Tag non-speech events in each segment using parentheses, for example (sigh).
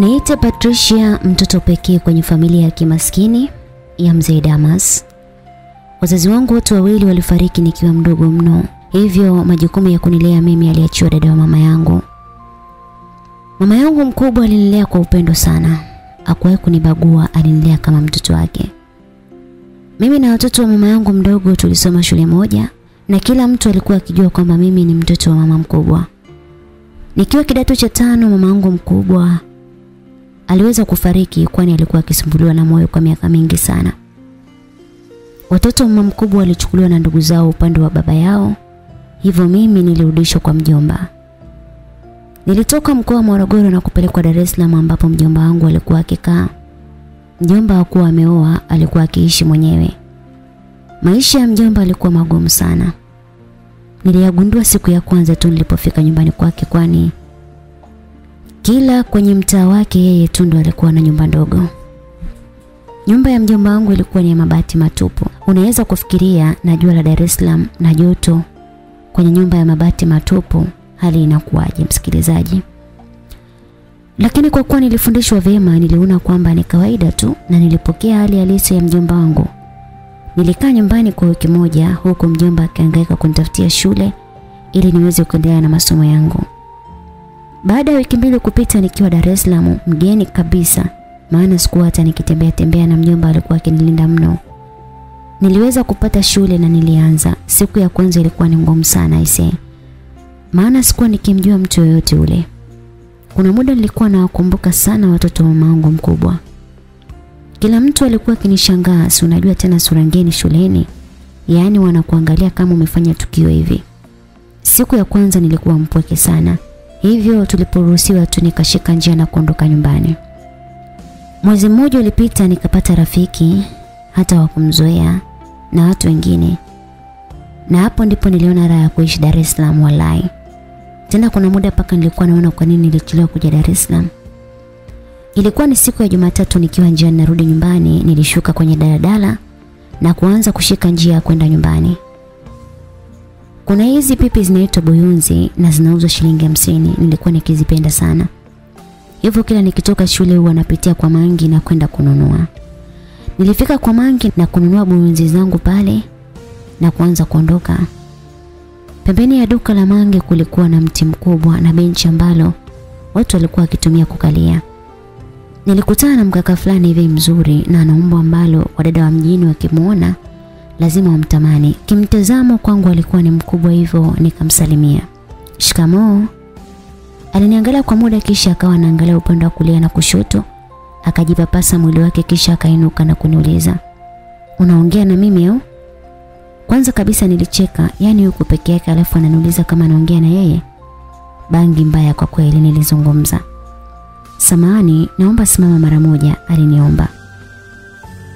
Niite Patricia, mtoto pekee kwenye familia ya kimaskini ya mzee Damas. Wazazi wangu wote wawili walifariki nikiwa mdogo mno, hivyo majukumu ya kunilea mimi aliachiwa dada wa mama yangu. Mama yangu mkubwa alinilea kwa upendo sana, hakuwahi kunibagua, alinilea kama mtoto wake. Mimi na watoto wa mama yangu mdogo tulisoma shule moja na kila mtu alikuwa akijua kwamba mimi ni mtoto wa mama mkubwa. Nikiwa kidato cha tano mama yangu mkubwa aliweza kufariki kwani alikuwa akisumbuliwa na moyo kwa miaka mingi sana. Watoto wa mkubwa walichukuliwa na ndugu zao upande wa baba yao, hivyo mimi nilirudishwa kwa mjomba. Nilitoka mkoa wa Morogoro na kupelekwa Dar es Salaam ambapo mjomba wangu alikuwa akikaa. Mjomba hakuwa ameoa, alikuwa akiishi mwenyewe. Maisha ya mjomba alikuwa magumu sana. Niliyagundua siku ya kwanza tu nilipofika nyumbani kwake kwani kila kwenye mtaa wake yeye tu ndo alikuwa na nyumba ndogo. Nyumba ya mjomba wangu ilikuwa ni ya mabati matupu. Unaweza kufikiria na jua la Dar es Salaam na joto kwenye nyumba ya mabati matupu hali inakuwaje msikilizaji? Lakini kwa kuwa nilifundishwa vyema niliona kwamba ni kawaida tu na nilipokea hali halisi ya mjomba wangu. Nilikaa nyumbani kwa wiki moja huku mjomba akihangaika kunitafutia shule ili niweze kuendelea na masomo yangu. Baada ya wiki mbili kupita nikiwa Dar es Salaam mgeni kabisa maana sikuwa hata nikitembea tembea na mjomba alikuwa akinilinda mno. Niliweza kupata shule na nilianza. Siku ya kwanza ilikuwa ni ngumu sana ise. Maana sikuwa nikimjua mtu yoyote ule. Kuna muda nilikuwa nawakumbuka sana watoto wa mamangu mkubwa. Kila mtu alikuwa akinishangaa, si unajua tena sura ngeni shuleni. Yaani wanakuangalia kama umefanya tukio hivi. Siku ya kwanza nilikuwa mpweke sana. Hivyo tuliporuhusiwa tu nikashika njia na kuondoka nyumbani. Mwezi mmoja ulipita nikapata rafiki hata wa kumzoea na watu wengine. Na hapo ndipo niliona raha ya kuishi Dar es Salaam walai. Tena kuna muda paka nilikuwa naona kwa nini nilichelewa kuja Dar es Salaam. Ilikuwa ni siku ya Jumatatu nikiwa njia narudi nyumbani, nilishuka kwenye daladala na kuanza kushika njia ya kwenda nyumbani. Kuna hizi pipi zinaitwa buyunzi na zinauzwa shilingi hamsini. Nilikuwa nikizipenda sana. Hivyo kila nikitoka shule huwa napitia kwa Mangi na kwenda kununua. Nilifika kwa Mangi na kununua buyunzi zangu pale na kuanza kuondoka. Pembeni ya duka la mangi kulikuwa na mti mkubwa na benchi ambalo watu walikuwa wakitumia kukalia. Nilikutana na mkaka fulani hivi mzuri na ana umbo ambalo wadada wa mjini wakimuona lazima wamtamani. Kimtazamo kwangu alikuwa ni mkubwa hivyo nikamsalimia. Shikamoo. Aliniangalia kwa muda kisha akawa anaangalia upande wa kulia na kushoto, akajipapasa mwili wake kisha akainuka na kuniuliza, "Unaongea na mimi au?" Kwanza kabisa nilicheka, yani yuko peke yake alafu ananiuliza kama naongea na yeye. Bangi mbaya kwa kweli nilizungumza. samani naomba simama mara moja, aliniomba.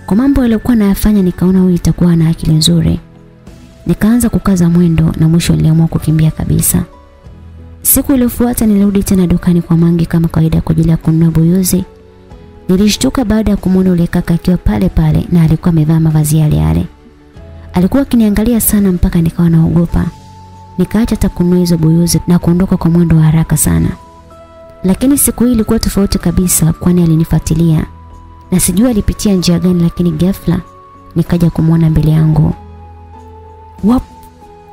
Kwa mambo yaliokuwa nayafanya nikaona huyu itakuwa na akili nzuri. Nikaanza kukaza mwendo na mwisho niliamua kukimbia kabisa. Siku iliyofuata nilirudi tena dukani kwa Mangi kama kawaida kwa ajili ya kununua buyuzi. Nilishtuka baada ya kumwona yule kaka akiwa pale pale na alikuwa amevaa mavazi yale yale. Alikuwa akiniangalia sana mpaka nikawa naogopa. Nikaacha hata kununua hizo buyuzi na kuondoka kwa mwendo wa haraka sana. Lakini siku hii ilikuwa tofauti kabisa kwani alinifuatilia. Na sijui alipitia njia gani lakini ghafla nikaja kumwona mbele yangu. Wap!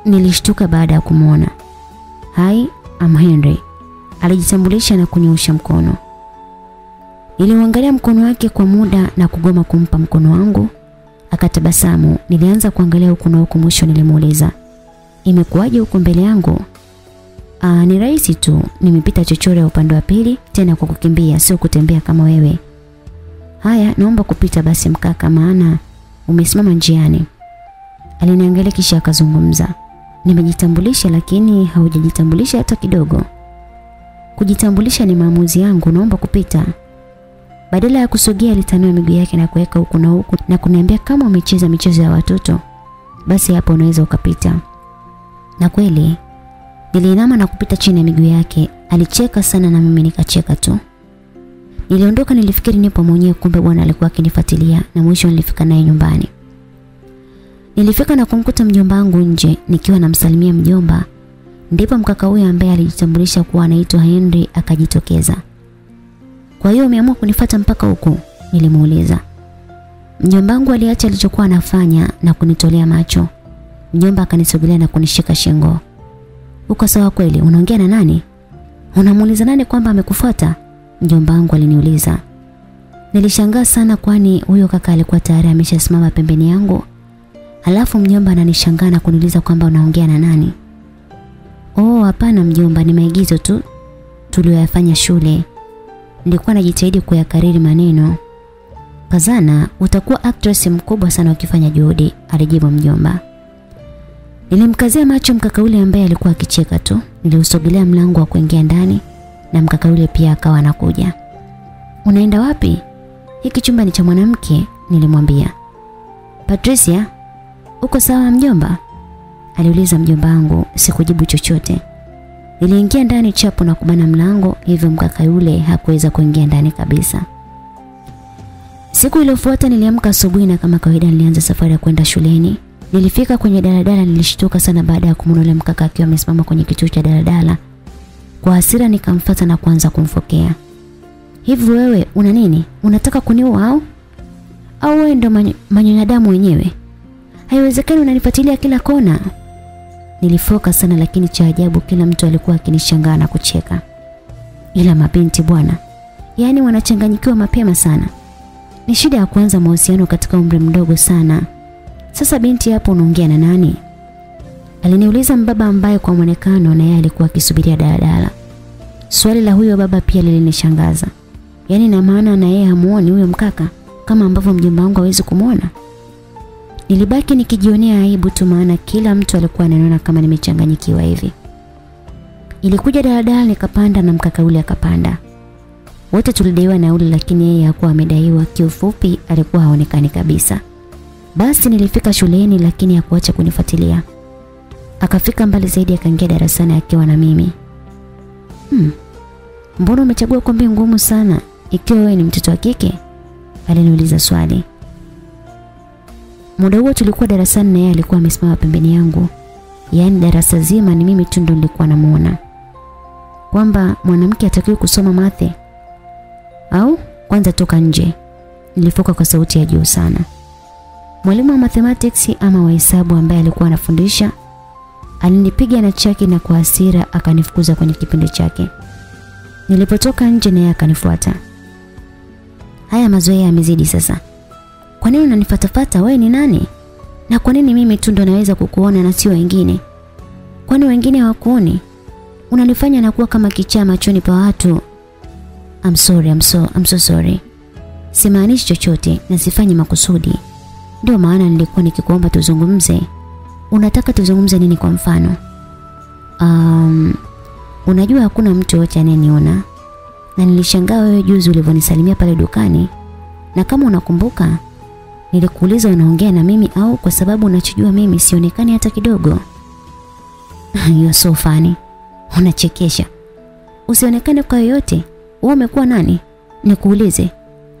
Nilishtuka baada ya kumwona. Hai, I'm Henry. Alijitambulisha na kunyoosha mkono. Niliuangalia mkono wake kwa muda na kugoma kumpa mkono wangu. Akatabasamu. Nilianza kuangalia huku na huku mwisho nilimuuliza. Imekuwaje huko mbele yangu? Aa, ni rahisi tu. Nimepita chochoro ya upande wa pili tena kwa kukimbia sio kutembea kama wewe. Haya, naomba kupita basi mkaka maana umesimama njiani. Aliniangalia kisha akazungumza. Nimejitambulisha lakini haujajitambulisha hata kidogo. Kujitambulisha ni maamuzi yangu, naomba kupita. Badala ya kusogea alitanua miguu yake na kuweka huku na huku na kuniambia kama umecheza michezo ya watoto, basi hapo unaweza ukapita. Na kweli niliinama na kupita chini ya miguu yake. Alicheka sana na mimi nikacheka tu. Niliondoka nilifikiri nipo mwenyewe kumbe bwana alikuwa akinifuatilia na mwisho nilifika naye nyumbani. Nilifika na kumkuta mjomba wangu nje nikiwa namsalimia mjomba. Ndipo mkaka huyo ambaye alijitambulisha kuwa anaitwa Henry akajitokeza. Kwa hiyo umeamua kunifuata mpaka huku? Nilimuuliza. Mjomba wangu aliacha alichokuwa anafanya na kunitolea macho. Mjomba akanisogelea na kunishika shingo. Uko sawa kweli? Unaongea na nani? Unamuuliza nani kwamba amekufuata? Mjomba wangu aliniuliza. Nilishangaa sana kwani huyo kaka alikuwa tayari ameshasimama pembeni yangu. Alafu mjomba ananishangaa na kuniuliza kwamba unaongea na nani? Oh, hapana mjomba, ni maigizo tu tuliyoyafanya shule. Nilikuwa najitahidi kuyakariri maneno. Kazana, utakuwa actress mkubwa sana ukifanya juhudi, alijibu mjomba. Nilimkazia macho mkaka ule ambaye alikuwa akicheka tu. Niliusogelea mlango wa kuingia ndani na mkaka yule pia akawa anakuja. Unaenda wapi? Hiki chumba ni cha mwanamke, nilimwambia. Patricia, uko sawa mjomba? Aliuliza mjomba wangu, sikujibu chochote. Niliingia ndani chapo na kubana mlango, hivyo mkaka yule hakuweza kuingia ndani kabisa. Siku iliyofuata niliamka asubuhi na kama kawaida nilianza safari ya kwenda shuleni. Nilifika kwenye daladala nilishtuka sana baada ya kumwona mkaka akiwa amesimama kwenye kituo cha daladala. Kwa hasira nikamfata na kuanza kumfokea. Hivi wewe una nini? Unataka kuniua au? Au wewe ndo manyonya damu wenyewe? Haiwezekani unanifuatilia kila kona. Nilifoka sana lakini cha ajabu kila mtu alikuwa akinishangaa na kucheka. Ila mabinti bwana, yaani wanachanganyikiwa mapema sana. Ni shida ya kuanza mahusiano katika umri mdogo sana. Sasa binti hapo unaongea na nani? Aliniuliza mbaba ambaye kwa mwonekano na yeye alikuwa akisubiria daladala. Swali la huyo baba pia lilinishangaza. Yaani na maana na yeye hamuoni huyo mkaka kama ambavyo mjomba wangu hawezi kumwona. Nilibaki nikijionea aibu tu maana kila mtu alikuwa ananiona kama nimechanganyikiwa hivi. Ilikuja daladala nikapanda na mkaka yule akapanda. Wote tulidaiwa nauli lakini yeye hakuwa amedaiwa. Kiufupi alikuwa haonekani kabisa. Basi nilifika shuleni lakini hakuacha kunifuatilia. Akafika mbali zaidi akaingia darasani akiwa na mimi. Hmm. Mbona umechagua kombi ngumu sana ikiwa wewe ni mtoto wa kike? Aliniuliza swali. Muda huo tulikuwa darasani na yeye alikuwa amesimama pembeni yangu. Yaani darasa zima ni mimi tu ndo nilikuwa namuona. Kwamba mwanamke atakiwa kusoma mathe au kwanza toka nje. Nilifoka kwa sauti ya juu sana. Mwalimu wa mathematics ama wa hesabu ambaye alikuwa anafundisha alinipiga na chaki na kwa hasira akanifukuza kwenye kipindi chake. Nilipotoka nje naye akanifuata. Haya mazoea yamezidi sasa. Kwa nini unanifatafata wewe ni nani? Na kwa nini mimi tu ndo naweza kukuona na sio wengine? Kwani wengine hawakuoni? Unanifanya na kuwa kama kichaa machoni pa watu. I'm sorry, I'm so, I'm so sorry. Simaanishi chochote na sifanyi makusudi. Ndio maana nilikuwa nikikuomba tuzungumze. Unataka tuzungumze nini kwa mfano? Um, unajua hakuna mtu yote anayeniona. Na nilishangaa wewe juzi ulivyonisalimia pale dukani. Na kama unakumbuka, nilikuuliza unaongea na mimi au kwa sababu unachojua mimi sionekani hata kidogo. (laughs) You're so funny. Unachekesha. Usionekane kwa yoyote. Wewe umekuwa nani? Nikuulize.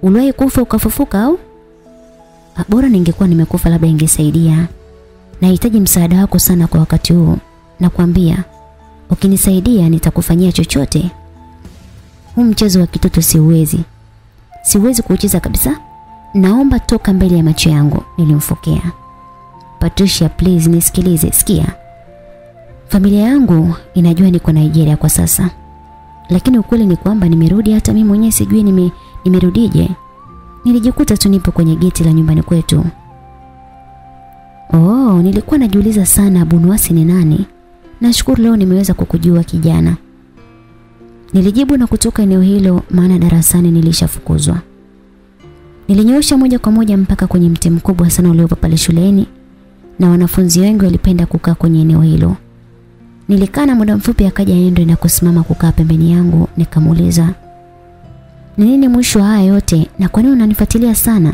Uliwahi kufa ukafufuka au? Bora ningekuwa nimekufa labda ingesaidia. Nahitaji msaada wako sana kwa wakati huu. Nakwambia, ukinisaidia nitakufanyia chochote. Huu mchezo wa kitoto siuwezi. Siwezi kuucheza kabisa. Naomba toka mbele ya macho yangu, nilimfokea. Patricia, please nisikilize, sikia. Familia yangu inajua niko Nigeria kwa sasa. Lakini ukweli ni kwamba nimerudi hata mimi mwenyewe sijui nime nimerudije. Nilijikuta tu nipo kwenye geti la nyumbani kwetu. Oh, nilikuwa najiuliza sana Abunuwasi ni nani. Nashukuru leo nimeweza kukujua kijana. Nilijibu na kutoka eneo hilo maana darasani nilishafukuzwa. Nilinyoosha moja kwa moja mpaka kwenye mti mkubwa sana uliopo pale shuleni na wanafunzi wengi walipenda kukaa kwenye eneo hilo. Nilikaa na muda mfupi akaja Endre na kusimama kukaa pembeni yangu nikamuuliza ni nini mwisho haya yote na kwa nini unanifuatilia sana?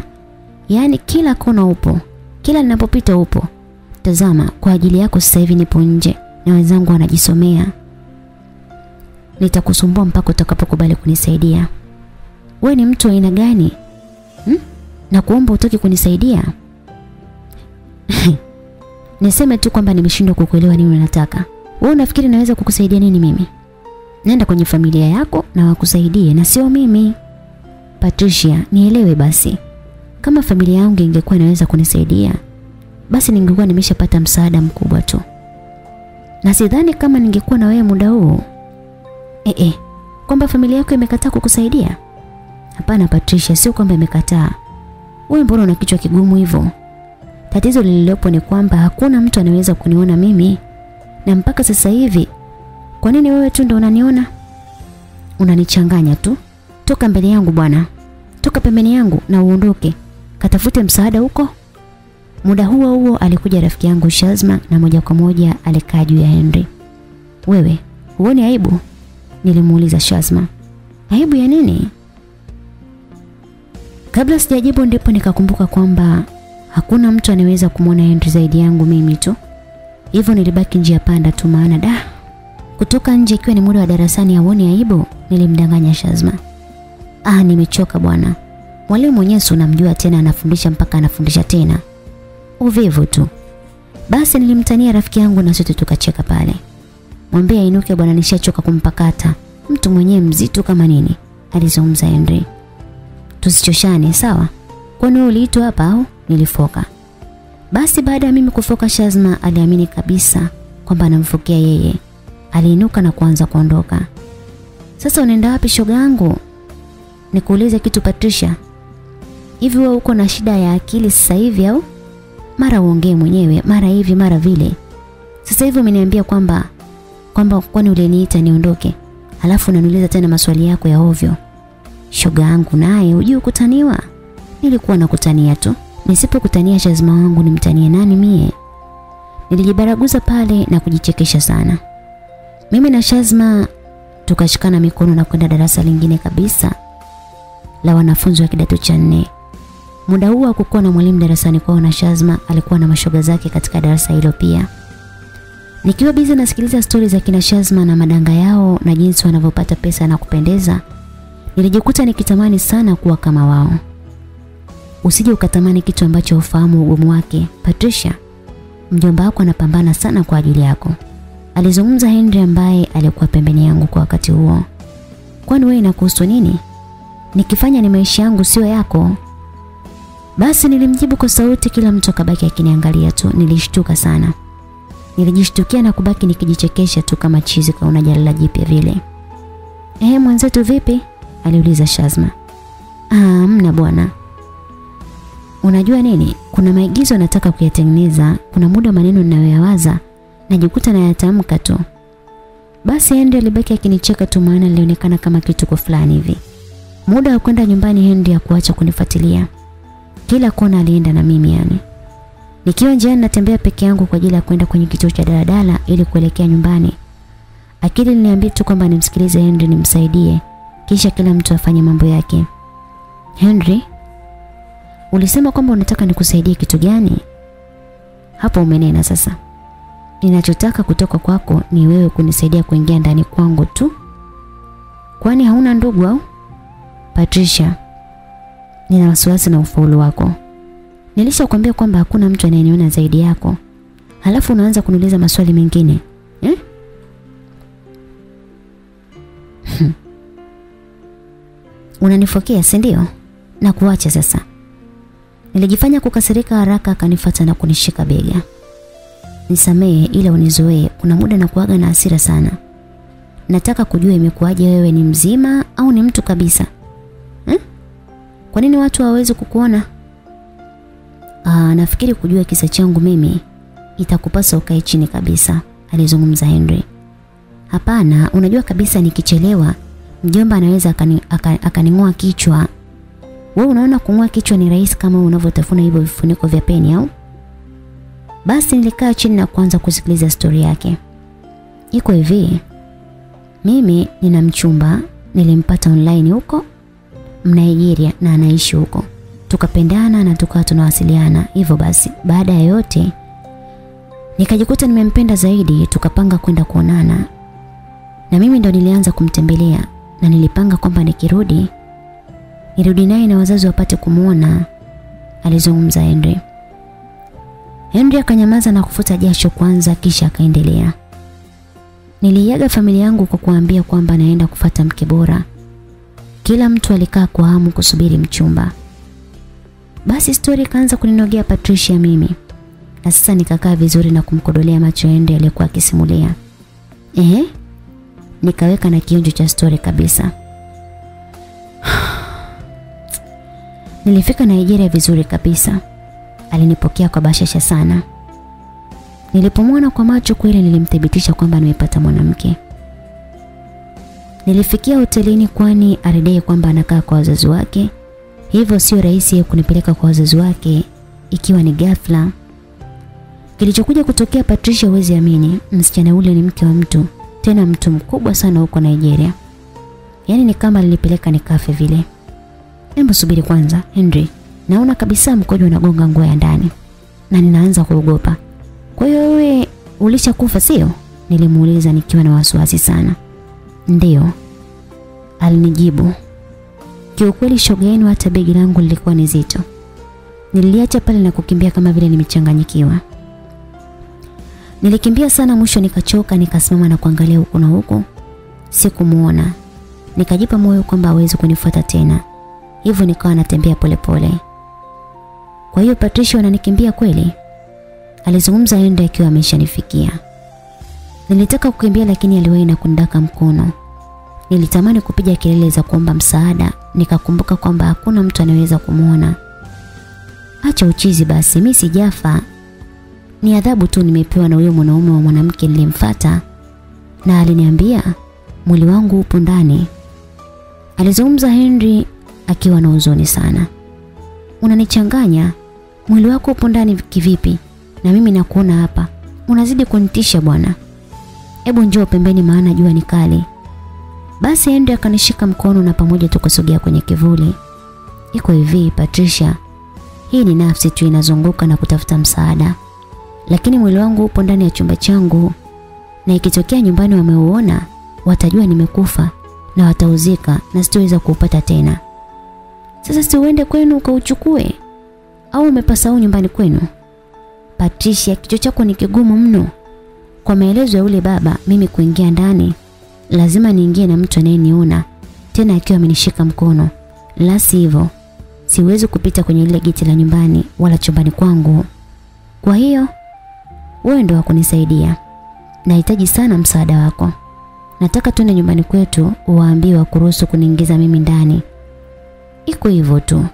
Yaani kila kona upo, kila ninapopita upo. Tazama, kwa ajili yako sasa hivi nipo nje na wenzangu wanajisomea. Nitakusumbua mpaka utakapokubali kunisaidia. We ni mtu aina gani? Hmm? Na kuomba utoke kunisaidia? (laughs) Niseme tu kwamba nimeshindwa kukuelewa nini unataka. Wewe unafikiri naweza kukusaidia nini mimi? Nenda kwenye familia yako na wakusaidie na sio mimi. Patricia, nielewe basi. Kama familia yangu ingekuwa inaweza kunisaidia, basi ningekuwa nimeshapata msaada mkubwa tu. Na sidhani kama ningekuwa na wewe muda huu. Eh eh, kwamba familia yako imekataa kukusaidia? Hapana Patricia, sio kwamba imekataa. Wewe mbona una kichwa kigumu hivyo? Tatizo lililopo ni kwamba hakuna mtu anaweza kuniona mimi. Na mpaka sasa hivi, kwa nini wewe tu ndio unaniona? Unanichanganya tu. Toka mbele yangu bwana. Toka pembeni yangu na uondoke. Katafute msaada huko. Muda huo huo alikuja rafiki yangu Shazma na moja kwa moja alikaa juu ya Henry. Wewe, huoni aibu? Nilimuuliza Shazma. Aibu ya nini? Kabla sijajibu ndipo nikakumbuka kwamba hakuna mtu anaweza kumwona Henry zaidi yangu mimi tu. Hivyo nilibaki njia panda tu maana da. Kutoka nje ikiwa ni muda wa darasani hauoni aibu, nilimdanganya Shazma. Ah, nimechoka bwana. Mwalimu mwenyewe unamjua tena anafundisha mpaka anafundisha tena. Uvivu tu. Basi nilimtania rafiki yangu na sote tukacheka pale. Mwambie ainuke bwana nishachoka kumpakata. Mtu mwenyewe mzito kama nini? Alizungumza Henry. Tusichoshane, sawa? Kwani uliitwa hapa au? Nilifoka. Basi baada ya mimi kufoka Shazma aliamini kabisa kwamba anamfukia yeye. Aliinuka na kuanza kuondoka. Sasa unaenda wapi shoga yangu? Nikuulize kitu Patricia. Hivi wewe uko na shida ya akili sasa hivi au? Mara uongee mwenyewe, mara hivi, mara vile. Sasa hivi umeniambia kwamba kwamba kwani uliniita niondoke. Alafu unaniuliza tena maswali yako ya ovyo. Shoga yangu naye hujui kutaniwa. Nilikuwa nakutania tu. Nisipokutania Shazma wangu nimtanie nani mie? Nilijibaraguza pale na kujichekesha sana. Mimi na Shazma tukashikana mikono na kwenda darasa lingine kabisa la wanafunzi wa kidato cha nne. Muda huo hakukuwa na mwalimu darasani kwao na Shazma alikuwa na mashoga zake katika darasa hilo pia. Nikiwa bizi nasikiliza stori za kina Shazma na madanga yao na jinsi wanavyopata pesa na kupendeza, nilijikuta nikitamani sana kuwa kama wao. Usije ukatamani kitu ambacho ufahamu ugumu wake. Patricia, mjomba wako anapambana sana kwa ajili yako. Alizungumza Henry ambaye alikuwa pembeni yangu kwa wakati huo. Kwani wewe inakuhusu nini? Nikifanya ni maisha yangu sio yako. Basi nilimjibu kwa sauti kila mtu akabaki akiniangalia tu. Nilishtuka sana. Nilijishtukia na kubaki nikijichekesha tu kama chizi kaona jalala jipya vile. Eh, mwenzetu vipi? aliuliza Shazma. Ah, mna bwana. Unajua nini? Kuna maigizo nataka kuyatengeneza. Kuna muda maneno ninayoyawaza najikuta nayatamka tu. Basi Henry alibaki akinicheka tu maana alionekana kama kituko fulani hivi. Muda wa kwenda nyumbani Henry hakuacha kunifuatilia. Kila kona alienda na mimi yani. Nikiwa njiani natembea peke yangu kwa ajili ya kwenda kwenye kituo cha daladala ili kuelekea nyumbani. Akili niliambia tu kwamba nimsikilize Henry nimsaidie kisha kila mtu afanye mambo yake. Henry, ulisema kwamba unataka nikusaidie kitu gani? Hapo umenena sasa. Ninachotaka kutoka kwako ni wewe kunisaidia kuingia ndani kwangu tu. Kwani hauna ndugu au? Patricia, nina wasiwasi na ufaulu wako. nilisha Nilishakwambia kwamba hakuna mtu anayeniona zaidi yako. Halafu unaanza kuniuliza maswali mengine. Eh? Unanifokea, si ndio? Na kuacha sasa. Nilijifanya kukasirika haraka akanifata na kunishika bega. Nisamee ila unizoee, kuna muda na kuaga na hasira sana. Nataka kujua imekuwaje wewe ni mzima au ni mtu kabisa? Kwa nini watu hawawezi kukuona? Ah, nafikiri kujua kisa changu mimi itakupasa ukae chini kabisa, alizungumza Henry. Hapana, unajua kabisa nikichelewa mjomba anaweza akani, kichwa. Wewe unaona kung'oa kichwa ni rahisi kama unavyotafuna hivyo vifuniko vya peni au? Basi nilikaa chini na kuanza kusikiliza stori yake. Iko hivi. Mimi nina mchumba, nilimpata online huko Mnigeria na anaishi huko. Tukapendana na tukawa tunawasiliana. Hivyo basi, baada ya yote nikajikuta nimempenda zaidi, tukapanga kwenda kuonana. Na mimi ndo nilianza kumtembelea na nilipanga kwamba nikirudi nirudi naye na wazazi wapate kumuona, alizungumza Henry. Henry akanyamaza na kufuta jasho kwanza kisha akaendelea. Niliaga familia yangu kwa kuambia kwamba naenda kufata mke bora. Kila mtu alikaa kwa hamu kusubiri mchumba. Basi stori ikaanza kuninogea Patricia mimi. Na sasa nikakaa vizuri na kumkodolea macho Ende aliyokuwa akisimulia. Ehe? Nikaweka na kionjo cha stori kabisa. (sighs) Nilifika Nigeria vizuri kabisa. Alinipokea kwa bashasha sana. Nilipomwona kwa macho kweli nilimthibitisha kwamba nimepata mwanamke. Nilifikia hotelini kwani alidai kwamba anakaa kwa wazazi wake. Hivyo sio rahisi kunipeleka kwa wazazi wake ikiwa ni ghafla. Kilichokuja kutokea Patricia huwezi amini, msichana ule ni mke wa mtu, tena mtu mkubwa sana huko Nigeria. Yaani ni kama alinipeleka nikafe vile. Hebu subiri kwanza, Henry. Naona kabisa mkojo unagonga nguo ya ndani na ninaanza kuogopa. Kwa hiyo wewe ulishakufa sio? Nilimuuliza nikiwa na wasiwasi sana. Ndiyo. Alinijibu. Kiukweli shoga yenu hata begi langu lilikuwa ni zito. Niliacha pale na kukimbia kama vile nimechanganyikiwa. Nilikimbia sana mwisho nikachoka nikasimama na kuangalia huku na huku. Sikumuona. Nikajipa moyo kwamba hawezi kunifuata tena. Hivyo nikawa natembea polepole. Kwa hiyo Patricia ananikimbia kweli? Alizungumza Enda akiwa ameshanifikia. Nilitaka kukimbia lakini aliwahi na kundaka mkono. Nilitamani kupiga kelele za kuomba msaada, nikakumbuka kwamba hakuna mtu anaweza kumuona. Acha uchizi basi, mimi sijafa. Ni adhabu tu nimepewa na huyo mwanaume wa mwanamke nilimfata na aliniambia mwili wangu upo ndani. Alizungumza Henry akiwa na huzuni sana. Unanichanganya. Mwili wako upo ndani kivipi? Na mimi nakuona hapa. Unazidi kunitisha bwana. Hebu njoo pembeni maana jua ni kali. Basi Henry akanishika mkono na pamoja tukasogea kwenye kivuli. Iko hivi Patricia. Hii ni nafsi tu inazunguka na kutafuta msaada. Lakini mwili wangu upo ndani ya chumba changu na ikitokea nyumbani wameuona watajua nimekufa na watauzika na sitoweza kuupata tena. Sasa si uende kwenu ukauchukue au umepasa umepasahau nyumbani kwenu? Patricia, kichwa chako ni kigumu mno. Kwa maelezo ya ule baba, mimi kuingia ndani lazima niingie na mtu anayeniona tena akiwa amenishika mkono. La sivyo siwezi kupita kwenye ile geti la nyumbani wala chumbani kwangu. Kwa hiyo wewe ndio wakunisaidia. Nahitaji sana msaada wako. Nataka tuende nyumbani kwetu uwaambie wakuruhusu kuniingiza mimi ndani. Iko hivyo tu.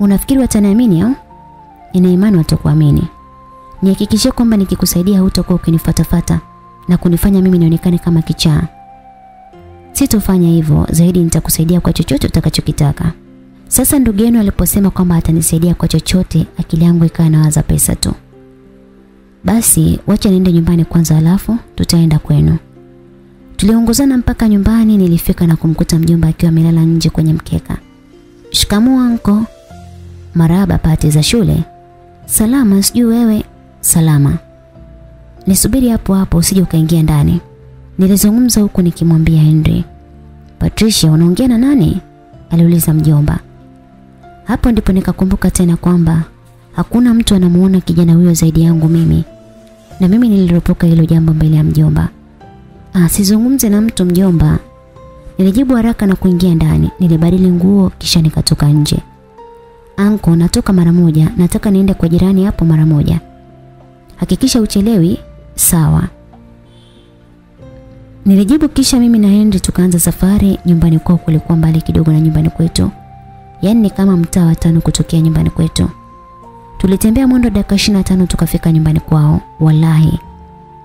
Unafikiri wataniamini au? Nina imani watakuamini. Nihakikishie kwamba nikikusaidia hutakuwa ukinifatafata na kunifanya mimi nionekane kama kichaa. Sitofanya hivyo, zaidi nitakusaidia kwa chochote utakachokitaka. Sasa ndugu yenu aliposema kwamba atanisaidia kwa chochote, akili yangu ikawa nawaza pesa tu. Basi wacha niende nyumbani kwanza alafu tutaenda kwenu. Tuliongozana mpaka nyumbani nilifika na kumkuta mjomba akiwa amelala nje kwenye mkeka. Shikamoo anko. Maraba pati za shule. Salama sijui wewe. Salama. Nisubiri hapo hapo usije ukaingia ndani. Nilizungumza huku nikimwambia Henry. Patricia unaongea na nani? aliuliza mjomba. Hapo ndipo nikakumbuka tena kwamba hakuna mtu anamuona kijana huyo zaidi yangu mimi. Na mimi niliropoka hilo jambo mbele ya mjomba. Ah, sizungumze na mtu mjomba. Nilijibu haraka na kuingia ndani. Nilibadili nguo kisha nikatoka nje. Anko, natoka mara moja. Nataka niende kwa jirani hapo mara moja. Hakikisha uchelewi. Sawa. Nilijibu kisha mimi na Henry tukaanza safari. Nyumbani kwao kulikuwa mbali kidogo na nyumbani kwetu. Yaani ni kama mtaa wa tano kutokea nyumbani kwetu. Tulitembea mwendo dakika 25 tukafika nyumbani kwao. Wallahi.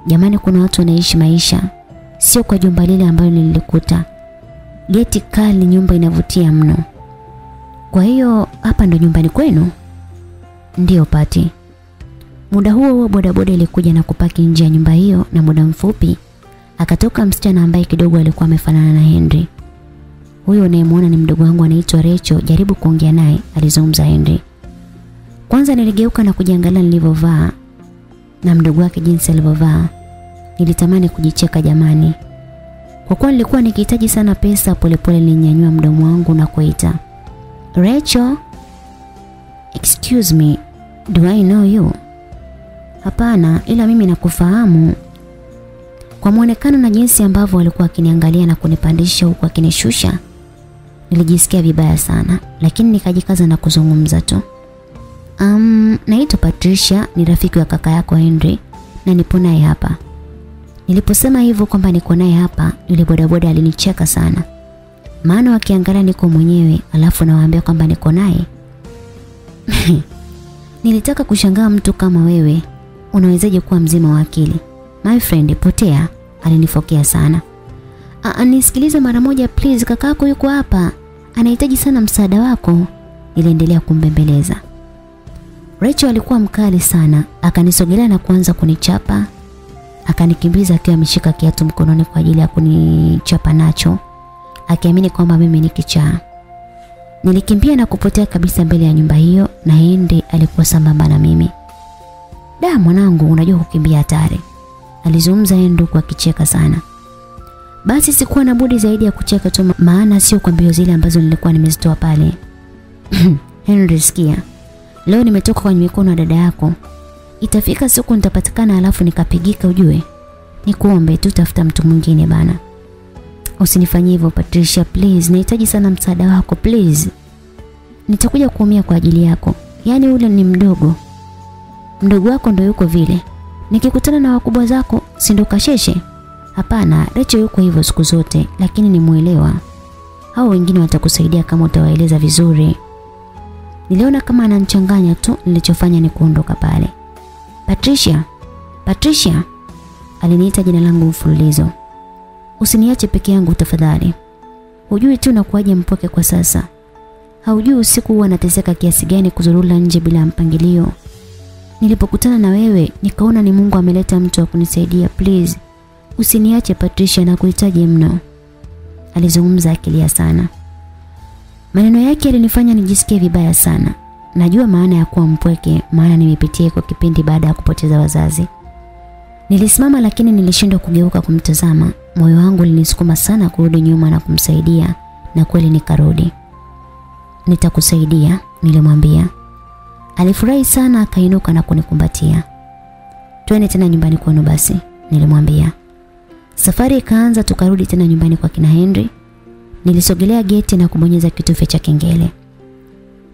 Jamani kuna watu wanaishi maisha. Sio kwa jumba lile ambalo nilikuta. Geti kali, nyumba inavutia mno. Kwa hiyo hapa ndo nyumbani kwenu? ndio Pati. Muda huo huo bodaboda ilikuja na kupaki nje ya nyumba hiyo na muda mfupi akatoka msichana ambaye kidogo alikuwa amefanana na Henry. Huyo unayemwona ni mdogo wangu anaitwa Recho, jaribu kuongea naye, alizungumza Henry. Kwanza niligeuka na kujiangalia nilivyovaa na mdogo wake jinsi alivyovaa. Nilitamani kujicheka jamani. Kwa kuwa nilikuwa nikihitaji sana pesa, polepole nilinyanyua mdomo wangu na kuita. Rachel, excuse me, do I know you? Hapana, ila mimi nakufahamu. Kwa mwonekano na jinsi ambavyo walikuwa akiniangalia na kunipandisha huku akinishusha, Nilijisikia vibaya sana, lakini nikajikaza na kuzungumza tu. Um, naitwa Patricia, ni rafiki wa kaka yako Henry na nipo naye hapa. Niliposema hivyo kwamba niko naye hapa, yule bodaboda alinicheka sana. Maana wakiangalia niko mwenyewe, alafu nawaambia kwamba niko naye. (laughs) Nilitaka kushangaa mtu kama wewe, unawezaje kuwa mzima wa akili? My friend, potea, alinifokea sana. Nisikilize mara moja please, kakako yuko hapa. Anahitaji sana msaada wako. Niliendelea kumbembeleza. Rachel alikuwa mkali sana, akanisogelea na kuanza kunichapa. Akanikimbiza akiwa ameshika kiatu mkononi kwa ajili ya kunichapa nacho, akiamini kwamba mimi ni kichaa. Nilikimbia na kupotea kabisa mbele ya nyumba hiyo na Henry alikuwa sambamba na mimi. Da mwanangu, unajua kukimbia hatari. Alizungumza Endo kwa kicheka sana. Basi sikuwa na budi zaidi ya kucheka tu maana sio kwa mbio zile ambazo nilikuwa nimezitoa pale. (clears throat) Henry sikia. Leo nimetoka kwenye mikono ya dada yako. Itafika siku nitapatikana alafu nikapigika ujue. Nikuombe tu tafuta mtu mwingine bana. Usinifanyie hivyo Patricia please, nahitaji sana msaada wako please. Nitakuja kuumia kwa ajili yako. Yaani ule ni mdogo. Mdogo wako ndo yuko vile. Nikikutana na wakubwa zako, si ndo kasheshe? Hapana, Rachel yuko hivyo siku zote, lakini ni muelewa. Hao wengine watakusaidia kama utawaeleza vizuri. Niliona kama ananichanganya tu, nilichofanya ni kuondoka pale. Patricia, Patricia, aliniita jina langu mfululizo. Usiniache peke yangu tafadhali. Hujui tu nakuaje mpoke kwa sasa. Haujui usiku huwa nateseka kiasi gani kuzurula nje bila mpangilio. Nilipokutana na wewe, nikaona ni Mungu ameleta mtu wa kunisaidia please. Usiniache Patricia na kuhitaji mno. Alizungumza akilia sana. Maneno yake yalinifanya nijisikie vibaya sana. Najua maana ya kuwa mpweke, maana nimepitia kwa kipindi baada ya kupoteza wazazi. Nilisimama lakini nilishindwa kugeuka kumtazama. Moyo wangu ulinisukuma sana kurudi nyuma na kumsaidia na kweli nikarudi. Nitakusaidia, nilimwambia. Alifurahi sana akainuka na kunikumbatia. Twende tena nyumbani kwenu basi, nilimwambia. Safari ikaanza tukarudi tena nyumbani kwa kina Henry. Nilisogelea geti na kubonyeza kitufe cha kengele.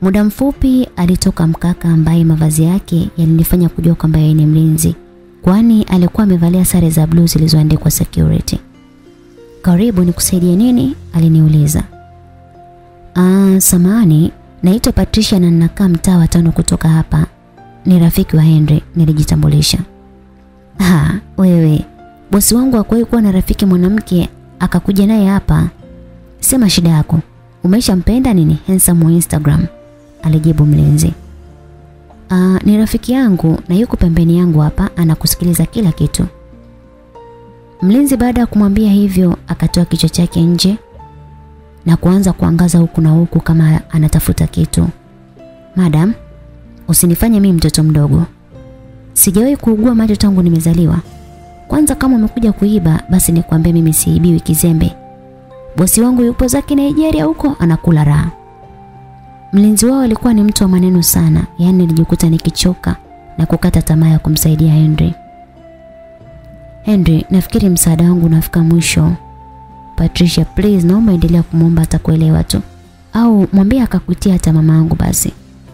Muda mfupi alitoka mkaka ambaye mavazi yake yalinifanya kujua kwamba yeye ni mlinzi, kwani alikuwa amevalia sare za blue zilizoandikwa security. Karibu nikusaidie nini? aliniuliza. Ah, samani, naitwa Patricia na ninakaa mtaa wa tano kutoka hapa. Ni rafiki wa Henry, nilijitambulisha. Ha, wewe, bosi wangu hakuwahi kuwa na rafiki mwanamke akakuja naye hapa. Sema shida yako. Umeshampenda nini handsome wa Instagram? Alijibu mlinzi. Ah, ni rafiki yangu na yuko pembeni yangu hapa anakusikiliza kila kitu. Mlinzi baada ya kumwambia hivyo akatoa kichwa chake nje na kuanza kuangaza huku na huku kama anatafuta kitu. Madam, usinifanye mimi mtoto mdogo. Sijawahi kuugua macho tangu nimezaliwa. Kwanza kama umekuja kuiba basi nikwambie mimi siibiwi kizembe. Bosi wangu yupo zake Nigeria huko anakula raha. Mlinzi wao alikuwa ni mtu wa maneno sana, yani nilijikuta nikichoka na kukata tamaa ya kumsaidia Henry. Henry, nafikiri msaada wangu unafika mwisho. Patricia, please naomba endelea kumwomba atakuelewa tu. Au mwambie akakutia hata mama yangu basi.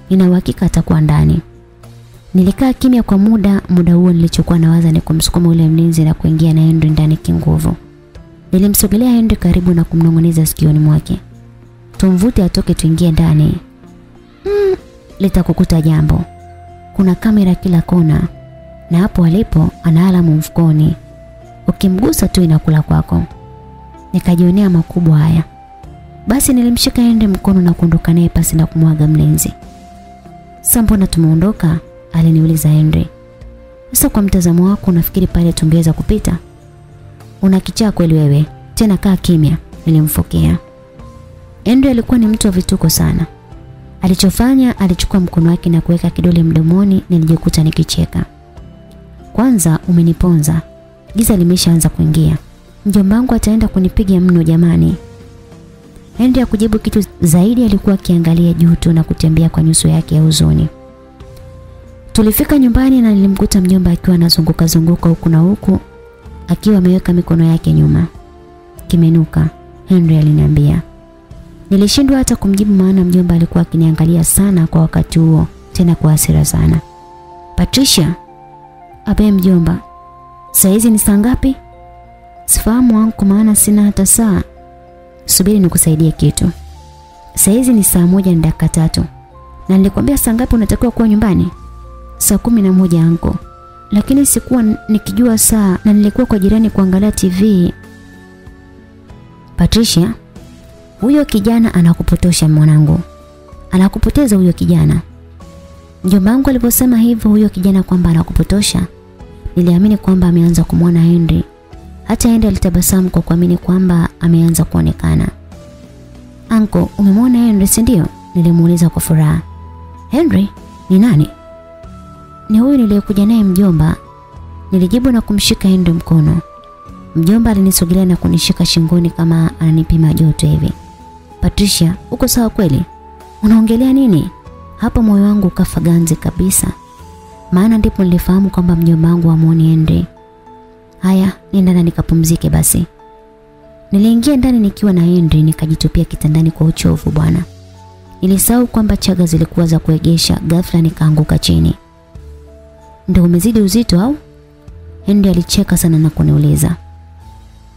Nina uhakika atakuwa ndani. Nilikaa kimya kwa muda, muda huo nilichokuwa nawaza ni kumsukuma ule mlinzi na kuingia na Henry ndani kinguvu. Nilimsogelea Henry karibu na kumnong'oneza sikioni mwake. Tumvute atoke tuingie ndani. Mm, litakukuta jambo. Kuna kamera kila kona na hapo alipo ana alamu mfukoni. Ukimgusa tu inakula kwako. Nikajionea makubwa haya. Basi nilimshika ende mkono na kuondoka naye pasi na kumwaga mlinzi. Sasa mbona tumeondoka? aliniuliza Henry. Sasa kwa mtazamo wako unafikiri pale tungeweza kupita? Una kichaa kweli wewe? Tena kaa kimya, nilimfokea. Henry alikuwa ni mtu wa vituko sana. Alichofanya alichukua mkono wake na kuweka kidole mdomoni, nilijikuta nikicheka. Kwanza umeniponza. Giza limeshaanza kuingia. Mjomba wangu ataenda kunipiga mno jamani. Henry kujibu kitu zaidi alikuwa akiangalia juu tu na kutembea kwa nyuso yake ya huzuni. Tulifika nyumbani na nilimkuta mjomba akiwa anazunguka zunguka huku na huku akiwa ameweka mikono yake nyuma. Kimenuka, Henry aliniambia. Nilishindwa hata kumjibu maana mjomba alikuwa akiniangalia sana kwa wakati huo, tena kwa hasira sana. Patricia, abe mjomba, Saizi ni saa ngapi? Sifahamu wangu kwa maana sina hata saa. Subiri nikusaidie kitu. Saa hizi ni saa moja na dakika tatu. Na nilikwambia saa ngapi unatakiwa kuwa nyumbani? Saa kumi na moja anko. Lakini sikuwa nikijua saa na nilikuwa kwa jirani kuangalia TV. Patricia, huyo kijana anakupotosha mwanangu. Anakupoteza huyo kijana. Mjomba wangu aliposema hivyo huyo kijana kwamba anakupotosha, niliamini kwamba ameanza kumwona Henry. Hata Andy alitabasamu kwa kuamini kwamba ameanza kuonekana. Anko, umemwona Henry si ndio? Nilimuuliza kwa furaha. Henry ni nani? Ni huyu niliyekuja naye mjomba. Nilijibu na kumshika Henry mkono. Mjomba alinisogelea na kunishika shingoni kama ananipima joto hivi. Patricia, uko sawa kweli? Unaongelea nini? Hapo moyo wangu ukafa ganzi kabisa. Maana ndipo nilifahamu kwamba mjomba wangu amuoni Henry. Haya, nenda na nikapumzike basi. Niliingia ndani nikiwa na Henry nikajitupia kitandani kwa uchovu bwana. Nilisahau kwamba chaga zilikuwa za kuegesha, ghafla nikaanguka chini. Ndio umezidi uzito au? Henry alicheka sana na kuniuliza.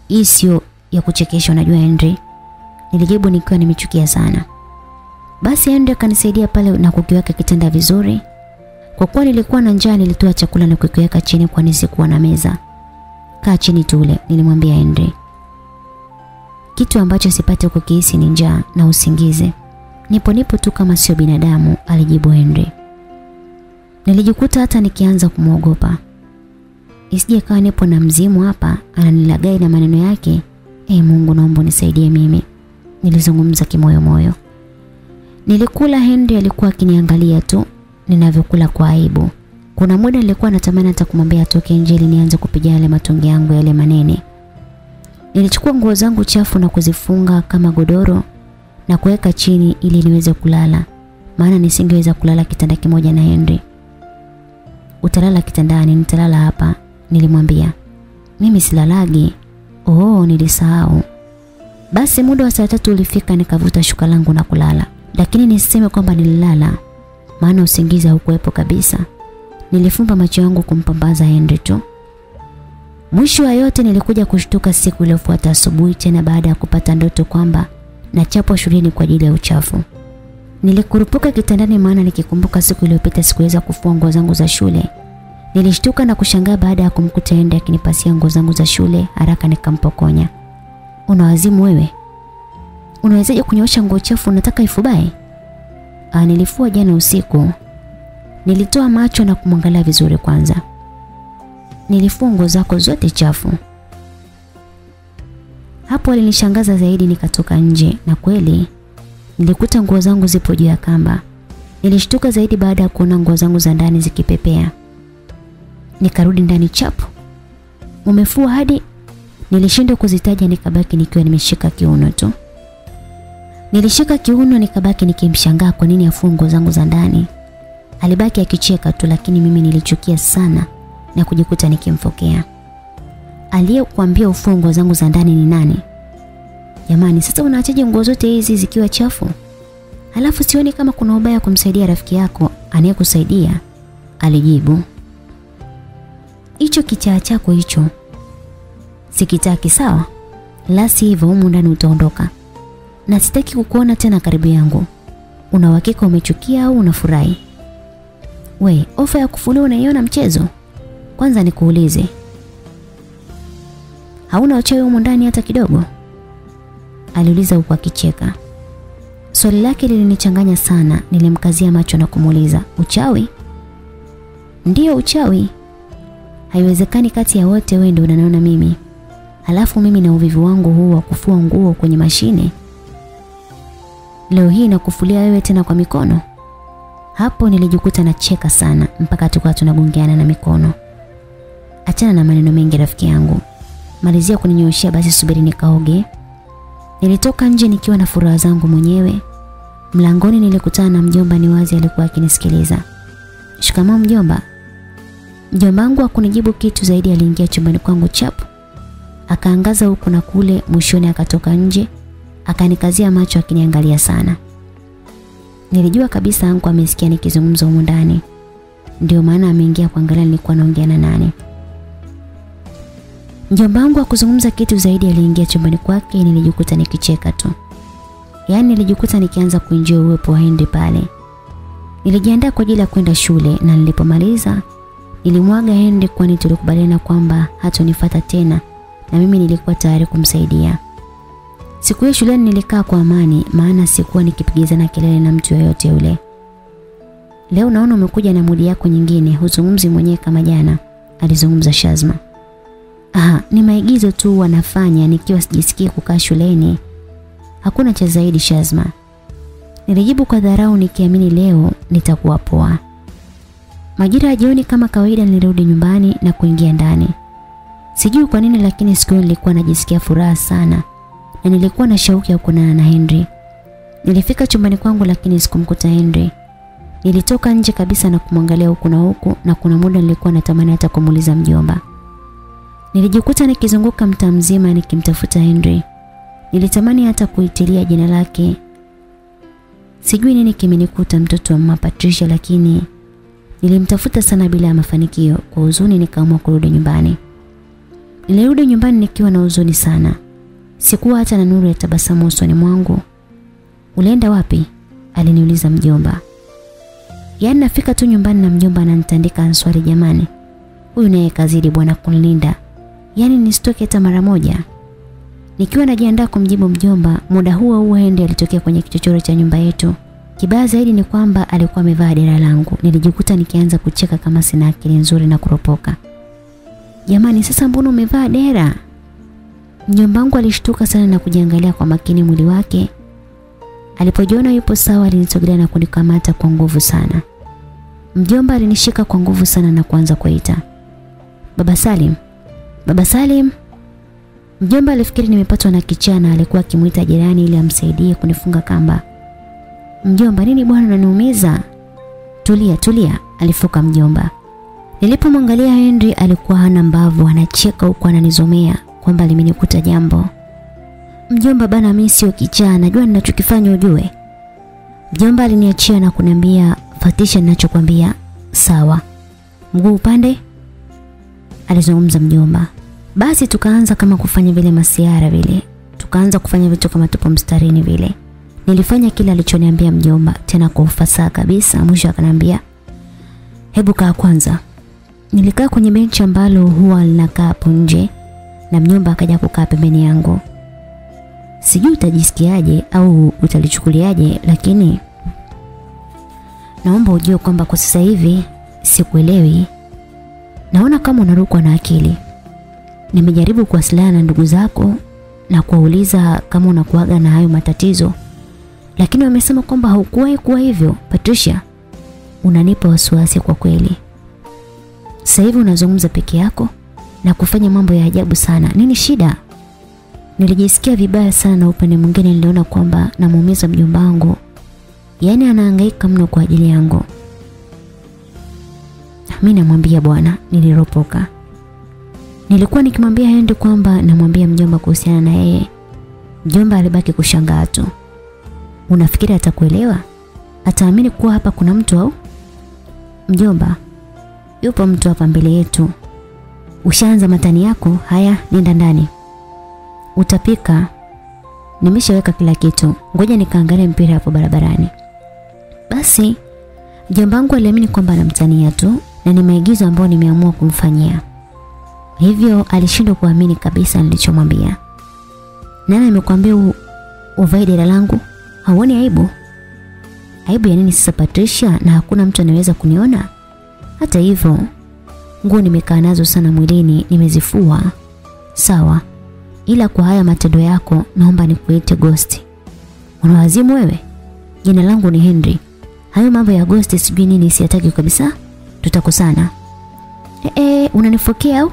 Hii sio ya kuchekesha unajua Henry. Nilijibu nikiwa nimechukia sana. Basi Henry akanisaidia pale na kukiweka kitanda vizuri. Kwa kuwa nilikuwa na njaa nilitoa chakula na kukiweka chini kwani sikuwa na meza. Kaa chini tule, nilimwambia Henry. Kitu ambacho sipate kukihisi ni njaa na usingizi. Nipo nipo tu kama sio binadamu, alijibu Henry. Nilijikuta hata nikianza kumwogopa. Isije kawa nipo na mzimu hapa, ananilagai na maneno yake. E Mungu naomba nisaidie mimi. Nilizungumza kimoyo moyo. Nilikula Henry alikuwa akiniangalia tu ninavyokula kwa aibu. Kuna muda nilikuwa natamani hata kumwambia atoke nje ili nianze kupiga yale matonge yangu yale manene. Nilichukua nguo zangu chafu na kuzifunga kama godoro na kuweka chini ili niweze kulala. Maana nisingeweza kulala kitanda kimoja na Henry. Utalala kitandani, nitalala hapa, nilimwambia. Mimi silalagi. Oh, nilisahau. Basi muda wa saa tatu ulifika nikavuta shuka langu na kulala. Lakini nisiseme kwamba nililala, maana usingizi haukuwepo kabisa. Nilifumba macho yangu kumpambaza Henry tu. Mwisho wa yote nilikuja kushtuka siku iliyofuata asubuhi tena baada ya kupata ndoto kwamba nachapwa shuleni kwa ajili ya uchafu. Nilikurupuka kitandani maana nikikumbuka siku iliyopita sikuweza kufua nguo zangu za shule. Nilishtuka na kushangaa baada ya kumkuta Henry akinipasia nguo zangu za shule, haraka nikampokonya. Unawazimu wewe? Unawezaje kunyoosha nguo chafu unataka ifubae? Ah, nilifua jana usiku. Nilitoa macho na kumwangalia vizuri kwanza. Nilifua nguo zako zote chafu. Hapo alinishangaza zaidi nikatoka nje na kweli nilikuta nguo zangu zipo juu ya kamba. Nilishtuka zaidi baada ya kuona nguo zangu za ndani zikipepea. Nikarudi ndani chapu. Umefua hadi nilishindwa kuzitaja nikabaki nikiwa nimeshika kiuno tu. Nilishika kiuno nikabaki nikimshangaa kwa nini afue nguo zangu za ndani. Alibaki akicheka tu lakini mimi nilichukia sana na kujikuta nikimfokea. Aliyekuambia ufungo zangu za ndani ni nani? Jamani, sasa unaachaje nguo zote hizi zikiwa chafu? alafu sioni kama kuna ubaya kumsaidia rafiki yako anayekusaidia, alijibu. Hicho kichaa chako hicho. Sikitaki sawa? La sivyo humu ndani utaondoka. Na sitaki kukuona tena karibu yangu. Una uhakika umechukia au unafurahi? We, ofa ya kufuliwa unaiona mchezo? Kwanza nikuulize. Hauna uchawi humu ndani hata kidogo? Aliuliza huku akicheka. Swali lake lilinichanganya sana, nilimkazia macho na kumuuliza, "Uchawi?" Ndiyo uchawi. Haiwezekani kati ya wote wewe ndio unaniona mimi. Halafu mimi na uvivu wangu huu wa kufua nguo kwenye mashine. Leo hii nakufulia wewe tena kwa mikono. Hapo nilijikuta nacheka sana mpaka tukawa tunagongeana na mikono. Achana na maneno mengi rafiki yangu. Malizia kuninyoshia basi subiri nikaoge. Nilitoka nje nikiwa na furaha zangu mwenyewe. Mlangoni nilikutana na mjomba ni wazi alikuwa akinisikiliza. Shikamoo mjomba. Mjomba wangu hakunijibu kitu zaidi aliingia chumbani kwangu chapu. Akaangaza huku na kule mwishoni akatoka nje akanikazia macho akiniangalia sana. Nilijua kabisa angu amesikia nikizungumza humu ndani. Ndio maana ameingia kuangalia nilikuwa naongea na nani. Mjomba wangu akuzungumza kitu zaidi aliingia chumbani kwake nilijikuta nikicheka tu. Yaani nilijikuta nikianza kuinjia uwepo wa pale. Nilijiandaa kwa ajili ya kwenda shule na nilipomaliza nilimwaga Henry kwani tulikubaliana kwamba hatonifuata tena na mimi nilikuwa tayari kumsaidia. Siku hiyo shuleni nilikaa kwa amani maana sikuwa nikipigizana kelele na mtu yoyote yule. Leo naona umekuja na mudi yako nyingine, huzungumzi mwenyewe kama jana, alizungumza Shazma. Aha, ni maigizo tu wanafanya nikiwa sijisikii kukaa shuleni. Hakuna cha zaidi Shazma. Nilijibu kwa dharau nikiamini leo nitakuwa poa. Majira ya jioni kama kawaida nilirudi nyumbani na kuingia ndani. Sijui kwa nini lakini siku nilikuwa najisikia furaha sana na nilikuwa na shauki ya kuonana na Henry. Nilifika chumbani kwangu lakini sikumkuta Henry. Nilitoka nje kabisa na kumwangalia huku na huku na kuna muda nilikuwa natamani hata kumuliza mjomba. Nilijikuta nikizunguka mtaa mzima nikimtafuta Henry. Nilitamani hata kuitilia jina lake. Sijui nini kimenikuta mtoto wa mama Patricia lakini nilimtafuta sana bila ya mafanikio. Kwa huzuni nikaamua kurudi nyumbani. Nilirudi nyumbani nikiwa na huzuni sana. Sikuwa hata na nuru ya tabasamu usoni mwangu. Ulienda wapi? aliniuliza mjomba. Yaani nafika tu nyumbani na mjomba ananitandika nswali jamani. Huyu naye kazidi bwana kunilinda. Yaani nisitoke hata mara moja. Nikiwa najiandaa kumjibu mjomba, muda huo huo Hende alitokea kwenye kichochoro cha nyumba yetu. Kibaya zaidi ni kwamba alikuwa amevaa dera langu. Nilijikuta nikianza kucheka kama sina akili nzuri na kuropoka. Jamani sasa mbona umevaa dera? Mjomba wangu alishtuka sana na kujiangalia kwa makini mwili wake. Alipojiona yupo sawa alinisogelea na kunikamata kwa nguvu sana. Mjomba alinishika kwa nguvu sana na kuanza kuita. Baba Salim. Baba Salim. Mjomba alifikiri nimepatwa na kichana alikuwa akimuita jirani ili amsaidie kunifunga kamba. Mjomba nini bwana unaniumiza? Tulia tulia alifuka mjomba. Nilipomwangalia Henry alikuwa hana mbavu anacheka huku ananizomea kwamba limenikuta jambo. Mjomba bana mimi sio kichaa najua ninachokifanya ujue. Mjomba aliniachia na kuniambia fatisha ninachokwambia. Sawa. Mguu upande? Alizungumza mjomba. Basi tukaanza kama kufanya vile masiara vile. Tukaanza kufanya vitu kama tupo mstarini vile. Nilifanya kila alichoniambia mjomba tena kwa ufasaha kabisa. Mwisho akaniambia Hebu kaa kwanza. Nilikaa kwenye benchi ambalo huwa linakaa hapo nje na mjomba akaja kukaa pembeni yangu. Sijui utajisikiaje au utalichukuliaje lakini naomba ujue kwamba kwa sasa hivi sikuelewi. Naona kama unarukwa na akili. Nimejaribu kuwasiliana na ndugu zako na kuwauliza kama unakuaga na hayo matatizo. Lakini wamesema kwamba haukuwahi kuwa hivyo. Patricia, unanipa wasiwasi kwa kweli. Sasa hivi unazungumza peke yako na kufanya mambo ya ajabu sana. Nini shida? Nilijisikia vibaya sana na upande mwingine niliona kwamba namuumiza mjomba wangu. Yaani anahangaika mno kwa ajili yangu. Mimi namwambia bwana, niliropoka. Nilikuwa nikimwambia Henry kwamba namwambia mjomba kuhusiana na yeye. Mjomba alibaki kushangaa tu. Unafikiri atakuelewa? Ataamini kuwa hapa kuna mtu au? Mjomba, yupo mtu hapa mbele yetu. Ushaanza matani yako? Haya, nenda ndani. Utapika. Nimeshaweka kila kitu. Ngoja nikaangalie mpira hapo barabarani. Basi mjomba wangu aliamini kwamba anamtania tu na ni maigizo ambayo nimeamua kumfanyia. Hivyo alishindwa kuamini kabisa nilichomwambia. Nani amekwambia uvae dera langu? Hauoni aibu? Aibu ya nini sasa Patricia na hakuna mtu anaweza kuniona? Hata hivyo nguo nimekaa nazo sana mwilini nimezifua. Sawa. Ila kwa haya matendo yako naomba nikuite Ghost. Unawazimu wewe? Jina langu ni Henry. Hayo mambo ya Ghost sijui nini siyataki kabisa. Tutakosana. Eh, e, unanifokea au?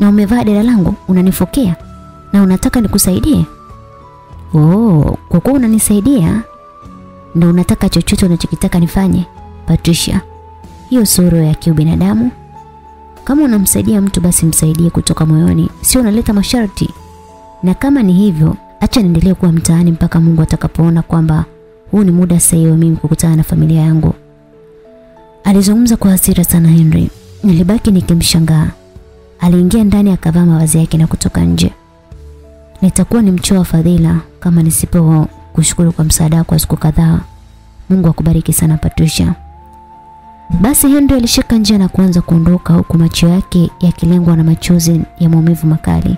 Na umevaa dera langu unanifokea? Na unataka nikusaidie? Oh, kwa kuwa unanisaidia ndio unataka chochote unachokitaka nifanye? Patricia, hiyo soro ya kiubinadamu. Kama unamsaidia mtu basi msaidie kutoka moyoni, sio unaleta masharti. Na kama ni hivyo, Acha niendelee kuwa mtaani mpaka Mungu atakapoona kwamba huu ni muda sahihi wa mimi kukutana na familia yangu. Alizungumza kwa hasira sana Henry. Nilibaki nikimshangaa. Aliingia ndani akavaa mavazi yake na kutoka nje. Nitakuwa ni mchoa fadhila kama nisipo kushukuru kwa msaada wako siku kadhaa. Mungu akubariki sana Patricia. Basi Henry alishika njia na kuanza kuondoka huku macho yake yakilengwa na machozi ya maumivu makali.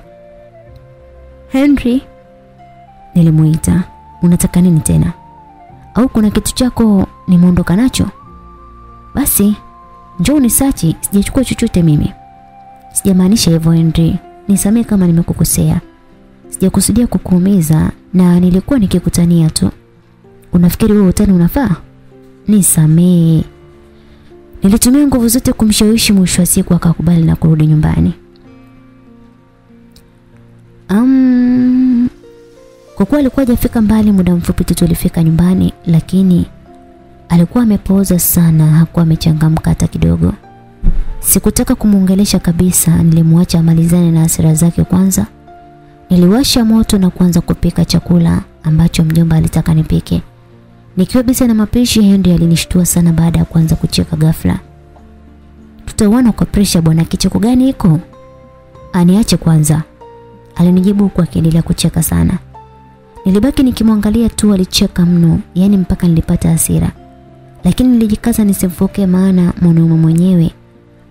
Henry nilimuita. Unataka nini tena? Au kuna kitu chako nimeondoka nacho? Basi njoo unisachi, sijachukua chochote mimi. Sijamaanisha hivyo Henry. Nisamee kama nimekukosea. Sijakusudia kukuumiza na nilikuwa nikikutania tu. Unafikiri wewe utani unafaa? Nisamee. Nilitumia nguvu zote kumshawishi mwisho wa siku akakubali na kurudi nyumbani. Um, kwa kuwa alikuwa hajafika mbali muda mfupi tu tulifika nyumbani lakini alikuwa amepooza sana hakuwa amechangamka hata kidogo. Sikutaka kumuongelesha kabisa, nilimwacha amalizane na hasira zake kwanza. Niliwasha moto na kuanza kupika chakula ambacho mjomba alitaka nipike. Nikiwa busy na mapishi, Henry alinishtua sana baada ya kuanza kucheka ghafla. Tutauana kwa pressure bwana, kicheko gani iko? Aniache kwanza. Alinijibu huku akiendelea kucheka sana. Nilibaki nikimwangalia tu alicheka mno, yani mpaka nilipata hasira. Lakini nilijikaza nisimfoke maana mwanaume mwenyewe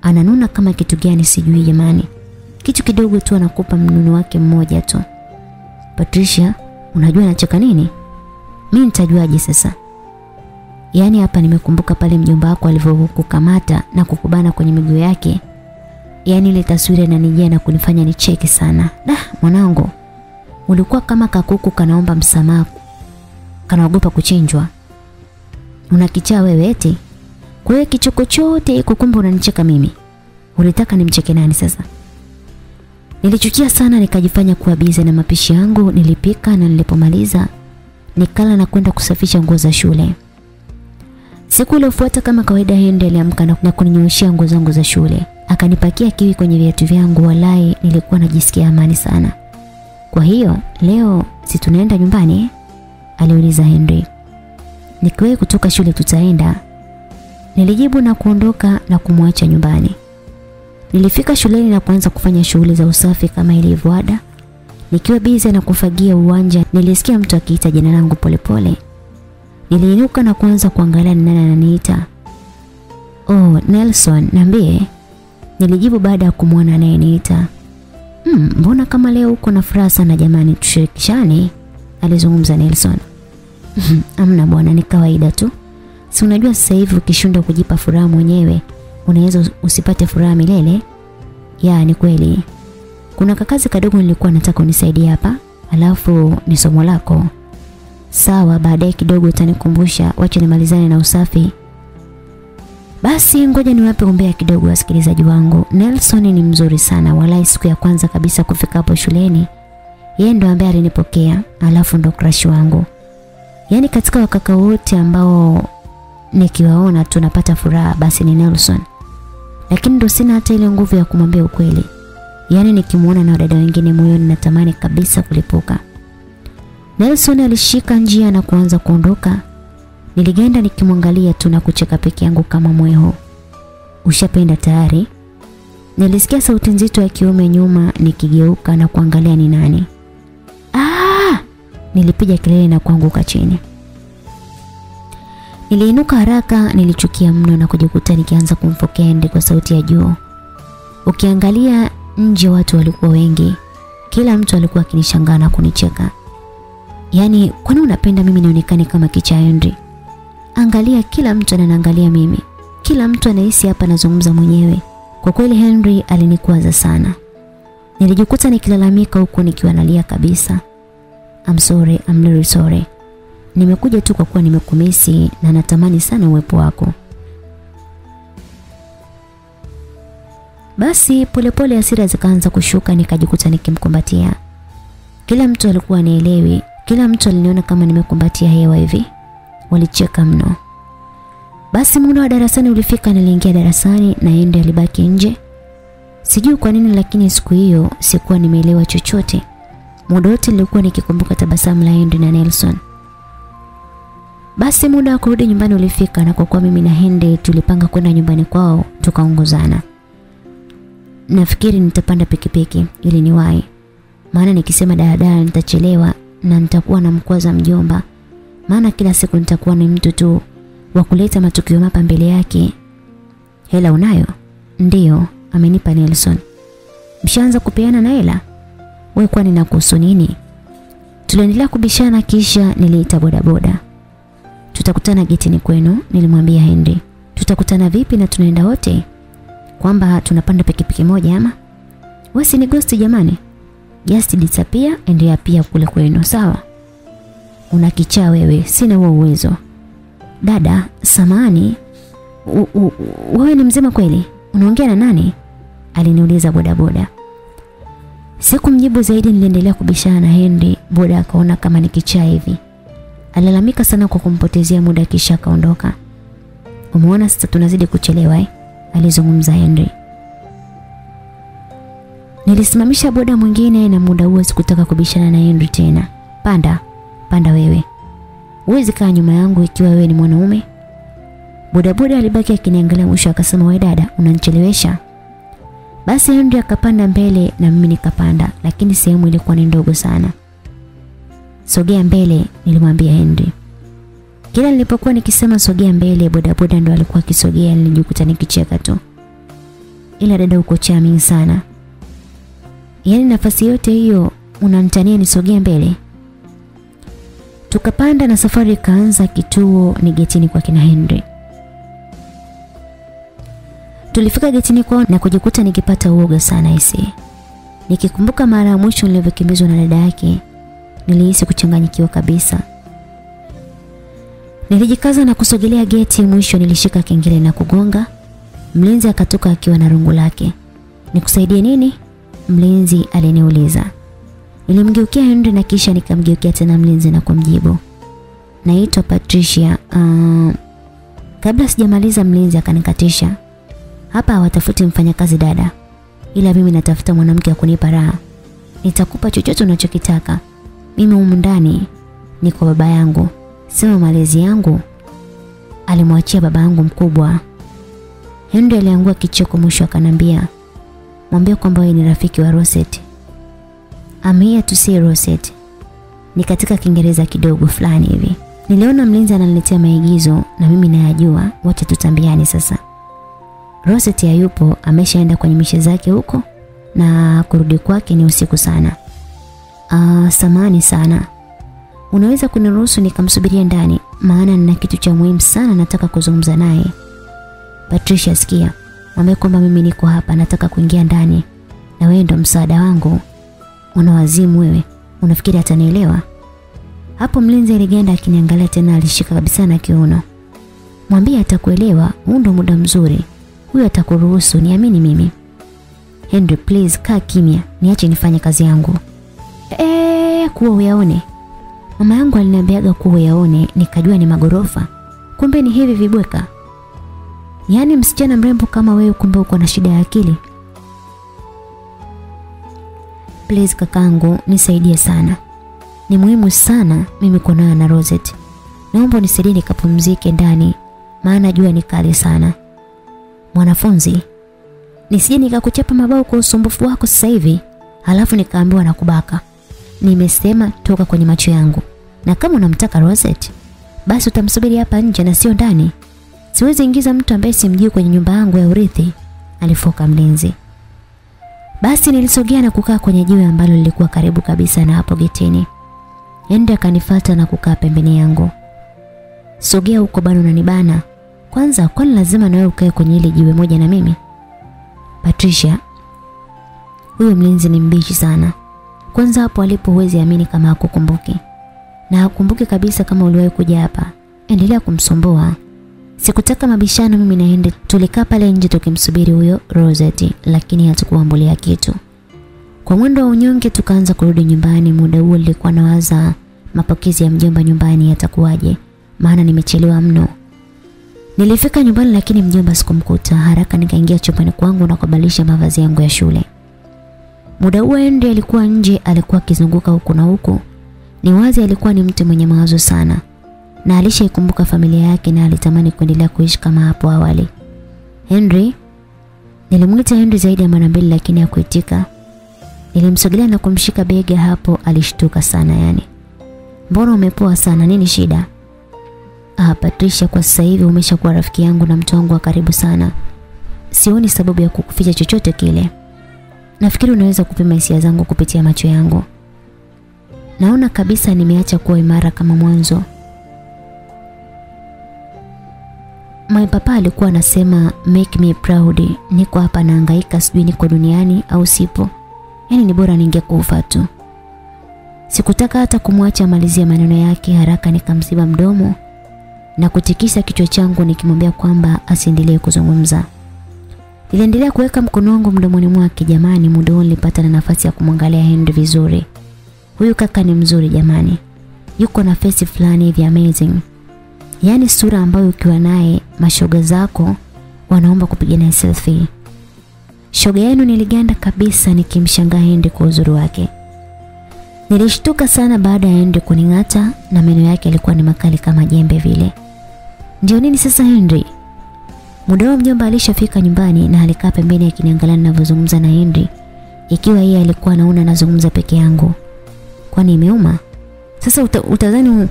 ananuna kama kitu gani sijui jamani. Kitu kidogo tu anakupa mnuno wake mmoja tu. Patricia, unajua anacheka nini? Mimi nitajuaje sasa? Yaani hapa nimekumbuka pale mjomba wako alivyokukamata na kukubana kwenye miguu yake. Yaani ile taswira inanijia na kunifanya nicheke sana. Da, mwanangu. Ulikuwa kama kakuku kanaomba msamaha. Kanaogopa kuchinjwa. Unakichaa wewe eti? Kwa hiyo kichoko chote kukumbe unanicheka mimi. Ulitaka nimcheke nani sasa? Nilichukia sana nikajifanya kuwa bize na mapishi yangu, nilipika na nilipomaliza nikala na kwenda kusafisha nguo za shule. Siku iliyofuata kama kawaida Henry aliamka na, kuninyooshia nguo zangu za shule. Akanipakia kiwi kwenye viatu vyangu, walai nilikuwa najisikia amani sana. Kwa hiyo leo si tunaenda nyumbani? aliuliza Henry. Nikiwahi kutoka shule tutaenda. Nilijibu na kuondoka na kumwacha nyumbani. Nilifika shuleni na kuanza kufanya shughuli za usafi kama ilivyo ada. Nikiwa bize na kufagia uwanja, nilisikia mtu akiita jina langu polepole. Niliinuka na kuanza kuangalia ni nani ananiita. Oh, Nelson, niambie. Nilijibu baada ya kumwona anayeniita. Hmm, mbona kama leo uko na furaha sana jamani, tushirikishane? Alizungumza Nelson. (laughs) Amna bwana, ni kawaida tu. Si unajua sasa hivi ukishinda kujipa furaha mwenyewe, unaweza usipate furaha milele? Ya, ni kweli. Kuna kakazi kadogo nilikuwa nataka unisaidie hapa, alafu ni somo lako. Sawa, baadaye kidogo utanikumbusha, wacha nimalizane na usafi. Basi ngoja niwape umbea kidogo wasikilizaji wangu. Nelson ni mzuri sana, walai siku ya kwanza kabisa kufika hapo shuleni. Yeye ndo ambaye alinipokea, alafu ndo crush wangu. Yaani katika wakaka wote ambao nikiwaona tunapata furaha basi ni Nelson. Lakini ndo sina hata ile nguvu ya kumwambia ukweli. Yaani nikimuona na wadada wengine moyoni natamani kabisa kulipuka. Nelson alishika njia na kuanza kuondoka. Niligenda nikimwangalia tu na kucheka peke yangu kama mweho. Ushapenda tayari? Nilisikia sauti nzito ya kiume nyuma nikigeuka na kuangalia ni nani. Ah! Nilipiga kelele na kuanguka chini. Niliinuka haraka, nilichukia mno na kujikuta nikianza kumfokea Henry kwa sauti ya juu. Ukiangalia nje watu walikuwa wengi. Kila mtu alikuwa akinishangaa na kunicheka. Yaani, kwani unapenda mimi nionekane kama kicha Henry? Angalia kila mtu ananiangalia mimi. Kila mtu anahisi hapa nazungumza mwenyewe. Kwa kweli Henry alinikwaza sana. Nilijikuta nikilalamika huku nikiwa nalia kabisa. I'm sorry, I'm really sorry. Nimekuja tu kwa kuwa nimekumisi na natamani sana uwepo wako. Basi polepole hasira zikaanza kushuka nikajikuta nikimkumbatia. Kila mtu alikuwa anielewi, kila mtu aliniona kama nimekumbatia hewa hivi. Walicheka mno. Basi muda wa darasani ulifika niliingia darasani na Ende alibaki nje. Sijui kwa nini lakini siku hiyo sikuwa nimeelewa chochote. Muda wote nilikuwa nikikumbuka tabasamu la Henry na Nelson. Basi muda wa kurudi nyumbani ulifika na kwa kuwa mimi na Henry tulipanga kwenda nyumbani kwao tukaongozana. Nafikiri nitapanda pikipiki ili niwahi. Maana nikisema daladala nitachelewa na nitakuwa na mkwaza mjomba. Maana kila siku nitakuwa ni mtu tu wa kuleta matukio mapa mbele yake. Hela unayo? Ndiyo, amenipa Nelson. Mshaanza kupeana na hela? Wewe kwani nakuhusu nini? Tuliendelea kubishana kisha niliita bodaboda. Tutakutana getini kwenu, nilimwambia Henry. Tutakutana vipi na tunaenda wote? Kwamba tunapanda pikipiki moja ama? Wewe ni ghost jamani? Just disappear and reappear kule kwenu, sawa? Una kichaa wewe, sina huo uwezo. Dada, samani, wewe ni mzima kweli? Unaongea na nani? Aliniuliza siku mjibu zaidi niliendelea kubishana na Henry, boda akaona kama ni kichaa hivi. Alalamika sana kwa kumpotezea muda kisha akaondoka. Umeona sasa tunazidi kuchelewa eh? Alizungumza Henry. Nilisimamisha boda mwingine na muda huo sikutaka kubishana na Henry tena. Panda, panda wewe. Huwezi kaa nyuma yangu ikiwa wewe ni mwanaume. Boda boda alibaki akiniangalia mwisho akasema wewe dada unanichelewesha. Basi Henry akapanda mbele na mimi nikapanda lakini sehemu ilikuwa ni ndogo sana. Sogea mbele nilimwambia Henry. Kila nilipokuwa nikisema sogea mbele bodaboda ndo alikuwa akisogea nilijikuta nikicheka tu. Ila dada uko charming sana. Yaani nafasi yote hiyo unanitania nisogee mbele. Tukapanda na safari ikaanza kituo ni getini kwa kina Henry. Tulifika getini kwao na kujikuta nikipata uoga sana isi. Nikikumbuka mara ya mwisho nilivyokimbizwa na dada yake, nilihisi kuchanganyikiwa kabisa. Nilijikaza na kusogelea geti, mwisho nilishika kengele na kugonga. Mlinzi akatoka akiwa na rungu lake. Nikusaidie nini? Mlinzi aliniuliza. Nilimgeukia Henry na kisha nikamgeukia tena mlinzi na kumjibu. Naitwa Patricia. Uh, kabla sijamaliza mlinzi akanikatisha. Hapa hawatafuti mfanyakazi dada. Ila mimi natafuta mwanamke wa kunipa raha. Nitakupa chochote unachokitaka. Mimi humu ndani ni kwa baba yangu. Sema malezi yangu alimwachia baba yangu mkubwa. Henry aliangua kicheko mwisho akanambia, "Mwambie kwamba wewe ni rafiki wa Roset." amia here to see Roset. Ni katika Kiingereza kidogo fulani hivi. Niliona mlinzi ananiletea maigizo na mimi nayajua, wote tutambiane sasa. Roset hayupo, ameshaenda kwenye mishe zake huko na kurudi kwake ni usiku sana. Ah, samani sana. Unaweza kuniruhusu nikamsubiria ndani maana nina kitu cha muhimu sana nataka kuzungumza naye. Patricia sikia, mwambie kwamba mimi niko hapa nataka kuingia ndani na wewe ndo msaada wangu. Unawazimu wewe. Unafikiri atanielewa? Hapo mlinzi aligenda akiniangalia tena alishika kabisa na kiuno. Mwambie atakuelewa, huu ndo muda mzuri. Huyo atakuruhusu, niamini mimi. Henry please kaa kimya, niache nifanye kazi yangu. Eh, kuwa uyaone. Mama yangu aliniambiaga kuwa yaone, nikajua ni magorofa. Kumbe ni hivi vibweka. Yaani msichana mrembo kama wewe kumbe uko na shida ya akili. Please kakangu, nisaidie sana. Ni muhimu sana mimi kuonana na Rosette. Naomba nisaidie nikapumzike ndani, maana jua ni kali sana. Mwanafunzi, nisije nikakuchapa mabao kwa usumbufu wako sasa hivi, halafu nikaambiwa na kubaka. Nimesema toka kwenye macho yangu. Na kama unamtaka Rosette, basi utamsubiri hapa nje na sio ndani. Siwezi ingiza mtu ambaye simjui kwenye nyumba yangu ya urithi, alifoka mlinzi. Basi nilisogea na kukaa kwenye jiwe ambalo lilikuwa karibu kabisa na hapo getini. Ende akanifata na kukaa pembeni yangu. Sogea huko bado unanibana. Kwanza kwani lazima na wewe ukae kwenye ile jiwe moja na mimi? Patricia, huyo mlinzi ni mbishi sana. Kwanza hapo alipo huwezi amini kama hakukumbuki. Na hakumbuki kabisa kama uliwahi kuja hapa. Endelea kumsumbua. Sikutaka mabishano mimi na Hende. Tulikaa pale nje tukimsubiri huyo Rosette lakini hatukuambulia kitu. Kwa mwendo wa unyonge tukaanza kurudi nyumbani. Muda huo nilikuwa nawaza mapokezi ya mjomba nyumbani yatakuwaje maana nimechelewa mno. Nilifika nyumbani lakini mjomba sikumkuta. Haraka nikaingia chumbani kwangu na kubadilisha mavazi yangu ya shule. Muda huo Henry alikuwa nje, alikuwa akizunguka huku na huku. Ni wazi alikuwa ni mtu mwenye mawazo sana na alishaikumbuka familia yake na alitamani kuendelea kuishi kama hapo awali. Henry Nilimwita Henry zaidi ya mara mbili lakini hakuitika. Nilimsogelea na kumshika bega hapo alishtuka sana yani. Mbona umepoa sana nini shida? Ah Patricia kwa sasa hivi umeshakuwa rafiki yangu na mtu wangu wa karibu sana. Sioni sababu ya kukuficha chochote kile. Nafikiri unaweza kupima hisia zangu kupitia macho yangu. Naona kabisa nimeacha kuwa imara kama mwanzo. My papa alikuwa anasema make me proud. Niko hapa nahangaika sijui niko duniani au sipo. Yaani ni bora ningekufa tu. Sikutaka hata kumwacha amalizie maneno yake haraka nikamziba mdomo na kutikisa kichwa changu nikimwambia kwamba asiendelee kuzungumza. Niliendelea kuweka mkono wangu mdomoni mwake jamani huo nilipata na nafasi ya kumwangalia Henry vizuri. Huyu kaka ni mzuri jamani. Yuko na face fulani hivi amazing. Yaani sura ambayo ukiwa naye mashoga zako wanaomba kupiga naye selfie. Shoga yenu niliganda kabisa nikimshangaa Henry kwa uzuri wake. Nilishtuka sana baada ya Henry kuning'ata na meno yake yalikuwa ni makali kama jembe vile. Ndio nini sasa Henry? Muda wa mjomba alishafika nyumbani na alikaa pembeni akiniangalia ninavyozungumza na Henry. Ikiwa yeye alikuwa anaona nazungumza peke yangu. Kwani imeuma? Sasa uta, utadhani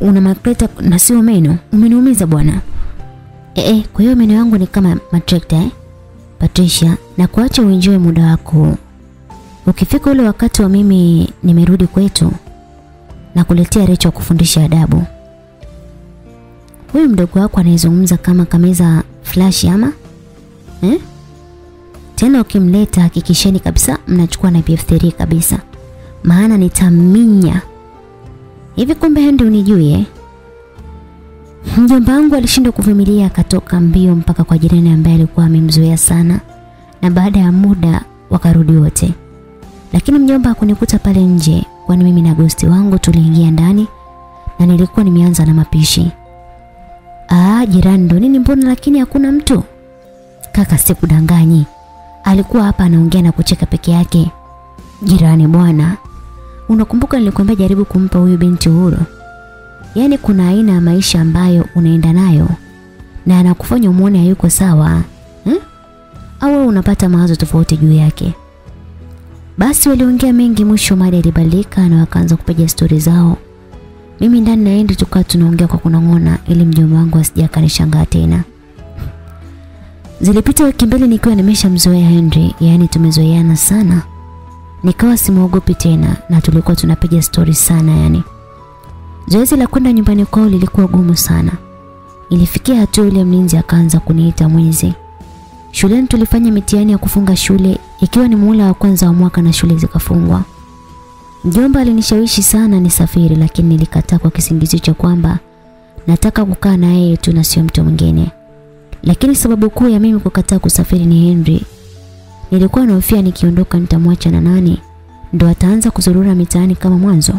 una makreta na sio meno. Umeniumiza bwana. Eh eh, kwa hiyo meno yangu ni kama matrekta eh? Patricia, na kuacha uenjoy muda wako. Ukifika ule wakati wa mimi nimerudi kwetu na kuletea Recho wa kufundisha adabu. Huyu mdogo wako anayezungumza kama kameza flash ama? Eh? Tena ukimleta hakikisheni kabisa mnachukua na BF3 kabisa. Maana nitaminya. Hivi kumbe Henry unijui eh? Mjomba wangu alishindwa kuvumilia akatoka mbio mpaka kwa jirani ambaye alikuwa amemzoea sana na baada ya muda wakarudi wote. Lakini mjomba hakunikuta pale nje kwani mimi na gosti wangu tuliingia ndani na nilikuwa nimeanza na mapishi. Ah, jirani ndo nini mbona lakini hakuna mtu? Kaka sikudanganyi. Alikuwa hapa anaongea na kucheka peke yake. Jirani bwana. Unakumbuka nilikwambia jaribu kumpa huyu binti uhuru? Yaani kuna aina ya maisha ambayo unaenda nayo na anakufanya umuone hayuko sawa. Hmm? Au unapata mawazo tofauti juu yake. Basi waliongea mengi mwisho mada ilibadilika na wakaanza kupiga stori zao. Mimi ndani na tukaa tunaongea kwa kunong'ona ili mjomba wangu asije akanishangaa tena. Zilipita wiki mbili nikiwa nimeshamzoea Henry, yaani tumezoeana sana. Nikawa simuogopi tena na tulikuwa tunapiga stori sana yani. Zoezi la kwenda nyumbani kwao lilikuwa gumu sana. Ilifikia hatua ile mlinzi akaanza kuniita mwizi. Shuleni tulifanya mitihani ya kufunga shule ikiwa ni muhula wa kwanza wa mwaka na shule zikafungwa. Mjomba alinishawishi sana nisafiri lakini nilikataa kwa kisingizio cha kwamba nataka kukaa na yeye tu na sio mtu mwingine. Lakini sababu kuu ya mimi kukataa kusafiri ni Henry. Nilikuwa nahofia nikiondoka nitamwacha na nani ndo ataanza kuzurura mitaani kama mwanzo.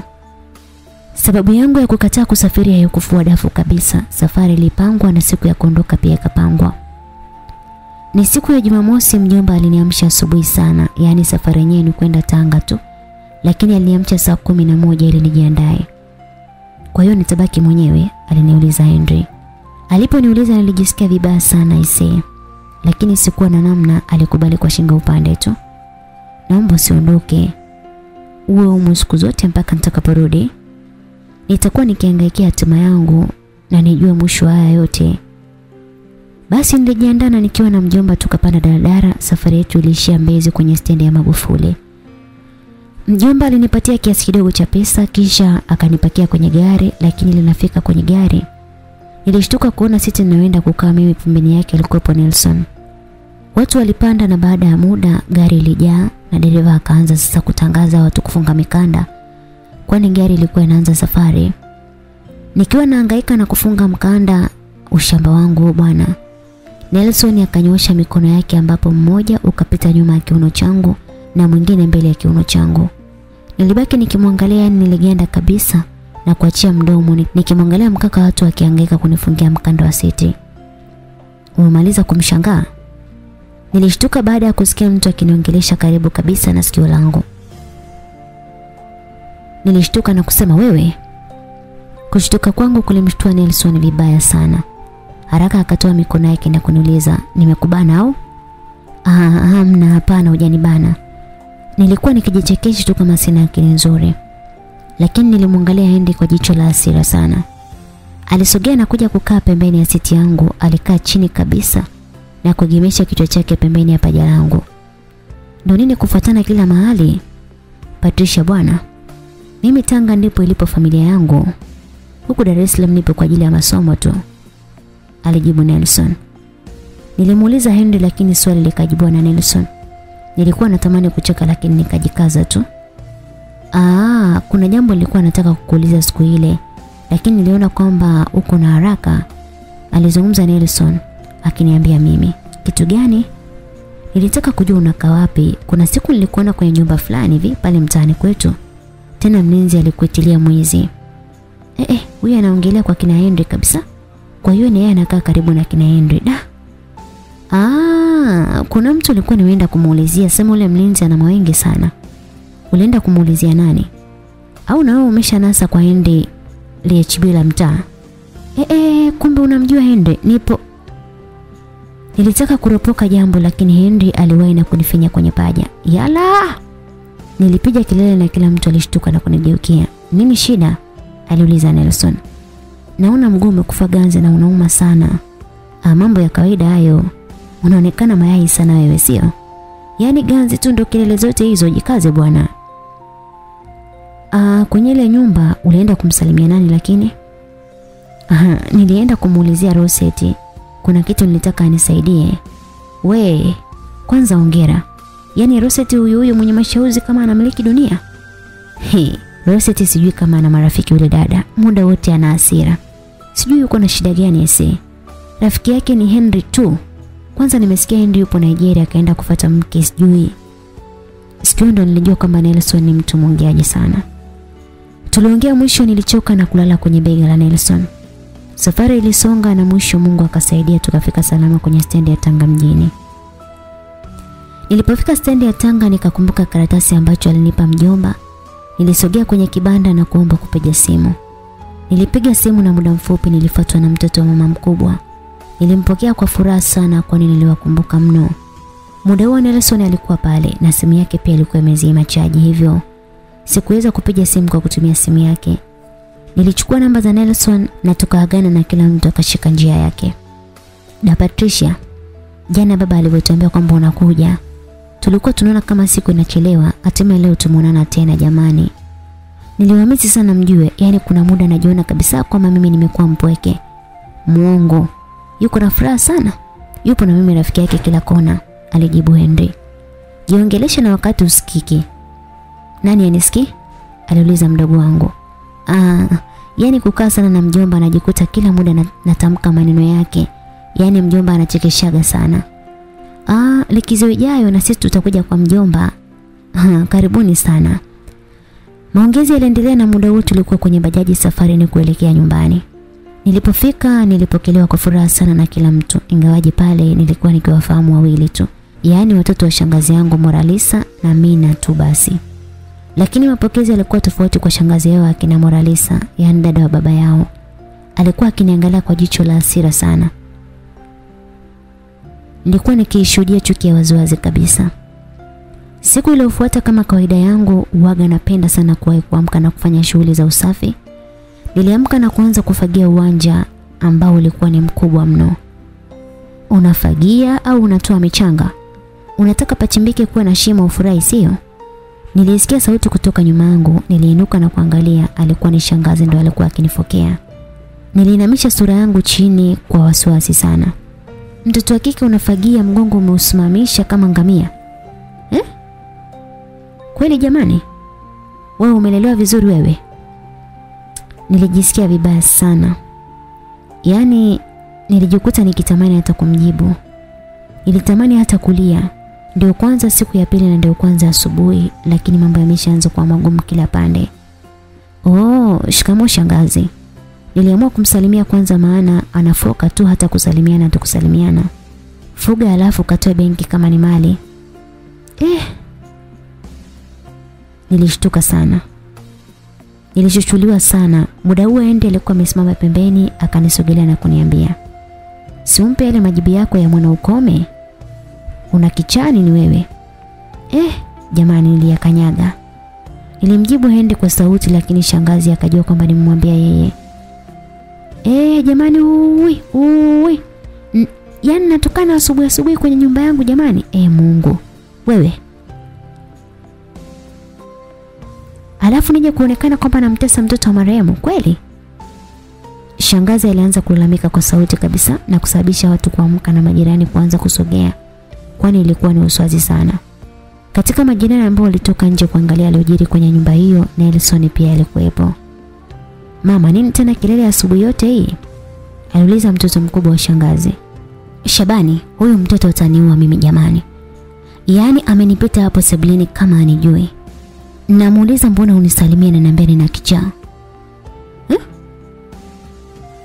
Sababu yangu ya kukataa kusafiri haikufua dafu kabisa. Safari ilipangwa na siku ya kuondoka pia ikapangwa. Ni siku ya Jumamosi mjomba aliniamsha asubuhi sana, yaani safari yenyewe ni kwenda Tanga tu. Lakini aliniamsha saa kumi na moja ili nijiandae. Kwa hiyo nitabaki mwenyewe, aliniuliza Henry. Aliponiuliza nilijisikia vibaya sana isee. Lakini sikuwa na namna, alikubali kwa shingo upande tu. Naomba usiondoke. Uwe humu siku zote mpaka nitakaporudi. Nitakuwa nikihangaikia hatima yangu na nijue mwisho haya yote. Basi nilijiandaa nikiwa na mjomba tukapanda daladala. Safari yetu iliishia Mbezi kwenye stendi ya Magufuli. Mjomba alinipatia kiasi kidogo cha pesa kisha akanipakia kwenye gari lakini linafika kwenye gari. Nilishtuka kuona siti ninayoenda kukaa mimi pembeni yake alikuwepo Nelson. Watu walipanda na baada ya muda gari ilijaa na dereva akaanza sasa kutangaza watu kufunga mikanda kwani gari ilikuwa inaanza safari. Nikiwa naangaika na kufunga mkanda ushamba wangu bwana. Nelson akanyosha mikono yake ambapo mmoja ukapita nyuma ya kiuno changu na mwingine mbele ya kiuno changu. Nilibaki nikimwangalia niligenda kabisa na kuachia mdomo nikimwangalia mkaka watu akihangaika kunifungia mkanda wa siti. Umemaliza kumshangaa? Nilishtuka baada ya kusikia mtu akiniongelesha karibu kabisa na sikio langu. Nilishtuka na kusema wewe. Kushtuka kwangu kulimshtua Nelson vibaya sana. Haraka akatoa mikono yake na kuniuliza, "Nimekubana au?" Ah, hamna, hapana hujanibana. Nilikuwa nikijichekesha tu kama sina akili nzuri. Lakini nilimwangalia aende kwa jicho la hasira sana. Alisogea na kuja kukaa pembeni ya siti yangu, alikaa chini kabisa na kuegemesha kichwa chake pembeni ya paja langu. Ndio nini kufuatana kila mahali? Patricia bwana. Mimi Tanga ndipo ilipo familia yangu. Huku Dar es Salaam nipo kwa ajili ya masomo tu. Alijibu Nelson. Nilimuuliza Henry lakini swali likajibiwa na Nelson. Nilikuwa natamani kucheka lakini nikajikaza tu. Ah, kuna jambo nilikuwa nataka kukuuliza siku ile lakini niliona kwamba uko na haraka. Alizungumza Nelson akiniambia mimi. Kitu gani? Nilitaka kujua unakaa wapi. Kuna siku nilikuona kwenye nyumba fulani hivi pale mtaani kwetu. Tena mlinzi alikuitilia mwizi. Eh eh, huyu anaongelea kwa kina Henry kabisa. Kwa hiyo ni yeye anakaa karibu na kina Henry. Da. Ah, kuna mtu alikuwa nimeenda kumuulizia sema ule mlinzi ana mawengi sana. Ulienda kumuulizia nani? Au na wewe umeshanasa kwa Henry LHB la mtaa? Eh eh, kumbe unamjua Henry. Nipo Nilitaka kuropoka jambo lakini Henry aliwahi na kunifinya kwenye paja. Yala! Nilipiga kelele na kila mtu alishtuka na kunigeukia. Nini shida? aliuliza Nelson. Naona mguu umekufa ganzi na unauma sana. Ah, mambo ya kawaida hayo. Unaonekana mayai sana wewe sio? Yaani ganzi tu ndo kelele zote hizo jikaze bwana. Ah, kwenye ile nyumba ulienda kumsalimia nani lakini? Aha, nilienda kumuulizia Roseti. Kuna kitu nilitaka anisaidie. We, kwanza ongera. Yaani Roseti huyu huyu mwenye mashauzi kama anamiliki dunia? He, Roseti sijui kama ana marafiki yule dada. Muda wote ana hasira. Sijui yuko na shida gani ese. Rafiki yake ni Henry tu. Kwanza nimesikia Henry yupo Nigeria akaenda kufata mke sijui. Sikio ndo nilijua kwamba Nelson ni mtu mwongeaji sana. Tuliongea mwisho nilichoka na kulala kwenye bega la Nelson. Safari ilisonga na mwisho Mungu akasaidia tukafika salama kwenye stendi ya Tanga mjini. Nilipofika stendi ya Tanga nikakumbuka karatasi ambacho alinipa mjomba. Nilisogea kwenye kibanda na kuomba kupiga simu. Nilipiga simu na muda mfupi nilifuatwa na mtoto wa mama mkubwa. Nilimpokea kwa furaha sana kwani niliwakumbuka mno. Muda huo Nelson alikuwa pale na simu yake pia ilikuwa imezima chaji hivyo sikuweza kupiga simu kwa kutumia simu yake. Nilichukua namba za Nelson na tukaagana na kila mtu akashika njia yake. Da Patricia, jana baba alivyotuambia kwamba unakuja. Tulikuwa tunaona kama siku inachelewa, hatimaye leo tumeonana tena jamani. Niliwamisi sana mjue, yani kuna muda najiona kabisa kwamba mimi nimekuwa mpweke. Muongo. Yuko na furaha sana. Yupo na mimi rafiki yake kila kona, alijibu Henry. Jiongeleshe na wakati usikiki. Nani anisikii? aliuliza mdogo wangu. Ah, yani kukaa sana na mjomba anajikuta kila muda na, natamka maneno yake. Yaani mjomba anachekeshaga sana. Ah, likizo ijayo na sisi tutakuja kwa mjomba. Ah, karibuni sana. Maongezi yaliendelea na muda wote tulikuwa kwenye bajaji safarini kuelekea nyumbani. Nilipofika nilipokelewa kwa furaha sana na kila mtu, ingawaje pale nilikuwa nikiwafahamu wawili tu, yaani watoto wa shangazi yangu Moralisa na Mina tu basi. Lakini mapokezi yalikuwa tofauti kwa shangazi yao akina Moralisa, yaani dada wa baba yao. Alikuwa akiniangalia kwa jicho la hasira sana. Nilikuwa nikiishuhudia chuki ya waziwazi kabisa. Siku iliyofuata kama kawaida yangu, uwaga napenda sana kuwahi kuamka na kufanya shughuli za usafi. Niliamka na kuanza kufagia uwanja ambao ulikuwa ni mkubwa mno. Unafagia au unatoa michanga? Unataka pachimbike kuwa na shimo ufurahi sio? Nilisikia sauti kutoka nyuma yangu, niliinuka na kuangalia, alikuwa ni shangazi ndo alikuwa akinifokea. Niliinamisha sura yangu chini kwa wasiwasi sana. Mtoto wa kike unafagia mgongo umeusimamisha kama ngamia. Eh? Kweli jamani? Wewe umelelewa vizuri wewe? Nilijisikia vibaya sana. Yaani nilijikuta nikitamani hata kumjibu. Nilitamani hata kulia. Ndio kwanza siku ya pili na ndio kwanza asubuhi, lakini mambo yameshaanza kuwa magumu kila pande. Oh, shikamo shangazi. Niliamua kumsalimia kwanza maana anafoka tu hata kusalimiana tu kusalimiana. fuga alafu katoe benki kama ni mali. Eh. Nilishtuka sana. Nilishuchuliwa sana. Muda huo ende alikuwa amesimama pembeni akanisogelea na kuniambia, "Simpe yale majibu yako ya mwana ukome. Una kichani ni wewe." Eh, jamani niliyakanyaga. Nilimjibu hendi kwa sauti lakini shangazi akajua kwamba nimemwambia yeye. Eh, jamani uwi, uwi. yani natokana asubuhi asubuhi kwenye nyumba yangu jamani. Eh, Mungu. Wewe. Alafu nije kuonekana kwamba namtesa mtoto wa marehemu kweli? Shangazi alianza kulalamika kwa sauti kabisa na kusababisha watu kuamka na majirani kuanza kusogea kwani ilikuwa ni uswazi sana. Katika majirani ambao walitoka nje kuangalia aliyojiri kwenye nyumba hiyo, Nelson pia alikuwepo. Mama, nini tena kelele asubuhi yote hii? aliuliza mtoto mkubwa wa shangazi. Shabani, huyu mtoto utaniua mimi jamani. Yaani amenipita hapo sebuleni kama anijui. Namuuliza mbona unisalimia na niambia nina kichaa? Hmm?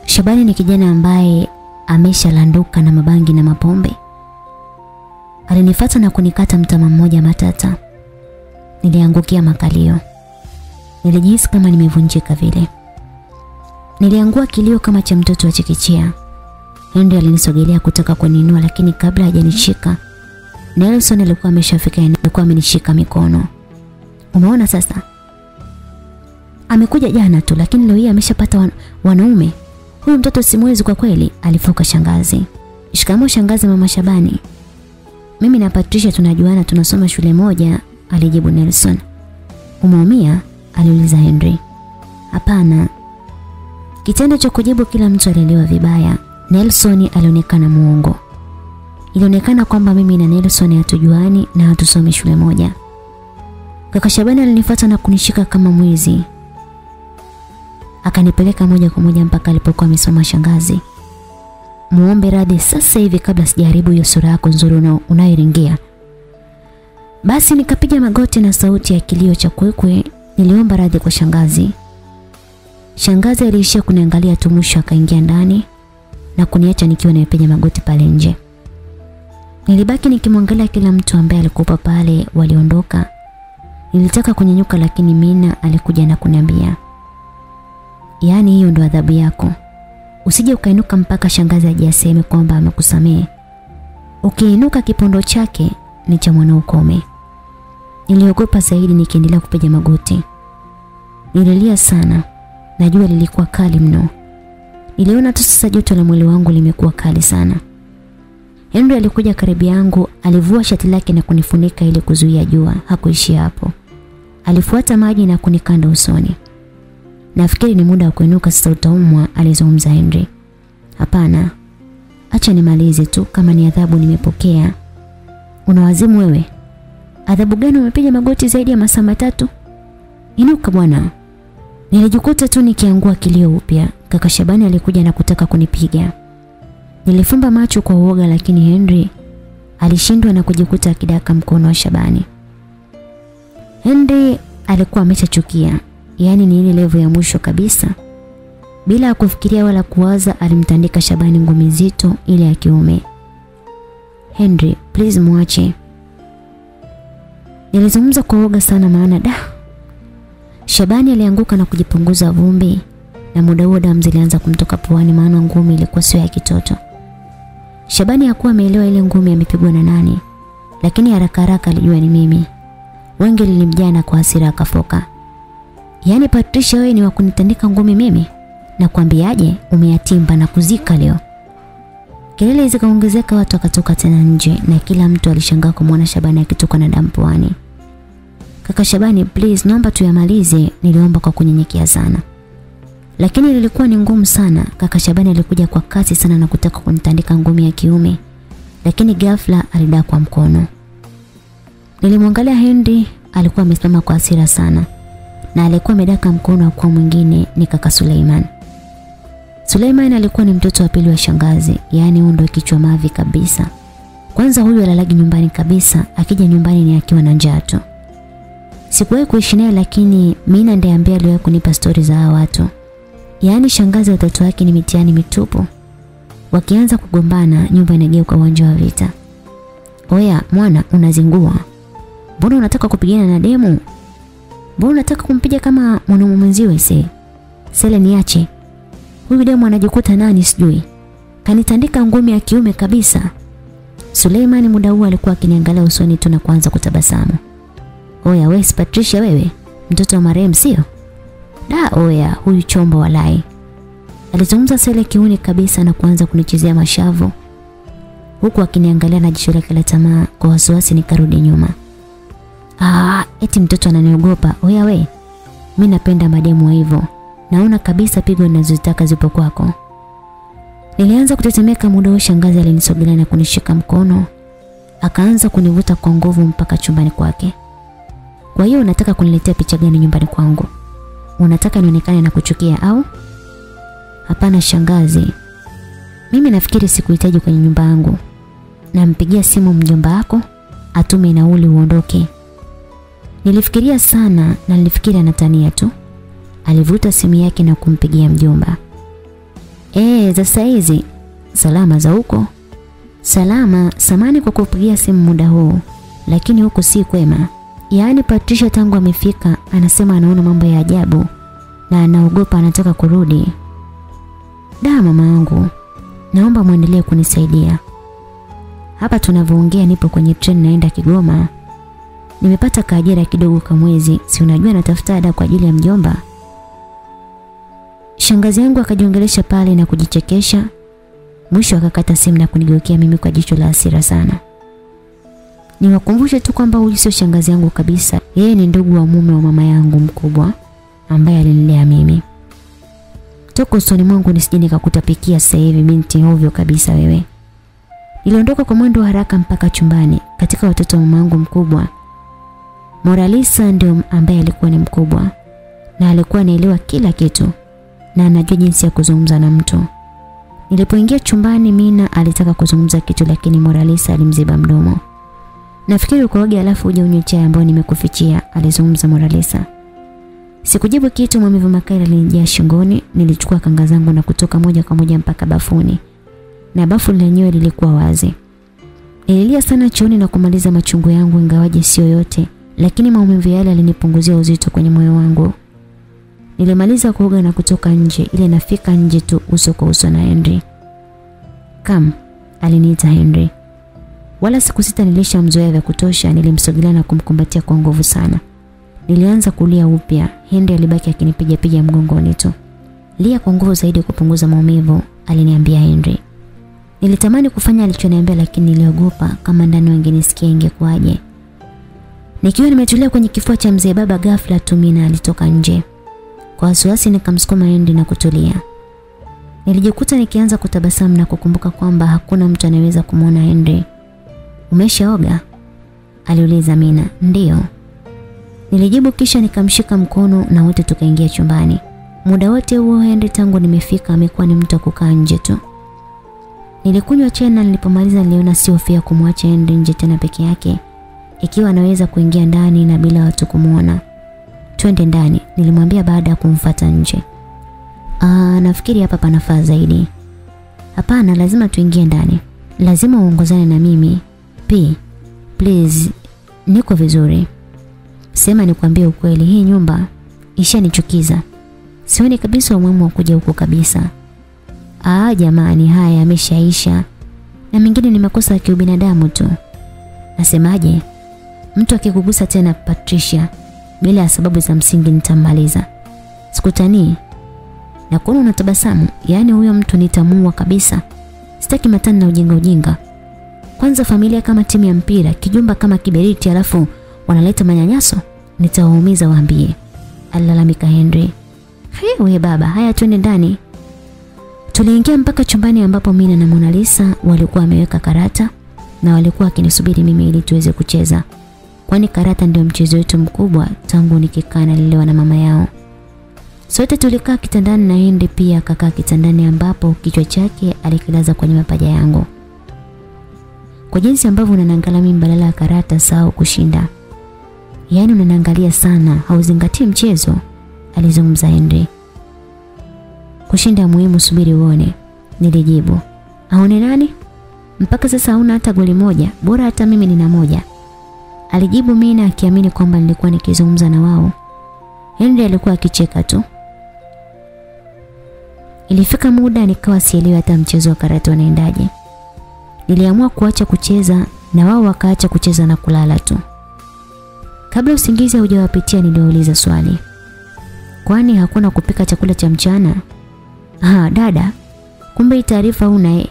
Shabani ni kijana ambaye ameshalanduka na mabangi na mapombe. Alinifuata na kunikata mtama mmoja matata. Niliangukia makalio. Nilijihisi kama nimevunjika vile. Niliangua kilio kama cha mtoto wa chekechea. Henry alinisogelea kutaka kuninua lakini kabla hajanishika Nelson alikuwa ameshafika eneo alikuwa amenishika mikono. Umeona sasa? Amekuja jana tu lakini leo hii ameshapata wan, wanaume. Huyu mtoto simwezi kwa kweli, alifoka shangazi. Shikamo shangazi mama Shabani. Mimi na Patricia tunajuana tunasoma shule moja, alijibu Nelson. Umeumia? aliuliza Henry. Hapana. Kitendo cha kujibu kila mtu alielewa vibaya. Nelson alionekana muongo. Ilionekana kwamba mimi na Nelson hatujuani na hatusomi shule moja. Kaka Shabani alinifuata na kunishika kama mwizi. Akanipeleka moja kwa moja mpaka alipokuwa amesoma shangazi. Muombe radhi sasa hivi kabla sijaribu hiyo sura yako nzuri unayoringia. Basi nikapiga magoti na sauti ya kilio cha kwekwe niliomba radhi kwa shangazi. Shangazi aliishia kuniangalia tu mwisho akaingia ndani na kuniacha nikiwa nimepiga magoti pale nje. Nilibaki nikimwangalia kila mtu ambaye alikuwa pale waliondoka. Nilitaka kunyanyuka lakini Mina alikuja na kuniambia, "Yaani hiyo ndo adhabu yako. Usije ukainuka mpaka shangazi ajiaseme kwamba amekusamehe. Ukiinuka kipondo chake ni cha mwana ukome." Niliogopa zaidi nikiendelea kupiga magoti. Nililia sana. Najua lilikuwa kali mno. Niliona tu sasa joto la mwili wangu limekuwa kali sana. Henry alikuja karibu yangu, alivua shati lake na kunifunika ili kuzuia jua. Hakuishi hapo. Alifuata maji na kunikanda usoni. Nafikiri ni muda wa kuinuka sasa utaumwa, alizungumza Henry. Hapana. Acha nimalize tu kama ni adhabu nimepokea. Unawazimu wewe? Adhabu gani umepiga magoti zaidi ya masaa matatu? Inuka bwana. Nilijikuta tu nikiangua kilio upya. Kaka Shabani alikuja na kutaka kunipiga. Nilifumba macho kwa uoga lakini Henry alishindwa na kujikuta akidaka mkono wa Shabani. Henry alikuwa ameshachukia, yaani ni ile levu ya mwisho kabisa. Bila kufikiria wala kuwaza alimtandika Shabani ngumi nzito ile ya kiume. Henry, please muache. Nilizungumza kwa uoga sana maana da. Shabani alianguka na kujipunguza vumbi na muda huo damu zilianza kumtoka puani maana ngumi ilikuwa sio ya kitoto. Shabani hakuwa ameelewa ile ngumi amepigwa na nani, lakini haraka haraka alijua ni mimi. Wengi lilimjana kwa hasira akafoka. Yaani Patricia wewe ni wa kunitandika ngumi mimi? Na kuambiaje umeyatimba na kuzika leo. Kelele zikaongezeka watu wakatoka tena nje na kila mtu alishangaa kumwona Shabani akitoka na damu puani. Kaka Shabani please naomba tuyamalize niliomba kwa kunyenyekea sana. Lakini lilikuwa ni ngumu sana. Kaka Shabani alikuja kwa kasi sana na kutaka kunitandika ngumi ya kiume. Lakini ghafla alidaa kwa mkono. Nilimwangalia Henry alikuwa amesimama kwa hasira sana na alikuwa amedaka mkono wa kwa mwingine ni kaka Suleiman. Suleiman alikuwa ni mtoto wa pili wa shangazi, yaani huyo ndio kichwa mavi kabisa. Kwanza huyu alalagi nyumbani kabisa, akija nyumbani ni akiwa na njaa tu. Sikuwahi kuishi naye lakini Mina ndiye ambaye aliwahi kunipa stori za hawa watu. Yaani shangazi watoto wake ni mitiani mitupu. Wakianza kugombana, nyumba inageuka uwanja wa vita. Oya, mwana unazingua. Mbona unataka kupigana na demu? Mbona unataka kumpiga kama mwanamume mwenzio ise? Sele niache. Huyu demu anajikuta nani sijui. Kanitandika ngumi ya kiume kabisa. Suleiman muda huo alikuwa akiniangalia usoni tu na kuanza kutabasamu. Oya wewe Patricia wewe, mtoto wa marehemu sio? Da oya, huyu chombo walai. Alizungumza Sele kiuni kabisa na kuanza kunichezea mashavu. Huku akiniangalia na jicho lake la tamaa kwa wasiwasi nikarudi nyuma. Ah, eti mtoto ananiogopa. Oya we. Mimi napenda mademu hivyo. Naona kabisa pigo ninazotaka zipo kwako. Nilianza kutetemeka muda huo shangazi alinisogelea na kunishika mkono. Akaanza kunivuta kwa nguvu mpaka chumbani kwake. Kwa hiyo unataka kuniletea picha gani nyumbani kwangu? Unataka nionekane na kuchukia au? Hapana shangazi. Mimi nafikiri sikuhitaji kwenye nyumba yangu. Nampigia simu mjomba wako atume nauli uondoke. Nilifikiria sana na nilifikiri anatania tu. Alivuta simu yake na kumpigia mjomba. Eh, za saizi salama za huko? Salama, samani kwa kupigia simu muda huu, lakini huko si kwema. Yaani Patricia tangu amefika anasema anaona mambo ya ajabu na anaogopa anataka kurudi. Da mama yangu, naomba muendelee kunisaidia. Hapa tunavyoongea nipo kwenye treni naenda Kigoma. Nimepata kaajira kidogo kwa mwezi, si unajua natafuta ada kwa ajili ya mjomba. Shangazi yangu akajiongelesha pale na kujichekesha. Mwisho akakata simu na kunigeukia mimi kwa jicho la hasira sana. Niwakumbushe tu kwamba huyu sio shangazi yangu kabisa. Yeye ni ndugu wa mume wa mama yangu mkubwa ambaye alinilea mimi. Toka usoni mwangu nisije nikakutapikia sasa hivi binti ovyo kabisa wewe. Niliondoka kwa mwendo wa haraka mpaka chumbani katika watoto wa mama yangu mkubwa. Moralisa ndio ambaye alikuwa ni mkubwa na alikuwa anaelewa kila kitu na anajua jinsi ya kuzungumza na mtu. Nilipoingia chumbani Mina alitaka kuzungumza kitu lakini Moralisa alimziba mdomo. Nafikiri ukoge alafu uje unywe chai ambayo nimekufichia, alizungumza Moralisa. Sikujibu kitu maumivu makali alinijia shingoni, nilichukua kanga zangu na kutoka moja kwa moja mpaka bafuni. Na bafu lenyewe lilikuwa wazi. Nililia sana chooni na kumaliza machungu yangu ingawaje sio yote, lakini maumivu yale yalinipunguzia uzito kwenye moyo wangu. Nilimaliza kuoga na kutoka nje ile nafika nje tu uso kwa uso na Henry. Kam, aliniita Henry. Wala siku sikusita nilishamzoea vya kutosha, nilimsogelea na kumkumbatia kwa nguvu sana. Nilianza kulia upya. Henry alibaki akinipiga piga mgongoni tu. Lia kwa nguvu zaidi kupunguza maumivu, aliniambia Henry. Nilitamani kufanya alichoniambia lakini niliogopa kama ndani wangenisikia ingekuwaje. Nikiwa nimetulia kwenye kifua cha mzee baba ghafla Tumina alitoka nje. Kwa wasiwasi nikamsukuma Henry na kutulia. Nilijikuta nikianza kutabasamu na kukumbuka kwamba hakuna mtu anaweza kumwona Henry. Umeshaoga? aliuliza Mina. Ndiyo. Nilijibu kisha nikamshika mkono na wote tukaingia chumbani. Muda wote huo Henry tangu nimefika amekuwa ni mtu kukaa nje tu. Nilikunywa chai na nilipomaliza niliona sio fia kumwacha Henry nje tena peke yake ikiwa anaweza kuingia ndani na bila watu kumuona. Twende ndani, nilimwambia baada ya kumfata nje. Ah, nafikiri hapa panafaa zaidi. Hapana, lazima tuingie ndani. Lazima uongozane na mimi. P, please, niko vizuri. Sema nikwambie ukweli, hii nyumba ishanichukiza. Sioni kabisa umuhimu wa kuja huko kabisa. Ah, jamani, haya ameshaisha. Na mingine ni makosa ya kiubinadamu tu. Nasemaje? Mtu akikugusa tena Patricia bila ya sababu za msingi nitamaliza. Sikutanii. Na kuona unatabasamu, yaani huyo mtu nitamua kabisa. Sitaki matani na ujinga ujinga. Kwanza familia kama timu ya mpira, kijumba kama kiberiti alafu wanaleta manyanyaso, nitawaumiza waambie. Alalamika Henry. Hewe baba, haya twende ndani. Tuliingia mpaka chumbani ambapo Mina na Mona Lisa walikuwa wameweka karata na walikuwa wakinisubiri mimi ili tuweze kucheza. Kwani karata ndio mchezo wetu mkubwa tangu nikikaa nalelewa na mama yao. Sote tulikaa kitandani na Hindi pia akakaa kitandani ambapo kichwa chake alikilaza kwenye mapaja yangu. Kwa jinsi ambavyo unanangalia mimi badala ya karata sawa kushinda. Yaani unanangalia sana, hauzingatii mchezo, alizungumza Henry. Kushinda muhimu subiri uone, nilijibu. Aone nani? Mpaka sasa hauna hata goli moja, bora hata mimi nina moja. Alijibu Mina akiamini kwamba nilikuwa nikizungumza na wao. Henry alikuwa akicheka tu. Ilifika muda nikawa sielewi hata mchezo wa karate unaendaje. Niliamua kuacha kucheza na wao wakaacha kucheza na kulala tu. Kabla usingizi haujawapitia niliwauliza swali. Kwani hakuna kupika chakula cha mchana? Ah, dada. Kumbe taarifa una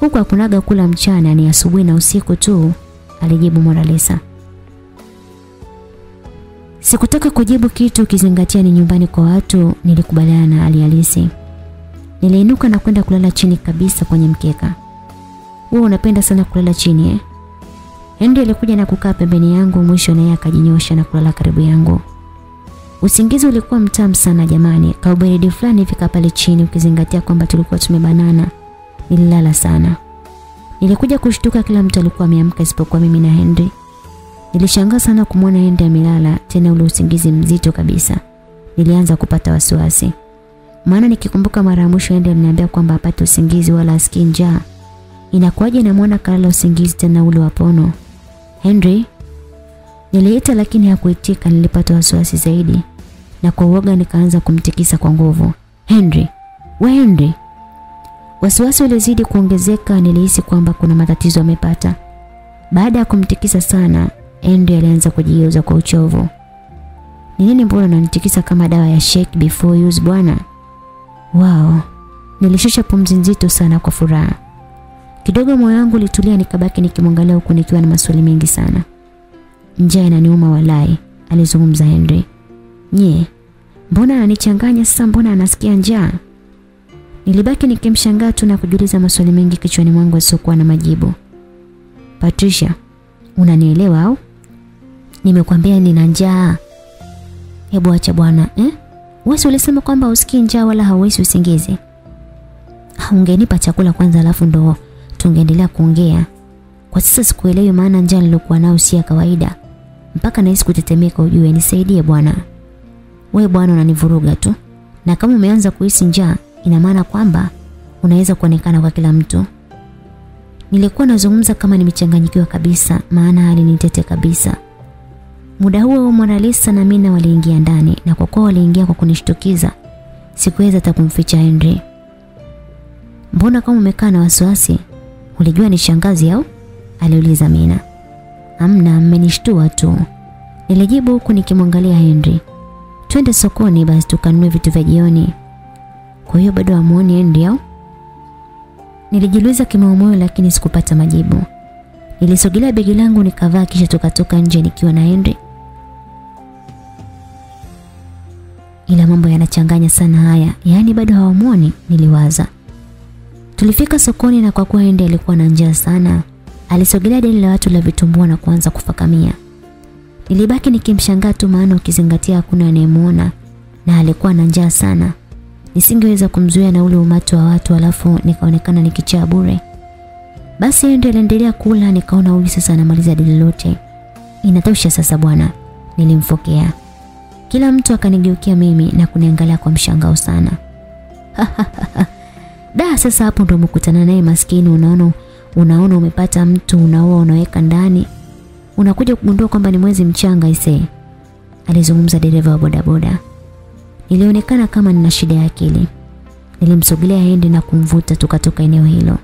Huko hakunaga kula mchana ni asubuhi na usiku tu, alijibu Moralesa. Sikutaka kujibu kitu kizingatia ni nyumbani kwa watu, nilikubaliana na hali halisi. Niliinuka na kwenda kulala chini kabisa kwenye mkeka. Wewe unapenda sana kulala chini eh? Henry alikuja na kukaa pembeni yangu mwisho naye akajinyosha na kulala karibu yangu. Usingizi ulikuwa mtamu sana jamani. Kaubaridi fulani fika pale chini ukizingatia kwamba tulikuwa tumebanana. Nililala sana. Nilikuja kushtuka kila mtu alikuwa ameamka isipokuwa mimi na Henry. Nilishangaa sana kumwona Henry amelala tena ule usingizi mzito kabisa. Nilianza kupata wasiwasi. Maana nikikumbuka mara ya mwisho yeye aliniambia kwamba apate usingizi wala asikii njaa. Inakuwaje namwona kalala usingizi tena ule wapono? Henry Niliita lakini hakuitika, nilipata wasiwasi zaidi na kwa uoga nikaanza kumtikisa kwa nguvu. Henry, we Henry. Wasiwasi ulizidi kuongezeka, nilihisi kwamba kuna matatizo amepata. Baada ya kumtikisa sana, Henry alianza kujigeuza kwa uchovu. Ni nini mbona unanitikisa kama dawa ya shake before use bwana? Wow. Nilishusha pumzi nzito sana kwa furaha. Kidogo moyo wangu ulitulia nikabaki nikimwangalia huku nikiwa na maswali mengi sana. Njaa inaniuma walai, alizungumza Henry. Nye, mbona ananichanganya sasa mbona anasikia njaa? Nilibaki nikimshangaa tu na kujiuliza maswali mengi kichwani mwangu yasiokuwa na majibu. Patricia, unanielewa au? Nimekwambia nina njaa. Hebu acha bwana, eh? Wewe ulisema kwamba usikii njaa wala hauwezi usingizi. Ungenipa chakula kwanza alafu ndo tungeendelea kuongea. Kwa sasa sikuelewi maana njaa nilokuwa nayo si ya kawaida. Mpaka nahisi kutetemeka ujue nisaidie bwana. We bwana unanivuruga tu. Na kama umeanza kuhisi njaa ina maana kwamba unaweza kuonekana kwa kila mtu. Nilikuwa nazungumza kama nimechanganyikiwa kabisa maana hali ni tete kabisa. Muda huo Moralisa na Mina waliingia ndani na kwa kuwa waliingia kwa kunishtukiza sikuweza hata kumficha Henry. Mbona kama umekaa na wasiwasi? Ulijua ni shangazi au? aliuliza Mina. Amna, mmenishtua tu. Nilijibu huku nikimwangalia Henry. Twende sokoni basi tukanunue vitu vya jioni. Kwa hiyo bado hamuoni Henry au? Nilijiuliza kimaumoyo lakini sikupata majibu. Nilisogelea begi langu nikavaa kisha tukatoka nje nikiwa na Henry. Ila mambo yanachanganya sana haya. Yaani bado hawamuoni niliwaza. Tulifika sokoni na kwa kuwa Ende alikuwa na njaa sana, alisogelea deni la watu la vitumbua na kuanza kufakamia. Nilibaki nikimshangaa tu maana ukizingatia hakuna anayemuona na alikuwa na njaa sana. Nisingeweza kumzuia na ule umati wa watu alafu nikaonekana nikichaa bure. Basi Henry aliendelea kula nikaona huyu sasa anamaliza dili lote. Inatosha sasa bwana, nilimfokea. Kila mtu akanigeukia mimi na kuniangalia kwa mshangao sana. (laughs) Da sasa hapo ndo umekutana naye maskini unaona unaona umepata mtu unaoa unaweka ndani. Unakuja kugundua kwamba ni mwezi mchanga ise. Alizungumza dereva wa bodaboda. Ilionekana kama nina shida ya akili. Nilimsogelea Hendi na kumvuta tukatoka eneo hilo.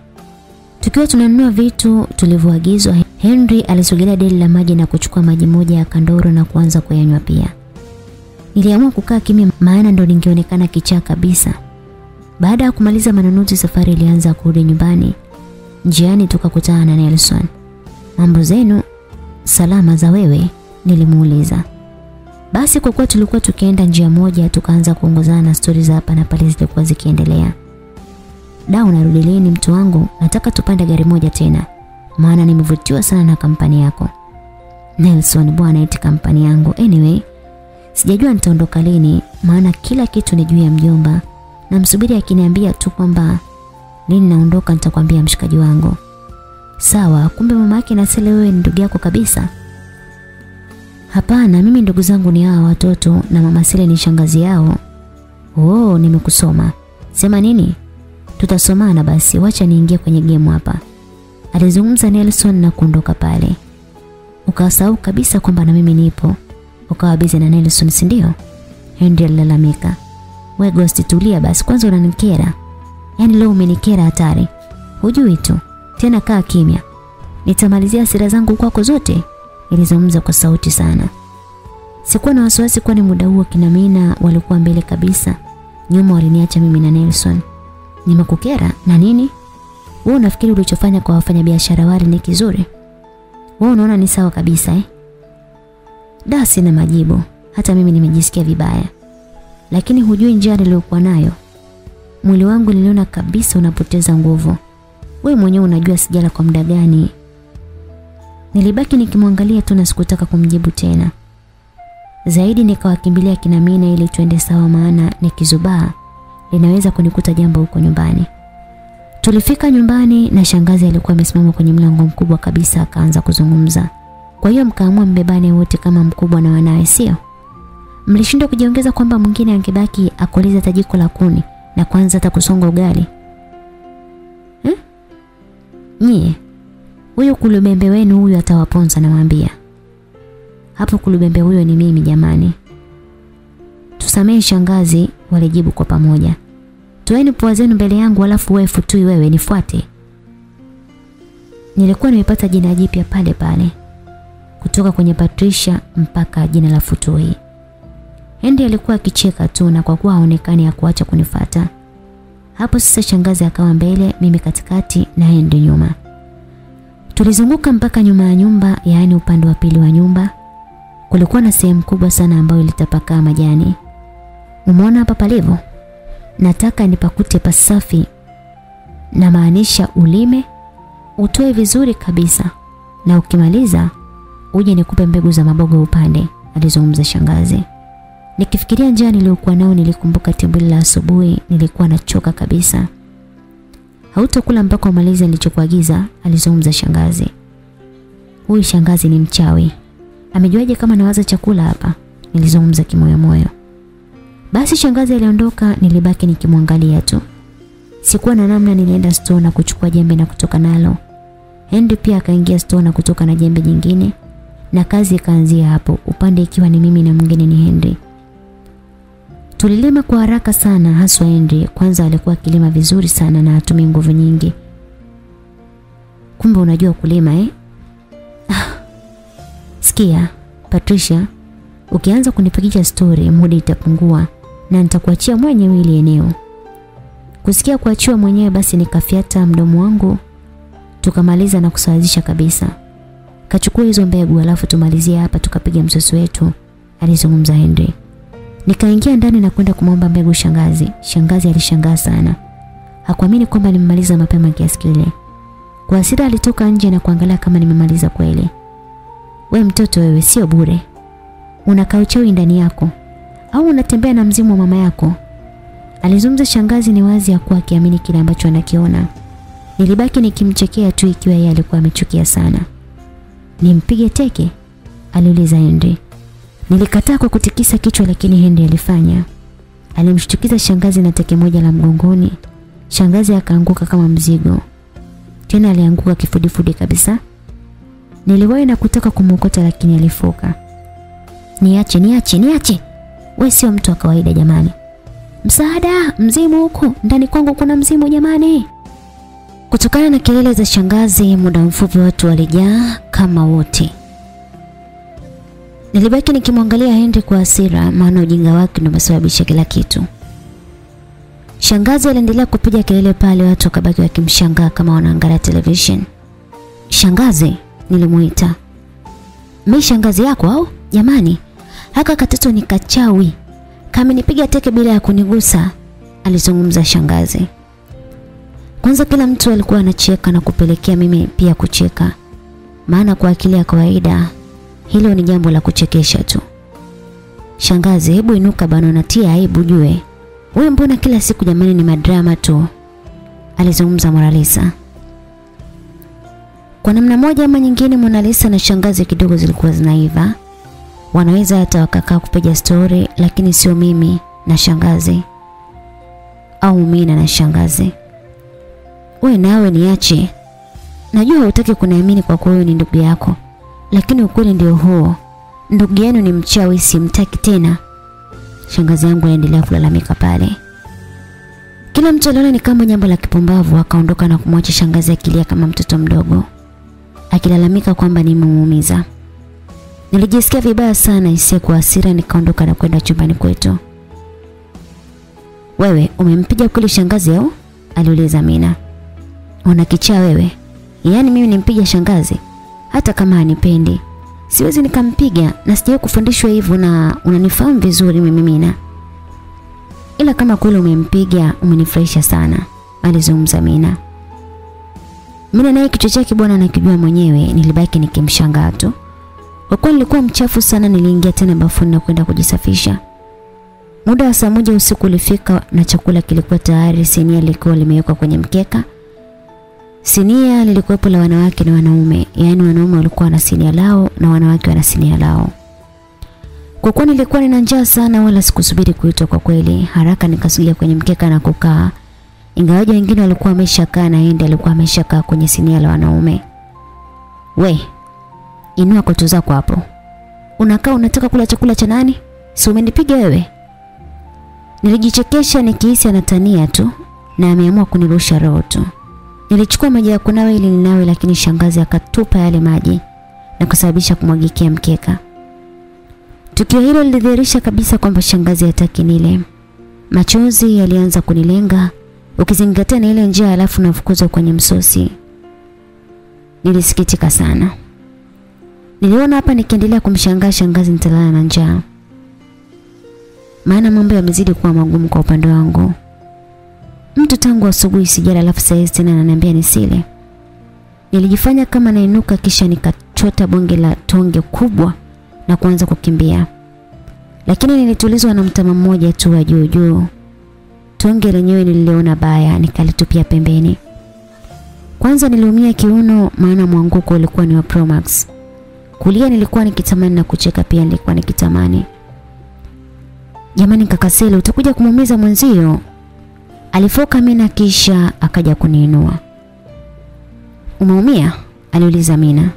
Tukiwa tunanunua vitu tulivyoagizwa, Henry alisogelea deli la maji na kuchukua maji moja ya kandoro na kuanza kuyanywa pia. Niliamua kukaa kimya maana ndo ningeonekana kichaa kabisa. Baada ya kumaliza manunuzi safari ilianza kurudi nyumbani. Njiani tukakutana na Nelson. Mambo zenu salama za wewe? Nilimuuliza. Basi kwa kuwa tulikuwa tukienda njia moja tukaanza kuongozana na stori za hapa na pale zilikuwa zikiendelea. Da unarudi lini mtu wangu? Nataka tupande gari moja tena. Maana nimevutiwa sana na kampani yako. Nelson bwana eti kampani yangu. Anyway, sijajua nitaondoka lini maana kila kitu ni juu ya mjomba. Namsubiri akiniambia tu kwamba lini naondoka nitakwambia mshikaji wangu. Sawa, kumbe mama yake na Sele wewe ni ndugu yako kabisa. Hapana, mimi ndugu zangu ni hawa watoto na mama Sele ni shangazi yao. Oh, nimekusoma. Sema nini? Tutasomana basi, wacha niingie kwenye game hapa. Alizungumza Nelson na kuondoka pale. Ukasahau kabisa kwamba na mimi nipo. Ukawa busy na Nelson, si ndio? Henry alilalamika. We Ghost tulia basi, kwanza unanikera. Yaani leo umenikera hatari. Hujui tu. Tena kaa kimya. Nitamalizia hasira zangu kwako zote. Nilizungumza kwa sauti sana. Sikuwa na wasiwasi kwani muda huo kina Mina walikuwa mbele kabisa. Nyuma waliniacha mimi na Nelson. Nimekukera na nini? Wewe unafikiri ulichofanya kwa wafanyabiashara wale ni kizuri? Wewe unaona ni sawa kabisa eh? Da sina majibu. Hata mimi nimejisikia vibaya. Lakini hujui njia niliyokuwa nayo. Mwili wangu niliona kabisa unapoteza nguvu. We mwenyewe unajua sijala kwa muda gani. Nilibaki nikimwangalia tu na sikutaka kumjibu tena. Zaidi nikawakimbilia kina Mina ili tuende sawa maana nikizubaa linaweza kunikuta jambo huko nyumbani. Tulifika nyumbani na shangazi alikuwa amesimama kwenye mlango mkubwa kabisa akaanza kuzungumza. Kwa hiyo mkaamua mbebane wote kama mkubwa na wanawe sio? Mlishindwa kujiongeza kwamba mwingine angebaki akuliza tajiko la kuni na kwanza hata kusonga ugali. Eh? Huyo kulubembe wenu huyu atawaponza nawaambia. Hapo kulubembe huyo ni mimi jamani. Tusamehe shangazi, walijibu kwa pamoja. Toeni poa zenu mbele yangu alafu wewe futui wewe nifuate. Nilikuwa nimepata jina jipya pale pale. Kutoka kwenye Patricia mpaka jina la Futui. Hendi alikuwa akicheka tu na kwa kuwa haonekani ya kuacha kunifata. Hapo sasa shangazi akawa mbele, mimi katikati na Hendi nyuma. Tulizunguka mpaka nyuma ya nyumba, yaani upande wa pili wa nyumba. Kulikuwa na sehemu kubwa sana ambayo ilitapakaa majani. Umeona hapa palivo? Nataka nipakute pasafi. Na maanisha ulime, utoe vizuri kabisa. Na ukimaliza uje nikupe mbegu za maboga upande, alizungumza shangazi. Nikifikiria njaa niliyokuwa nao nilikumbuka tembele la asubuhi, nilikuwa nachoka kabisa. Hautakula mpaka umalize nilichokuagiza, alizungumza shangazi. Huyu shangazi ni mchawi. Amejuaje kama nawaza chakula hapa? Nilizungumza kimoyomoyo. Basi shangazi aliondoka, nilibaki nikimwangalia tu. Sikuwa na namna, nilienda store na kuchukua jembe na kutoka nalo. Henry pia akaingia store na kutoka na jembe jingine na kazi ikaanzia hapo, upande ikiwa ni mimi na mwingine ni Henry. Tulilima kwa haraka sana haswa Henry, kwanza alikuwa akilima vizuri sana na atumii nguvu nyingi. Kumbe unajua kulima eh? Sikia, Patricia, ukianza kunipigisha story muda itapungua na nitakuachia mwenyewe ile eneo. Kusikia kuachiwa mwenyewe basi nikafyata mdomo wangu tukamaliza na kusawazisha kabisa. Kachukua hizo mbegu alafu tumalizie hapa tukapiga msosi wetu, alizungumza Henry. Nikaingia ndani na kwenda kumomba mbegu shangazi. Shangazi alishangaa sana. Hakuamini kwamba nimemaliza mapema kiasi kile. Kwa hasira alitoka nje na kuangalia kama nimemaliza kweli. We mtoto wewe sio bure. Unakaa ndani yako au unatembea na mzimu wa mama yako? Alizungumza shangazi ni wazi ya kuwa akiamini kile ambacho anakiona. Nilibaki nikimchekea tu ikiwa yeye alikuwa amechukia sana. Nimpige teke? aliuliza Henry. Nilikataa kwa kutikisa kichwa lakini Henry alifanya. Alimshtukiza shangazi na teke moja la mgongoni. Shangazi akaanguka kama mzigo. Tena alianguka kifudifudi kabisa. Niliwahi na kutaka kumwokota lakini alifoka. Niache, niache, niache. Wewe sio mtu wa kawaida jamani. Msaada, mzimu huko. Ndani kwangu kuna mzimu jamani. Kutokana na kelele za shangazi, muda mfupi watu walijaa kama wote. Nilibaki nikimwangalia Henry kwa hasira maana ujinga wake ndio umesababisha kila kitu. Shangazi aliendelea kupiga kelele pale watu wakabaki wakimshangaa kama wanaangalia television. Shangazi, nilimuita. Mimi shangazi yako au? Jamani, haka katoto ni kachawi. Kamenipiga teke bila ya kunigusa, alizungumza shangazi. Kwanza kila mtu alikuwa anacheka na kupelekea mimi pia kucheka. Maana kwa akili ya kawaida hilo ni jambo la kuchekesha tu. Shangazi, hebu inuka bana unatia aibu jue. Wewe mbona kila siku jamani ni madrama tu? Alizungumza Moralisa. Kwa namna moja ama nyingine Monalisa na shangazi kidogo zilikuwa zinaiva. Wanaweza hata wakakaa kupiga story lakini sio mimi na shangazi. Au mimi na shangazi. We nawe niache. Najua hutaki kuniamini kwa kuwa ni ndugu yako, lakini ukweli ndio huo. Ndugu yenu ni mchawi, simtaki tena. Shangazi yangu anaendelea kulalamika pale. Kila mtu aliona ni kama jambo la kipumbavu, akaondoka na kumwacha shangazi akilia kama mtoto mdogo, akilalamika kwamba nimemuumiza. Nilijisikia vibaya sana, isiye kwa hasira, nikaondoka na kwenda chumbani kwetu. Wewe umempiga kweli shangazi au? aliuliza Mina. Una kichaa wewe? Yaani mimi nimpiga shangazi hata kama hanipendi. Siwezi nikampiga na sijawahi kufundishwa hivyo na unanifahamu vizuri mimi Mina. Ila kama kweli umempiga umenifurahisha sana, alizungumza Mina. Mina naye kichwa chake bwana nakijua mwenyewe, nilibaki nikimshangaa tu. Kwa kuwa nilikuwa mchafu sana, niliingia tena bafuni na kwenda kujisafisha. Muda wa saa moja usiku ulifika na chakula kilikuwa tayari, sinia likuwa limewekwa kwenye mkeka. Sinia lilikuwepo la wanawake na wanaume, yaani wanaume walikuwa na sinia lao na wanawake wana sinia lao. Kwa kuwa nilikuwa nina njaa sana wala sikusubiri kuitwa kwa kweli, haraka nikasulia kwenye mkeka na kukaa. Ingawaje wengine walikuwa wameshakaa na Ende alikuwa ameshakaa kwenye sinia la wanaume. We, inua koto zako hapo. Unakaa unataka kula chakula cha nani? Si umenipiga wewe? Nilijichekesha nikihisi anatania tu na ameamua kunirusha roho tu. Nilichukua maji ya kunawa ili ninawe lakini shangazi akatupa yale maji na kusababisha kumwagikia mkeka. Tukio hilo lilidhihirisha kabisa kwamba shangazi hataki nile. Machozi yalianza kunilenga ukizingatia na ile njia alafu nafukuzwa kwenye msosi. Nilisikitika sana. Niliona hapa nikiendelea kumshangaa shangazi nitalala na njaa. Maana mambo yamezidi kuwa magumu kwa upande wangu. Mtu tangu asubuhi sijala alafu saa tena ananiambia nisile. Nilijifanya kama nainuka kisha nikachota bonge la tonge kubwa na kuanza kukimbia. Lakini nilitulizwa na mtama mmoja tu wa juu juu. Tonge lenyewe nililiona baya nikalitupia pembeni. Kwanza niliumia kiuno maana mwanguko ulikuwa ni wa Promax. Kulia nilikuwa nikitamani na kucheka pia nilikuwa nikitamani. Jamani kakasele utakuja kumuumiza mwenzio. Alifoka Mina kisha akaja kuniinua. Umeumia? aliuliza Mina.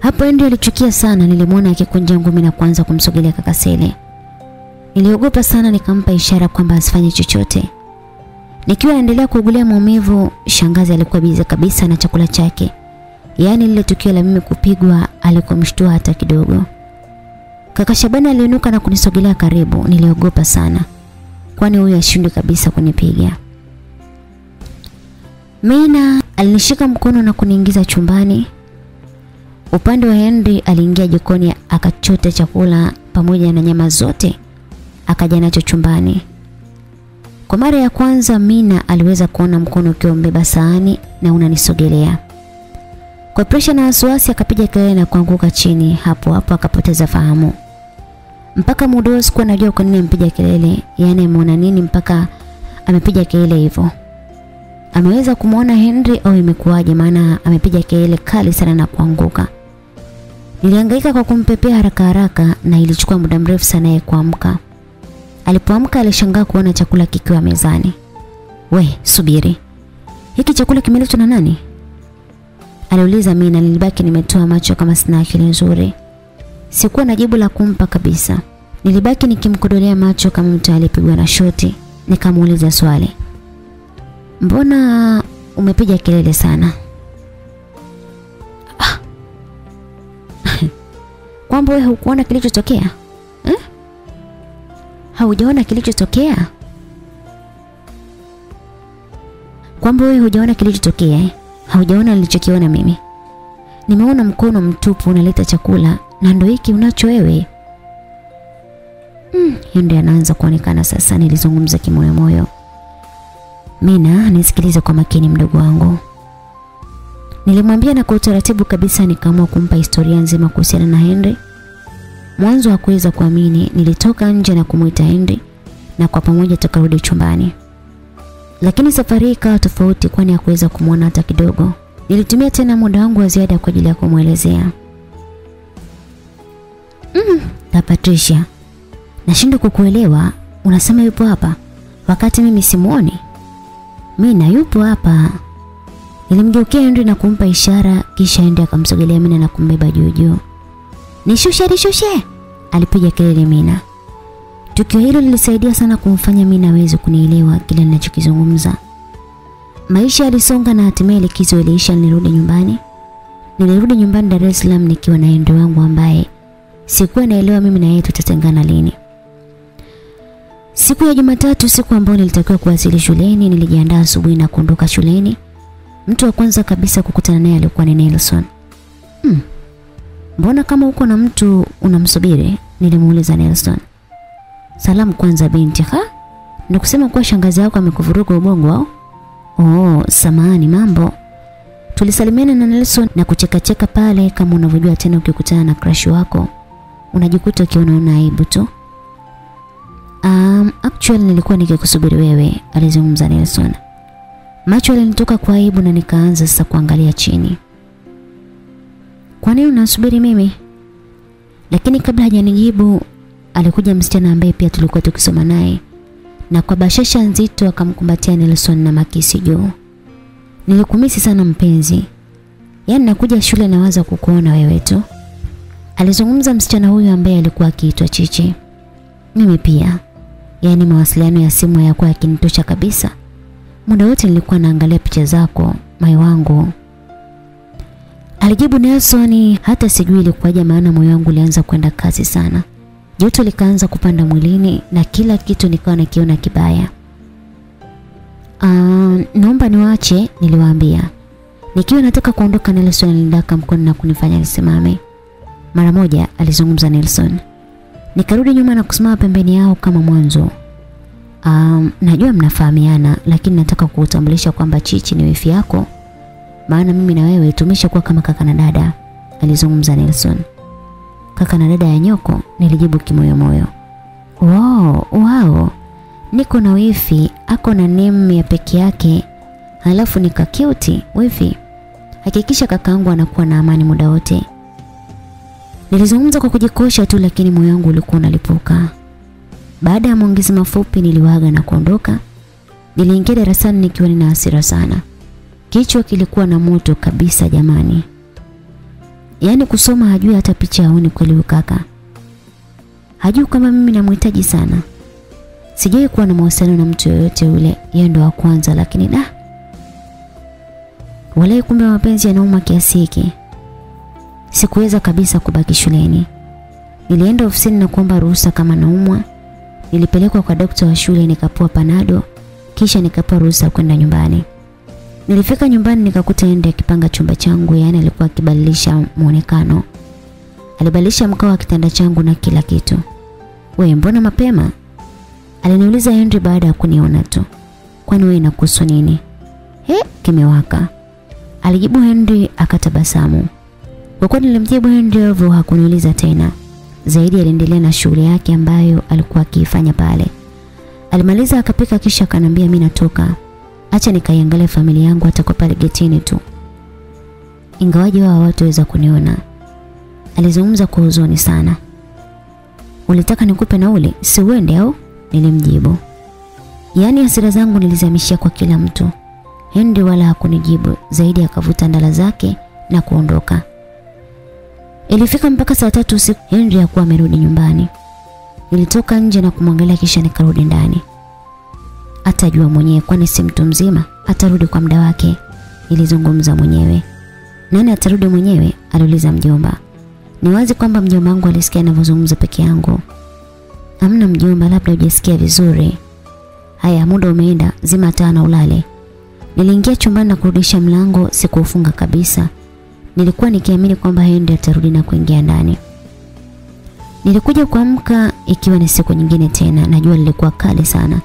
Hapo ndio alichukia sana nilimwona akikunja ngumi na kuanza kumsogelea kakasele. Niliogopa sana nikampa ishara kwamba asifanye chochote. Nikiwa naendelea kuugulia maumivu, shangazi alikuwa bize kabisa na chakula chake. Yaani lile tukio la mimi kupigwa alikomshtua hata kidogo. Kaka Shabani aliinuka na kunisogelea karibu. Niliogopa sana. Kwani huyu ashindwe kabisa kunipiga. Mina alinishika mkono na kuniingiza chumbani. Upande wa Henry aliingia jikoni akachota chakula pamoja na nyama zote akaja nacho chumbani. Kwa mara ya kwanza Mina aliweza kuona mkono ukiwa umebeba sahani na unanisogelea. Kwa presha na wasiwasi akapiga kelele na kuanguka chini, hapo hapo akapoteza fahamu. Mpaka muda huo sikuwa najua kwa nini ampiga kelele, yaani ameona nini mpaka amepiga kelele hivyo. Ameweza kumwona Henry au imekuwaje maana amepiga kelele kali sana na kuanguka. Nilihangaika kwa kumpepea haraka haraka na ilichukua muda mrefu sana yeye kuamka. Alipoamka alishangaa kuona chakula kikiwa mezani. We, subiri. Hiki chakula kimeletwa na nani? Aliuliza mimi na nilibaki nimetoa macho kama sina akili nzuri. Sikuwa na jibu la kumpa kabisa. Nilibaki nikimkodolea macho kama mtu aliyepigwa na shoti. Nikamuuliza swali. Mbona umepiga kelele sana? Ah. (laughs) Kwamba wewe hukuona kilichotokea? Eh? Haujaona kilichotokea? Kwamba wewe hujaona kilichotokea eh? Haujaona nilichokiona mimi. Nimeona mkono mtupu unaleta chakula na ndo hiki unacho wewe. Mm, hiyo ndio anaanza kuonekana sasa nilizungumza kimoyomoyo. Mina nisikilize kwa makini mdogo wangu. Nilimwambia na kwa utaratibu kabisa nikaamua kumpa historia nzima kuhusiana na Henry. Mwanzo wa kuweza kuamini nilitoka nje na kumuita Henry na kwa pamoja tukarudi chumbani. Lakini safari ikawa tofauti kwani hakuweza kumwona hata kidogo. Nilitumia tena muda wangu wa ziada kwa ajili ya kumwelezea. Mm, na Patricia. Nashindwa kukuelewa. Unasema yupo hapa wakati mimi simuoni. Mina yupo hapa. Nilimgeukia Andre na kumpa ishara kisha Andre akamsogelea Mina na kumbeba juu juu. Nishushe nishushe. Alipiga kelele Mina. Tukio hilo lilisaidia sana kumfanya Mina aweze kunielewa kile ninachokizungumza. Maisha yalisonga na hatimaye likizo iliisha nilirudi nyumbani. Nilirudi nyumbani Dar es Salaam nikiwa na Henry wangu ambaye sikuwa naelewa mimi na yeye tutatengana lini. Siku ya Jumatatu, siku ambayo nilitakiwa kuwasili shuleni, nilijiandaa asubuhi na kuondoka shuleni. Mtu wa kwanza kabisa kukutana naye alikuwa ni Nelson. Hmm. Mbona kama uko na mtu unamsubiri? Nilimuuliza Nelson. Salamu kwanza binti, ha? Ndio kusema kuwa shangazi yako amekuvuruga ubongo au? Oh, samahani mambo. Tulisalimiana na Nelson na kuchekacheka pale kama unavyojua tena ukikutana na crush wako unajikuta ukiwa unaona aibu tu. Um, actually nilikuwa nikikusubiri wewe, alizungumza Nelson. Macho yalinitoka kwa aibu na nikaanza sasa kuangalia chini. Kwa nini unasubiri mimi? Lakini kabla hajanijibu alikuja msichana ambaye pia tulikuwa tukisoma naye na kwa bashasha nzito akamkumbatia Nelson na makisi juu. Nilikumisi sana mpenzi. Yaani nakuja shule na waza kukuona wewe tu. Alizungumza msichana huyu ambaye alikuwa akiitwa Chichi. Mimi pia. Yaani mawasiliano ya simu hayakuwa yakinitosha kabisa. Muda wote nilikuwa naangalia picha zako, moyo wangu. Alijibu Nelson, hata sijui ilikuwaje maana moyo wangu ulianza kwenda kasi sana. Joto likaanza kupanda mwilini na kila kitu nikawa nakiona kibaya. Uh, naomba niwache niliwaambia. Nikiwa nataka kuondoka Nelson alinidaka mkono na kunifanya nisimame. Mara moja alizungumza Nelson. Nikarudi nyuma na kusimama pembeni yao kama mwanzo. Um, najua mnafahamiana lakini nataka kuutambulisha kwamba Chichi ni wifi yako. Maana mimi na wewe tumeshakuwa kama kaka na dada, alizungumza Nelson. Kaka na dada ya nyoko, nilijibu kimoyomoyo. Wow, wow. Niko na wifi, ako na name ya peke yake. Halafu nika cute, wifi. Hakikisha kakaangu anakuwa na amani muda wote. Nilizungumza kwa kujikosha tu lakini moyo wangu ulikuwa unalipuka. Baada ya maongezi mafupi niliwaga na kuondoka. Niliingia darasani nikiwa nina hasira sana. Kichwa kilikuwa na moto kabisa jamani. Yaani kusoma hajui hata picha aone kweli kaka. Hajui kama mimi namhitaji sana. Sijai kuwa na mahusiano na mtu yoyote yule, yeye ndo wa kwanza lakini da. Walai kumbe mapenzi yanauma kiasi hiki. Sikuweza kabisa kubaki shuleni. Nilienda ofisini na kuomba ruhusa kama naumwa. Nilipelekwa kwa daktari wa shule nikapewa panado kisha nikapewa ruhusa kwenda nyumbani. Nilifika nyumbani nikakuta Ende akipanga chumba changu, yani alikuwa akibadilisha muonekano. Alibadilisha mkao wa kitanda changu na kila kitu. "We, mbona mapema?" Aliniuliza Henry baada ya kuniona tu. "Kwani wewe inakuhusu nini?" "He, kimewaka." Alijibu Henry akatabasamu. Kwa kuwa nilimjibu ndio, hakuniuliza tena. Zaidi aliendelea na shughuli yake ambayo alikuwa akiifanya pale. Alimaliza akapika kisha akanambia mimi natoka. Acha nikaiangalia familia yangu atakuwa pale getini tu. Ingawaje wao hawataweza kuniona. Alizungumza kwa huzuni sana. Ulitaka nikupe nauli? Si uende au? Nilimjibu. Yaani hasira zangu nilizamishia kwa kila mtu. Henry wala hakunijibu, zaidi akavuta ndala zake na kuondoka. Ilifika mpaka saa tatu usiku Henry hakuwa amerudi nyumbani. Nilitoka nje na kumwangalia kisha nikarudi ndani. Atajua mwenyewe kwani si mtu mzima, atarudi kwa muda wake. Nilizungumza mwenyewe. Nani atarudi mwenyewe? aliuliza mjomba. Ni wazi kwamba mjomba wangu alisikia ninavyozungumza peke yangu. Hamna mjomba, labda hujasikia vizuri. Haya, muda umeenda, zima taa na ulale. Niliingia chumbani na kurudisha mlango, sikuufunga kabisa. Nilikuwa nikiamini kwamba Henry atarudi na kuingia ndani. Nilikuja kuamka ikiwa ni siku nyingine tena, na jua lilikuwa kali sana.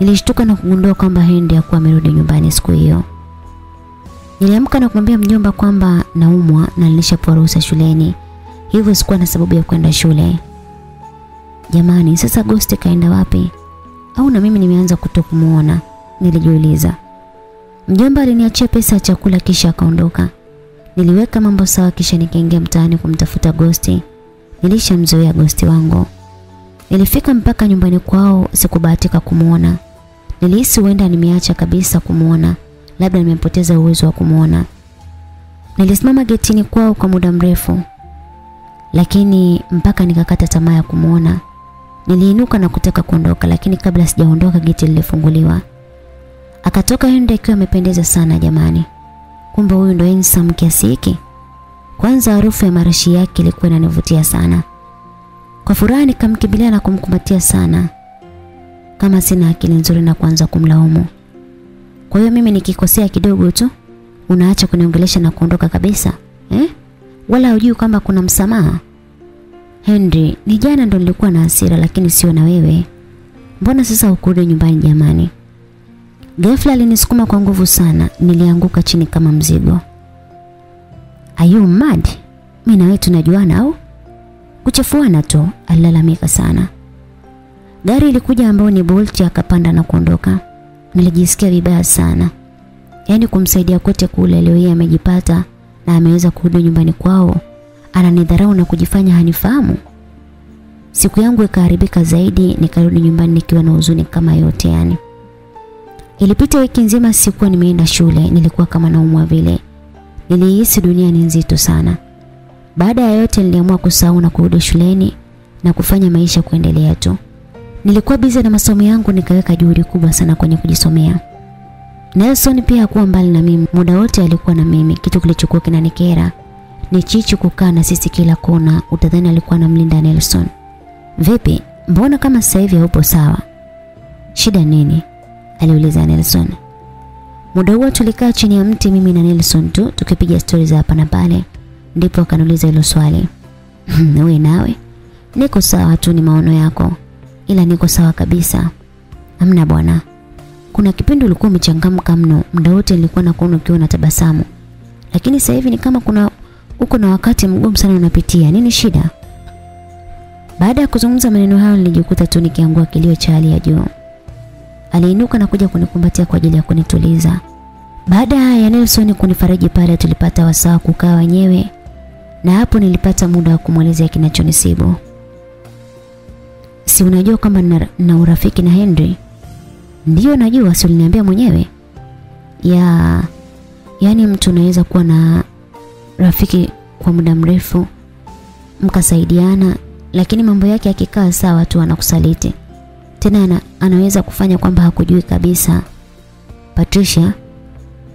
Nilishtuka na kugundua kwamba Henry hakuwa amerudi nyumbani siku hiyo. Niliamka na kumwambia mjomba kwamba naumwa na nilishapewa ruhusa shuleni. Hivyo sikuwa na sababu ya kwenda shule. Jamani, sasa Ghost kaenda wapi? Au na mimi nimeanza kutokumuona? Nilijiuliza. Mjomba aliniachia pesa ya chakula kisha akaondoka. Niliweka mambo sawa kisha nikaingia mtaani kumtafuta Ghosti. Nilishamzoea Ghosti wangu. Nilifika mpaka nyumbani kwao sikubahatika kumuona. Nilihisi huenda nimeacha kabisa kumuona, labda nimepoteza uwezo wa kumuona. Nilisimama getini kwao kwa muda mrefu, lakini mpaka nikakata tamaa ya kumuona. Niliinuka na kutaka kuondoka, lakini kabla sijaondoka geti lilifunguliwa. Akatoka Henry akiwa amependeza sana jamani. Kumbe huyu ndo handsome kiasi hiki. Kwanza harufu ya marashi yake ilikuwa inanivutia sana. Kwa furaha nikamkimbilia na kumkumbatia sana. Kama sina akili nzuri na kuanza kumlaumu. Kwa hiyo mimi nikikosea kidogo tu unaacha kuniongelesha na kuondoka kabisa. Eh? Wala hujui kwamba kuna msamaha. Henry, ni jana ndo nilikuwa na hasira lakini sio na wewe. Mbona sasa ukurudi nyumbani jamani? Ghafla alinisukuma kwa nguvu sana, nilianguka chini kama mzigo. Are you mad? Mimi na wewe tunajuana au? Kuchafuana tu, alilalamika sana. Gari ilikuja ambao ni Bolt akapanda na kuondoka. Nilijisikia vibaya sana. Yaani kumsaidia kote kule leo yeye amejipata na ameweza kurudi nyumbani kwao. Ananidharau na kujifanya hanifahamu. Siku yangu ikaharibika zaidi, nikarudi nyumbani nikiwa na huzuni kama yote yani. Ilipita wiki nzima sikuwa nimeenda shule, nilikuwa kama naumwa vile. Nilihisi dunia ni nzito sana. Baada ya yote niliamua kusahau na kurudi shuleni na kufanya maisha kuendelea tu. Nilikuwa bize na masomo yangu nikaweka juhudi kubwa sana kwenye kujisomea. Nelson pia hakuwa mbali na mimi, muda wote alikuwa na mimi. Kitu kilichokuwa kinanikera ni Chichi kukaa na sisi kila kona, utadhani alikuwa anamlinda Nelson. Vipi? Mbona kama sasa hivi haupo sawa? Shida nini? Aliuliza Nelson. Muda huo tulikaa chini ya mti mimi na Nelson tu tukipiga stori za hapa na pale. Ndipo akaniuliza hilo swali. (laughs) Wewe nawe? Niko sawa tu ni maono yako. Ila niko sawa kabisa. Amna bwana. Kuna kipindi ulikuwa umechangamka mno, muda wote nilikuwa nakuona ukiwa na tabasamu. Lakini sasa hivi ni kama kuna uko na wakati mgumu sana unapitia. Nini shida? Baada ya kuzungumza maneno hayo nilijikuta tu nikiangua kilio cha hali ya juu. Aliinuka na kuja kunikumbatia kwa ajili ya kunituliza. Baada ya Nelson kunifariji pale tulipata wasaa kukaa wenyewe na hapo nilipata muda wa kumwelezea kinachonisibu. Si unajua kama na, na urafiki na Henry? Ndiyo najua, si uliniambia mwenyewe. Ya yani mtu unaweza kuwa na rafiki kwa muda mrefu mkasaidiana lakini mambo yake akikaa sawa tu anakusaliti. Tena ana, anaweza kufanya kwamba hakujui kabisa. Patricia,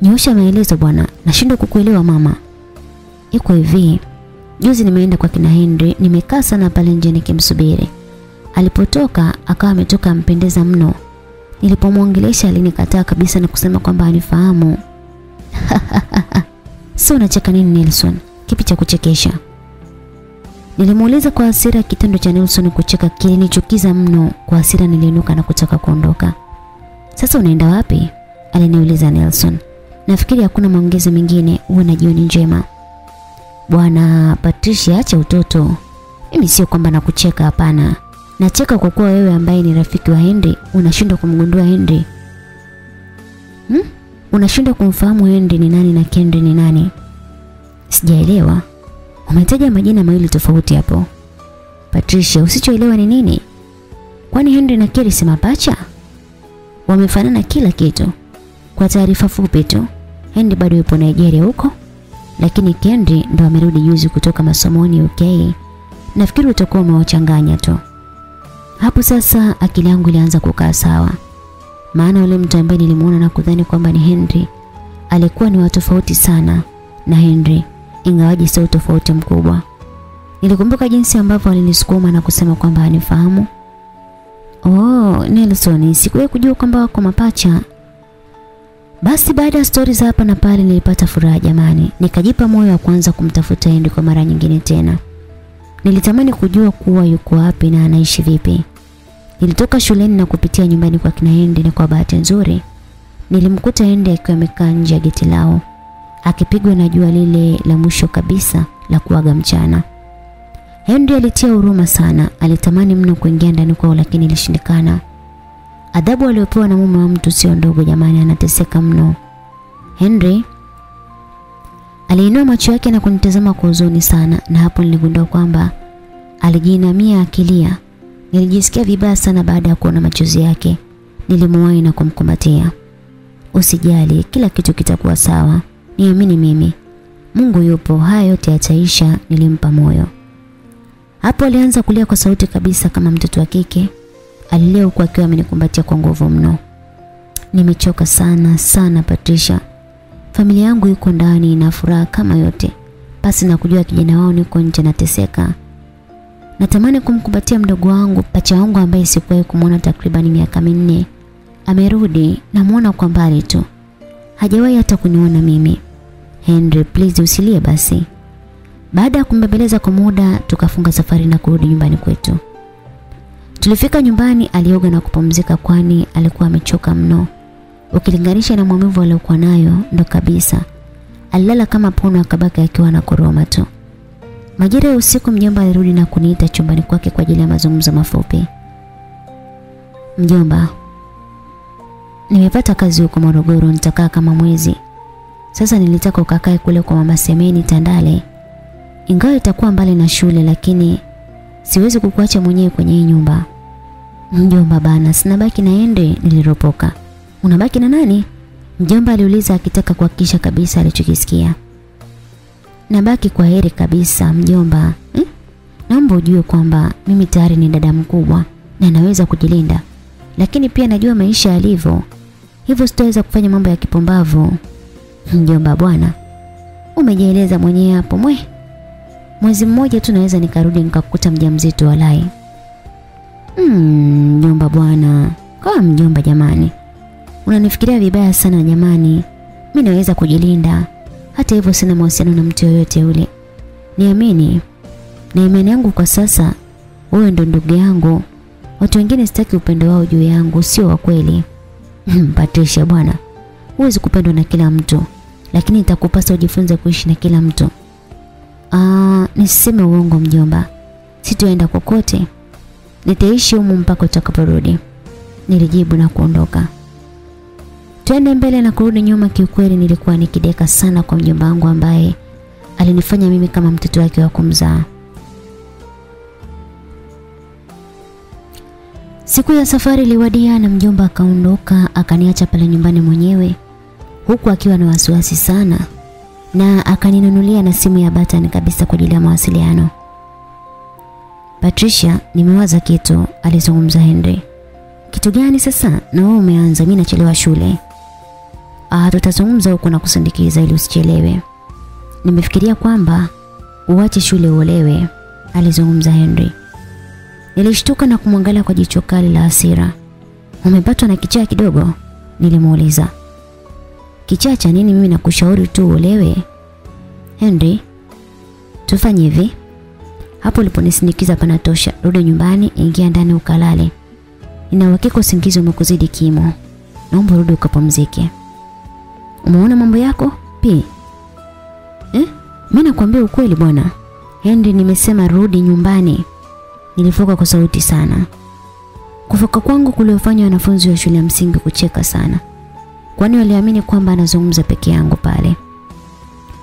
nyosha maelezo bwana, nashindwa kukuelewa mama. Iko hivi. Juzi nimeenda kwa kina Henry, nimekaa sana pale nje nikimsubiri. Alipotoka akawa ametoka ampendeza mno. Nilipomwongelesha alinikataa kabisa na kusema kwamba anifahamu. Sio (laughs) unacheka nini Nelson? Kipi cha kuchekesha? Nilimuuliza kwa hasira kitendo cha Nelson kucheka kilinichukiza mno. Kwa hasira niliinuka na kutaka kuondoka. Sasa unaenda wapi? Aliniuliza Nelson. Nafikiri hakuna maongezi mengine, uwe na jioni njema. Bwana Patricia, acha utoto. Mimi sio kwamba nakucheka hapana. Nacheka kwa kuwa wewe ambaye ni rafiki wa Henry unashindwa kumgundua Henry. Hmm? Unashindwa kumfahamu Henry ni nani na Kendry ni nani? Sijaelewa. Umetaja majina mawili tofauti hapo. Patricia, usichoelewa ni nini? Kwani Henry na Kerry si mapacha? Wamefanana kila kitu. Kwa taarifa fupi tu, Henry bado yupo Nigeria huko, lakini Kendry ndo amerudi juzi kutoka masomoni UK. Nafikiri utakuwa umewachanganya tu. Hapo sasa akili yangu ilianza kukaa sawa. Maana yule mtu ambaye nilimuona na kudhani kwamba ni Henry alikuwa ni wa tofauti sana na Henry ingawaji sio tofauti mkubwa. Nilikumbuka jinsi ambavyo alinisukuma na kusema kwamba anifahamu. Oh, Nelson, sikuwahi kujua kwamba wako mapacha. Basi baada ya stori za hapa na pale nilipata furaha jamani. Nikajipa moyo wa kwanza kumtafuta Henry kwa mara nyingine tena. Nilitamani kujua kuwa yuko wapi na anaishi vipi. Nilitoka shuleni na kupitia nyumbani kwa kina Henry na kwa bahati nzuri nilimkuta Henry akiwa amekaa nje ya geti lao akipigwa na jua lile la mwisho kabisa la kuaga mchana. Henry alitia huruma sana, alitamani mno kuingia ndani kwao lakini ilishindikana. Adhabu aliyopewa na mume wa mtu sio ndogo jamani, anateseka mno. Henry aliinua macho yake na kunitazama kwa huzuni sana na hapo niligundua kwamba alijinamia akilia. Nilijisikia vibaya sana baada ya kuona machozi yake. Nilimuwahi na kumkumbatia. Usijali, kila kitu kitakuwa sawa. Niamini mimi. Mungu yupo, haya yote yataisha, nilimpa moyo. Hapo alianza kulia kwa sauti kabisa kama mtoto wa kike. Alilia huku akiwa amenikumbatia kwa nguvu mno. Nimechoka sana sana Patricia. Familia yangu yuko ndani na furaha kama yote. Pasi na kujua kijana wao niko nje nateseka. Natamani kumkumbatia mdogo wangu, pacha wangu ambaye sikuwahi kumwona takriban miaka minne. Amerudi, namuona kwa mbali tu. Hajawahi hata kuniona mimi. Henry, please usilie basi. Baada ya kumbembeleza kwa muda, tukafunga safari na kurudi nyumbani kwetu. Tulifika nyumbani, alioga na kupumzika kwani alikuwa amechoka mno. Ukilinganisha na maumivu aliyokuwa nayo, ndo kabisa. Alilala kama pono akabaki akiwa na koroma tu. Majira ya usiku mjomba alirudi na kuniita chumbani kwake kwa ajili ya mazungumzo mafupi. Mjomba, nimepata kazi huko Morogoro, nitakaa kama mwezi. Sasa nilitaka ukakae kule kwa mama Semeni Tandale. Ingawa itakuwa mbali na shule lakini siwezi kukuacha mwenyewe kwenye hii nyumba. Mjomba bana, sinabaki na ende niliropoka. Unabaki na nani? Mjomba aliuliza akitaka kuhakikisha kabisa alichokisikia. Nabaki kwa heri kabisa mjomba. Hmm? Naomba ujue kwamba mimi tayari ni dada mkubwa na naweza kujilinda. Lakini pia najua maisha yalivyo. Hivyo sitaweza kufanya mambo ya kipumbavu. Mjomba bwana. Umejieleza mwenyewe hapo mwe. Mwezi mmoja tu naweza nikarudi nikakukuta mjamzito walai. Mm, mjomba bwana. Kwa mjomba jamani. Unanifikiria vibaya sana jamani. Mimi naweza kujilinda. Hata hivyo sina mahusiano na mtu yoyote yule. Niamini. Na imani yangu kwa sasa wewe ndo ndugu yangu. Watu wengine sitaki upendo wao juu yangu, sio wa kweli. Patricia bwana. Huwezi kupendwa na kila mtu, lakini itakupasa ujifunze kuishi na kila mtu. Ah, nisiseme uongo mjomba. Sitoenda kokote. Nitaishi humu mpaka utakaporudi. Nilijibu na kuondoka. Twende mbele na kurudi nyuma kiukweli nilikuwa nikideka sana kwa mjomba wangu ambaye alinifanya mimi kama mtoto wake wa kumzaa. Siku ya safari iliwadia na mjomba akaondoka akaniacha pale nyumbani mwenyewe huku akiwa na wasiwasi sana na akaninunulia na simu ya batani kabisa kwa ajili ya mawasiliano. Patricia, nimewaza kitu, alizungumza Henry. Kitu gani sasa? Na wewe umeanza, mimi nachelewa shule. Ah, tutazungumza huko na kusindikiza ili usichelewe. Nimefikiria kwamba uache shule uolewe, alizungumza Henry. Nilishtuka na kumwangalia kwa jicho kali la hasira. Umepatwa na kichaa kidogo? Nilimuuliza. Kichaa cha nini mimi nakushauri tu uolewe? Henry, tufanye hivi. Hapo uliponisindikiza panatosha. Rudi nyumbani, ingia ndani ukalale. Nina uhakika usingizi umekuzidi kimo. Naomba rudi ukapumzike. Umeona mambo yako? Pi. Eh? Mimi nakwambia ukweli bwana. Henry nimesema rudi nyumbani. Nilifoka kwa sauti sana. Kufoka kwangu kuliofanya wanafunzi wa shule ya msingi kucheka sana. Kwani waliamini kwamba anazungumza peke yangu pale.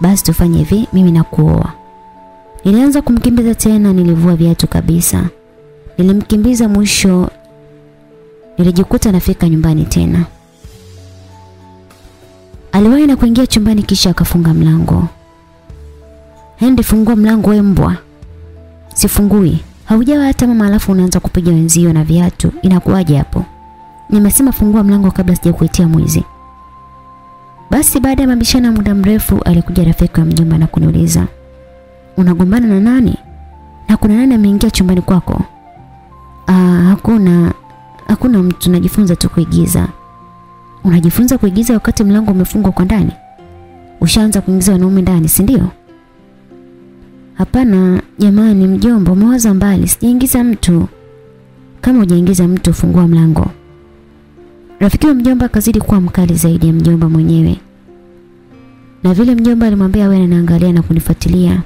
Basi tufanye hivi, mimi nakuoa. Nilianza kumkimbiza tena, nilivua viatu kabisa. Nilimkimbiza mwisho nilijikuta nafika nyumbani tena. Aliwahi na kuingia chumbani kisha akafunga mlango. Hendi fungua mlango we mbwa. Sifungui. Haujawa hata mama alafu unaanza kupiga wenzio na viatu. Inakuwaje hapo? Nimesema fungua mlango kabla sijakuitia mwizi. Basi baada ya mabishana muda mrefu alikuja rafiki ya mjomba na kuniuliza, "Unagombana na nani? Na kuna nani ameingia chumbani kwako?" Ah, hakuna hakuna mtu najifunza tu kuigiza. Unajifunza kuigiza wakati mlango umefungwa kwa ndani? Ushaanza kuingiza wanaume ndani, si ndio? Hapana, jamani mjomba, umewaza mbali, sijaingiza mtu. Kama hujaingiza mtu, fungua mlango. Rafiki wa mjomba akazidi kuwa mkali zaidi ya mjomba mwenyewe. Na vile mjomba alimwambia awe anaangalia na kunifuatilia,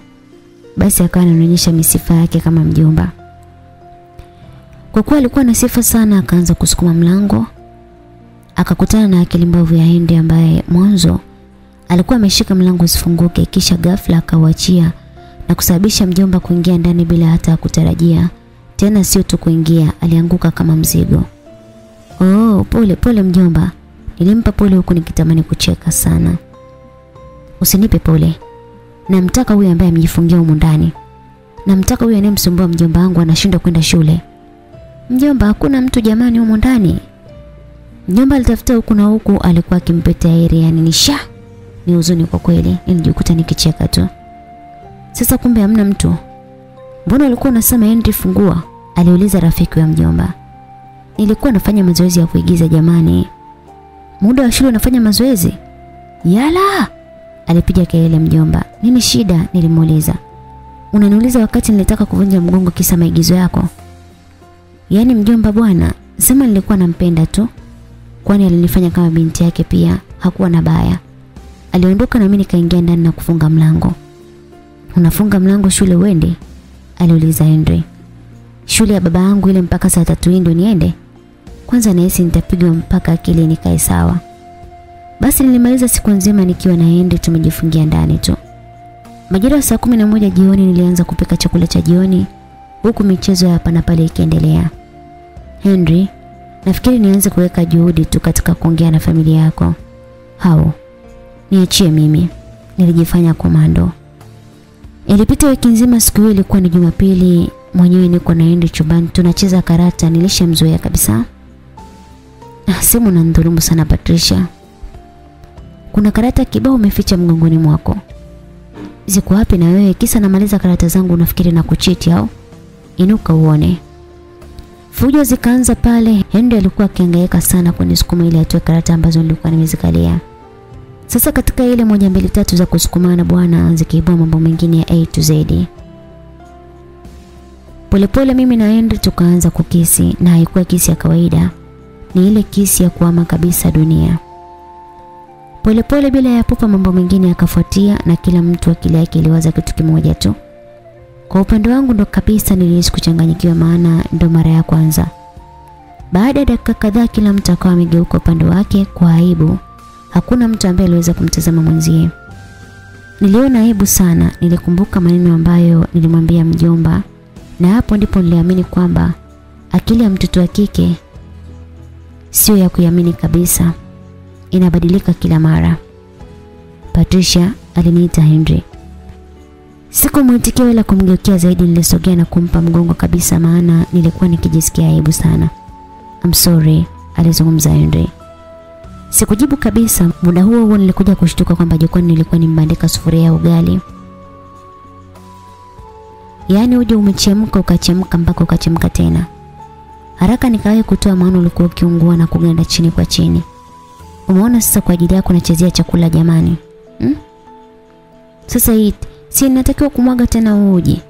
basi akawa ananionyesha misifa yake kama mjomba. Kwa kuwa alikuwa na sifa sana, akaanza kusukuma mlango. Akakutana na akili mbovu ya Hindi ambaye mwanzo alikuwa ameshika mlango usifunguke, kisha ghafla akauachia na kusababisha mjomba kuingia ndani bila hata kutarajia. Tena sio tu kuingia, alianguka kama mzigo. Oh, pole pole mjomba. Nilimpa pole huku nikitamani kucheka sana. Usinipe pole. Namtaka huyu ambaye amejifungia humu ndani. Namtaka huyu anayemsumbua mjomba wangu anashindwa kwenda shule. Mjomba hakuna mtu jamani humu ndani. Mjomba alitafuta huku na huku alikuwa akimpetea heri yani nisha. Ni huzuni kwa kweli. Nilijikuta nikicheka tu. Sasa kumbe hamna mtu. Mbona ulikuwa unasema Henry fungua? aliuliza rafiki wa mjomba. Nilikuwa nafanya mazoezi ya kuigiza jamani. Muda wa shule unafanya mazoezi? Yala! Alipiga kelele mjomba. Nini shida? Nilimuuliza. Unaniuliza wakati nilitaka kuvunja mgongo kisa maigizo yako? Yaani mjomba bwana, sema nilikuwa nampenda tu. Kwani alinifanya kama binti yake pia, hakuwa na baya. Aliondoka na mimi nikaingia ndani na kufunga mlango. Unafunga mlango shule uende? aliuliza Henry. Shule ya baba yangu ile mpaka saa tatu ndio niende? Kwanza nahisi nitapigwa mpaka akili nikae sawa. Basi nilimaliza siku nzima nikiwa na Henry tumejifungia ndani tu. Majira ya saa kumi na moja jioni nilianza kupika chakula cha jioni huku michezo ya hapa na pale ikiendelea. Henry, nafikiri nianze kuweka juhudi tu katika kuongea na familia yako. Hao. Niachie mimi. Nilijifanya komando. Ilipita wiki nzima siku hiyo ilikuwa ni Jumapili, mwenyewe niko naenda chumbani tunacheza karata, nilishamzoea kabisa. Ah, simu na ndhulumu sana Patricia. Kuna karata kibao umeficha mgongoni mwako. Ziko wapi na wewe? Kisa namaliza karata zangu unafikiri na kuchiti au? Inuka uone. Fujo zikaanza pale. Henry alikuwa akihangaika sana kunisukuma ili atoe karata ambazo nilikuwa nimezikalia. Sasa katika ile moja mbili tatu za kusukumana bwana zikiibua mambo mengine ya A to Z. Polepole mimi na Henry tukaanza kukisi na haikuwa kisi ya kawaida. Ni ile kisi ya kuama kabisa dunia. Polepole bila ya pupa mambo mengine yakafuatia na kila mtu akili yake iliwaza kitu kimoja tu. Kwa upande wangu ndo kabisa nilihisi kuchanganyikiwa maana ndo mara ya kwanza. Baada ya dakika kadhaa kila mtu akawa amegeuka upande wake kwa aibu. Hakuna mtu ambaye aliweza kumtazama mwenzie. Niliona aibu sana, nilikumbuka maneno ambayo nilimwambia mjomba na hapo ndipo niliamini kwamba akili ya mtoto wa kike sio ya kuiamini kabisa. Inabadilika kila mara. Patricia aliniita Henry. Siku mwitikio wala kumgeukea zaidi, nilisogea na kumpa mgongo kabisa maana nilikuwa nikijisikia aibu sana. I'm sorry, alizungumza Henry. Sikujibu kabisa. Muda huo huo nilikuja kushtuka kwamba jikoni nilikuwa nimbandika sufuria ya ugali. Yaani uje umechemka ukachemka mpaka ukachemka tena. Haraka nikawahi kutoa maana ulikuwa ukiungua na kuganda chini kwa chini. Umeona sasa kwa ajili yako nachezea chakula jamani. Hmm? Sasa hii si natakiwa kumwaga tena uji.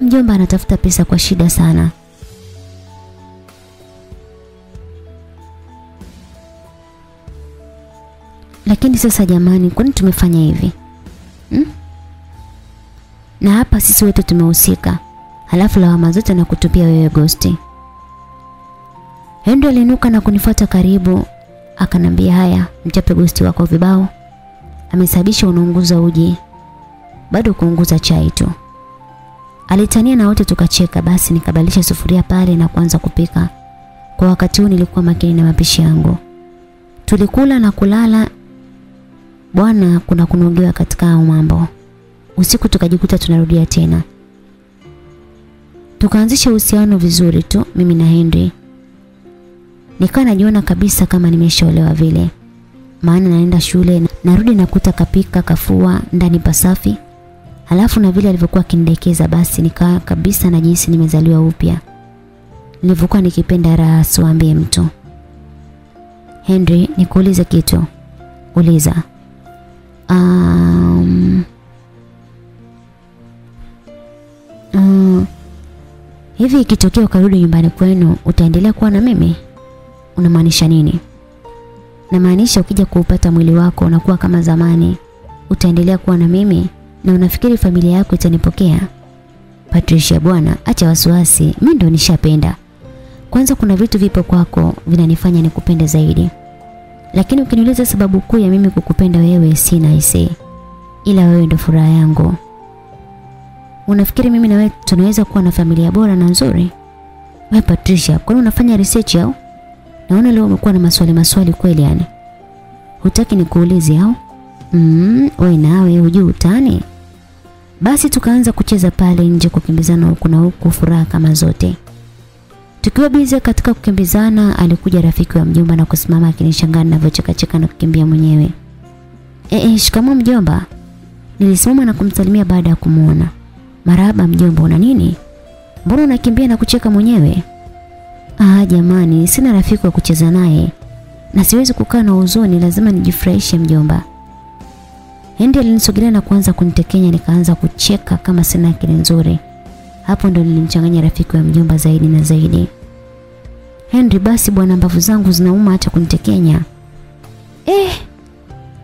Mjomba anatafuta pesa kwa shida sana. Lakini sasa jamani, kwani tumefanya hivi? Hmm? Na hapa sisi wote tumehusika. Halafu lawama zote na kutupia wewe Ghosti. Hendo alinuka na kunifuata karibu, akanambia haya, mchape Ghosti wako vibao. Amesababisha unaunguza uji. Bado kuunguza chai tu. Alitania na wote tukacheka basi nikabalisha sufuria pale na kuanza kupika. Kwa wakati huu nilikuwa makini na mapishi yangu. Tulikula na kulala bwana kuna kunogewa katika hao mambo. Usiku tukajikuta tunarudia tena. Tukaanzisha uhusiano vizuri tu mimi na Henry. Nikawa najiona kabisa kama nimeshaolewa vile. Maana naenda shule, narudi nakuta kapika, kafua, ndani pasafi. Halafu na vile alivyokuwa akinidekeza basi nikawa kabisa na jinsi nimezaliwa upya. Nilivyokuwa nikipenda raha siwaambie mtu. Henry, nikuulize kitu. Uliza. Um, um, hivi ikitokea ukarudi nyumbani kwenu utaendelea kuwa na mimi? Unamaanisha nini? Namaanisha ukija kuupata mwili wako unakuwa kama zamani, utaendelea kuwa na mimi na unafikiri familia yako itanipokea? Patricia bwana, acha wasiwasi, mimi ndo nishapenda. Kwanza kuna vitu vipo kwako vinanifanya nikupende zaidi. Lakini ukiniuliza sababu kuu ya mimi kukupenda wewe sina ise. Ila wewe ndo furaha yangu. Unafikiri mimi na wewe tunaweza kuwa na familia bora na nzuri? Wewe Patricia, kwani unafanya research au? Naona leo umekuwa na maswali maswali kweli yani. Hutaki nikuulize au? Mm, wewe nawe hujui utani? Basi tukaanza kucheza pale nje kukimbizana huku na huku furaha kama zote. Tukiwa bize katika kukimbizana alikuja rafiki wa mjomba na kusimama akinishangaa ninavyochekacheka na kukimbia mwenyewe. Eh, eh shikamoo mjomba. Nilisimama na kumsalimia baada ya kumuona. Marahaba mjomba, una nini? Mbona unakimbia na kucheka mwenyewe? Ah jamani, sina rafiki wa kucheza naye. Na siwezi kukaa na huzuni, lazima nijifurahishe mjomba. Hendi alinisogelea na kuanza kunitekenya nikaanza kucheka kama sina akili nzuri. Hapo ndo nilimchanganya rafiki wa mjomba zaidi na zaidi. Henry, basi bwana, mbavu zangu zinauma hata kunitekenya. Eh,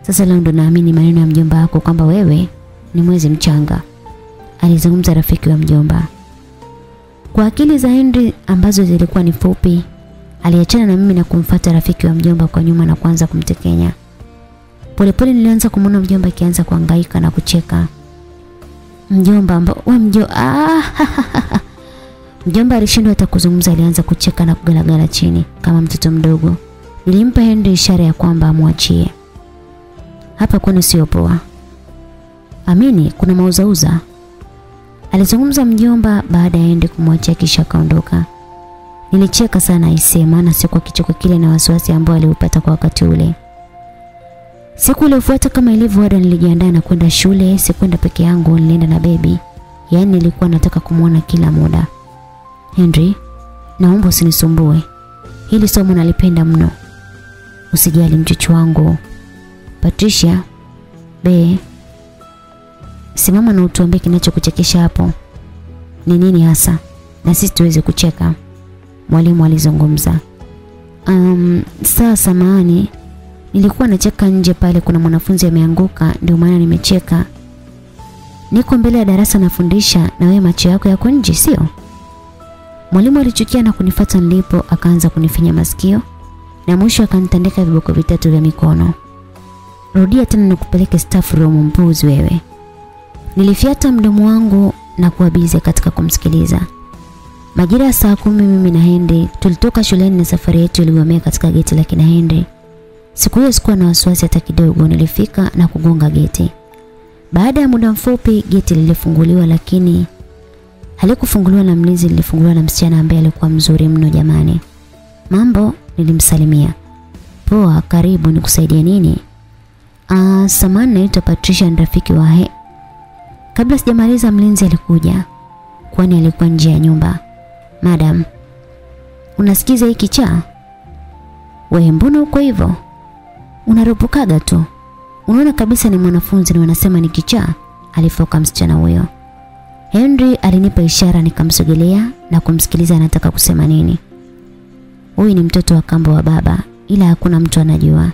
sasa leo ndo naamini maneno ya mjomba wako kwamba wewe ni mwezi mchanga. Alizungumza rafiki wa mjomba. Kwa akili za Henry ambazo zilikuwa ni fupi, aliachana na mimi na kumfata rafiki wa mjomba kwa nyuma na kuanza kumtekenya. Polepole nilianza kumwona mjomba akianza kuangaika na kucheka. Mjomba we mjo ah, (laughs) Mjomba alishindwa hata kuzungumza, alianza kucheka na kugalagala chini kama mtoto mdogo. Nilimpa Henry ishara ya kwamba amwachie. Hapa kwenu sio poa. Amini kuna mauzauza. Alizungumza mjomba baada ya Henry kumwachia kisha akaondoka. Nilicheka sana aisee maana sikuwa kichoko kile na wasiwasi ambao aliupata kwa wakati ule. Siku iliyofuata kama ilivyo ada nilijiandaa na kwenda shule, sikwenda peke yangu, nilienda na bebi. Yaani nilikuwa nataka kumwona kila muda. Henry, naomba usinisumbue. Hili somo nalipenda mno. Usijali mchuchu wangu. Patricia, be Simama na utuambie kinachokuchekesha hapo. Ni nini hasa? Na sisi tuweze kucheka. Mwalimu alizungumza. Um, saa samahani. Nilikuwa nacheka nje pale kuna mwanafunzi ameanguka ndio maana nimecheka. Niko mbele ya darasa nafundisha na wewe macho yako yako nje sio? Mwalimu alichukia na kunifata nilipo akaanza kunifinya masikio na mwisho akanitandika viboko vitatu vya mikono. Rudia tena nikupeleke staff room mpuzi wewe. Nilifiata mdomo wangu na kuwa katika kumsikiliza. Majira ya saa kumi mimi na Henry tulitoka shuleni na safari yetu iligomea katika geti la kina Henry. Siku hiyo sikuwa na wasiwasi hata kidogo, nilifika na kugonga geti. Baada ya muda mfupi geti lilifunguliwa lakini halikufunguliwa na mlinzi, lilifunguliwa na msichana ambaye alikuwa mzuri mno jamani. Mambo, nilimsalimia. Poa, karibu nikusaidie nini? Ah, samani naitwa Patricia ni rafiki wa he. Kabla sijamaliza mlinzi alikuja. Kwani alikuwa nje ya nyumba. Madam, unasikiza hiki cha? Wewe mbona uko hivyo? Unarupukaga tu. Unaona kabisa ni mwanafunzi na wanasema ni kichaa, alifoka msichana huyo. Henry alinipa ishara nikamsogelea na kumsikiliza anataka kusema nini. Huyu ni mtoto wa kambo wa baba ila hakuna mtu anajua.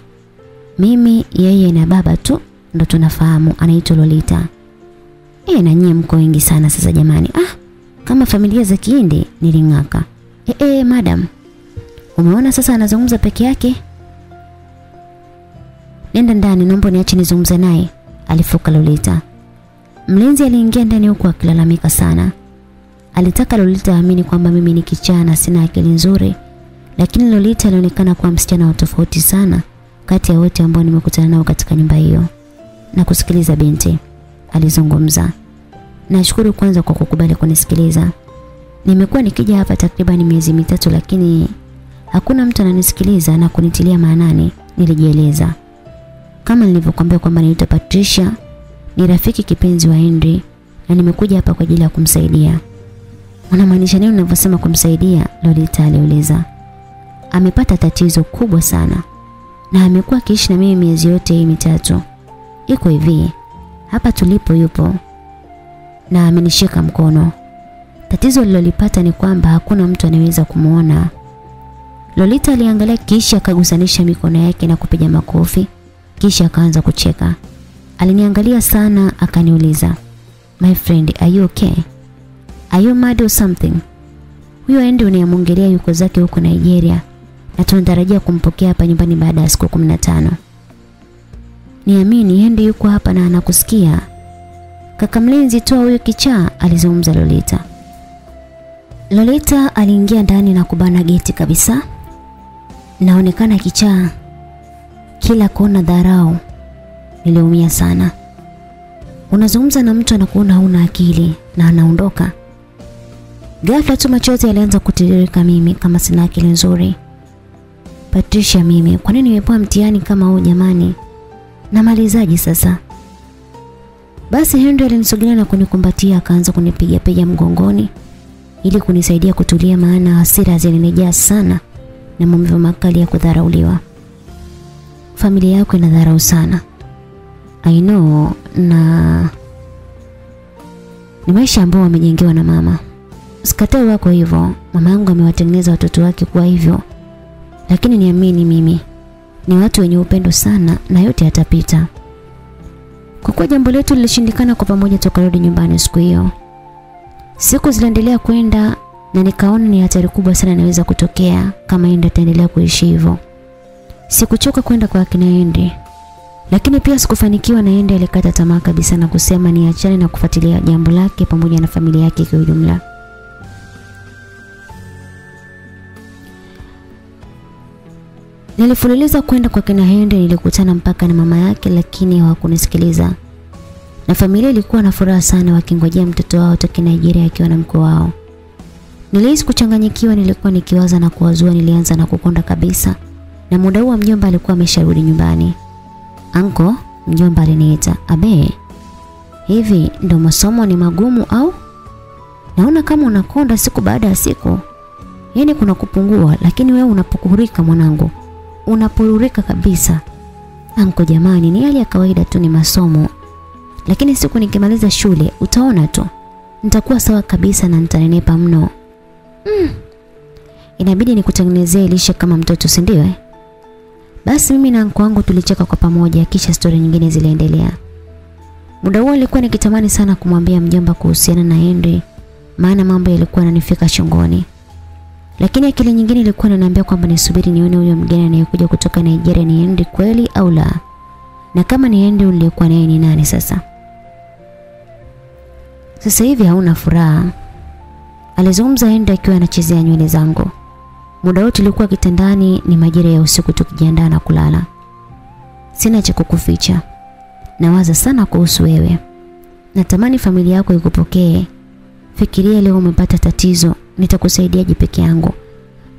Mimi yeye na baba tu ndo tunafahamu anaitwa Lolita. Eh na nyie mko wengi sana sasa jamani. Ah, kama familia za kiindi niling'aka. Eh eh madam. Umeona sasa anazungumza peke yake? Nenda ndani naomba niache nizungumze naye, Alifuka Lolita. Mlinzi aliingia ndani huku akilalamika sana. Alitaka Lolita aamini kwamba mimi ni kichana na sina akili nzuri, lakini Lolita alionekana kuwa msichana wa tofauti sana kati ya wote ambao nimekutana nao katika nyumba hiyo. Na kusikiliza binti, alizungumza. Nashukuru kwanza kwa kukubali kunisikiliza. Nimekuwa nikija hapa takriban miezi mitatu lakini hakuna mtu ananisikiliza na kunitilia maanani, nilijieleza. Kama nilivyokuambia kwamba naitwa Patricia, ni rafiki kipenzi wa Henry na nimekuja hapa kwa ajili ya kumsaidia. Unamaanisha nini unavyosema kumsaidia? Lolita aliuliza. Amepata tatizo kubwa sana na amekuwa akiishi na mimi miezi yote hii mitatu. Iko hivi, hapa tulipo yupo na amenishika mkono. Tatizo lilolipata ni kwamba hakuna mtu anaweza kumuona. Lolita aliangalia kisha akagusanisha mikono yake na kupiga makofi kisha akaanza kucheka. Aliniangalia sana akaniuliza, "My friend, are you okay? Are you mad or something?" Huyo Andy unayemwongelea yuko zake huko Nigeria na tunatarajia kumpokea hapa nyumbani baada ya siku 15. Niamini Andy yuko hapa na anakusikia. Kaka mlinzi toa huyo kichaa, alizungumza Lolita. Lolita aliingia ndani na kubana geti kabisa. naonekana kichaa, kila kona dharau. Niliumia sana. Unazungumza na mtu anakuona huna akili na anaondoka. Ghafla tu machozi yalianza kutiririka mimi kama sina akili nzuri. Patricia mimi, kwa nini nimepewa mtihani kama huu jamani? Namalizaji sasa? Basi Henry alinisogelea na kunikumbatia akaanza kunipiga piga mgongoni ili kunisaidia kutulia maana hasira zilinijaa sana na maumivu makali ya kudharauliwa. Familia yako inadharau sana. I know na ni maisha ambayo wamejengewa na mama. Sikatai wako hivyo. Mama yangu amewatengeneza watoto wake kuwa hivyo. Lakini niamini mimi, ni watu wenye upendo sana na yote yatapita. Kwa kuwa jambo letu lilishindikana kwa pamoja tukarudi nyumbani siku hiyo. Siku ziliendelea kwenda na nikaona ni hatari kubwa sana inaweza kutokea kama Enda ataendelea kuishi hivyo. Sikuchoka kwenda kwa akina Ende. Lakini pia sikufanikiwa na Ende alikata tamaa kabisa na kusema niachane na kufuatilia jambo lake pamoja na familia yake kwa ujumla. Nilifululiza kwenda kwa kina Hende nilikutana mpaka na mama yake lakini hawakunisikiliza. Na familia ilikuwa na furaha sana wakingojea mtoto wao toka Nigeria akiwa na mkoo wao. Nilihisi kuchanganyikiwa nilikuwa nikiwaza na kuwazua nilianza na kukonda kabisa. Na muda huo mjomba alikuwa amesharudi nyumbani. Anko, mjomba aliniita. Abe, hivi ndo masomo ni magumu au? Naona kama unakonda siku baada ya siku. Yaani kuna kupungua lakini wewe unapokurika mwanangu unapururika kabisa. Anko jamani, ni hali ya kawaida tu, ni masomo. Lakini siku nikimaliza shule utaona tu nitakuwa sawa kabisa na nitanenepa mno. Mm. Inabidi nikutengenezee lishe kama mtoto, si ndio? Eh? Basi mimi na anko wangu tulicheka kwa pamoja kisha stori nyingine ziliendelea. Muda huo nilikuwa nikitamani sana kumwambia mjomba kuhusiana na Henry maana mambo yalikuwa yananifika shingoni. Lakini akili nyingine ilikuwa inaniambia kwamba nisubiri nione huyo mgeni anayekuja kutoka Nigeria ni Henry kweli au la. Na kama ni Henry nilikuwa naye ni nani sasa? Sasa hivi hauna furaha. Alizungumza Henry akiwa anachezea nywele zangu. Muda wote tulikuwa kitandani ni majira ya usiku tukijiandaa na kulala. Sina cha kukuficha. Nawaza sana kuhusu wewe. Natamani familia yako ikupokee. Fikiria leo umepata tatizo nitakusaidiaje peke yangu?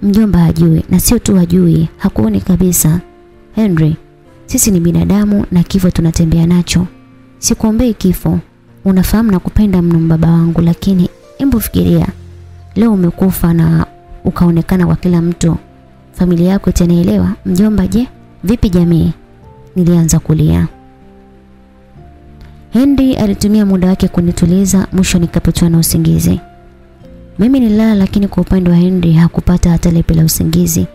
Mjomba hajui na sio tu hajui, hakuoni kabisa. Henry, sisi ni binadamu na kifo tunatembea nacho. Sikuombei kifo. Unafahamu na kupenda mno baba wangu lakini hebu fikiria. Leo umekufa na ukaonekana kwa kila mtu. Familia yako itanielewa? Mjomba je? Vipi jamii? Nilianza kulia. Henry alitumia muda wake kunituliza, mwisho nikapatwa na usingizi. Mimi nilala lakini kwa upande wa Henry hakupata hata lepe la usingizi.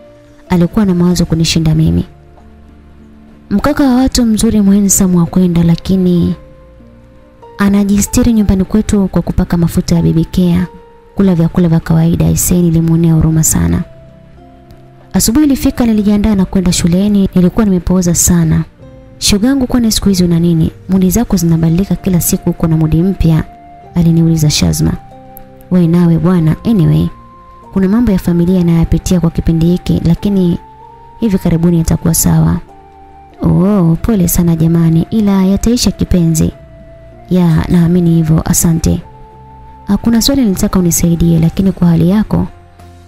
Alikuwa na mawazo kunishinda mimi. Mkaka wa watu mzuri mwensamu wa kwenda lakini anajistiri nyumbani kwetu kwa kupaka mafuta ya bibikea, kula vyakula vya kawaida. Iseni nilimuonea huruma sana. Asubuhi ilifika nilijiandaa na kwenda shuleni, nilikuwa nimepooza sana. Shogangu kwani siku hizi una nini? Mudi zako zinabadilika kila siku uko na mudi mpya, aliniuliza Shazma. We nawe bwana, anyway, kuna mambo ya familia nayapitia kwa kipindi hiki lakini hivi karibuni yatakuwa sawa. Oh, pole sana jamani, ila yataisha kipenzi. Ya, naamini hivyo, asante. Hakuna swali nilitaka unisaidie lakini kwa hali yako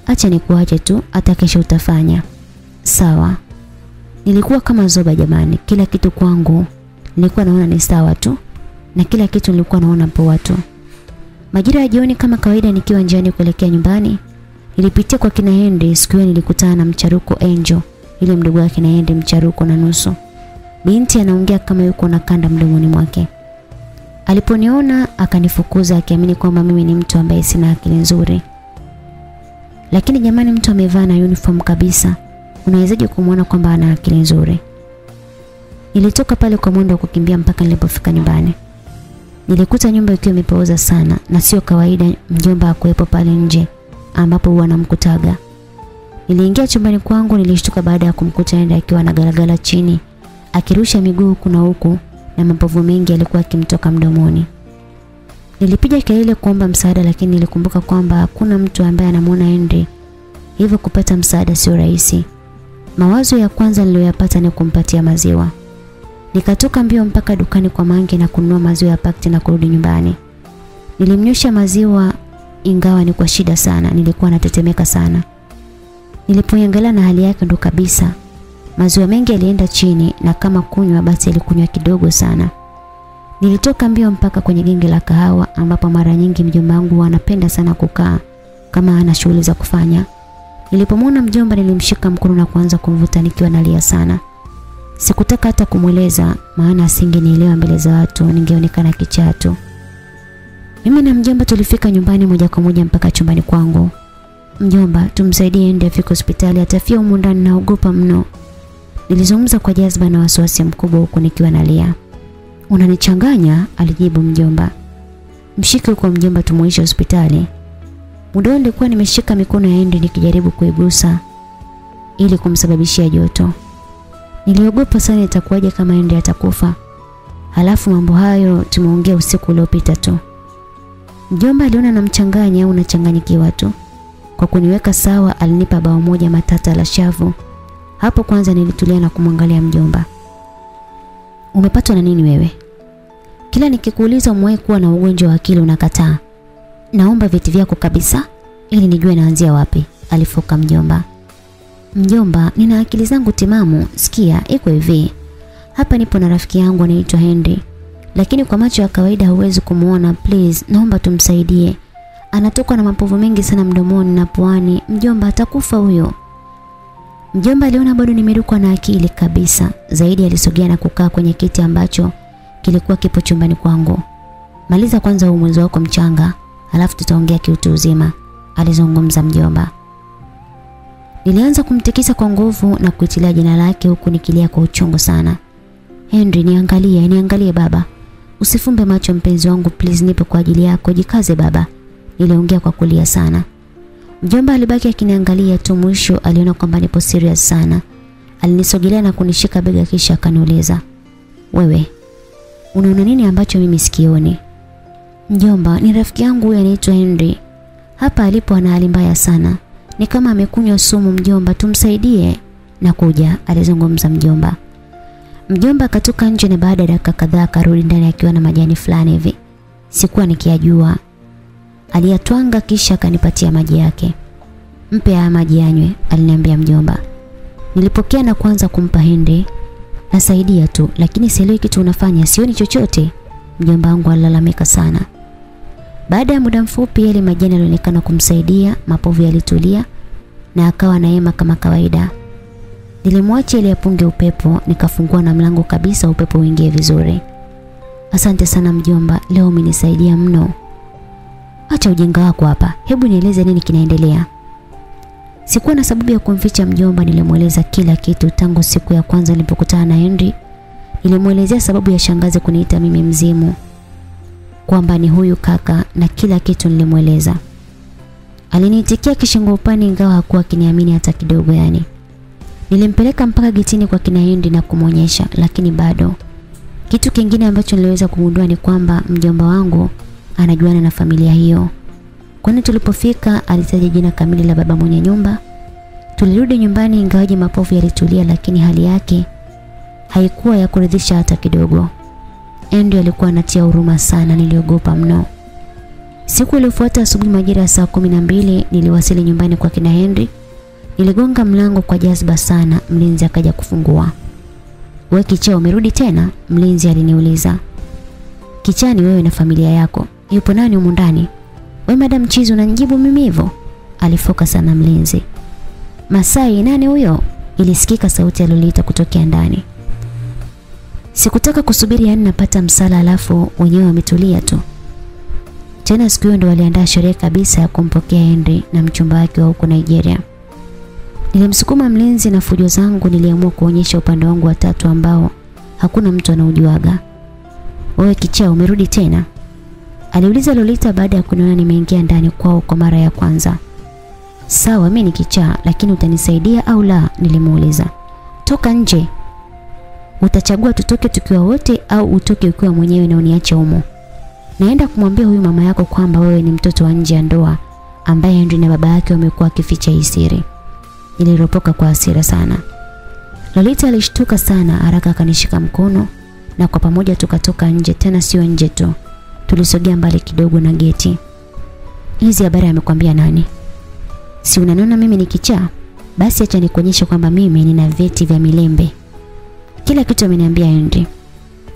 acha nikuache tu, hata kesho utafanya. Sawa. Nilikuwa kama zoba jamani, kila kitu kwangu nilikuwa naona ni sawa tu na kila kitu nilikuwa naona poa tu. Majira ya jioni kama kawaida nikiwa njiani kuelekea nyumbani, nilipitia kwa kina Henry siku hiyo nilikutana na mcharuko Angel, ile mdogo wake na Henry mcharuko na nusu. Binti anaongea kama yuko na kanda mdomoni mwake. Aliponiona akanifukuza akiamini kwamba mimi ni mtu ambaye sina akili nzuri. Lakini jamani mtu amevaa na uniform kabisa. Unawezaje kumwona kwamba ana akili nzuri? Nilitoka pale kwa mwendo wa kukimbia mpaka nilipofika nyumbani. Nilikuta nyumba ikiwa imepooza sana na sio kawaida mjomba akuwepo pale nje ambapo huwa anamkutaga Niliingia chumbani kwangu nilishtuka baada ya kumkuta Enda akiwa anagalagala chini akirusha miguu huku na huku na mapovu mengi yalikuwa akimtoka mdomoni. Nilipiga kelele kuomba msaada lakini nilikumbuka kwamba hakuna mtu ambaye anamuona Henry. Hivyo kupata msaada sio rahisi. Mawazo ya kwanza niliyoyapata ni kumpatia maziwa. Nikatoka mbio mpaka dukani kwa mangi na kununua maziwa ya pakti na kurudi nyumbani. Nilimnyosha maziwa ingawa ni kwa shida sana, nilikuwa natetemeka sana. Nilipoangalia na hali yake ndo kabisa. Maziwa mengi yalienda chini na kama kunywa basi alikunywa kidogo sana. Nilitoka mbio mpaka kwenye genge la kahawa ambapo mara nyingi mjomba wangu anapenda sana kukaa kama ana shughuli za kufanya. Nilipomwona mjomba nilimshika mkono na kuanza kumvuta nikiwa nalia sana. Sikutaka hata kumweleza maana asingenielewa mbele za watu, ningeonekana kichatu. Mimi na mjomba tulifika nyumbani moja kwa moja mpaka chumbani kwangu. Mjomba, tumsaidie ende afike hospitali, atafia humu ndani naogopa mno. Nilizungumza kwa jazba na wasiwasi mkubwa huku nikiwa nalia. Unanichanganya, alijibu mjomba. Mshike huko mjomba tumuishe hospitali. Muda nilikuwa nimeshika mikono ya Henry nikijaribu kuigusa ili kumsababishia joto. Niliogopa sana itakuwaje kama Henry atakufa. Halafu mambo hayo tumeongea usiku uliopita tu. Mjomba aliona namchanganya au unachanganyikiwa tu. Kwa kuniweka sawa alinipa bao moja matata la shavu. Hapo kwanza nilitulia na kumwangalia mjomba. Umepatwa na nini wewe? Kila nikikuuliza umewahi kuwa na ugonjwa wa akili unakataa. Naomba vyeti vyako kabisa ili nijue naanzia wapi, alifoka mjomba. Mjomba, nina akili zangu timamu, sikia, iko hivi. Hapa nipo na rafiki yangu anaitwa Henry. Lakini kwa macho ya kawaida huwezi kumuona, please, naomba tumsaidie. Anatoka na mapovu mengi sana mdomoni na puani. Mjomba atakufa huyo. Mjomba aliona bado nimerukwa na akili kabisa. Zaidi alisogea na kukaa kwenye kiti ambacho kilikuwa kipo chumbani kwangu. Maliza kwanza huu mwenzo wako mchanga, alafu tutaongea kiutu uzima, alizungumza mjomba. Nilianza kumtikisa kwa nguvu na kuitilia jina lake huku nikilia kwa uchungu sana. Henry, niangalie, niangalie baba. Usifumbe macho mpenzi wangu, please nipe kwa ajili yako, jikaze baba. Niliongea kwa kulia sana. Mjomba alibaki akiniangalia tu, mwisho aliona kwamba nipo serious sana. Alinisogelea na kunishika bega kisha akaniuliza, "Wewe, unaona nini ambacho mimi sikioni?" Mjomba, ni rafiki yangu huyu anaitwa Henry. Hapa alipo ana hali mbaya sana. Ni kama amekunywa sumu mjomba, tumsaidie. Na kuja, alizungumza mjomba. Mjomba akatoka nje na baada ya dakika kadhaa akarudi ndani akiwa na majani fulani hivi. Sikuwa nikiyajua. Aliyatwanga kisha akanipatia maji yake. Mpe haya maji yanywe, aliniambia mjomba. Nilipokea na kuanza kumpa hende. Nasaidia tu, lakini sielewi kitu unafanya, sioni chochote. Mjomba wangu alilalamika sana. Baada ya muda mfupi yale majani yalionekana kumsaidia, mapovu yalitulia na akawa naema kama kawaida. Nilimwacha ili apunge upepo, nikafungua na mlango kabisa upepo uingie vizuri. Asante sana mjomba, leo umenisaidia mno. Acha ujinga wako hapa. Hebu nieleze nini kinaendelea. Sikuwa na sababu ya kumficha mjomba, nilimweleza kila kitu tangu siku ya kwanza nilipokutana na Henry. Nilimwelezea sababu ya shangazi kuniita mimi mzimu. Kwamba ni huyu kaka na kila kitu nilimweleza. Aliniitikia kishingo upani ingawa hakuwa akiniamini hata kidogo yani. Nilimpeleka mpaka getini kwa kina Henry na kumwonyesha lakini bado. Kitu kingine ambacho niliweza kugundua ni kwamba mjomba wangu anajuana na familia hiyo. Kwani tulipofika alitaja jina kamili la baba mwenye nyumba. Tulirudi nyumbani ingawaje mapovu yalitulia lakini hali yake haikuwa ya kuridhisha hata kidogo. Henry alikuwa anatia huruma sana, niliogopa mno. Siku iliyofuata asubuhi majira ya saa kumi na mbili niliwasili nyumbani kwa kina Henry. Niligonga mlango kwa jazba sana, mlinzi akaja kufungua. "Wewe kichaa umerudi tena?" mlinzi aliniuliza. "Kichani wewe na familia yako. Yupo nani humu ndani?" We madam Chizo unanijibu mimi hivyo?" Alifoka sana mlinzi. "Masai nani huyo?" Ilisikika sauti ya Lolita kutokea ndani. Sikutaka kusubiri yani napata msala alafu wenyewe wametulia tu. Tena siku hiyo ndo waliandaa sherehe kabisa ya kumpokea Henry na mchumba wake wa huko Nigeria. Nilimsukuma mlinzi na fujo zangu niliamua kuonyesha upande wangu wa tatu ambao hakuna mtu anaujuaga. Wewe kichaa umerudi tena? Aliuliza Lolita baada ya kuniona nimeingia ndani kwao kwa mara ya kwanza. Sawa mimi ni kichaa lakini utanisaidia au la nilimuuliza. Toka nje. Utachagua tutoke tukiwa wote au utoke ukiwa mwenyewe na uniache humo. Naenda kumwambia huyu mama yako kwamba wewe ni mtoto wa nje ya ndoa ambaye Henry na baba yake wamekuwa akificha hii siri. Niliropoka kwa hasira sana. Lolita alishtuka sana, haraka akanishika mkono na kwa pamoja tukatoka nje, tena sio nje tu. Tulisogea mbali kidogo na geti. Hizi habari amekwambia nani? Si unaniona mimi ni kichaa? Basi acha nikuonyeshe kwamba mimi nina veti vya milembe. Kila kitu ameniambia Henry.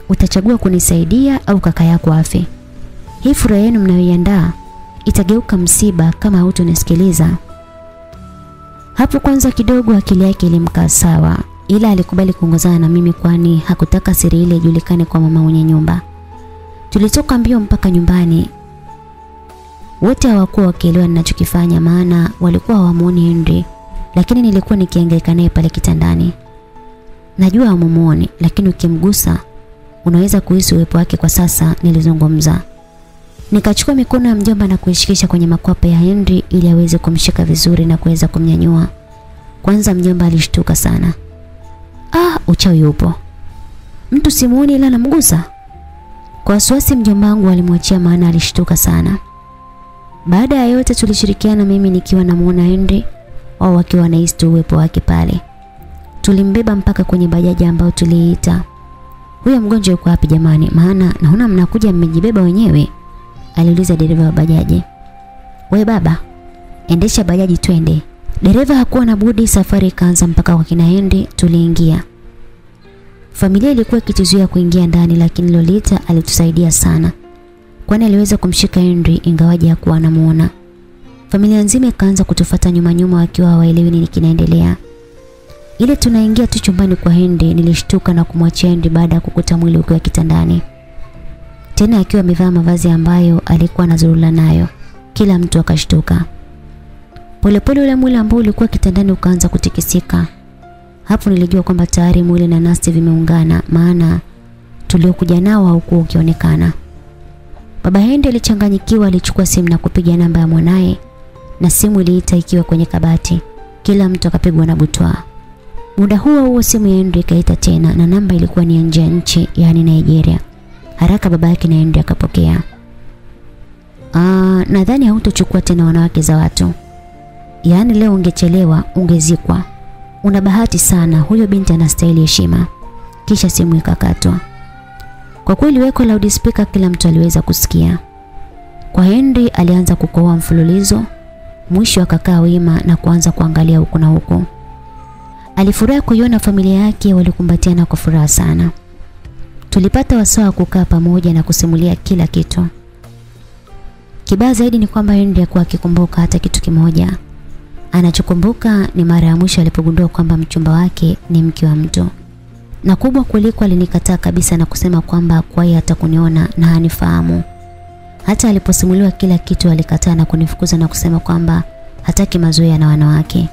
Utachagua kunisaidia au kaka yako afe. Hii furaha yenu mnayoiandaa itageuka msiba kama hutonisikiliza. Hapo kwanza kidogo akili yake ilimkaa sawa, ila alikubali kuongozana na mimi kwani hakutaka siri ile ijulikane kwa mama mwenye nyumba. Tulitoka mbio mpaka nyumbani. Wote hawakuwa wakielewa ninachokifanya maana walikuwa hawamuoni Henry, lakini nilikuwa nikihangaika naye pale kitandani. Najua hamumuoni, lakini ukimgusa unaweza kuhisi uwepo wake kwa sasa, nilizungumza. Nikachukua mikono ya mjomba na kuishikisha kwenye makwapa ya Henry ili aweze kumshika vizuri na kuweza kumnyanyua. Kwanza mjomba alishtuka sana. Ah, uchawi upo. Mtu simuoni ila namgusa. Kwa wasiwasi mjomba wangu alimwachia maana alishtuka sana. Baada ya yote tulishirikiana mimi nikiwa namuona Henry au wakiwa wanahisi uwepo wake pale. Tulimbeba mpaka kwenye bajaji ambayo tuliita. Huyo mgonjwa yuko wapi jamani? Maana naona mnakuja mmejibeba wenyewe. Aliuliza dereva wa bajaji. We baba, endesha bajaji twende. Dereva hakuwa na budi, safari ikaanza mpaka kwa kina Henry tuliingia. Familia ilikuwa ikituzuia kuingia ndani lakini Lolita alitusaidia sana. Kwani aliweza kumshika Henry ingawaje hakuwa anamuona. Familia nzima ikaanza kutufata nyuma nyuma wakiwa hawaelewi nini kinaendelea. Ile tunaingia tu chumbani kwa Henry nilishtuka na kumwachia Henry baada ya kukuta mwili ukiwa kitandani. Tena akiwa amevaa mavazi ambayo alikuwa anazurula nayo. Kila mtu akashtuka. Polepole ule mwili ambao ulikuwa kitandani ukaanza kutikisika. Hapo nilijua kwamba tayari mwili na nasi vimeungana maana tuliokuja nao haukuwa ukionekana. Baba hendi alichanganyikiwa, alichukua simu na kupiga namba ya mwanaye na simu iliita ikiwa kwenye kabati. Kila mtu akapigwa na butwa. Muda huo huo simu ya Henry ikaita tena na namba ilikuwa ni nje ya nchi, yani Nigeria. Haraka baba yake na Henry akapokea. Ah, nadhani hautochukua tena wanawake za watu. Yaani leo ungechelewa ungezikwa. Una bahati sana, huyo binti anastahili heshima. Kisha simu ikakatwa. Kwa kweli weko loudspeaker kila mtu aliweza kusikia. Kwa Henry alianza kukohoa mfululizo, mwisho akakaa wima na kuanza kuangalia huku na huku. Alifurahi kuiona familia yake walikumbatiana kwa furaha sana. Tulipata wasaa wa kukaa pamoja na kusimulia kila kitu. Kibaya zaidi ni kwamba Henry hakuwa akikumbuka hata kitu kimoja. Anachokumbuka ni mara ya mwisho alipogundua kwamba mchumba wake ni mke wa mtu. Na kubwa kuliko alinikataa kabisa na kusema kwamba kwa yeye atakuniona na hanifahamu. Hata aliposimuliwa kila kitu alikataa na kunifukuza na kusema kwamba hataki mazoea na wanawake.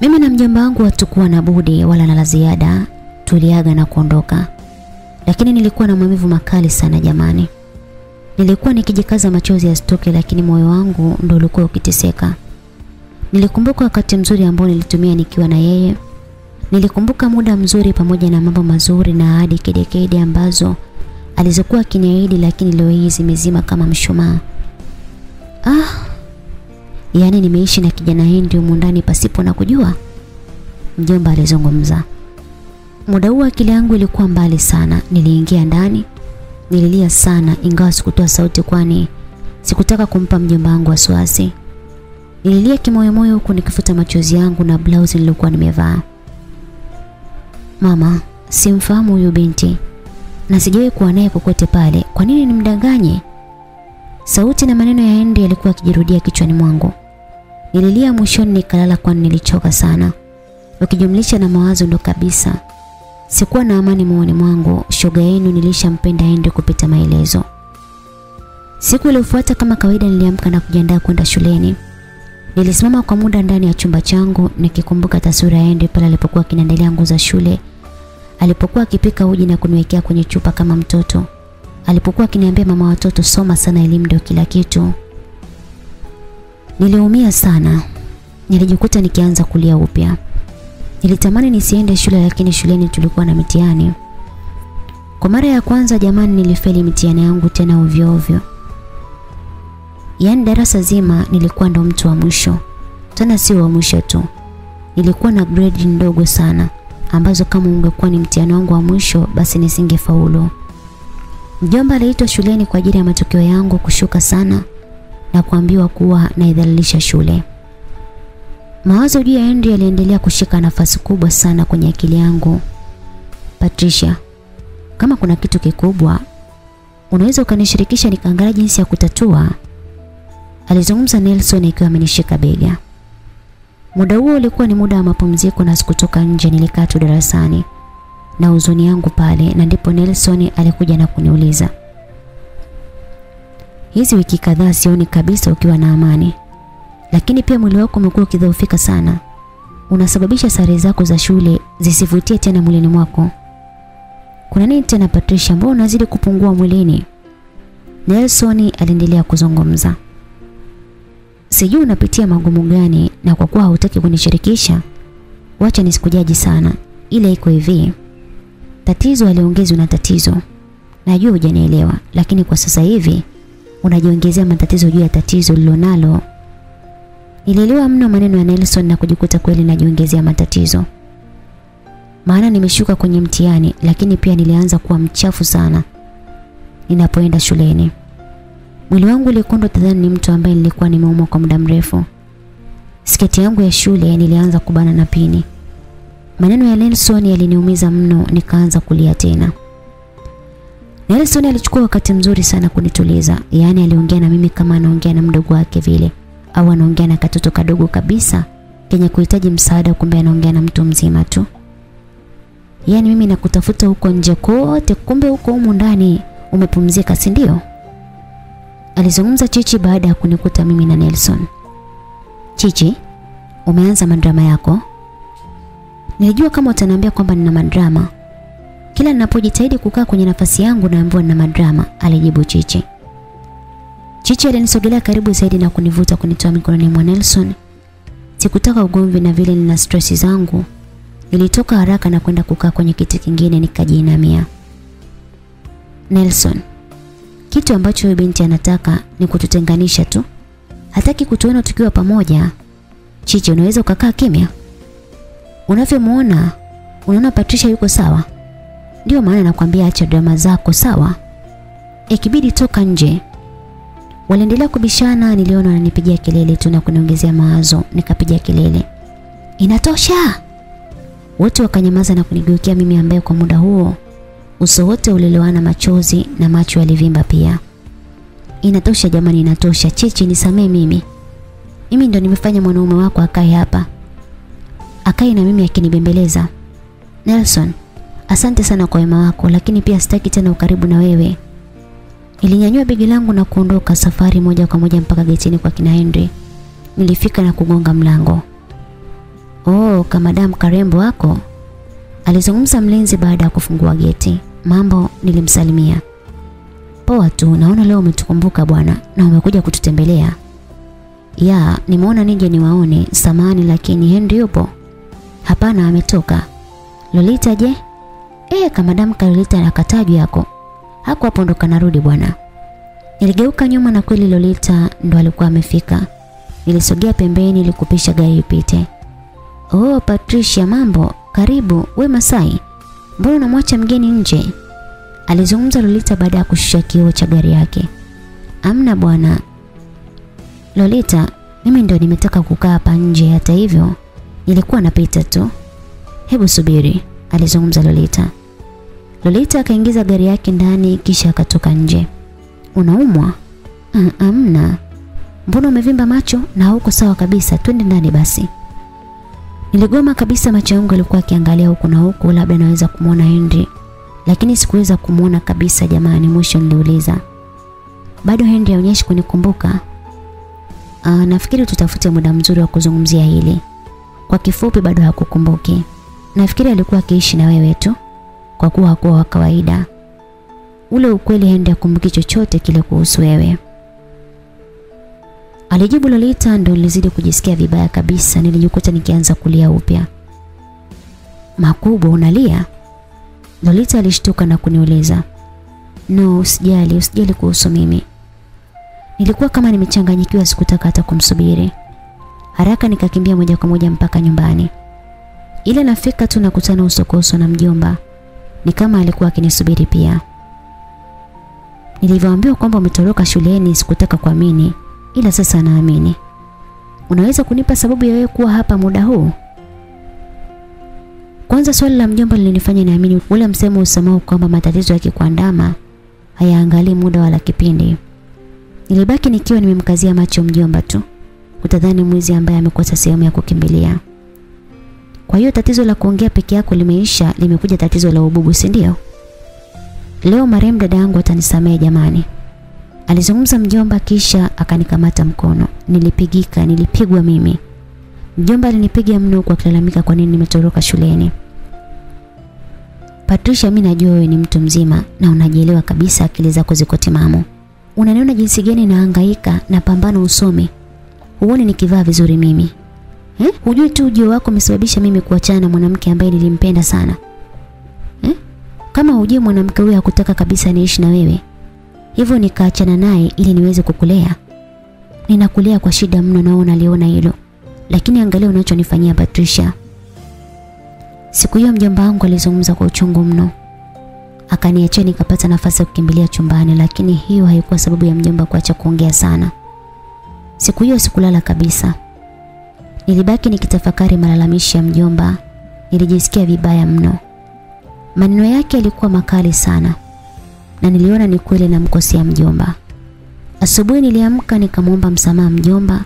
Mimi na mjomba wangu hatukuwa na budi wala na la ziada, tuliaga na kuondoka. Lakini nilikuwa na maumivu makali sana jamani. Nilikuwa nikijikaza machozi ya yasitoke lakini moyo wangu ndo ulikuwa ukiteseka. Nilikumbuka wakati mzuri ambao nilitumia nikiwa na yeye. Nilikumbuka muda mzuri pamoja na mambo mazuri na ahadi kedekede ambazo alizokuwa akiniahidi lakini leo hii zimezima kama mshumaa. Ah, yaani nimeishi na kijana Henry humu ndani pasipo na kujua. Mjomba alizungumza. Muda huo akili yangu ilikuwa mbali sana. Niliingia ndani, nililia sana ingawa sikutoa sauti kwani sikutaka kumpa mjomba wangu wasiwasi. Nililia kimoyomoyo huku nikifuta machozi yangu na blouse nilikuwa nimevaa. Mama, simfahamu huyu binti na sijawahi kuwa naye kokote pale. Kwa nini nimdanganye? Sauti na maneno ya Henry yalikuwa yakijirudia kichwani mwangu. Nililia mwishoni nikalala kwani nilichoka sana. Ukijumlisha na mawazo ndo kabisa. Sikuwa na amani moyoni mwangu. Shoga yenu nilishampenda Henry kupita maelezo. Siku iliyofuata kama kawaida niliamka na kujiandaa kwenda shuleni. Nilisimama kwa muda ndani ya chumba changu nikikumbuka taswira ya Henry pale alipokuwa kinaendelea nguo za shule. Alipokuwa akipika uji na kuniwekea kwenye chupa kama mtoto. Alipokuwa akiniambia mama watoto soma sana elimu ndio kila kitu. Niliumia sana. Nilijikuta nikianza kulia upya. Nilitamani nisiende shule lakini shuleni tulikuwa na mitihani. Kwa mara ya kwanza jamani nilifeli mitihani yangu tena ovyo ovyo. Yaani darasa zima nilikuwa ndo mtu wa mwisho. Tena si wa mwisho tu. nilikuwa na grade ndogo sana ambazo kama ungekuwa ni mtihani wangu wa mwisho basi nisingefaulu. Mjomba aliitwa shuleni kwa ajili ya matokeo yangu kushuka sana na kuambiwa kuwa naidhalilisha shule. Mawazo juu ya Henry yaliendelea kushika nafasi kubwa sana kwenye akili yangu. Patricia, kama kuna kitu kikubwa unaweza ukanishirikisha nikaangalia jinsi ya kutatua. Alizungumza Nelson ikiwa amenishika bega. Muda huo ulikuwa ni muda wa mapumziko na sikutoka nje, nilikaa tu darasani na huzuni yangu pale, na ndipo Nelson alikuja na kuniuliza, hizi wiki kadhaa sioni kabisa ukiwa na amani, lakini pia mwili wako umekuwa ukidhoofika sana, unasababisha sare zako za shule zisivutie tena mwilini mwako. Kuna nini tena Patricia, mbona unazidi kupungua mwilini? Nelson aliendelea kuzungumza. Sijui unapitia magumu gani na kwa kuwa hautaki kunishirikisha, wacha nisikujaji sana. Ile iko hivi. Tatizo aliongezwa na tatizo. Najua hujanielewa, lakini kwa sasa hivi unajiongezea matatizo juu ya tatizo lilonalo. Nilielewa mno maneno ya Nelson na kujikuta kweli najiongezea matatizo. Maana nimeshuka kwenye mtihani, lakini pia nilianza kuwa mchafu sana ninapoenda shuleni. Mwili wangu ulikondo tadhani ni mtu ambaye nilikuwa nimeumwa kwa muda mrefu. Sketi yangu ya shule nilianza kubana na pini. Maneno ya Nelson yaliniumiza mno nikaanza kulia tena. Nelson alichukua wakati mzuri sana kunituliza. Yaani aliongea na mimi kama anaongea na mdogo wake vile au anaongea na katoto kadogo kabisa kenye kuhitaji msaada kumbe anaongea na mtu mzima tu. Yaani mimi nakutafuta huko nje kote kumbe huko humu ndani umepumzika si ndio? Alizungumza Chichi baada ya kunikuta mimi na Nelson. Chichi, umeanza madrama yako? Nilijua kama utaniambia kwamba nina madrama. Kila ninapojitahidi kukaa kwenye nafasi yangu naambiwa nina madrama, alijibu Chichi. Chichi alinisogelea karibu zaidi na kunivuta kunitoa mikononi mwa Nelson. Sikutaka ugomvi na vile nina stress zangu. Nilitoka haraka na kwenda kukaa kwenye kiti kingine nikajiinamia. Nelson, kitu ambacho huyu binti anataka ni kututenganisha tu. Hataki kutuona tukiwa pamoja. Chichi, unaweza ukakaa kimya? Unavyomuona, unaona Patricia yuko sawa? Ndio maana nakwambia acha drama zako, sawa? Ikibidi toka nje. Waliendelea kubishana, niliona ananipigia kelele tu na kuniongezea mawazo, nikapiga kelele. Inatosha. Wote wakanyamaza na kunigeukia mimi ambaye kwa muda huo uso wote ulilowana machozi na macho yalivimba pia. Inatosha jamani, inatosha. Chichi, nisamee mimi. Mimi ndo nimefanya mwanaume wako akae hapa. Akae na mimi akinibembeleza. Nelson, asante sana kwa wema wako, lakini pia sitaki tena ukaribu na wewe. Nilinyanyua begi langu na kuondoka safari moja kwa moja mpaka getini kwa kina Henry. Nilifika na kugonga mlango. Oh, kamadam karembo wako. Alizungumza mlinzi baada ya kufungua geti. Mambo nilimsalimia. Poa tu, naona leo umetukumbuka bwana na umekuja kututembelea. Ya, nimeona nije niwaone. Samani lakini Henry yupo? Hapana, ametoka. Lolita je? Eh, kama damu Lolita anakatajwa yako. Ndo kanarudi bwana. Niligeuka nyuma na kweli Lolita ndo alikuwa amefika. Nilisogea pembeni ili kupisha gari ipite. Oh, Patricia mambo. Karibu, we Masai. Mbona unamwacha mgeni nje? Alizungumza Lolita baada ya kushusha kioo cha gari yake. Amna bwana. Lolita, mimi ndio nimetaka kukaa hapa nje hata hivyo nilikuwa napita tu. Hebu subiri, alizungumza Lolita. Lolita akaingiza gari yake ndani kisha akatoka nje. Unaumwa? Uh, amna. Mbona umevimba macho na huko sawa kabisa? Twende ndani basi. Niligoma kabisa, macho yangu yalikuwa akiangalia huku na huku, labda naweza kumuona Henry, lakini sikuweza kumuona kabisa. Jamani, mwisho niliuliza, bado Henry haonyeshi kunikumbuka? Aa, nafikiri tutafute muda mzuri wa kuzungumzia hili. Kwa kifupi, bado hakukumbuki. Nafikiri alikuwa akiishi na wewe tu, kwa kuwa hakuwa wa kawaida. Ule ukweli hende kumbuki chochote kile kuhusu wewe. Alijibu Lolita, ndo nilizidi kujisikia vibaya kabisa, nilijikuta nikianza kulia upya. Makubwa unalia? Lolita alishtuka na kuniuliza. No, usijali, usijali kuhusu mimi. Nilikuwa kama nimechanganyikiwa, sikutaka hata kumsubiri. Haraka nikakimbia moja kwa moja mpaka nyumbani. Ile nafika tu nakutana uso kwa uso na mjomba. Ni kama alikuwa akinisubiri pia. Nilivyoambiwa kwamba umetoroka shuleni sikutaka kuamini, ila sasa naamini. Unaweza kunipa sababu ya wewe kuwa hapa muda huu? Kwanza swali la mjomba lilinifanya niamini ule msemo usemao kwamba matatizo yakikuandama hayaangalii muda wala kipindi. Nilibaki nikiwa nimemkazia macho mjomba tu. Utadhani mwizi ambaye amekosa sehemu ya kukimbilia. Kwa hiyo tatizo la kuongea peke yako limeisha, limekuja tatizo la ububu, si ndio? Leo marehemu dada yangu atanisamehe jamani. Alizungumza mjomba kisha akanikamata mkono. Nilipigika, nilipigwa mimi. Mjomba alinipiga mno kwa kulalamika kwa nini nimetoroka shuleni. Patricia, mimi najua wewe ni mtu mzima na unajielewa kabisa, akili zako ziko timamu. Unaniona jinsi gani nahangaika na pambano usome. Huoni nikivaa vizuri mimi? Eh? Hujui tu ujio wako umesababisha mimi kuachana na mwanamke ambaye nilimpenda sana. Eh? Kama hujui mwanamke huyo hakutaka kabisa niishi na wewe. Hivyo nikaachana naye ili niweze kukulea. Ninakulea kwa shida mno na unaliona hilo. Lakini angalia unachonifanyia Patricia. Siku hiyo mjomba wangu alizungumza kwa uchungu mno. Akaniachia nikapata nafasi ya kukimbilia chumbani lakini hiyo haikuwa sababu ya mjomba kuacha kuongea sana. Siku hiyo sikulala kabisa. Nilibaki nikitafakari malalamishi ya mjomba. Nilijisikia vibaya mno. Maneno yake yalikuwa makali sana. Na niliona ni kweli namkosea mjomba. Asubuhi niliamka nikamwomba msamaha mjomba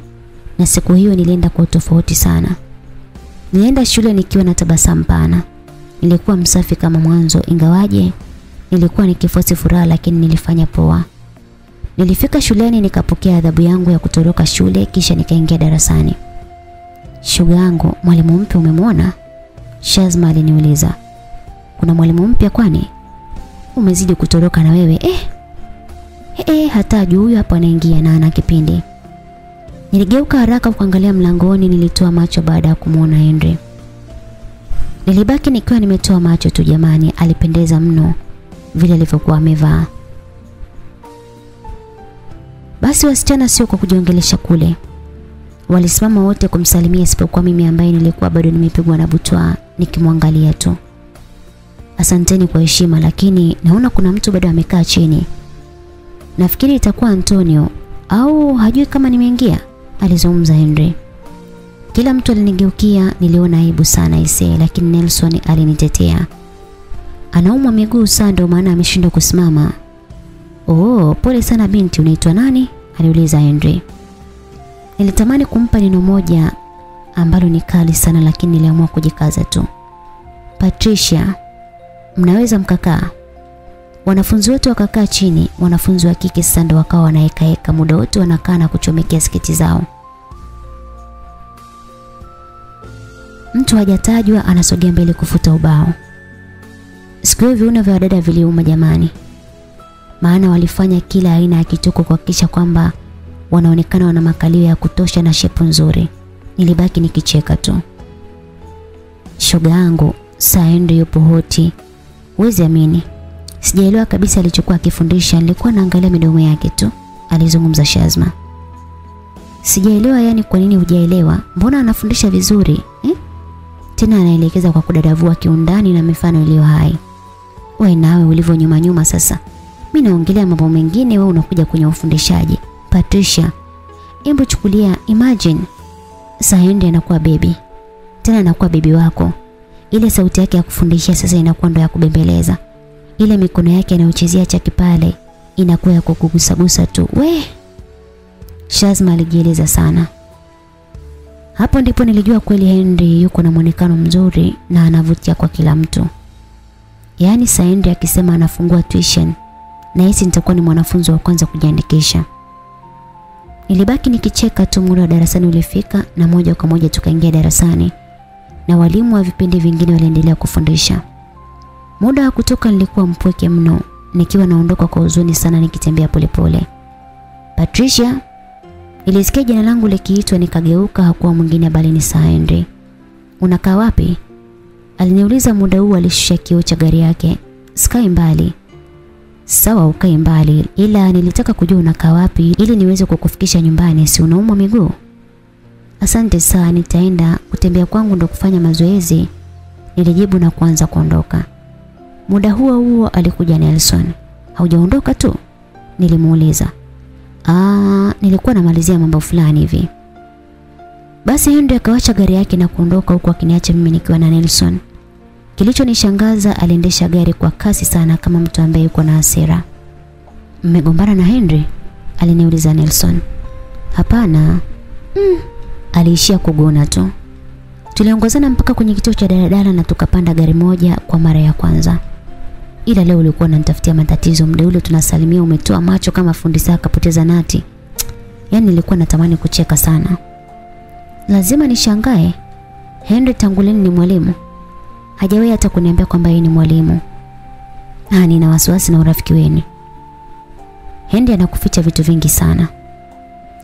na siku hiyo nilienda kwa tofauti sana. Nilienda shule nikiwa na tabasamu pana. Nilikuwa msafi kama mwanzo ingawaje nilikuwa nikifosi furaha lakini nilifanya poa. Nilifika shuleni nikapokea adhabu yangu ya kutoroka shule kisha nikaingia darasani. Shuga yangu, mwalimu mpya umemwona? Shazma aliniuliza. Kuna mwalimu mpya kwani? Umezidi kutoroka na wewe eh? Eh, hata juu huyu hapo anaingia na ana kipindi. Niligeuka haraka kuangalia mlangoni nilitoa macho baada ya kumuona Henry. Nilibaki nikiwa nimetoa macho tu jamani, alipendeza mno vile alivyokuwa amevaa. Basi wasichana sio kwa kujiongelesha kule. Walisimama wote kumsalimia isipokuwa mimi ambaye nilikuwa bado nimepigwa na butwa nikimwangalia tu. Asanteni kwa heshima lakini naona kuna mtu bado amekaa chini. Nafikiri itakuwa Antonio au hajui kama nimeingia, alizungumza Henry. Kila mtu alinigeukia, niliona aibu sana ise, lakini Nelson alinitetea. Anaumwa miguu sana ndio maana ameshindwa kusimama. Oh, pole sana binti, unaitwa nani? aliuliza Henry. Nilitamani kumpa neno moja ambalo ni kali sana lakini niliamua kujikaza tu. Patricia, mnaweza mkakaa. Wanafunzi wote wakakaa chini, wanafunzi wa kike sasa ndo wakawa wanaekaeka muda wote wanakaa na kuchomekea sketi zao. Mtu hajatajwa anasogea mbele kufuta ubao. Siku hiyo viuno vya wadada viliuma jamani. Maana walifanya kila aina ya kituko kuhakikisha kwamba wanaonekana wana makalio ya kutosha na shepu nzuri. Nilibaki nikicheka tu. Shoga yangu, Saendo yupo hoti. Huwezi amini. Sijaelewa kabisa alichokuwa akifundisha, nilikuwa naangalia midomo yake tu, alizungumza Shazma. Sijaelewa yani kwa nini hujaelewa? Mbona anafundisha vizuri? Eh? Tena anaelekeza kwa kudadavua kiundani na mifano iliyo hai. Wewe nawe ulivyo nyuma nyuma sasa. Mimi naongelea mambo mengine wewe unakuja kwenye ufundishaji. Patricia, hebu chukulia imagine Saende anakuwa baby. Tena anakuwa bibi wako. Ile sauti yake ya kufundishia sasa inakuwa ndo ya kubembeleza. Ile mikono yake anayochezea chaki pale inakuwa ya kukugusagusa tu. We. Shazma alijieleza sana. Hapo ndipo nilijua kweli Henry yuko na mwonekano mzuri na anavutia kwa kila mtu. Yaani Saendi akisema anafungua tuition na hisi nitakuwa ni mwanafunzi wa kwanza kujiandikisha. Nilibaki nikicheka tu muda wa darasani ulifika na moja kwa moja tukaingia darasani na walimu wa vipindi vingine waliendelea kufundisha. Muda wa kutoka nilikuwa mpweke mno, nikiwa naondoka kwa huzuni sana nikitembea polepole. Patricia, ilisikia jina langu likiitwa nikageuka, hakuwa mwingine bali ni Saendi. Unakaa wapi? Aliniuliza muda huu alishusha kioo cha gari yake. Sky mbali. Sawa ukae mbali ila nilitaka kujua unakaa wapi ili niweze kukufikisha nyumbani si unaumwa miguu. Asante sana nitaenda kutembea kwangu ndo kufanya mazoezi Nilijibu na kuanza kuondoka. Muda huo huo alikuja Nelson. Haujaondoka tu? Nilimuuliza. Ah, nilikuwa namalizia mambo fulani hivi. Basi Henry akawacha gari yake na kuondoka huku akiniacha mimi nikiwa na Nelson. Kilichonishangaza aliendesha gari kwa kasi sana kama mtu ambaye yuko na hasira. Mmegombana na Henry? Aliniuliza Nelson. Hapana. Mm, aliishia kugona tu. Tuliongozana mpaka kwenye kituo cha daladala na tukapanda gari moja kwa mara ya kwanza. Ila leo ulikuwa unanitafutia matatizo muda ule tunasalimia umetoa macho kama fundi saa kapoteza nati. Yaani nilikuwa natamani kucheka sana. Lazima nishangae. Henry Tanguleni ni mwalimu. Hajawahi hata kuniambia kwamba yeye ni mwalimu. Ah, nina wasiwasi na urafiki wenu. Hendi anakuficha vitu vingi sana.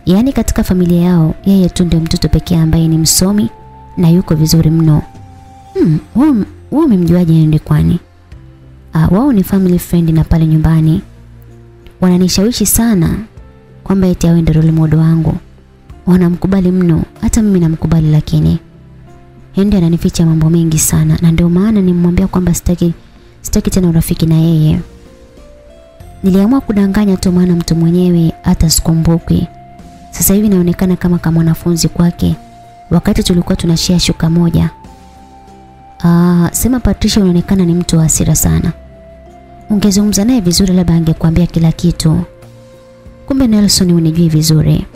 Yaani katika familia yao yeye tu ndio mtoto pekee ambaye ni msomi na yuko vizuri mno. Hmm, wao umemjuaje Henry kwani? Ah, wao ni family friend na pale nyumbani wananishawishi sana kwamba eti awe ndio role model wangu. Wanamkubali mno, hata mimi namkubali lakini Henry ananificha mambo mengi sana na ndio maana nimwambia kwamba sitaki sitaki tena urafiki na yeye. Niliamua kudanganya tu maana mtu mwenyewe hata sikumbuki. Sasa hivi naonekana kama kama mwanafunzi kwake wakati tulikuwa tunashia shuka moja. Ah, sema Patricia unaonekana ni mtu wa hasira sana. Ungezungumza naye vizuri labda angekuambia kila kitu. Kumbe Nelson unijui vizuri.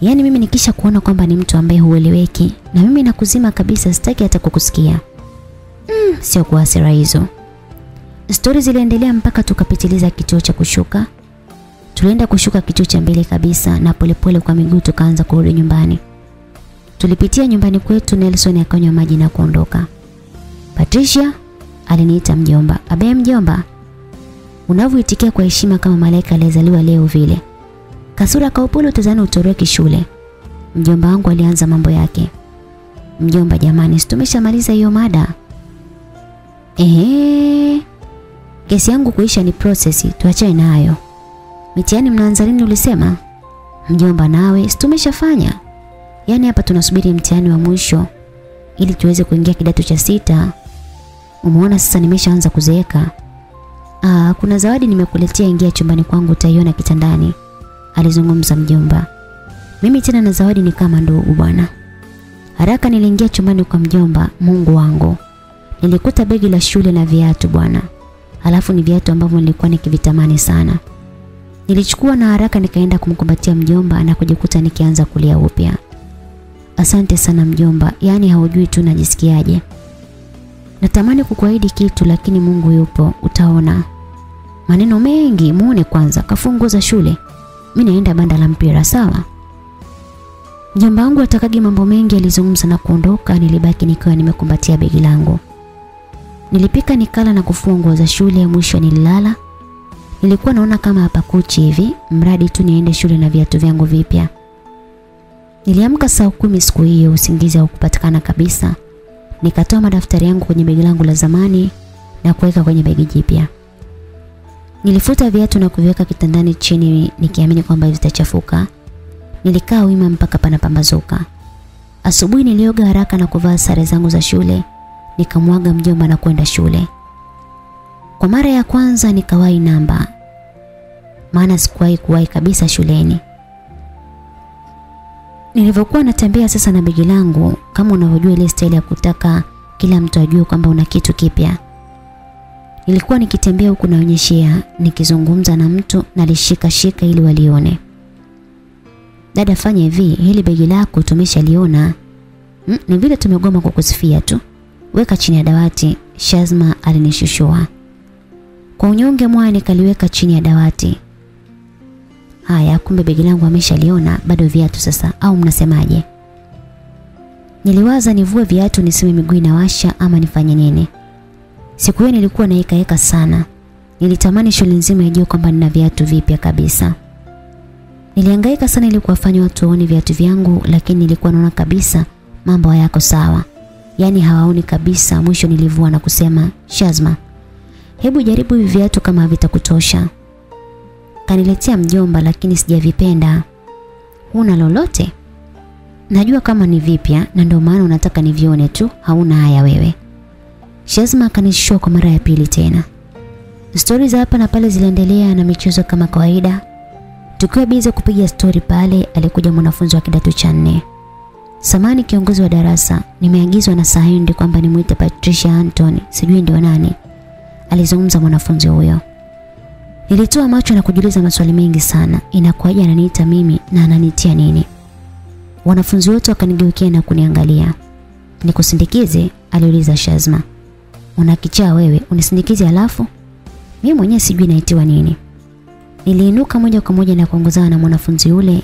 Yaani mimi nikisha kuona kwamba ni mtu ambaye hueleweki na mimi nakuzima kabisa sitaki hata kukusikia. Mm, sio kwa hasira hizo. Stori ziliendelea mpaka tukapitiliza kituo cha kushuka. Tulienda kushuka kituo cha mbele kabisa na polepole kwa miguu tukaanza kurudi nyumbani. Tulipitia nyumbani kwetu Nelson akanywa maji na kuondoka. Patricia aliniita mjomba. Abe mjomba. Unavyoitikia kwa heshima kama malaika aliyezaliwa leo vile. Kasura kaupole utazani utoroke shule. Mjomba wangu alianza mambo yake. Mjomba jamani, tumeshamaliza hiyo mada. Ehe. Kesi yangu kuisha ni process, tuachane nayo. Mitihani mnaanza lini ulisema? Mjomba nawe, tumeshafanya. Yaani hapa tunasubiri mtihani wa mwisho ili tuweze kuingia kidato cha sita. Umeona sasa nimeshaanza kuzeeka. Ah, kuna zawadi nimekuletea ingia chumbani kwangu utaiona kitandani. Alizungumza mjomba. Mimi tena na zawadi ni kama ndugu bwana. Haraka niliingia chumbani kwa mjomba, Mungu wangu. Nilikuta begi la shule na viatu bwana. Halafu ni viatu ambavyo nilikuwa nikivitamani sana. Nilichukua na haraka nikaenda kumkumbatia mjomba na kujikuta nikianza kulia upya. Asante sana mjomba, yaani haujui tu najisikiaje. Natamani kukuahidi kitu lakini Mungu yupo, utaona. Maneno mengi muone kwanza, kafunguza shule. Mimi naenda banda la mpira, sawa? Mjomba wangu atakagi mambo mengi alizungumza na kuondoka, nilibaki nikiwa nimekumbatia begi langu. Nilipika nikala na kufua nguo za shule, mwisho nililala. Nilikuwa naona kama hapakuchi hivi, mradi tu niende shule na viatu vyangu vipya. Niliamka saa kumi siku hiyo, usingizi haukupatikana kabisa. Nikatoa madaftari yangu kwenye begi langu la zamani na kuweka kwenye begi jipya. Nilifuta viatu na kuviweka kitandani chini nikiamini kwamba vitachafuka. Nilikaa wima mpaka panapambazuka. Asubuhi nilioga haraka na kuvaa sare zangu za shule, nikamwaga mjomba na kwenda shule. Kwa mara ya kwanza nikawahi namba. Maana sikuwahi kuwahi kabisa shuleni. Nilivyokuwa natembea sasa na begi langu, kama unavyojua ile style ya kutaka kila mtu ajue kwamba una kitu kipya. Nilikuwa nikitembea huku naonyeshea, nikizungumza na mtu nalishika shika ili walione. Dada fanya hivi, hili begi lako tumeshaliona. Mm, ni vile tumegoma kukusifia tu. Weka chini ya dawati, Shazma alinishushua. Kwa unyonge mwaya nikaliweka chini ya dawati. Haya, kumbe begi langu ameshaliona, bado viatu sasa au mnasemaje? Niliwaza nivue viatu niseme miguu inawasha ama nifanye nini. Siku hiyo nilikuwa naikaeka sana. Nilitamani shule nzima ijue kwamba nina viatu vipya kabisa. Nilihangaika sana ili kuwafanya watu waone viatu vyangu lakini nilikuwa naona kabisa mambo hayako sawa. Yaani hawaoni kabisa. Mwisho nilivua na kusema, "Shazma, hebu jaribu hivi viatu kama havitakutosha." Kaniletea mjomba lakini sijavipenda. Huna lolote? Najua kama ni vipya na ndio maana unataka nivione tu, hauna haya wewe. Shazma akanishua kwa mara ya pili tena. Stori za hapa na pale ziliendelea na michezo kama kawaida. Tukiwa biza kupiga stori pale, alikuja mwanafunzi wa kidato cha nne. Samani kiongozi wa darasa, nimeagizwa na Sahindi kwamba nimuite Patricia Anthony, sijui ndio nani. Alizungumza mwanafunzi huyo. Nilitoa macho na kujiuliza maswali mengi sana. Inakuwaje ananiita mimi na ananitia nini? Wanafunzi wote wakanigeukia na kuniangalia. Nikusindikize? aliuliza Shazma. Una kichaa wewe, unisindikize alafu? Mimi mwenyewe sijui naitiwa nini. Niliinuka moja kwa moja na kuongozana na mwanafunzi yule.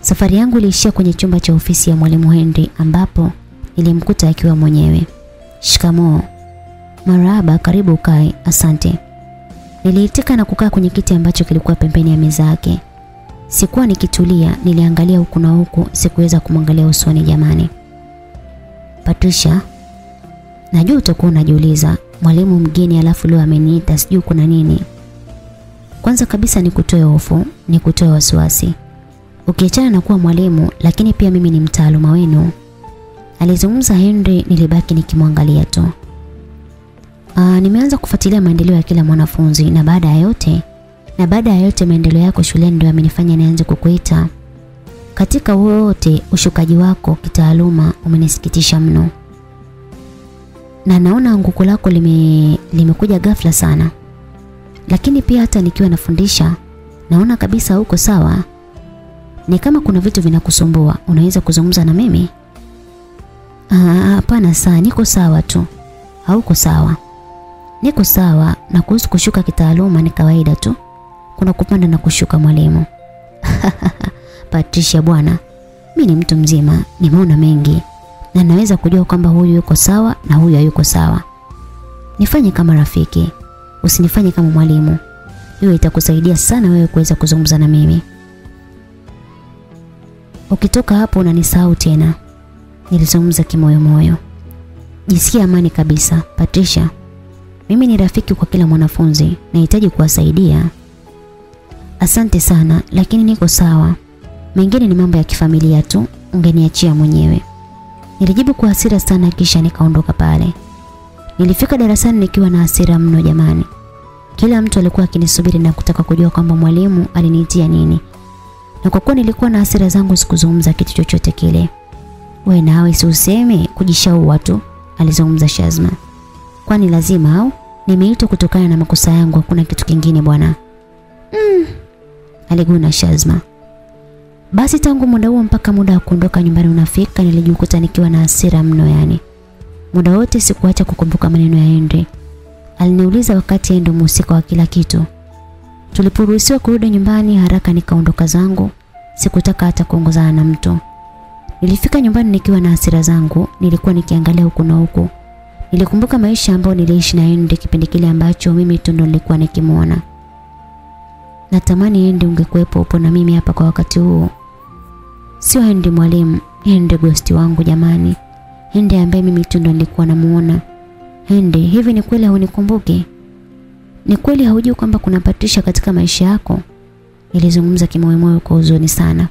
Safari yangu iliishia kwenye chumba cha ofisi ya mwalimu Henry ambapo nilimkuta akiwa mwenyewe. Shikamoo. maraba karibu ukae. Asante. Niliitika na kukaa kwenye kiti ambacho kilikuwa pembeni ya meza yake. Sikuwa nikitulia, niliangalia huku na huku, sikuweza kumwangalia usoni jamani. Patricia, najua utakuwa unajiuliza, mwalimu mgeni alafu leo ameniita, sijui kuna nini. Kwanza kabisa ni kutoe hofu, ni kutoe wasiwasi. Ukiachana na kuwa mwalimu, lakini pia mimi ni mtaaluma wenu. Alizungumza Henry, nilibaki nikimwangalia tu. Aa, nimeanza kufuatilia maendeleo ya kila mwanafunzi na baada ya yote na baada ya yote maendeleo yako shuleni ndio amenifanya nianze kukuita. Katika wote ushukaji wako kitaaluma umenisikitisha mno. Na naona anguko lako lime limekuja ghafla sana. Lakini pia hata nikiwa nafundisha naona kabisa huko sawa. Ni kama kuna vitu vinakusumbua, unaweza kuzungumza na mimi? Ah, hapana saa, niko sawa tu. Hauko sawa. Niko sawa na kuhusu kushuka kitaaluma ni kawaida tu. Kuna kupanda na kushuka mwalimu. (laughs) Patricia bwana, mimi ni mtu mzima, nimeona mengi na naweza kujua kwamba huyu yuko sawa na huyu hayuko sawa. Nifanye kama rafiki, usinifanye kama mwalimu. Hiyo itakusaidia sana wewe kuweza kuzungumza na mimi. Ukitoka hapo unanisahau tena. Nilizungumza kimoyomoyo. Jisikia amani kabisa, Patricia. Mimi ni rafiki kwa kila mwanafunzi, nahitaji kuwasaidia. Asante sana, lakini niko sawa. Mengine ni mambo ya kifamilia tu, ungeniachia mwenyewe. Nilijibu kwa hasira sana kisha nikaondoka pale. Nilifika darasani nikiwa na hasira mno jamani. Kila mtu alikuwa akinisubiri na kutaka kujua kwamba mwalimu aliniitia nini. Na kwa kuwa nilikuwa na hasira zangu sikuzungumza kitu chochote kile. We nawe si useme kujishaua tu, alizungumza Shazma. Kwani lazima au? Nimeitwa kutokana na makosa yangu, hakuna kitu kingine bwana. Mm. Aliguna Shazma. Basi tangu muda huo mpaka muda wa kuondoka nyumbani unafika nilijikuta nikiwa na hasira mno yani. Muda wote sikuacha kukumbuka maneno ya Henry. Aliniuliza wakati yeye ndo mhusika wa kila kitu. Tuliporuhusiwa kurudi nyumbani haraka nikaondoka zangu. Sikutaka hata kuongozana na mtu. Nilifika nyumbani nikiwa na hasira zangu, nilikuwa nikiangalia huku na huku. Nilikumbuka maisha ambayo niliishi na Henry kipindi kile ambacho mimi tu ndo nilikuwa nikimuona. Natamani Henry ungekuepo upo na mimi hapa kwa wakati huu. Sio ndi mwalimu, Henry ghost wangu jamani. Henry ambaye mimi tu ndo nilikuwa namuona. Henry, hivi ni kweli haunikumbuki? Ni kweli haujui kwamba kuna Patricia katika maisha yako? Nilizungumza kimoyomoyo kwa huzuni sana.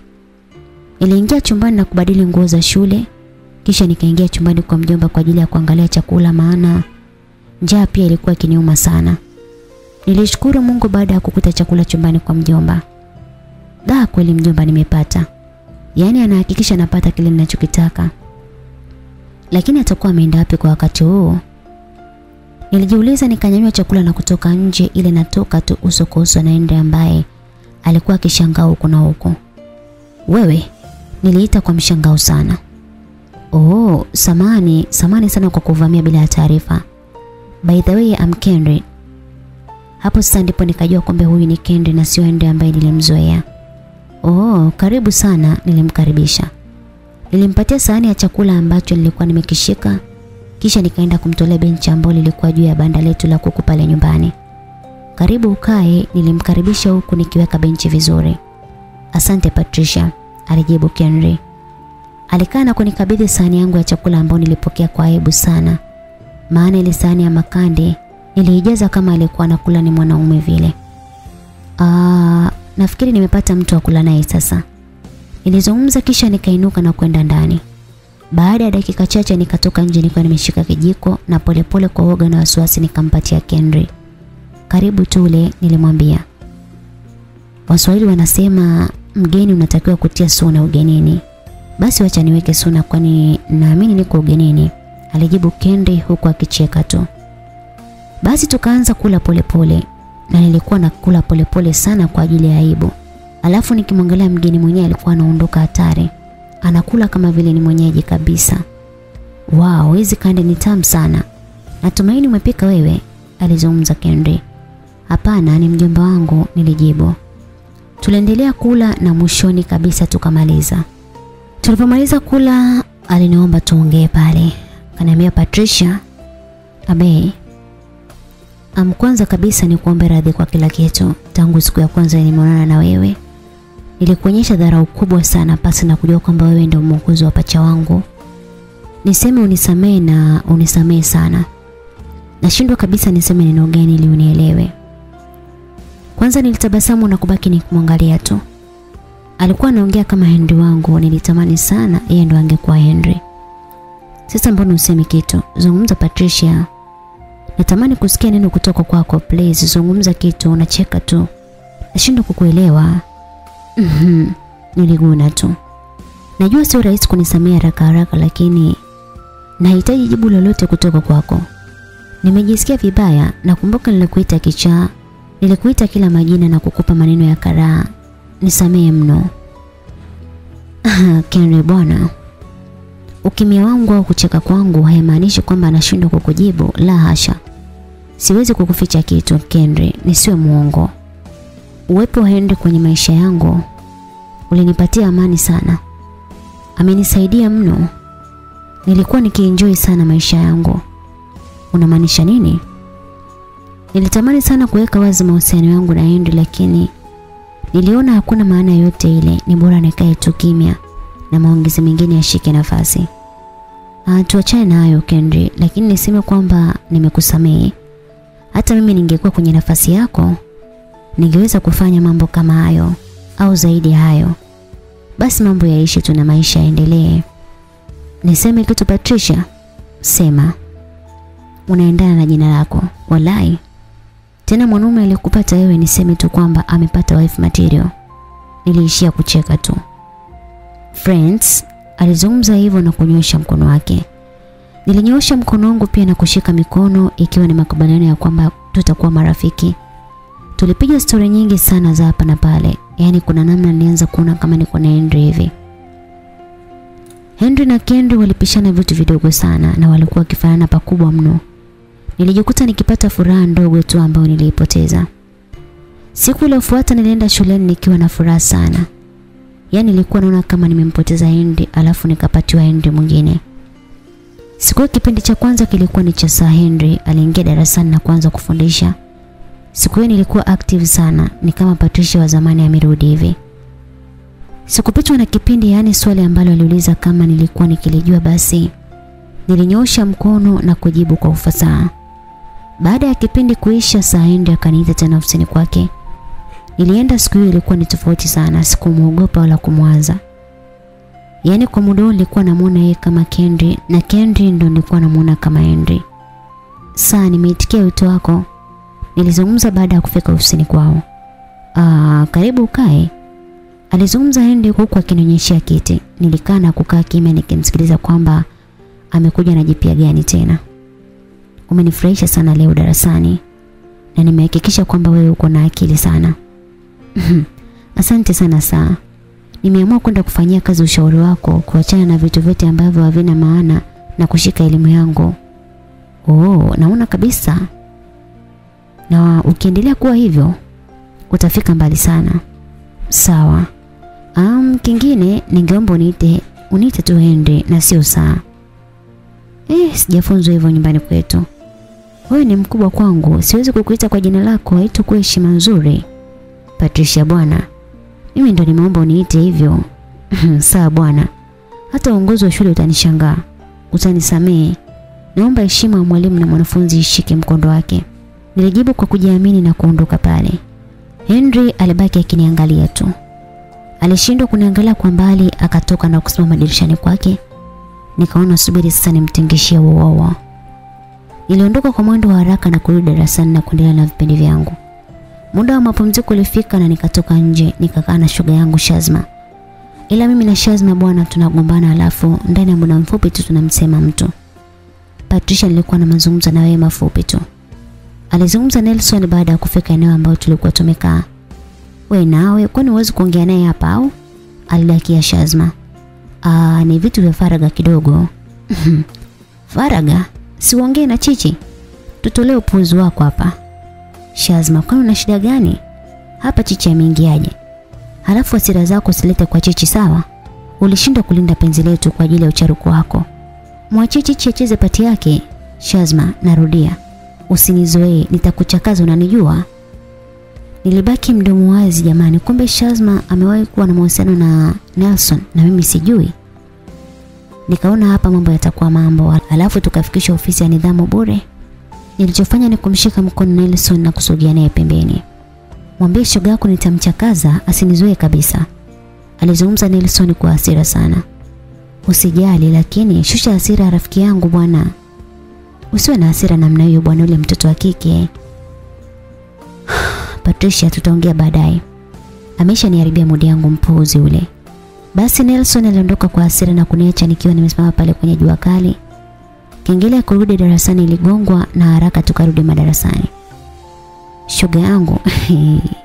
Niliingia chumbani na kubadili nguo za shule, kisha nikaingia chumbani kwa mjomba kwa ajili ya kuangalia chakula maana njaa pia ilikuwa kiniuma sana. Nilishukuru Mungu baada ya kukuta chakula chumbani kwa mjomba. Da kweli mjomba nimepata. Yaani anahakikisha anapata kile ninachokitaka. Lakini atakuwa ameenda wapi kwa wakati huo? Nilijiuliza nikanyanyua chakula na kutoka nje ile natoka tu uso kwa uso na Ende ambaye alikuwa akishangaa huko na huko. Wewe niliita kwa mshangao sana. Oh, samani, samani sana kwa kuvamia bila ya taarifa. By the way, I'm Kendry. Hapo sasa ndipo nikajua kumbe huyu ni Kendry na sio Ende ambaye nilimzoea. Oh, karibu sana, nilimkaribisha. Nilimpatia sahani ya chakula ambacho nilikuwa nimekishika kisha nikaenda kumtolea benchi ambalo lilikuwa juu ya banda letu la kuku pale nyumbani. Karibu ukae, nilimkaribisha huku nikiweka benchi vizuri. Asante Patricia, alijibu Henry. Alikaa na kunikabidhi sahani yangu ya chakula ambayo nilipokea kwa aibu sana. Maana ile sahani ya makande niliijaza kama alikuwa anakula ni mwanaume vile. Ah, nafikiri nimepata mtu wa kula naye sasa. Nilizungumza kisha nikainuka na kwenda ndani. Baada ya dakika chache nikatoka nje nikiwa nimeshika kijiko na polepole kwa woga na wasiwasi nikampatia Kendri. Karibu tule, nilimwambia. Waswahili wanasema mgeni unatakiwa kutia suna ugenini. Basi wacha niweke suna kwani naamini niko ugenini, alijibu Kendri huku akicheka tu. Basi tukaanza kula polepole pole, na nilikuwa nakula polepole sana kwa ajili ya aibu. Alafu nikimwangalia mgeni mwenyewe alikuwa anaondoka hatari. Anakula kama vile ni mwenyeji kabisa. Wow, hizi kande ni tamu sana. Natumaini umepika wewe, alizungumza Kendri. Hapana, ni mjomba wangu, nilijibu. Tuliendelea kula na mwishoni kabisa tukamaliza. Tulipomaliza kula, aliniomba tuongee pale. Kaniambia Patricia, abe Am kwanza kabisa ni kuombe radhi kwa kila kitu. Tangu siku ya kwanza nimeonana na wewe, nilikuonyesha dharau kubwa sana pasi na kujua kwamba wewe ndio mwokozi wa pacha wangu. Niseme unisamee na unisamee sana. Nashindwa kabisa niseme neno gani ili unielewe. Kwanza nilitabasamu na kubaki nikimwangalia tu. Alikuwa anaongea kama Henry wangu, nilitamani sana yeye ndo angekuwa Henry. Sasa mbona usemi kitu? Zungumza Patricia. Natamani kusikia neno kutoka kwako, please zungumza kitu, unacheka tu. Nashindwa kukuelewa. Mhm. Niliguna tu. Najua sio rahisi kunisamea haraka haraka lakini nahitaji jibu lolote kutoka kwako. Nimejisikia vibaya, nakumbuka nilikuita kichaa, nilikuita kila majina na kukupa maneno ya karaa. Nisamee mno. (laughs) Kenry bwana. Ukimya wangu au kucheka kwangu haimaanishi kwamba anashindwa kukujibu, la hasha. Siwezi kukuficha kitu, Kenry, nisiwe muongo. Uwepo Henry kwenye maisha yangu ulinipatia amani sana. Amenisaidia mno. Nilikuwa nikienjoy sana maisha yangu. Unamaanisha nini? Nilitamani sana kuweka wazi mahusiano yangu na Henry lakini niliona hakuna maana yote ile, ni bora nikae tu kimya na maongezi mengine yashike nafasi. Ah, tuachane nayo Kendri, lakini niseme kwamba nimekusamehe. Hata mimi ningekuwa kwenye nafasi yako, ningeweza kufanya mambo kama hayo au zaidi hayo. Basi mambo yaishi tu na maisha yaendelee. Niseme kitu Patricia? Sema. Unaendana na jina lako. Walai. Tena mwanaume aliyekupata wewe niseme tu kwamba amepata wife material. Niliishia kucheka tu. Friends, alizungumza hivyo na kunyosha mkono wake. Nilinyosha mkono wangu pia na kushika mikono ikiwa ni makubaliano ya kwamba tutakuwa marafiki. Tulipiga stori nyingi sana za hapa na pale. Yaani kuna namna nilianza kuona kama niko na Henry hivi. Henry na Kendry walipishana vitu vidogo sana na walikuwa wakifanana pakubwa mno. Nilijikuta nikipata furaha ndogo tu ambayo niliipoteza. Siku iliyofuata nilienda shuleni nikiwa na furaha sana. Yaani nilikuwa naona kama nimempoteza Henry alafu nikapatiwa Henry mwingine. Siku ya kipindi cha kwanza kilikuwa ni cha Sir Henry aliingia darasani na kuanza kufundisha. Siku hiyo nilikuwa active sana, ni kama Patricia wa zamani amerudi hivi. Sikupitwa na kipindi yaani swali ambalo aliuliza kama nilikuwa nikilijua basi nilinyosha mkono na kujibu kwa ufasaha. Baada ya kipindi kuisha Sir Henry akaniita tena ofisini kwake. Nilienda siku hiyo ilikuwa ni tofauti sana, sikumuogopa wala kumwaza. Yaani kwa muda nilikuwa namuona yeye kama Kendry na Kendry ndo nilikuwa namuona kama Henry. Saa nimeitikia wito wako. Nilizungumza baada ya kufika ofisini kwao. Ah, karibu ukae. Alizungumza Henry huku akinionyeshia kiti. Nilikaa na kukaa kimya nikimsikiliza kwamba amekuja na jipya gani tena. Umenifurahisha sana leo darasani na nimehakikisha kwamba wewe uko na akili sana. (laughs) Asante sana saa. Nimeamua kwenda kufanyia kazi ushauri wako, kuachana na vitu vyote ambavyo havina maana na kushika elimu yangu. Oh, naona kabisa. Na ukiendelea kuwa hivyo utafika mbali sana. Sawa. Um, kingine ningeomba uniite uniite tu Henry na sio saa. Eh, sijafunzwa hivyo nyumbani kwetu. Wewe ni mkubwa kwangu, siwezi kukuita kwa jina lako, haitakuwa heshima nzuri. Patricia bwana. Mimi ndo nimeomba uniite hivyo. (laughs) Sawa bwana. Hata uongozi wa shule utanishangaa. Utanisamee. Naomba heshima ya mwalimu na mwanafunzi ishike mkondo wake. Nilijibu kwa kujiamini na kuondoka pale. Henry alibaki akiniangalia tu. Alishindwa kuniangalia kwa mbali akatoka na kusimama dirishani kwake. Nikaona subiri sasa nimtingishie wowowo. Niliondoka kwa mwendo wa haraka na kurudi darasani na kuendelea na vipindi vyangu. Muda wa mapumziko ulifika na nikatoka nje nikakaa na shoga yangu Shazma. Ila mimi na Shazma bwana tunagombana alafu ndani ya muda mfupi tu tunamsema mtu. Patricia nilikuwa na mazungumzo na wewe mafupi tu. Alizungumza Nelson baada ya kufika eneo ambalo tulikuwa tumekaa. We nawe kwani huwezi kuongea naye hapa au? Alidakia Shazma. Ah, ni vitu vya faraga kidogo. (laughs) faraga? Siongee na Chichi. Tutolee upuuzi wako hapa. Shazma, kwani una shida gani? Hapa Chichi ameingiaje? Halafu hasira zako silete kwa Chichi sawa? Ulishindwa kulinda penzi letu kwa ajili ya ucharuku wako. Mwachie Chichi acheze pati yake. Shazma, narudia. Usinizoee, nitakuchakaza unanijua. Nilibaki mdomo wazi jamani, kumbe Shazma amewahi kuwa na mahusiano na Nelson na mimi sijui. Nikaona hapa mambo yatakuwa mambo, alafu tukafikisha ofisi ya nidhamu bure. Nilichofanya ni kumshika mkono Nelson na kusogea naye pembeni. Mwambie shoga yako nitamchakaza asinizoe kabisa. Alizungumza Nelson kwa hasira sana. Usijali lakini shusha hasira rafiki yangu bwana. Usiwe na hasira namna hiyo bwana yule mtoto wa kike. (sighs) Patricia tutaongea baadaye. Amesha niharibia mudi yangu mpuuzi ule. Basi Nelson aliondoka kwa hasira na kuniacha nikiwa nimesimama pale kwenye jua kali. Kengele ya kurudi darasani iligongwa na haraka tukarudi madarasani. Shoga yangu.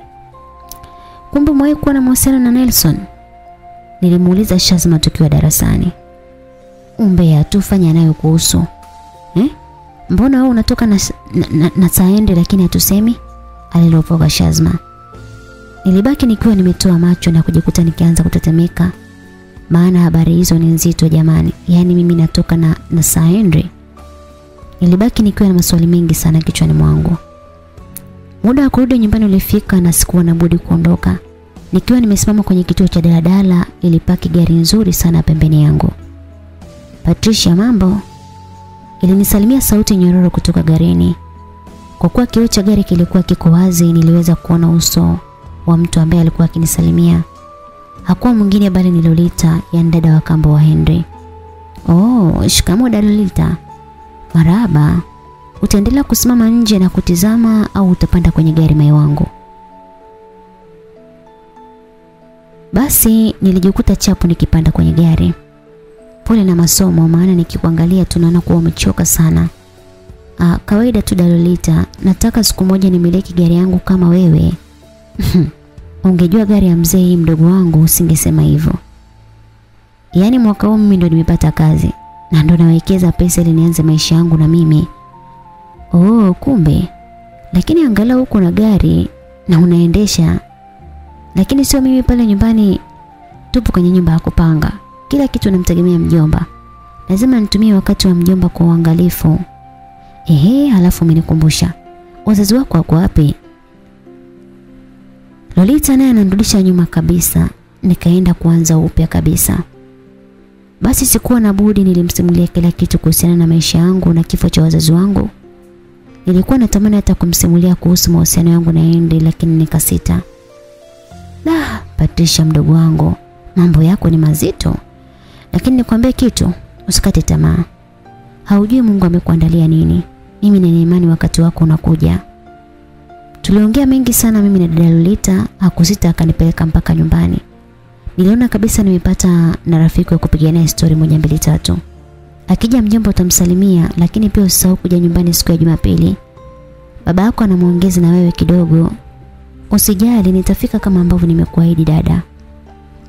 (laughs) Kumbe mwae kuwa na mahusiano na Nelson? Nilimuuliza Shazma tukiwa darasani. Umbea tu fanya nayo kuhusu. Eh? Mbona wewe unatoka na, na, na, na Saende lakini hatusemi? Alilopoka Shazma. Nilibaki nikiwa nimetoa macho na kujikuta nikianza kutetemeka. Maana habari hizo ni nzito jamani. Yaani mimi natoka na na Saende. Nilibaki nikiwa na maswali mengi sana kichwani mwangu. Muda wa kurudi nyumbani ulifika na sikuwa na budi kuondoka. Nikiwa nimesimama kwenye kituo cha daladala ilipaki gari nzuri sana pembeni yangu. Patricia mambo ilinisalimia sauti nyororo kutoka garini. Kwa kuwa kioo cha gari kilikuwa kiko wazi niliweza kuona uso wa mtu ambaye alikuwa akinisalimia. Hakuwa mwingine bali ni Lolita, yani dada wa kambo wa Henry. Oh, shikamo dada Lolita. Maraba. Utaendelea kusimama nje na kutizama au utapanda kwenye gari mai wangu? Basi nilijikuta chapu nikipanda kwenye gari. Pole na masomo maana nikikuangalia tunaona kuwa umechoka sana. Ah, kawaida tu Dalolita, nataka siku moja nimiliki gari yangu kama wewe. (laughs) Ungejua gari ya mzee hii mdogo wangu usingesema hivyo. Yaani mwaka huu mimi ndo nimepata kazi na ndo nawekeza pesa ili nianze maisha yangu na mimi. Oh, kumbe. Lakini angalau huko na gari na unaendesha. Lakini sio mimi pale nyumbani tupo kwenye nyumba ya kupanga. Kila kitu namtegemea mjomba. Lazima nitumie wakati wa mjomba kwa uangalifu. Ehe, halafu umenikumbusha. Wazazi wako wako wapi? Lolita naye ananirudisha nyuma kabisa. Nikaenda kuanza upya kabisa. Basi sikuwa na budi nilimsimulia kila kitu kuhusiana na maisha yangu na kifo cha wazazi wangu. Nilikuwa natamani hata kumsimulia kuhusu mahusiano yangu na Henry lakini nikasita. La, Patricia mdogo wangu, mambo yako ni mazito. Lakini nikwambie kitu, usikate tamaa. Haujui Mungu amekuandalia nini. Mimi nina imani wakati wako unakuja. Tuliongea mengi sana mimi na dada Lolita, hakusita akanipeleka mpaka nyumbani. Niliona kabisa nimepata na rafiki wa kupigania story moja mbili tatu. Akija mjomba utamsalimia lakini pia usisahau kuja nyumbani siku ya Jumapili. Baba yako anamuongeza na wewe kidogo. Usijali nitafika kama ambavyo nimekuahidi dada.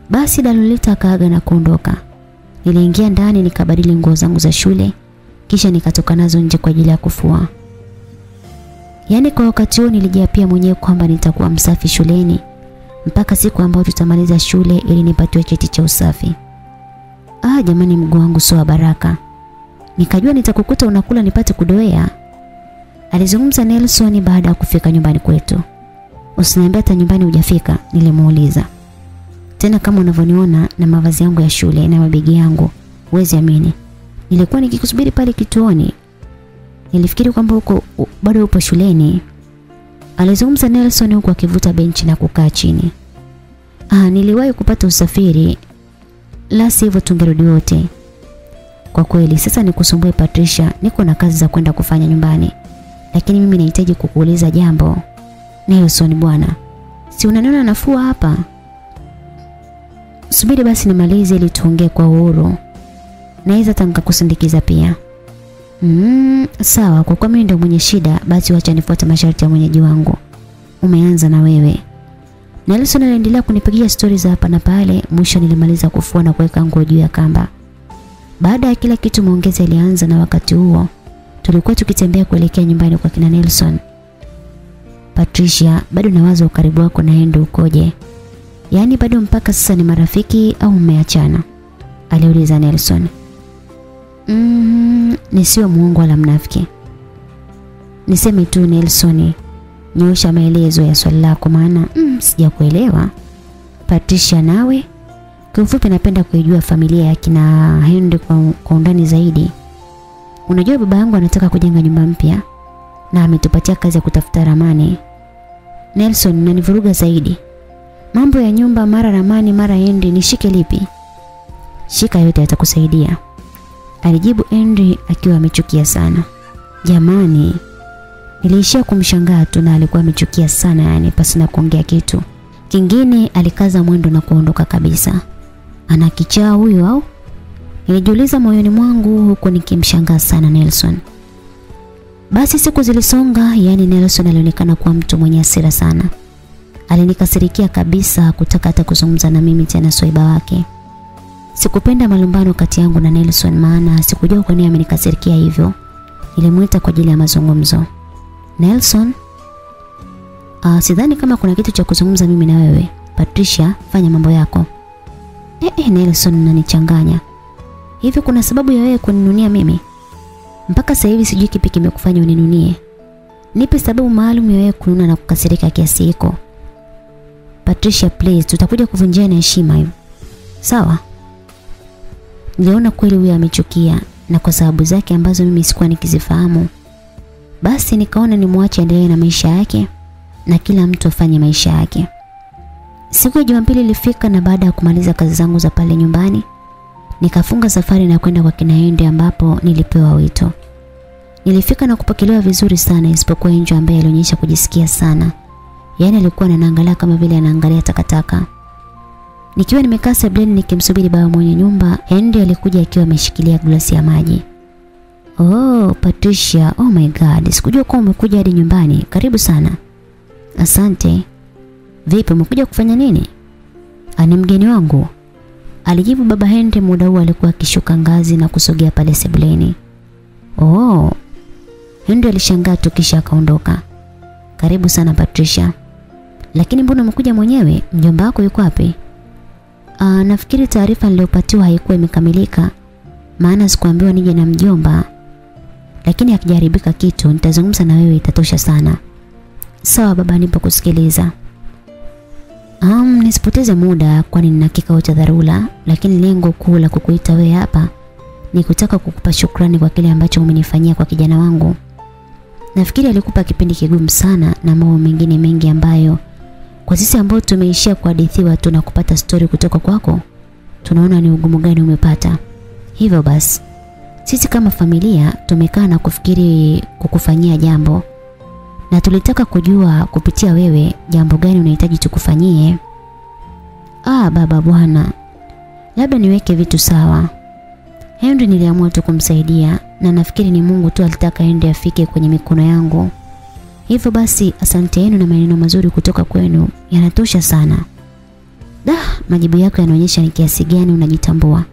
Basi dalulita akaaga na kuondoka. Niliingia ndani nikabadili nguo zangu za shule kisha nikatoka nazo nje kwa ajili ya kufua. Yaani kwa wakati huo nilijiapia mwenyewe kwamba nitakuwa msafi shuleni mpaka siku ambayo tutamaliza shule ili nipatiwe cheti cha usafi. Ah jamani mguu wangu sio wa baraka. Nikajua nitakukuta unakula nipate kudoea. Alizungumza Nelson baada ya kufika nyumbani kwetu. Usiniambie hata nyumbani hujafika, nilimuuliza. Tena kama unavyoniona na mavazi yangu ya shule na mabegi yangu, huwezi amini. Nilikuwa nikikusubiri pale kituoni. Nilifikiri kwamba huko bado upo shuleni. Alizungumza Nelson huku akivuta benchi na kukaa chini. Ah, niliwahi kupata usafiri. La sivyo tungerudi wote. Kwa kweli sasa nikusumbue Patricia, niko na kazi za kwenda kufanya nyumbani. Lakini mimi nahitaji kukuuliza jambo. Nelson bwana. Si unaniona nafua hapa? Subiri basi nimalize ili tuongee kwa uhuru. Naweza hata kusindikiza pia. Mm, sawa, kwa kuwa mimi ndio mwenye shida, basi wacha nifuate masharti ya mwenyeji wangu. Umeanza na wewe. Nelson aliendelea kunipigia stori za hapa na pale, mwisho nilimaliza kufua na kuweka nguo juu ya kamba. Baada ya kila kitu maongezi alianza na wakati huo tulikuwa tukitembea kuelekea nyumbani kwa kina Nelson. Patricia, bado nawaza ukaribu wako na Endo ukoje? Yaani bado mpaka sasa ni marafiki au mmeachana? aliuliza Nelson. Mm, nisiwe muongo wala mnafiki. Niseme tu Nelson, nyosha maelezo ya swali lako maana mm, sijakuelewa. Patricia nawe kiufupi napenda kuijua familia ya kina Henry kwa, kwa undani zaidi. Unajua baba yangu anataka kujenga nyumba mpya na ametupatia kazi ya kutafuta ramani. Nelson nanivuruga zaidi. Mambo ya nyumba mara ramani mara Henry nishike lipi? Shika yote yatakusaidia. Alijibu Henry akiwa amechukia sana. Jamani, niliishia kumshangaa tu na alikuwa amechukia sana yani pasina kuongea kitu. Kingine alikaza mwendo na kuondoka kabisa. Ana kichaa huyo au? Nilijiuliza moyoni mwangu huku nikimshangaa sana Nelson. Basi siku zilisonga, yani Nelson alionekana kuwa mtu mwenye hasira sana. Alinikasirikia kabisa kutaka hata kuzungumza na mimi tena soiba wake. Sikupenda malumbano kati yangu na Nelson maana sikujua kwa nini amenikasirikia hivyo. Nilimwita kwa ajili ya mazungumzo. Nelson, uh, sidhani kama kuna kitu cha kuzungumza mimi na wewe. Patricia, fanya mambo yako. Eh, eh Nelson unanichanganya. Hivi kuna sababu ya wewe kuninunia mimi? Mpaka sasa hivi sijui kipi kimekufanya uninunie. Nipe sababu maalum ya wewe kununa na kukasirika kiasi hiko. Patricia please, tutakuja kuvunjiana heshima hiyo. Sawa? Niliona kweli huyo amechukia na kwa sababu zake ambazo mimi sikuwa nikizifahamu. Basi nikaona nimwache endelee na maisha yake na kila mtu afanye maisha yake. Siku ya Jumapili ilifika na baada ya kumaliza kazi zangu za pale nyumbani, nikafunga safari na kwenda kwa kinaende ambapo nilipewa wito. Nilifika na kupokelewa vizuri sana isipokuwa Enjo ambaye alionyesha kujisikia sana. Yaani alikuwa ananiangalia kama vile anaangalia takataka. Nikiwa nimekaa sebleni nikimsubiri baba mwenye nyumba, Henry alikuja akiwa ameshikilia glasi ya maji. Oh, Patricia, oh my god, sikujua kuwa umekuja hadi nyumbani. Karibu sana. Asante. Vipi umekuja kufanya nini? Ani mgeni wangu. Alijibu baba Henry muda huo alikuwa akishuka ngazi na kusogea pale sebleni Oh. Henry alishangaa tu kisha akaondoka. Karibu sana Patricia. Lakini mbona umekuja mwenyewe? Mjomba wako yuko wapi? Ah, nafikiri taarifa niliyopatiwa haikuwa imekamilika. Maana sikuambiwa nije na mjomba. Lakini akijaribika kitu, nitazungumza na wewe itatosha sana. Sawa baba, nipo kusikiliza. Um, nisipoteze muda kwani nina kikao cha dharura, lakini lengo kuu la kukuita wewe hapa ni kutaka kukupa shukrani kwa kile ambacho umenifanyia kwa kijana wangu. Nafikiri alikupa kipindi kigumu sana na mambo mengine mengi ambayo kwa sisi ambao tumeishia kuhadithiwa tu na kupata stori kutoka kwako, tunaona ni ugumu gani umepata. Hivyo basi, sisi kama familia tumekaa na kufikiri kukufanyia jambo na tulitaka kujua kupitia wewe jambo gani unahitaji tukufanyie. Ah baba bwana. Labda niweke vitu sawa. Henry niliamua tu kumsaidia na nafikiri ni Mungu tu alitaka Henry afike kwenye mikono yangu. Hivyo basi asante yenu na maneno mazuri kutoka kwenu yanatosha sana. Da, majibu yako yanaonyesha ni kiasi gani unajitambua.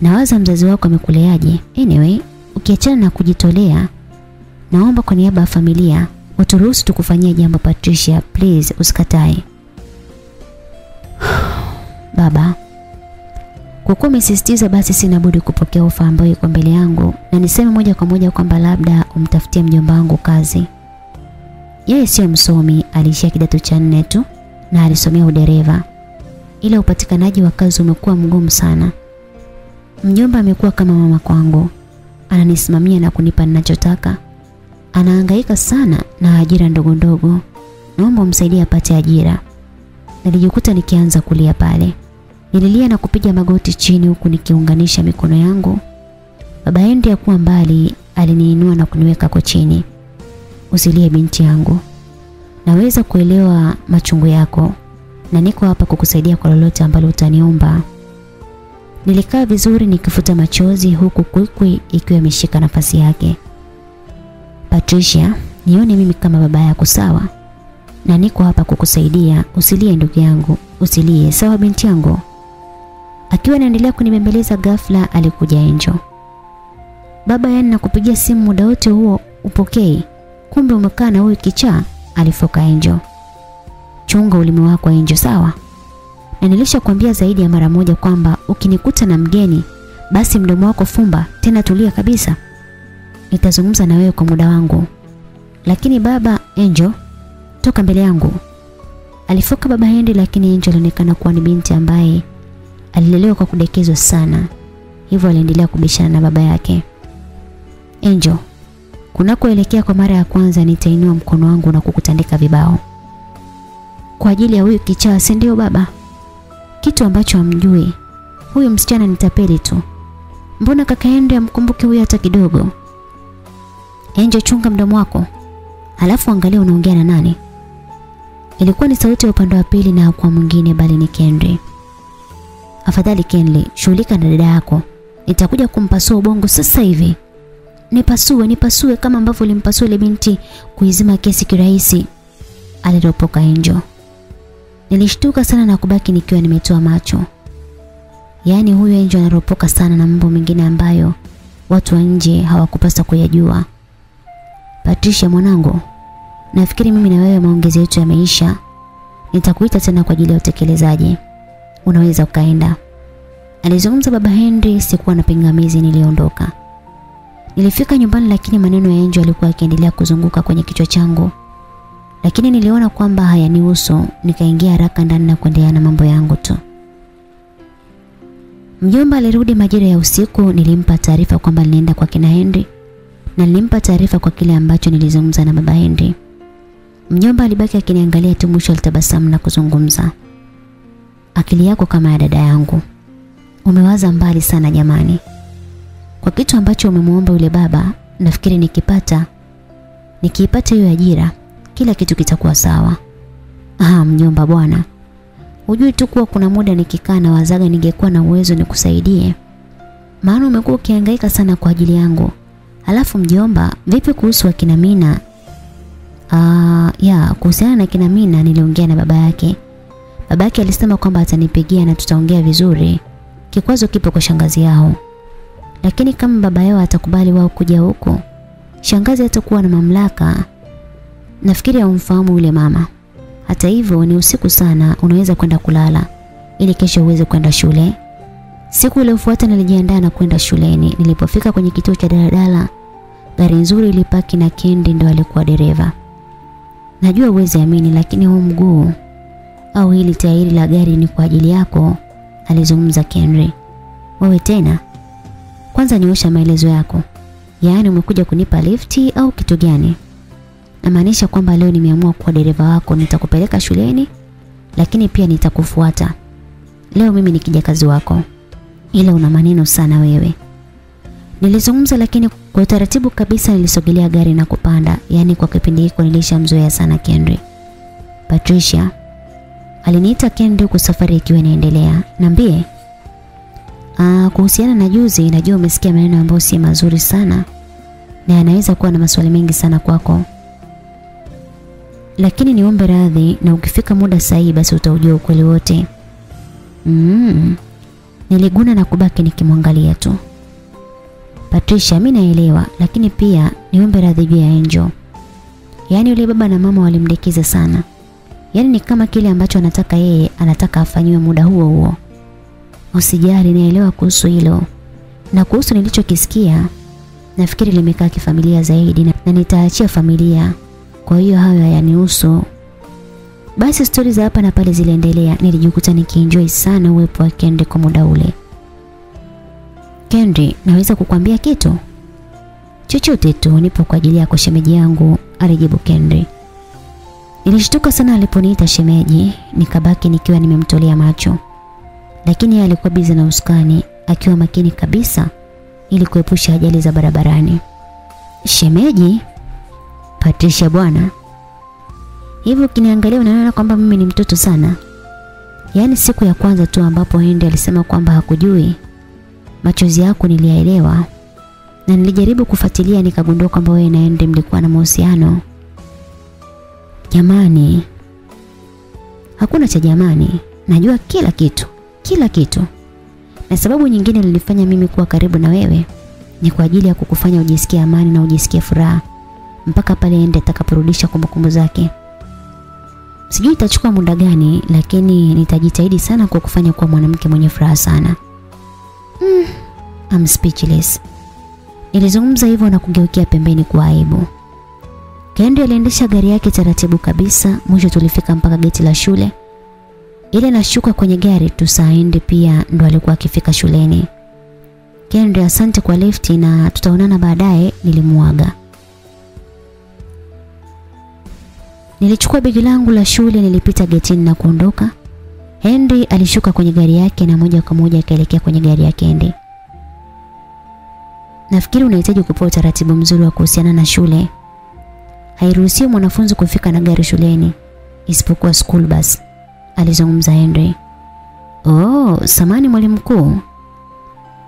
Nawaza mzazi wako amekuleaje. Anyway, ukiachana na kujitolea, naomba kwa niaba ya familia uturuhusu tukufanyia jambo Patricia, please usikatae. (sighs) Baba, kwa kuwa umesisitiza basi sina budi kupokea ofa ambayo iko mbele yangu na niseme moja kwa moja kwamba labda umtafutie mjomba wangu kazi. Yeye sio msomi, alishia kidato cha nne tu na alisomea udereva. Ila upatikanaji wa kazi umekuwa mgumu sana. Mjomba amekuwa kama mama kwangu. Ananisimamia na kunipa ninachotaka. anaangaika sana na ajira ndogo ndogo. Naomba umsaidie apate ajira. Nilijikuta nikianza kulia pale. Nililia na kupiga magoti chini huku nikiunganisha mikono yangu Baba ya kuwa mbali, aliniinua na kuniweka kochini. Usilie binti yangu. Naweza kuelewa machungu yako na niko hapa kukusaidia kwa lolote ambalo utaniomba. Nilikaa vizuri nikifuta machozi huku kwikwi ikiwa imeshika nafasi yake. Patricia, nione mimi kama baba yako sawa? Na niko hapa kukusaidia, usilie ndugu yangu, usilie, sawa binti yangu? Akiwa anaendelea kunibembeleza ghafla alikuja Enjo. Baba, yani nakupigia simu muda wote huo upokei. Kumbe umekaa na huyu kichaa, alifoka Angel. Chunga ulimi wako Angel, sawa? Na nilishakwambia zaidi ya mara moja kwamba ukinikuta na mgeni, basi mdomo wako fumba, tena tulia kabisa. Nitazungumza na wewe kwa muda wangu. Lakini baba, Angel, toka mbele yangu. Alifoka baba hendi lakini Angel alionekana kuwa ni binti ambaye alilelewa kwa kudekezwa sana. Hivyo aliendelea kubishana na baba yake. Angel, kunakoelekea kwa mara ya kwanza nitainua mkono wangu na kukutandika vibao. Kwa ajili ya huyu kichaa, si ndio baba? Kitu ambacho amjui Huyu msichana ni tapeli tu. Mbona kaka Henry amkumbuke huyu hata kidogo? enje chunga mdomo wako. Halafu angalia unaongea na nani? Ilikuwa ni sauti ya upande wa pili na kwa mwingine bali ni Henry. Afadhali Kenley, shughulika na dada yako. Nitakuja kumpasua ubongo sasa hivi. Nipasue, nipasue kama ambavyo ulimpasua ile binti kuizima kesi kirahisi. Aliropoka enjo Nilishtuka sana na kubaki nikiwa nimetoa macho. Yaani huyu Angel anaropoka sana na mambo mengine ambayo watu wa nje hawakupasa kuyajua. Patricia mwanangu, nafikiri mimi na wewe maongezi yetu yameisha. Nitakuita tena kwa ajili ya utekelezaji. Unaweza ukaenda. Alizungumza baba Henry, sikuwa na pingamizi niliondoka. Nilifika nyumbani lakini maneno ya Angel alikuwa akiendelea kuzunguka kwenye kichwa changu. Lakini niliona kwamba hayanihusu, nikaingia haraka ndani na kuendelea na mambo yangu tu. Mjomba alirudi majira ya usiku, nilimpa taarifa kwamba nilienda kwa kina Henry na nilimpa taarifa kwa kile ambacho nilizungumza na baba Henry. Mjomba alibaki akiniangalia tu, mwisho alitabasamu na kuzungumza. Akili yako kama ya dada yangu. Umewaza mbali sana jamani. Kwa kitu ambacho umemuomba yule baba, nafikiri nikipata nikiipata hiyo ajira, kila kitu kitakuwa sawa. Ah, mjomba bwana. Hujui tu kuwa kuna muda nikikaa na wazaga ningekuwa na uwezo nikusaidie. Maana umekuwa ukihangaika sana kwa ajili yangu. Alafu mjomba, vipi kuhusu akina Mina? Ah, ya, kuhusiana na akina Mina niliongea na baba yake. Baba yake alisema kwamba atanipigia na tutaongea vizuri. Kikwazo kipo kwa shangazi yao. Lakini kama baba yao atakubali wao kuja huko, shangazi atakuwa na mamlaka. Nafikiri haumfahamu yule mama. Hata hivyo ni usiku sana, unaweza kwenda kulala ili kesho uweze kwenda shule. Siku iliyofuata nilijiandaa na kwenda shuleni. Nilipofika kwenye kituo cha daladala, gari nzuri ilipaki na Kendi ndo alikuwa dereva. Najua uweze amini lakini huu mguu au hili tairi la gari ni kwa ajili yako, alizungumza Kenry. Wewe tena? Kwanza niosha maelezo yako. Yaani umekuja kunipa lifti au kitu gani? Namaanisha kwamba leo nimeamua kuwa dereva wako, nitakupeleka shuleni lakini pia nitakufuata. Leo mimi ni kijakazi wako. Ila una maneno sana wewe. Nilizungumza lakini kwa utaratibu kabisa nilisogelea gari na kupanda. Yaani kwa kipindi hiko nilishamzoea sana Kendri. Patricia aliniita Kendri huku safari ikiwa inaendelea. Niambie. Ah, kuhusiana na juzi najua umesikia maneno ambayo si mazuri sana na yanaweza kuwa na maswali mengi sana kwako. Lakini niombe radhi na ukifika muda sahihi basi utaujua ukweli wote. Mm. Niliguna na kubaki nikimwangalia tu. Patricia, mimi naelewa, lakini pia niombe radhi juu ya Angel. Yaani yule baba na mama walimdekeza sana. Yaani ni kama kile ambacho anataka yeye, anataka afanyiwe muda huo huo. Usijali, naelewa kuhusu hilo. Na kuhusu nilichokisikia, nafikiri limekaa kifamilia zaidi na, na nitaachia familia. Kwa hiyo hayo hayanihusu. Basi stori za hapa na pale ziliendelea. Nilijikuta nikienjoy sana uwepo wa Kendi kwa muda ule. Kendi, naweza kukwambia kitu? Chochote tu, nipo kwa ajili yako shemeji yangu, alijibu Kendi. Nilishtuka sana aliponiita shemeji, nikabaki nikiwa nimemtolea macho. Lakini alikuwa bize na usukani akiwa makini kabisa ili kuepusha ajali za barabarani. Shemeji? Patricia bwana. Hivyo ukiniangalia unaona kwamba mimi ni mtoto sana. Yaani siku ya kwanza tu ambapo hendi alisema kwamba hakujui, machozi yako niliyaelewa na nilijaribu kufuatilia nikagundua kwamba wewe na Hendi mlikuwa na mahusiano. Jamani. Hakuna cha jamani. Najua kila kitu. Kila kitu. Na sababu nyingine nilifanya mimi kuwa karibu na wewe ni kwa ajili ya kukufanya ujisikie amani na ujisikie furaha mpaka pale ende atakaporudisha kumbukumbu zake. Sijui itachukua muda gani lakini nitajitahidi sana kwa kufanya kuwa mwanamke mwenye furaha sana. Mm, I'm speechless. Nilizungumza hivyo na kugeukia pembeni kwa aibu. Kendi aliendesha gari yake taratibu kabisa, mwisho tulifika mpaka geti la shule. Ile nashuka kwenye gari tu Saindi pia ndo alikuwa akifika shuleni. Kendra asante kwa lifti na tutaonana baadaye, nilimuaga. Nilichukua begi langu la shule, nilipita getini na kuondoka. Henry alishuka kwenye gari yake na moja kwa moja akaelekea kwenye gari ya Kendi. Nafikiri unahitaji kupewa utaratibu mzuri wa kuhusiana na shule. Hairuhusiwi mwanafunzi kufika na gari shuleni isipokuwa school bus, alizungumza Henry. Oh, samani mwalimu mkuu.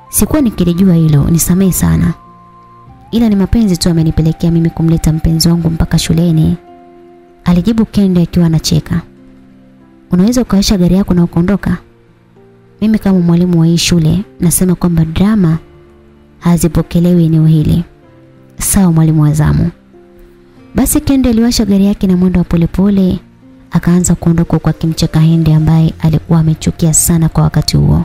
Sikuwa nikilijua hilo, nisamehe sana. Ila ni mapenzi tu amenipelekea mimi kumleta mpenzi wangu mpaka shuleni. Alijibu Kendi akiwa anacheka. Unaweza ukaisha gari yako na ukaondoka? Mimi kama mwalimu wa hii shule nasema kwamba drama hazipokelewi eneo hili. Sawa mwalimu wa zamu. Basi Kendi aliwasha gari yake na mwendo wa polepole akaanza kuondoka kwa kimcheka Hindi ambaye alikuwa amechukia sana kwa wakati huo.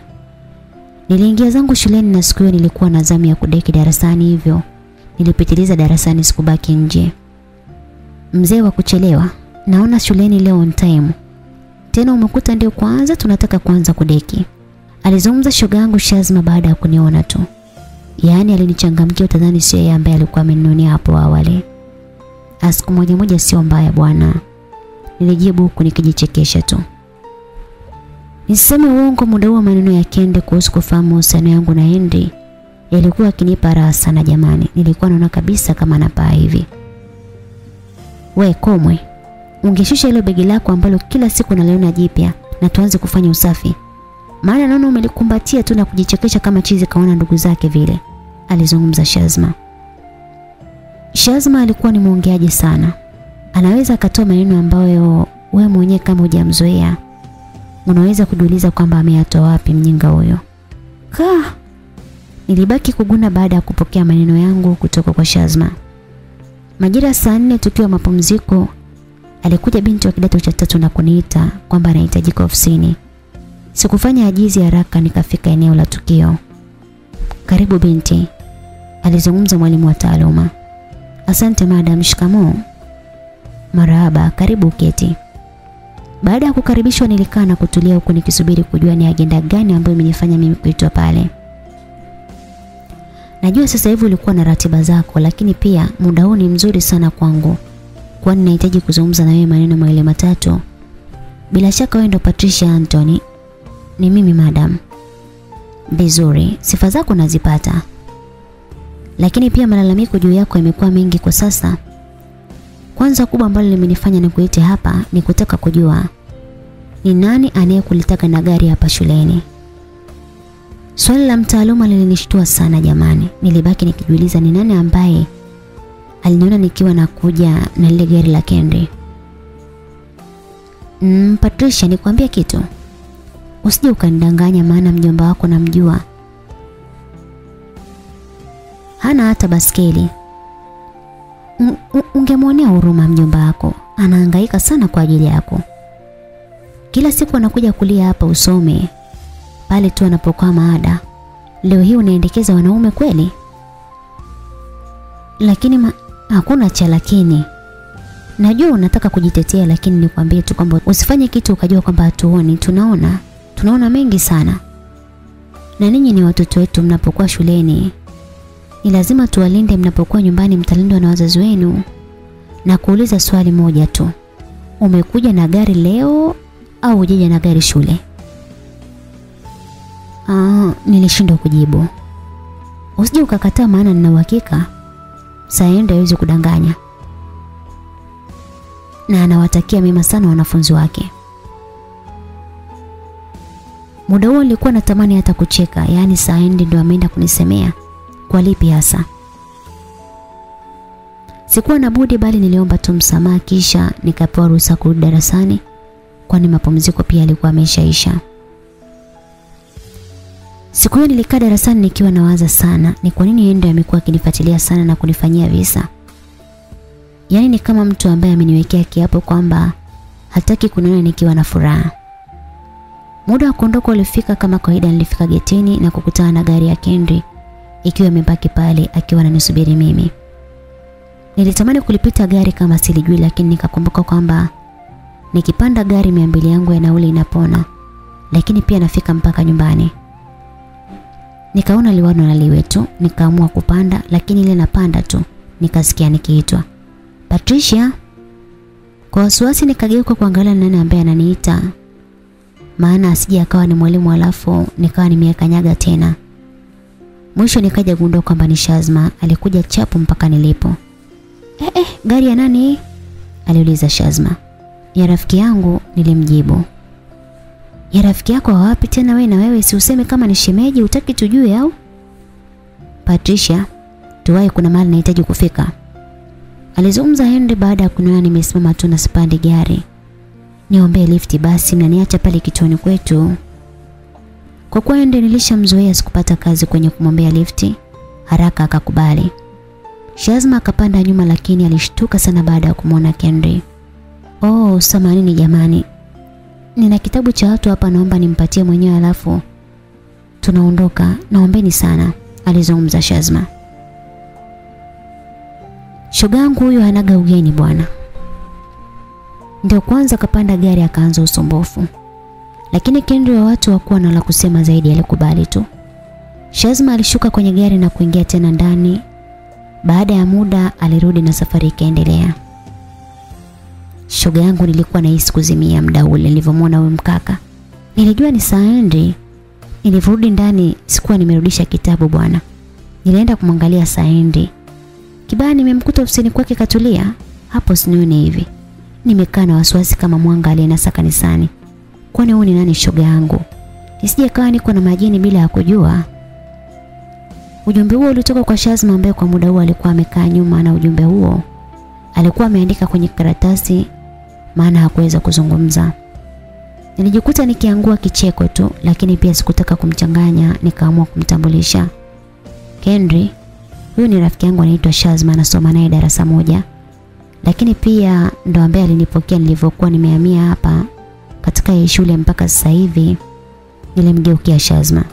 Niliingia zangu shuleni na siku hiyo nilikuwa na zamu ya kudeki darasani hivyo nilipitiliza darasani sikubaki nje. Mzee wa kuchelewa, naona shuleni leo on time. Tena umekuta ndio kwanza tunataka kuanza kudeki. Alizungumza shoga yangu Shazma baada ya kuniona tu. Yaani alinichangamkia utadhani sio yeye ambaye alikuwa ameninunia hapo awali. Asiku moja moja sio mbaya bwana. Nilijibu huku nikijichekesha tu. Niseme uongo muda huo maneno ya Kende kuhusu kufahamu uhusiano yangu na Henry yalikuwa akinipa raha sana jamani. Nilikuwa naona kabisa kama napaa hivi. We komwe. Ungeshusha ile begi lako ambalo kila siku naliona jipya na tuanze kufanya usafi. Maana naona umelikumbatia tu na kujichekesha kama chizi kaona ndugu zake vile. Alizungumza Shazma. Shazma alikuwa ni mwongeaji sana. Anaweza akatoa maneno ambayo we mwenyewe kama hujamzoea unaweza kujiuliza kwamba ameyatoa wapi mjinga huyo. Ka Nilibaki kuguna baada ya kupokea maneno yangu kutoka kwa Shazma. Majira saa nne tukiwa mapumziko alikuja binti wa kidato cha tatu na kuniita kwamba anahitajika ofisini. Sikufanya ajizi haraka nikafika eneo la tukio. Karibu binti, alizungumza mwalimu wa taaluma. Asante madam, shikamoo. Marahaba, karibu keti. Baada ya kukaribishwa nilikaa na kutulia huku nikisubiri kujua ni agenda gani ambayo imenifanya mimi kuitwa pale. Najua sasa hivi ulikuwa na ratiba zako lakini pia muda huu ni mzuri sana kwangu. Kwani nahitaji kuzungumza na wewe maneno mawili matatu. Bila shaka wewe ndo Patricia Anthony. Ni mimi madam. Vizuri, sifa zako nazipata. Lakini pia malalamiko juu yako yamekuwa mengi kwa sasa. Kwanza kubwa ambalo limenifanya nikuite hapa ni kutaka kujua ni nani anayekulitaka na gari hapa shuleni. Swali la mtaaluma lilinishtua sana jamani. Nilibaki nikijiuliza ni nani ambaye aliniona nikiwa nakuja na lile gari la Kendry. Mm, Patricia nikwambie kitu. Usije ukanidanganya maana mjomba wako namjua. Hana hata baskeli. Ungemwonea huruma mjomba wako. Anahangaika sana kwa ajili yako. Kila siku anakuja kulia hapa usome. Pale tu anapokuwa maada. Leo hii unaendekeza wanaume kweli? Lakini ma, hakuna cha lakini. Najua unataka kujitetea lakini nikwambie tu kwamba usifanye kitu ukajua kwamba hatuoni. Tunaona. Tunaona mengi sana. Na ninyi ni watoto wetu mnapokuwa shuleni. Ni lazima tuwalinde mnapokuwa nyumbani mtalindwa na wazazi wenu. Na kuuliza swali moja tu. Umekuja na gari leo au hujaja na gari shule? Ah, nilishindwa kujibu. Usije ukakataa maana nina uhakika Saende hawezi kudanganya. Na anawatakia mema sana wanafunzi wake. Muda huo nilikuwa natamani hata kucheka, yaani Saendi ndo ameenda kunisemea. Kwa lipi hasa? Sikuwa na budi bali niliomba tu msamaha kisha nikapewa ruhusa kurudi darasani kwani mapumziko pia yalikuwa ameshaisha. Siku hiyo nilikaa darasani nikiwa nawaza sana ni kwa nini Endo amekuwa akinifuatilia sana na kunifanyia visa. Yaani ni kama mtu ambaye ameniwekea kiapo kwamba hataki kuniona nikiwa na furaha. Muda wa kuondoka ulifika kama kawaida nilifika getini na kukutana na gari ya Kendri ikiwa imebaki pale akiwa ananisubiri mimi. Nilitamani kulipita gari kama silijui lakini nikakumbuka kwamba nikipanda gari miambili yangu ya nauli inapona lakini pia nafika mpaka nyumbani. Nikaona liwano na liwe tu, nikaamua kupanda lakini ile napanda tu nikasikia nikiitwa. Patricia. Kwa wasiwasi nikageuka kuangalia nani ambaye ananiita. Maana asije akawa ni mwalimu alafu nikawa ni miaka nyaga tena. Mwisho nikaja gundua kwamba ni Shazma, alikuja chapu mpaka nilipo. Eh eh, gari ya nani? aliuliza Shazma. Ya rafiki yangu, nilimjibu. Ya rafiki yako wapi tena wewe na wewe si useme kama ni shemeji utaki tujue au? Patricia, tuwahi kuna mahali nahitaji kufika. Alizungumza Henry baada ya kuniona nimesimama tu na sipandi gari. Niombe lifti basi mnaniacha pale kituoni kwetu. Kwa kuwa ndio nilishamzoea sikupata kazi kwenye kumwambia lifti, haraka akakubali. Shazma akapanda nyuma lakini alishtuka sana baada ya kumwona Kendri. Oh, samanini jamani. Nina kitabu cha watu hapa naomba nimpatie mwenyewe alafu tunaondoka. Naombeni sana, alizungumza Shazma. Shogangu huyo hanaga ugeni bwana. Ndio kwanza kapanda gari akaanza usumbufu. Lakini Kendri wa watu wakuwa na la kusema zaidi alikubali tu. Shazma alishuka kwenye gari na kuingia tena ndani. Baada ya muda alirudi na safari ikaendelea. Shoga yangu nilikuwa nahisi kuzimia muda ule nilivyomwona huyo mkaka. Nilijua ni Saendi. Nilivyorudi ndani sikuwa nimerudisha kitabu bwana. Nilienda kumwangalia Saendi. Kibaya nimemkuta ofisini kwake katulia. Hapo sinione hivi. Nimekaa na wasiwasi kama mwanga aliyenasa kanisani. Kwani huyu ni nani shoga yangu? Nisije kawa niko na majini bila ya kujua. Ujumbe huo ulitoka kwa Shazma ambaye kwa muda huo alikuwa amekaa nyuma na ujumbe huo alikuwa ameandika kwenye karatasi maana hakuweza kuzungumza. Nilijikuta nikiangua kicheko tu lakini pia sikutaka kumchanganya nikaamua kumtambulisha. Henry, huyu ni rafiki yangu anaitwa Shazma anasoma naye darasa moja. Lakini pia ndo ambaye alinipokea nilivyokuwa nimehamia hapa katika shule mpaka sasa hivi nilimgeukia Shazma.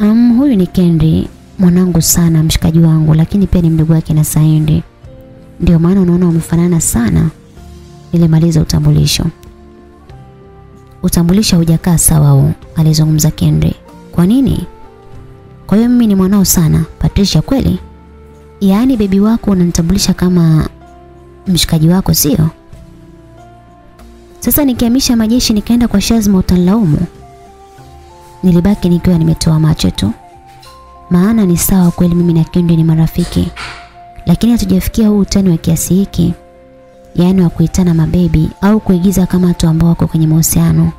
Um, huyu ni Kendri, mwanangu sana mshikaji wangu lakini pia ni mdogo wake na Saindi. Ndio maana unaona wamefanana sana. Nilimaliza utambulisho. Utambulisho hujakaa sawa huu, alizungumza Kendri. Kwa nini? Kwa hiyo mimi ni mwanao sana, Patricia kweli? Yaani bebi wako unanitambulisha kama mshikaji wako sio? Sasa nikihamisha majeshi nikaenda kwa Shazma utanilaumu. Nilibaki nikiwa nimetoa macho tu. Maana ni sawa kweli mimi na Kindi ni marafiki. Lakini hatujafikia huu utani wa kiasi hiki. Yaani wa kuitana mabebi au kuigiza kama watu ambao wako kwenye mahusiano.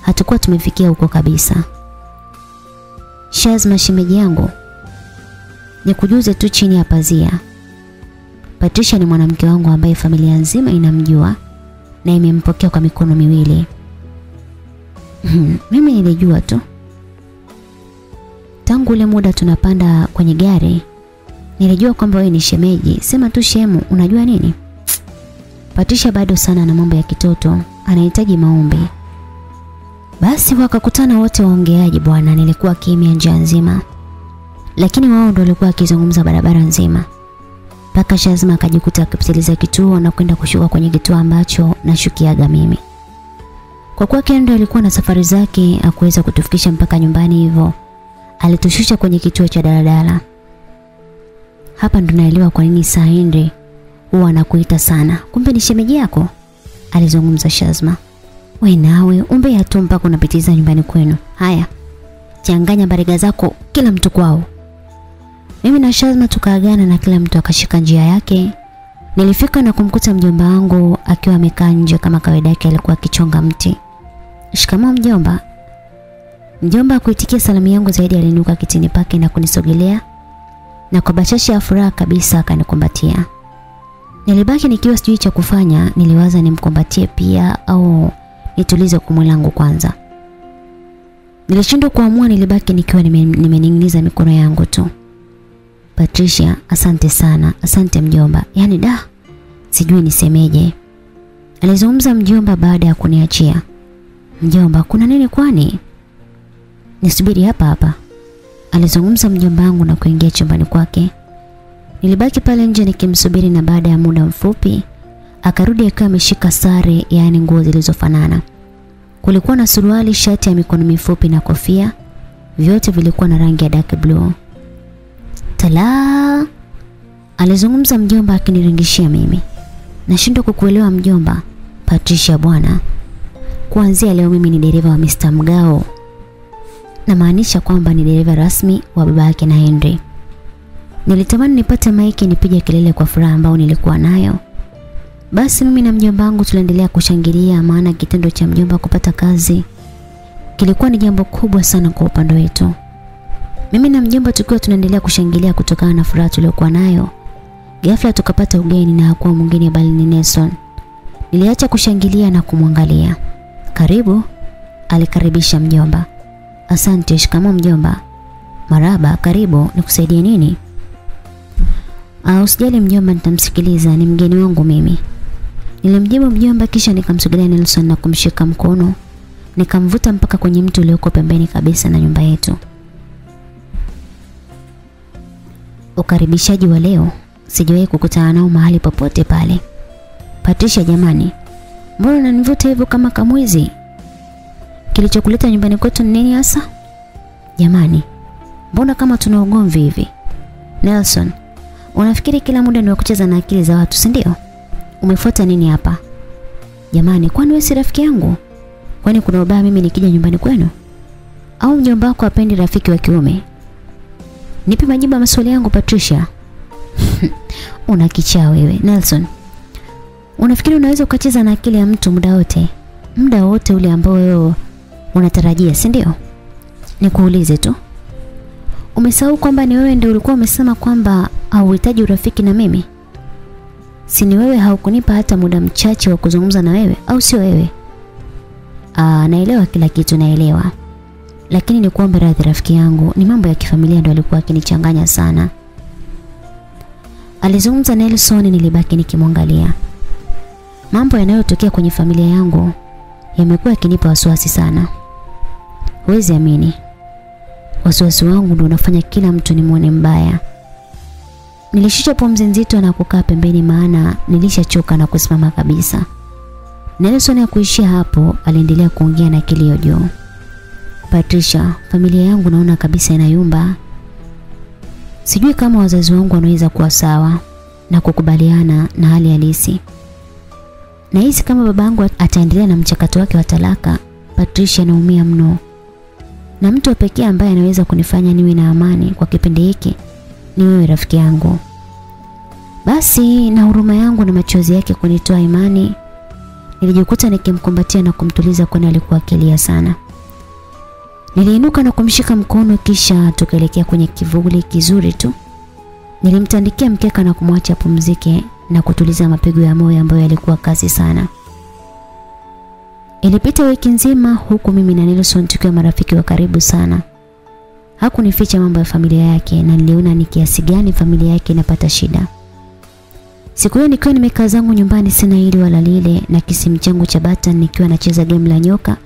Hatukuwa tumefikia huko kabisa. Shazma shemeji yangu. Nikujuze tu chini ya pazia. Patricia ni mwanamke wangu ambaye familia nzima inamjua na imempokea kwa mikono miwili. Mimi nilijua tu. Tangu ule muda tunapanda kwenye gari, nilijua kwamba wewe ni shemeji. Sema tu shemu, unajua nini? Patisha bado sana na mambo ya kitoto, anahitaji maombi. Basi wakakutana wote waongeaji bwana, nilikuwa kimya njia nzima. Lakini wao ndio walikuwa wakizungumza barabara nzima. Paka Shazma akajikuta akipitiliza kituo na kwenda kushuka kwenye kituo ambacho nashukiaga mimi. Kwa kuwa Kendo alikuwa na safari zake akuweza kutufikisha mpaka nyumbani hivyo, alitushusha kwenye kituo cha daladala. Hapa ndo naelewa kwa nini Saindri huwa anakuita sana. Kumbe ni shemeji yako? Alizungumza Shazma. We nawe umbe mpaka unapitiza nyumbani kwenu. Haya. Changanya bariga zako kila mtu kwao. Mimi na Shazma tukaagana na kila mtu akashika njia yake. Nilifika na kumkuta mjomba wangu akiwa amekaa nje kama kawaida yake alikuwa akichonga mti. Shikamoo mjomba. Mjomba kuitikia salamu yangu zaidi alinuka kitini pake na kunisogelea na kwa bashasha ya furaha kabisa akanikumbatia. Nilibaki nikiwa sijui cha kufanya, niliwaza nimkumbatie pia au nitulize kumwe langu kwanza. Nilishindwa kuamua, nilibaki nikiwa nimening'iniza mikono yangu tu. Patricia, asante sana, asante mjomba. Yaani da, sijui nisemeje. Alizungumza mjomba baada ya kuniachia. Mjomba, kuna nini kwani? Nisubiri hapa hapa. Alizungumza mjomba wangu na kuingia chumbani kwake. Nilibaki pale nje nikimsubiri na baada ya muda mfupi akarudi akiwa ameshika sare yaani nguo zilizofanana. Kulikuwa na suruali, shati ya mikono mifupi na kofia. Vyote vilikuwa na rangi ya dark blue. Tala alizungumza mjomba akiniringishia mimi. Nashindwa kukuelewa mjomba. Patricia bwana. Kuanzia leo mimi ni dereva wa Mr. Mgao. Namaanisha kwamba ni dereva rasmi wa baba yake na Henry. Nilitamani nipate maiki nipige kelele kwa furaha ambayo nilikuwa nayo. Basi mimi na mjomba wangu tuliendelea kushangilia maana kitendo cha mjomba kupata kazi kilikuwa ni jambo kubwa sana kwa upande wetu. Mimi na mjomba tukiwa tunaendelea kushangilia kutokana na furaha tuliyokuwa nayo. Ghafla tukapata ugeni na hakuwa mwingine bali ni Nelson. Niliacha kushangilia na kumwangalia. Karibu, alikaribisha mjomba. Asante, shikamo mjomba. Maraba, karibu, nikusaidie nini? Ah, usijali mjomba, nitamsikiliza, ni mgeni wangu mimi. Nilimjibu mjomba kisha nikamsogelea Nelson na kumshika mkono. Nikamvuta mpaka kwenye mti ulioko pembeni kabisa na nyumba yetu. Ukaribishaji wa leo sijawahi kukutana nao mahali popote pale. Patricia jamani, mbona unanivuta hivyo kama kamwizi? Kilichokuleta nyumbani kwetu ni nini hasa? Jamani, mbona kama tuna ugomvi hivi? Nelson, unafikiri kila muda ni kucheza na akili za watu, si ndio? Umefuata nini hapa? Jamani, kwani wewe si rafiki yangu? Kwani kuna ubaya mimi nikija nyumbani kwenu? Au mjomba wako apendi rafiki wa kiume? Nipe majibu ya maswali yangu Patricia. (laughs) Una kichaa wewe, Nelson. Unafikiri unaweza ukacheza na akili ya mtu muda wote? Muda wote ule ambao wewe unatarajia, si ndio? Nikuulize tu. Umesahau kwamba ni wewe ndio ulikuwa umesema kwamba hauhitaji urafiki na mimi? Si ni wewe haukunipa hata muda mchache wa kuzungumza na wewe au sio wewe? Ah, naelewa kila kitu naelewa. Lakini ni kuombe radhi rafiki yangu, ni mambo ya kifamilia ndio alikuwa akinichanganya sana. Alizungumza Nelson nilibaki nikimwangalia. Mambo yanayotokea kwenye familia yangu yamekuwa yakinipa wasiwasi sana. Huwezi amini. Wasiwasi wangu ndio unafanya kila mtu nimwone mbaya. nilishisha pumzi nzito na kukaa pembeni maana nilishachoka na kusimama kabisa. Nelson ya kuishia hapo, aliendelea kuongea na kilio juu. Patricia, familia yangu naona kabisa inayumba. Sijui kama wazazi wangu wanaweza kuwa sawa na kukubaliana na hali halisi. Nahisi kama babangu ataendelea na mchakato wake wa talaka, Patricia anaumia mno. Na mtu wa pekee ambaye anaweza kunifanya niwe na amani kwa kipindi hiki ni wewe rafiki yangu. Basi na huruma yangu na machozi yake kunitoa imani, nilijikuta nikimkumbatia na kumtuliza kwani alikuwa akilia sana. Niliinuka na kumshika mkono kisha tukaelekea kwenye kivuli kizuri tu. Nilimtandikia mkeka na kumwacha apumzike na kutuliza mapigo ya moyo ambayo yalikuwa kasi sana. Ilipita wiki nzima huku mimi na Nelson tukiwa marafiki wa karibu sana. Hakunificha mambo ya familia yake na niliona ni kiasi gani familia yake inapata shida. Siku hiyo nikiwa nimekaa zangu nyumbani sina hili wala lile na kisimu changu cha bata nikiwa nacheza game la nyoka.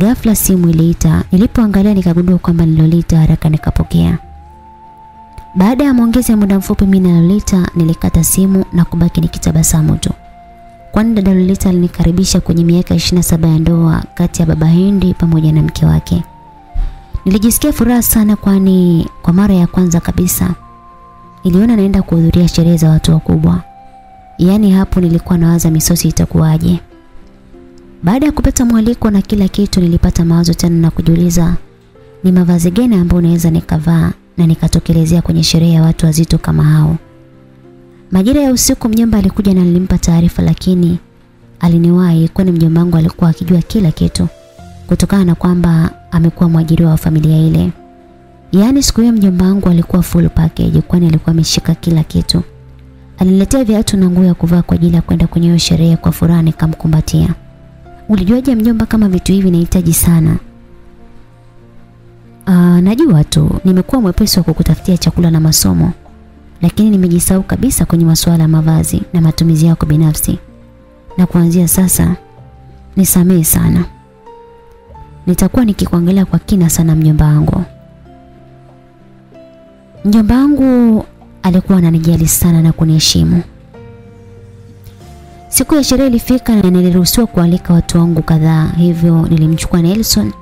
Ghafla simu iliita. Nilipoangalia nikagundua kwamba ni Lolita haraka nikapokea. Baada ya maongezi ya muda mfupi mimi na Lolita nilikata simu na kubaki nikitabasamu tu. Kwani dada Lolita alinikaribisha kwenye miaka 27 ya ndoa kati ya baba Hindi pamoja na mke wake. Nilijisikia furaha sana kwani kwa mara ya kwanza kabisa niliona naenda kuhudhuria sherehe za watu wakubwa. Yaani hapo nilikuwa nawaza misosi itakuwaje. Baada ya kupata mwaliko na kila kitu nilipata mawazo tena na kujiuliza ni mavazi gani ambayo naweza nikavaa na nikatokelezea kwenye sherehe ya watu wazito kama hao. Majira ya usiku mjomba alikuja na nilimpa taarifa lakini aliniwahi kwani mjomba wangu alikuwa akijua kila kitu kutokana na kwamba amekuwa mwajiriwa wa familia ile. Yaani siku hiyo mjomba wangu alikuwa full package kwani alikuwa ameshika kila kitu. Aliniletea viatu na nguo ya kuvaa kwa ajili ya kwenda kwenye sherehe kwa furaha nikamkumbatia. Ulijuaje mjomba kama vitu hivi nahitaji sana? Aa, najua tu nimekuwa mwepesi wa kukutafutia chakula na masomo lakini nimejisahau kabisa kwenye masuala ya mavazi na matumizi yako binafsi. Na kuanzia sasa nisamee sana. Nitakuwa nikikuangalia kwa kina sana mjomba wangu. Mjomba wangu alikuwa ananijali sana na kuniheshimu. Siku ya sherehe ilifika na niliruhusiwa kualika watu wangu kadhaa, hivyo nilimchukua Nelson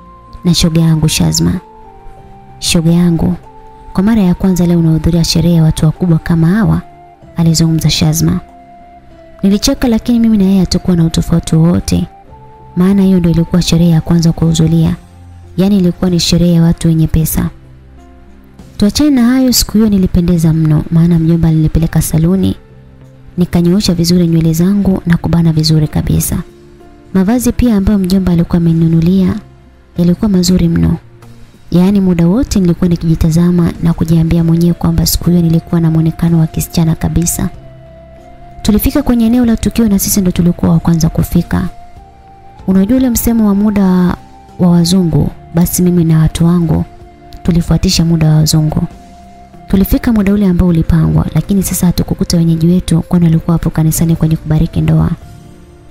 na shoga yangu Shazma. Shoga yangu, kwa mara ya kwanza leo unahudhuria sherehe ya watu wakubwa kama hawa, alizungumza Shazma. Nilicheka lakini mimi na yeye hatakuwa na utofauti wowote. Maana hiyo ndio ilikuwa sherehe ya kwanza kuhudhuria. Yaani ilikuwa ni sherehe ya watu wenye pesa. Tuachane na hayo siku hiyo nilipendeza mno maana mjomba alinipeleka saluni nikanyoosha vizuri nywele zangu na kubana vizuri kabisa. Mavazi pia ambayo mjomba alikuwa ameninunulia yalikuwa mazuri mno. Yaani muda wote nilikuwa nikijitazama na kujiambia mwenyewe kwamba siku hiyo nilikuwa na mwonekano wa kisichana kabisa. Tulifika kwenye eneo la tukio na sisi ndo tulikuwa wa kwanza kufika. Unajua ule msemo wa muda wa wazungu, basi mimi na watu wangu tulifuatisha muda wa wazungu. Tulifika muda ule ambao ulipangwa, lakini sasa hatukukuta wenyeji wetu kwani walikuwa hapo kanisani kwenye kubariki ndoa.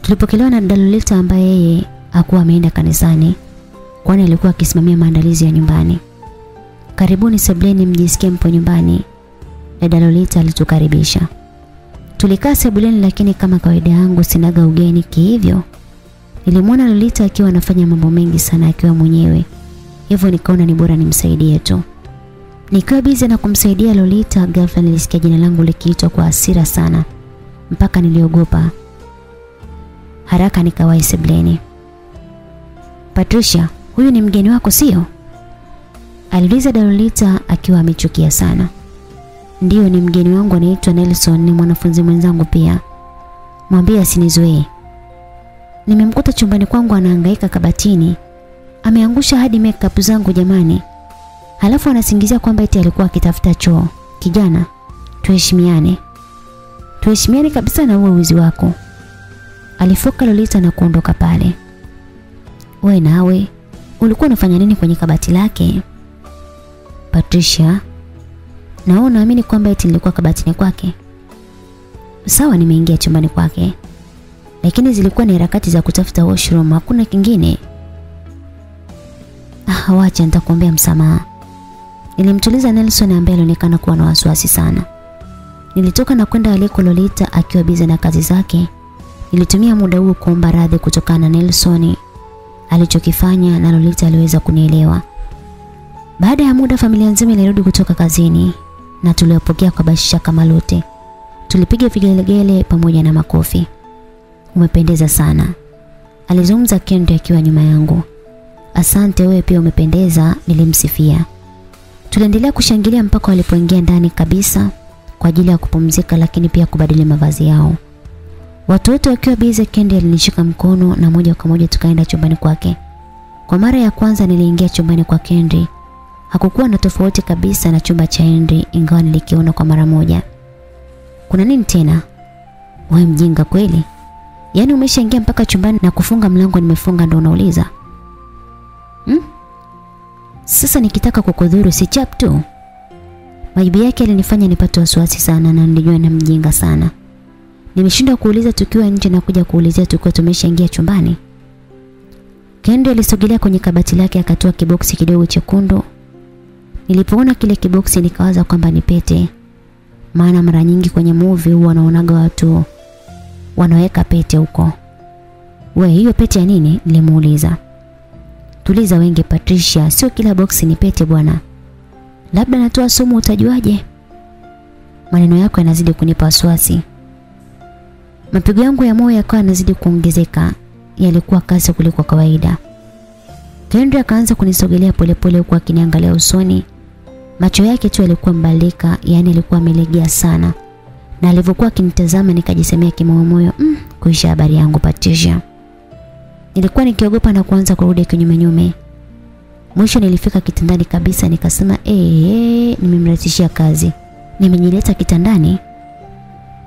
Tulipokelewa na Dalolita ambaye yeye hakuwa ameenda kanisani kwani alikuwa akisimamia maandalizi ya nyumbani. Karibuni sebleni mjisikie mpo nyumbani. Dada Lolita alitukaribisha. Tulikaa sebuleni lakini kama kawaida yangu sinaga ugeni kihivyo. Nilimwona Lolita akiwa anafanya mambo mengi sana akiwa mwenyewe. Hivyo nikaona ni bora nimsaidie tu. Nikiwa bize na kumsaidia Lolita, ghafla nilisikia jina langu likiitwa kwa hasira sana. Mpaka niliogopa. Haraka nikawahi sebleni. Patricia, huyu ni mgeni wako sio? Aliuliza lolita akiwa amechukia sana. Ndiyo ni mgeni wangu anaitwa Nelson ni mwanafunzi mwenzangu pia. Mwambie asinizoee. Nimemkuta chumbani kwangu anahangaika kabatini. Ameangusha hadi makeup zangu jamani. Halafu anasingizia kwamba eti alikuwa akitafuta choo. Kijana, tuheshimiane. Tuheshimiane kabisa na uwe wizi wako. Alifoka Lolita na kuondoka pale. We nawe ulikuwa unafanya nini kwenye kabati lake? Patricia, na unaamini kwamba eti nilikuwa kabatini kwake? Sawa nimeingia chumbani kwake. Lakini zilikuwa ni harakati za kutafuta washroom, hakuna kingine. Ah, wacha nitakuombea msamaha. Nilimtuliza Nelson ambaye alionekana kuwa na wasiwasi sana. Nilitoka na kwenda aliko Lolita akiwa bize na kazi zake. Nilitumia muda huo kuomba radhi kutokana na Nelson alichokifanya na Lolita aliweza kunielewa. Baada ya muda familia nzima ilirudi kutoka kazini na tuliopokea kwa bashasha kama lote. Tulipiga vigelegele pamoja na makofi. Umependeza sana. Alizungumza kendo akiwa nyuma yangu. Asante wewe pia umependeza, nilimsifia. Tuliendelea kushangilia mpaka walipoingia ndani kabisa kwa ajili ya kupumzika lakini pia kubadili mavazi yao. Watu wote wakiwa bize Kendi alinishika mkono na moja kwa moja tukaenda chumbani kwake. Kwa mara ya kwanza niliingia chumbani kwa Kendi. Hakukuwa na tofauti kabisa na chumba cha Henry ingawa nilikiona kwa mara moja. Kuna nini tena? Wewe mjinga kweli? Yaani umeshaingia mpaka chumbani na kufunga mlango nimefunga ndio unauliza? Hmm? Sasa nikitaka kukudhuru si chap tu. Majibu yake alinifanya nipate wasiwasi sana na nilijua na mjinga sana. Nimeshindwa kuuliza tukiwa nje na kuja kuulizia tukiwa tumeshaingia chumbani. Kendo alisogelea kwenye kabati lake akatoa kiboksi kidogo chekundu. Nilipoona kile kiboksi nikawaza kwamba ni pete. Maana mara nyingi kwenye movie huwa wanaonaga watu wanaweka pete huko. We hiyo pete ya nini? Nilimuuliza. Tuliza wenge Patricia, sio kila boksi ni pete bwana. Labda natoa sumu utajuaje? Maneno yako yanazidi kunipa wasiwasi. Mapigo yangu ya moyo yakawa yanazidi kuongezeka, yalikuwa kasi kuliko kawaida. Kendra akaanza kunisogelea polepole huku akiniangalia usoni Macho yake tu yalikuwa mbalika, yani alikuwa amelegea sana. Na alivyokuwa akinitazama nikajisemea kimoyomoyo, mm, kuisha habari yangu Patricia. Nilikuwa nikiogopa na kuanza kurudi kinyume nyume. Mwisho nilifika kitandani kabisa nikasema eh, nimemrahisishia kazi. Nimejileta kitandani.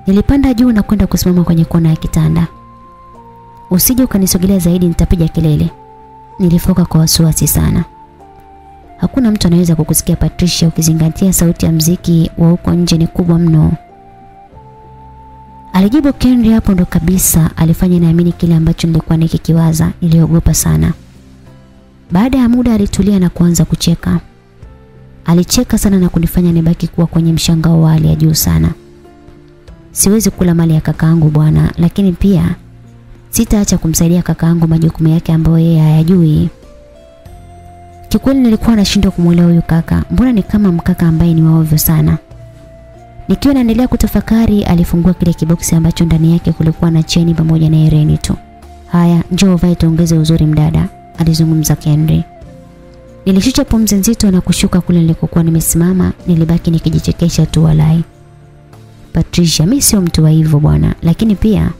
Nilipanda juu na kwenda kusimama kwenye kona ya kitanda. Usije ukanisogelea zaidi nitapiga kelele. Nilifoka kwa wasiwasi sana. Hakuna mtu anaweza kukusikia Patricia ukizingatia sauti ya mziki wa huko nje ni kubwa mno. Alijibu Henry hapo ndo kabisa alifanya naamini kile ambacho nilikuwa nikikiwaza, niliogopa sana. Baada ya muda alitulia na kuanza kucheka. Alicheka sana na kunifanya nibaki kuwa kwenye mshangao wa hali ya juu sana. Siwezi kula mali ya kakaangu bwana, lakini pia sitaacha kumsaidia kakaangu majukumu yake ambayo yeye hayajui. Kikweli nilikuwa nashindwa kumwelewa huyu kaka. Mbona ni kama mkaka ambaye ni waovyo sana. Nikiwa naendelea kutafakari alifungua kile kiboksi ambacho ndani yake kulikuwa na cheni pamoja na hereni tu. Haya, njoo vai tuongeze uzuri mdada, alizungumza Henry. Nilishusha pumzi nzito na kushuka kule nilikokuwa nimesimama, nilibaki nikijichekesha tu walai. Patricia, mimi sio mtu wa hivyo bwana, lakini pia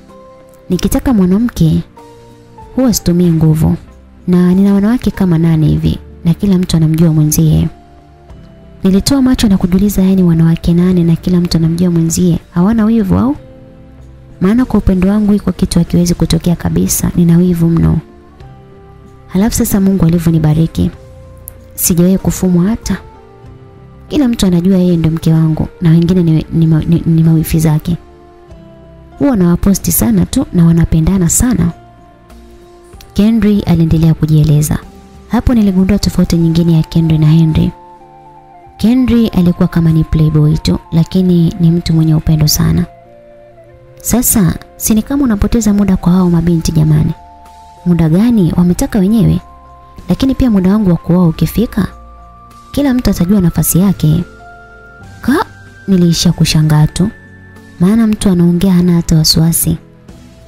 nikitaka mwanamke huwa situmii nguvu. Na nina wanawake kama nane hivi na kila mtu anamjua mwenzie. Nilitoa macho na kujiuliza yani wanawake nane na kila mtu anamjua mwenzie. Hawana wivu au? Maana kwa upendo wangu iko kitu hakiwezi kutokea kabisa. Nina wivu mno. Halafu sasa Mungu alivyonibariki. Sijawahi kufumwa hata. Kila mtu anajua yeye ndio mke wangu na wengine ni, ni, ni, ni, mawifi zake. Huwa nawaposti sana tu na wanapendana sana. Henry aliendelea kujieleza. Hapo niligundua tofauti nyingine ya Henry na Henry. Henry alikuwa kama ni playboy tu lakini ni mtu mwenye upendo sana. Sasa si ni kama unapoteza muda kwa hao mabinti jamani. Muda gani wametaka wenyewe? Lakini pia muda wangu wa kuoa ukifika, kila mtu atajua nafasi yake. Ka niliisha kushangaa tu. Maana mtu anaongea hana hata wasiwasi.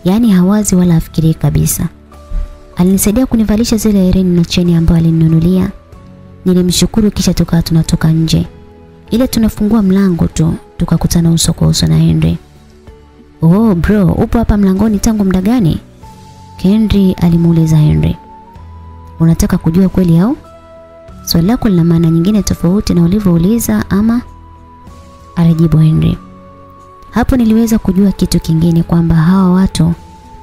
Yaani hawazi wala afikirie kabisa. Alinisaidia kunivalisha zile hereni na cheni ambayo alininunulia. Nilimshukuru kisha tukawa tunatoka nje. Ile tunafungua mlango tu tukakutana uso kwa uso na Henry. "Oh bro, upo hapa mlangoni tangu muda gani?" Henry alimuuliza Henry. "Unataka kujua kweli au?" Swali lako lina maana nyingine tofauti na ulivyouliza ama? Alijibu Henry. Hapo niliweza kujua kitu kingine kwamba hawa watu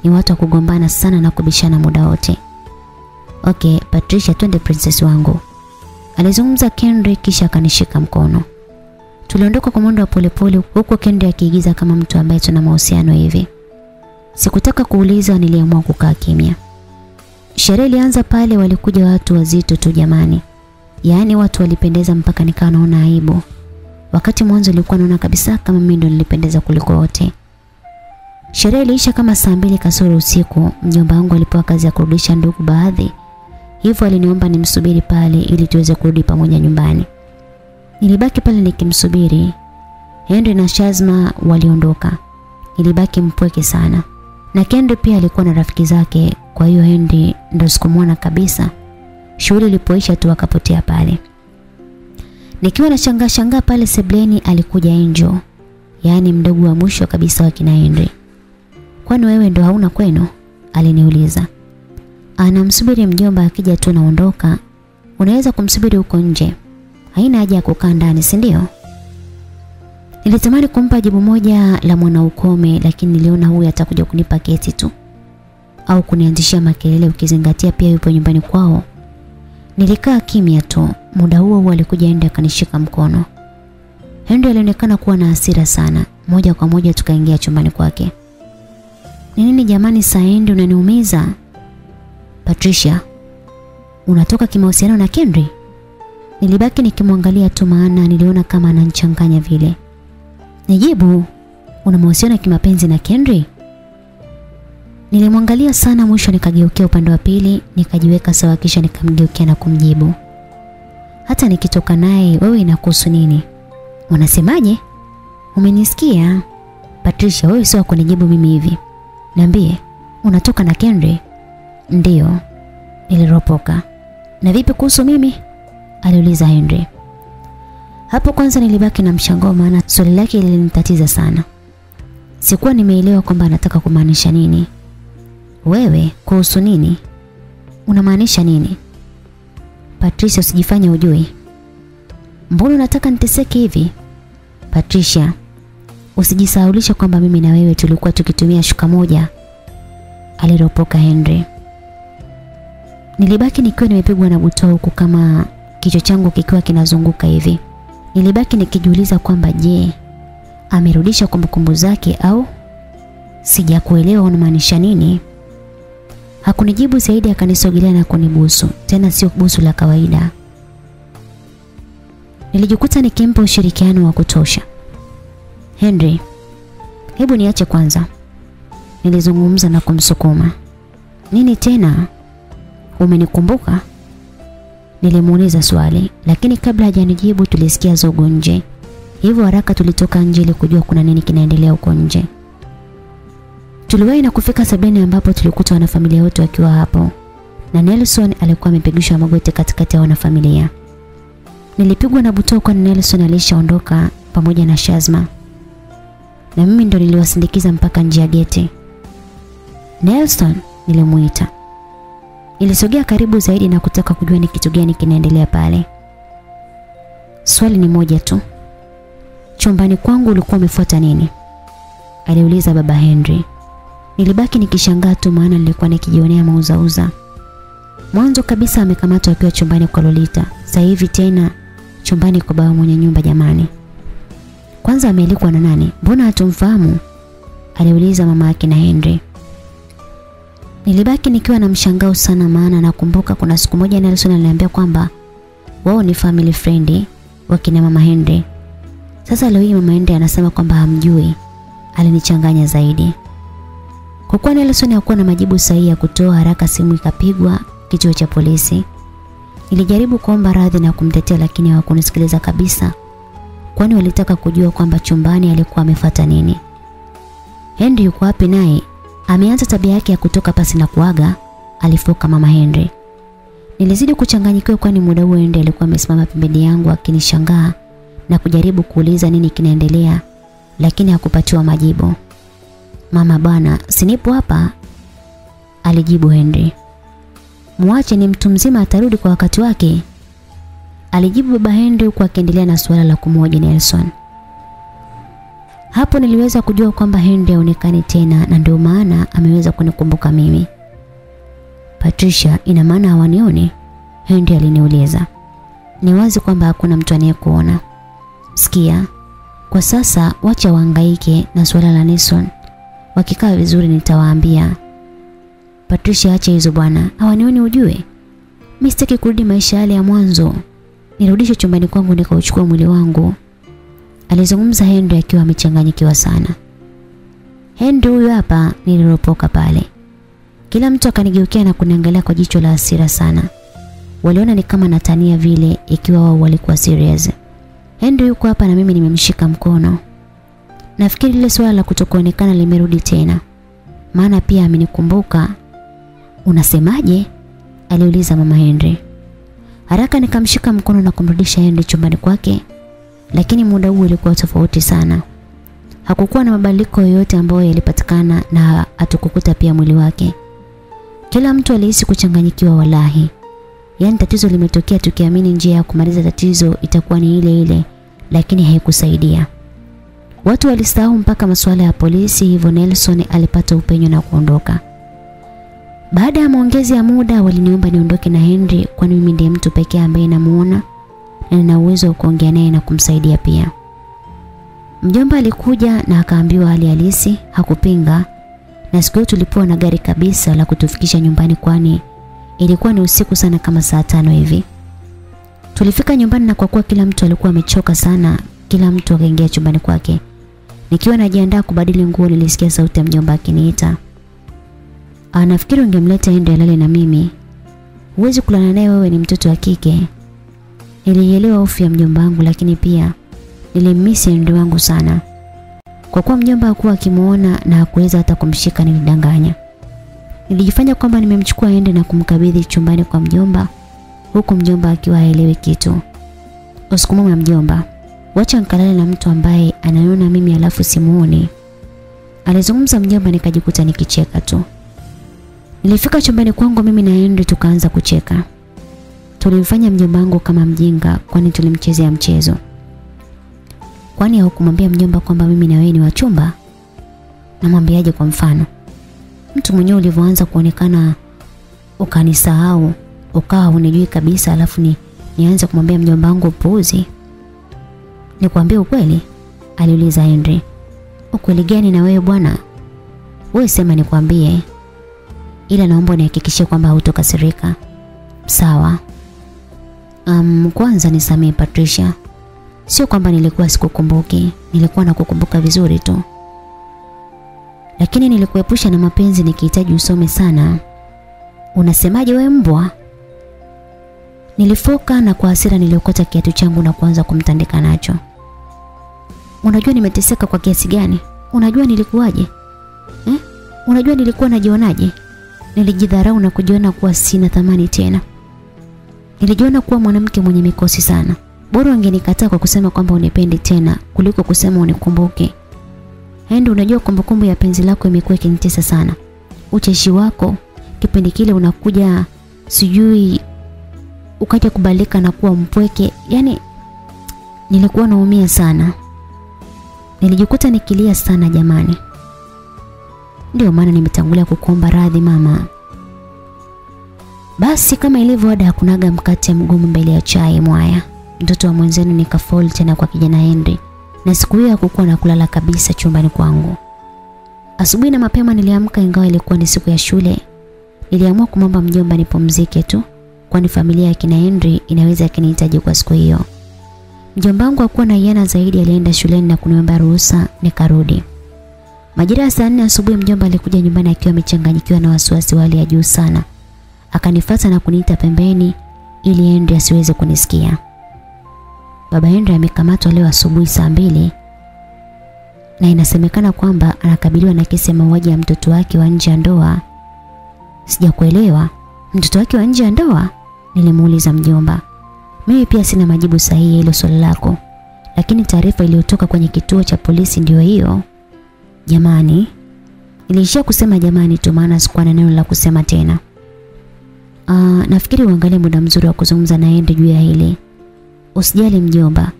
ni watu wa kugombana sana na kubishana muda wote. Okay, Patricia twende princess wangu. Alizungumza Henry kisha akanishika mkono. Tuliondoka kwa mwendo wa polepole huku Henry akiigiza kama mtu ambaye tuna mahusiano hivi. Sikutaka kuuliza niliamua kukaa kimya. Sherehe ilianza pale walikuja watu wazito tu jamani. Yaani watu walipendeza mpaka nikawa naona aibu. Wakati mwanzo nilikuwa naona kabisa kama mimi ndo nilipendeza kuliko wote. Sherehe iliisha kama saa mbili kasoro usiku. Mjomba wangu alipewa kazi ya kurudisha ndugu baadhi. Hivyo aliniomba nimsubiri pale ili tuweze kurudi pamoja nyumbani. Nilibaki pale nikimsubiri. Henry na Shazma waliondoka. Nilibaki mpweke sana. Na Henry pia alikuwa na rafiki zake, kwa hiyo Henry ndo sikumwona kabisa. Shughuli ilipoisha tu akapotea pale. Nikiwa na shangaa shangaa pale sebleni alikuja Angel, yaani mdogo wa mwisho kabisa wa kina Henry. Kwani wewe ndo hauna kwenu? aliniuliza. Anamsubiri mjomba akija tu naondoka. Unaweza kumsubiri huko nje. Haina haja ya kukaa ndani, si ndio? Nilitamani kumpa jibu moja la mwanaukome lakini niliona huyu atakuja kunipa keti tu au kunianzishia makelele ukizingatia pia yupo nyumbani kwao. Nilikaa kimya tu. Muda huo huo alikuja Henry akanishika mkono. hendo alionekana kuwa na hasira sana. Moja kwa moja tukaingia chumbani kwake. Ni nini jamani saa unaniumiza? Patricia, unatoka kimahusiano na Kendri? Nilibaki nikimwangalia tu maana niliona kama ananichanganya vile. Nijibu, una mahusiano ya kimapenzi na Kendri? Nilimwangalia sana mwisho nikageukea upande wa pili, nikajiweka sawa kisha nikamgeukea na kumjibu. Hata nikitoka naye wewe inakuhusu nini? Unasemaje? Umenisikia? Patricia, wewe sio kunijibu mimi hivi. Niambie, unatoka na Henry? Ndiyo. Niliropoka. Na vipi kuhusu mimi? aliuliza Henry. Hapo kwanza nilibaki na mshangao maana swali lake lilinitatiza sana. Sikuwa nimeelewa kwamba anataka kumaanisha nini. Wewe kuhusu nini? Unamaanisha nini? Patricia usijifanye ujui. Mbona unataka niteseke hivi? Patricia, usijisahaulisha kwamba mimi na wewe tulikuwa tukitumia shuka moja. Aliropoka Henry. Nilibaki nikiwa nimepigwa na butoa huku kama kichwa changu kikiwa kinazunguka hivi. Nilibaki nikijiuliza kwamba je, amerudisha kumbukumbu zake au sijakuelewa unamaanisha nini? Hakunijibu zaidi akanisogelea na kunibusu, tena sio busu la kawaida. Nilijikuta nikimpa ushirikiano wa kutosha. Henry, hebu niache kwanza. Nilizungumza na kumsukuma. Nini tena? Umenikumbuka? Nilimuuliza swali, lakini kabla hajanijibu tulisikia zogo nje. Hivyo haraka tulitoka nje ili kujua kuna nini kinaendelea huko nje. Tuliwahi na kufika sabini ambapo tulikuta wanafamilia wote wakiwa hapo. Na Nelson alikuwa amepigishwa magoti katikati ya wanafamilia. Nilipigwa na butoo kwa Nelson alishaondoka pamoja na Shazma. Na mimi ndo niliwasindikiza mpaka nje ya geti. Nelson nilimuita. Nilisogea karibu zaidi na kutaka kujua ni kitu gani kinaendelea pale. Swali ni moja tu. Chumbani kwangu ulikuwa umefuata nini? Aliuliza baba Henry. Nilibaki nikishangaa tu maana nilikuwa nikijionea mauzauza. Mwanzo kabisa amekamatwa akiwa chumbani kwa Lolita. Sasa hivi tena chumbani kwa baba mwenye nyumba jamani. Kwanza amealikwa na nani? Mbona hatumfahamu? Aliuliza mama yake na Henry. Nilibaki nikiwa na mshangao sana maana nakumbuka kuna siku moja Nelson aliniambia kwamba wao ni family friend wa kina mama Henry. Sasa leo hii mama Henry anasema kwamba hamjui. Alinichanganya zaidi. Kwa kuwa Nelson hakuwa na majibu sahihi ya kutoa haraka simu ikapigwa kituo cha polisi. Nilijaribu kuomba radhi na kumtetea lakini hawakunisikiliza kabisa. Kwani walitaka kujua kwamba chumbani alikuwa amefuata nini. Henry yuko wapi naye? Ameanza tabia yake ya kutoka pasi na kuaga, alifoka mama Henry. Nilizidi kuchanganyikiwa kwani muda huo Henry alikuwa amesimama pembeni yangu akinishangaa na kujaribu kuuliza nini kinaendelea lakini hakupatiwa majibu. Mama bwana, sinipo hapa, alijibu Henry. Muache ni mtu mzima atarudi kwa wakati wake. Alijibu baba Henry huku akiendelea na suala la kumhoji Nelson. Hapo niliweza kujua kwamba Henry haonekani tena na ndio maana ameweza kunikumbuka mimi. Patricia, ina maana hawanioni? Henry aliniuliza. Ni wazi kwamba hakuna mtu anayekuona. Sikia, kwa sasa wacha wahangaike na suala la Nelson. Wakikaa vizuri nitawaambia. Patricia, acha hizo bwana. Hawanioni ujue. Mimi sitaki kurudi maisha yale ya mwanzo. Nirudishe chumbani kwangu nikauchukua mwili wangu. Alizungumza Henry akiwa amechanganyikiwa sana. Henry huyu hapa niliropoka pale. Kila mtu akanigeukia na kuniangalia kwa jicho la hasira sana. Waliona ni kama natania vile ikiwa wao walikuwa serious. Henry yuko hapa na mimi nimemshika mkono. Nafikiri lile swala la kutokuonekana limerudi tena. Maana pia amenikumbuka. Unasemaje? aliuliza mama Henry. Haraka nikamshika mkono na kumrudisha Henry chumbani kwake. Lakini muda huu ulikuwa tofauti sana. Hakukuwa na mabadiliko yoyote ambayo yalipatikana na atukukuta pia mwili wake. Kila mtu alihisi kuchanganyikiwa walahi. Yaani tatizo limetokea tukiamini njia ya kumaliza tatizo itakuwa ni ile ile lakini haikusaidia. Watu walisahau mpaka masuala ya polisi hivyo Nelson alipata upenyo na kuondoka. Baada ya maongezi ya muda waliniomba niondoke na Henry kwani mimi ndiye mtu pekee ambaye namuona na nina uwezo wa kuongea naye na kumsaidia pia. Mjomba alikuja na akaambiwa hali halisi, hakupinga. Na siku hiyo tulipewa na gari kabisa la kutufikisha nyumbani kwani ilikuwa ni usiku sana kama saa tano hivi. Tulifika nyumbani na kwa kuwa kila mtu alikuwa amechoka sana, kila mtu akaingia chumbani kwake. Nikiwa najiandaa kubadili nguo nilisikia sauti ya mjomba akiniita. Anafikiri ungemleta ende alale na mimi. Huwezi kulala naye wewe ni mtoto wa kike. Nilielewa hofu ya mjomba wangu lakini pia nilimisi ende wangu sana. Kwa kuwa mjomba hakuwa akimuona na hakuweza hata kumshika nilidanganya. Nilijifanya kwamba nimemchukua aende na kumkabidhi chumbani kwa mjomba huku mjomba akiwa haelewi kitu. Usiku mwema mjomba. Wacha nikalale na mtu ambaye ananiona mimi alafu simuone. Alizungumza mjomba nikajikuta nikicheka tu. Nilifika chumbani kwangu mimi na Henry tukaanza kucheka. Tulimfanya mjomba wangu kama mjinga kwani tulimchezea mchezo. Kwani haukumwambia mjomba kwamba mimi na wewe ni wachumba? Namwambiaje kwa mfano? Mtu mwenyewe ulivyoanza kuonekana ukanisahau, ukawa unijui kabisa alafu ni nianze kumwambia mjomba wangu upuuzi. Nikwambie ukweli? aliuliza Henry. Ukweli gani na wewe bwana? Wewe sema nikwambie. Ila naomba nihakikishie kwamba hutokasirika. Sawa. Um, kwanza nisamee Patricia. Sio kwamba nilikuwa sikukumbuki, nilikuwa nakukumbuka vizuri tu. Lakini nilikuepusha na mapenzi nikihitaji usome sana. Unasemaje we mbwa? Nilifoka na kwa hasira niliokota kiatu changu na kuanza kumtandika nacho. Unajua nimeteseka kwa kiasi gani? Unajua nilikuwaje? Eh? Unajua nilikuwa najionaje? Nilijidharau na kujiona kuwa sina thamani tena. Nilijiona kuwa mwanamke mwenye mikosi sana. Bora ungenikataa kwa kusema kwamba unipendi tena kuliko kusema unikumbuke. Hendo, unajua kumbukumbu ya penzi lako imekuwa ikinitesa sana. Ucheshi wako kipindi kile unakuja sijui ukaja kubalika na kuwa mpweke. Yaani nilikuwa naumia sana. Nilijikuta nikilia sana jamani. Ndio maana nimetangulia kukuomba radhi mama. Basi kama ilivyo ada hakunaga mkate mgumu mbele ya chai mwaya. Mtoto wa mwenzenu ni nikafall tena kwa kijana Henry. Na siku hiyo hakukuwa na kulala kabisa chumbani kwangu. Asubuhi na mapema niliamka ingawa ilikuwa ni siku ya shule. Niliamua kumwomba mjomba nipumzike tu kwani familia ya kina Henry inaweza kinihitaji kwa siku hiyo. Mjomba wangu hakuwa na yana zaidi alienda shuleni na kuniomba ruhusa nikarudi. Majira ya saa nne asubuhi mjomba alikuja nyumbani akiwa amechanganyikiwa na wasiwasi wa hali ya juu sana. Akanifuata na kuniita pembeni ili Henry asiweze kunisikia. Baba Henry amekamatwa leo asubuhi saa mbili na inasemekana kwamba anakabiliwa na kesi ya mauaji ya mtoto wake wa nje ya ndoa. Sijakuelewa. Mtoto wake wa nje ya ndoa? Nilimuuliza mjomba. Mimi pia sina majibu sahihi hilo swali lako. Lakini taarifa iliyotoka kwenye kituo cha polisi ndiyo hiyo. Jamani, niliishia kusema jamani tu maana sikuwa na neno la kusema tena. Ah, nafikiri uangalie muda mzuri wa kuzungumza na yeye juu ya hili. Usijali mjomba.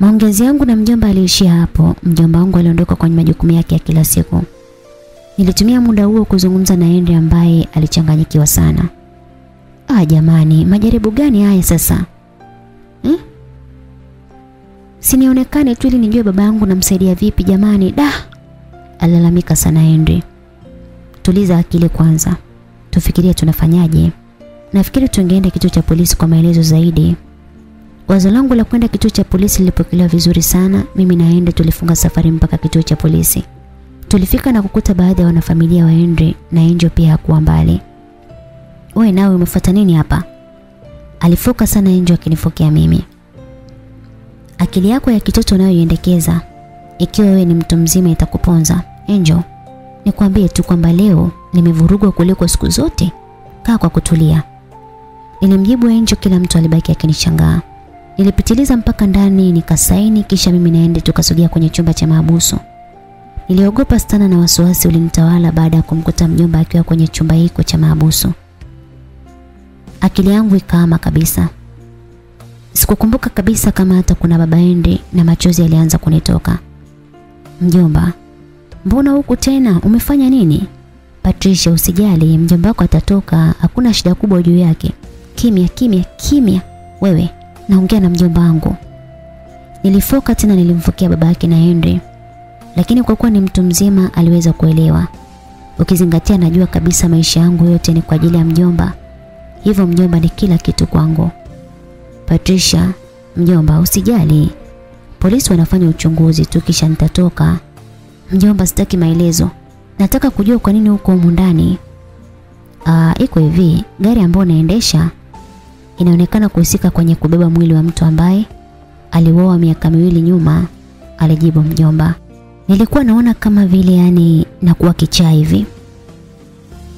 Maongezi yangu na mjomba aliishia hapo. Mjomba wangu aliondoka kwenye majukumu yake ya kila siku. Nilitumia muda huo kuzungumza na Henry ambaye alichanganyikiwa sana. Ah jamani, majaribu gani haya sasa? Hmm? Sinionekane tu ili nijue baba yangu namsaidia vipi jamani. Da. Alalamika sana Henry. Tuliza akili kwanza. Tufikirie tunafanyaje. Nafikiri tungeenda kituo cha polisi kwa maelezo zaidi. Wazo langu la kwenda kituo cha polisi lilipokelewa vizuri sana. Mimi na Henry tulifunga safari mpaka kituo cha polisi. Tulifika na kukuta baadhi ya wanafamilia wa Henry na Angel pia hakuwa mbali. Wewe nawe umefuata nini hapa? Alifoka sana Angel akinifokea mimi. Akili yako ya kitoto unayoiendekeza ikiwa wewe ni mtu mzima itakuponza. Angel, nikwambie tu kwamba leo nimevurugwa kuliko siku zote. Kaa kwa kutulia. Nilimjibu enjo kila mtu alibaki akinishangaa. Nilipitiliza mpaka ndani nikasaini kisha mimi naende tukasogea kwenye chumba cha maabusu. Niliogopa sana na wasiwasi ulinitawala baada ya kumkuta mjomba akiwa kwenye chumba hiko cha maabusu. Akili yangu ikaama kabisa. Sikukumbuka kabisa kama hata kuna baba Ende na machozi yalianza kunitoka. Mjomba, mbona huku tena? Umefanya nini? Patricia, usijali, mjomba wako atatoka, hakuna shida kubwa juu yake. Kimya, kimya, kimya. Wewe, naongea na mjomba wangu. Nilifoka tena nilimfukia baba yake na Henry. Lakini kwa kuwa ni mtu mzima aliweza kuelewa. Ukizingatia najua kabisa maisha yangu yote ni kwa ajili ya mjomba. Hivyo mjomba ni kila kitu kwangu. Patricia, mjomba usijali. Polisi wanafanya uchunguzi tu kisha nitatoka. Mjomba sitaki maelezo. Nataka kujua kwa nini huko humu ndani. Ah, iko hivi, gari ambayo naendesha inaonekana kuhusika kwenye kubeba mwili wa mtu ambaye aliuawa miaka miwili nyuma, alijibu mjomba. Nilikuwa naona kama vile yani nakuwa kichaa hivi.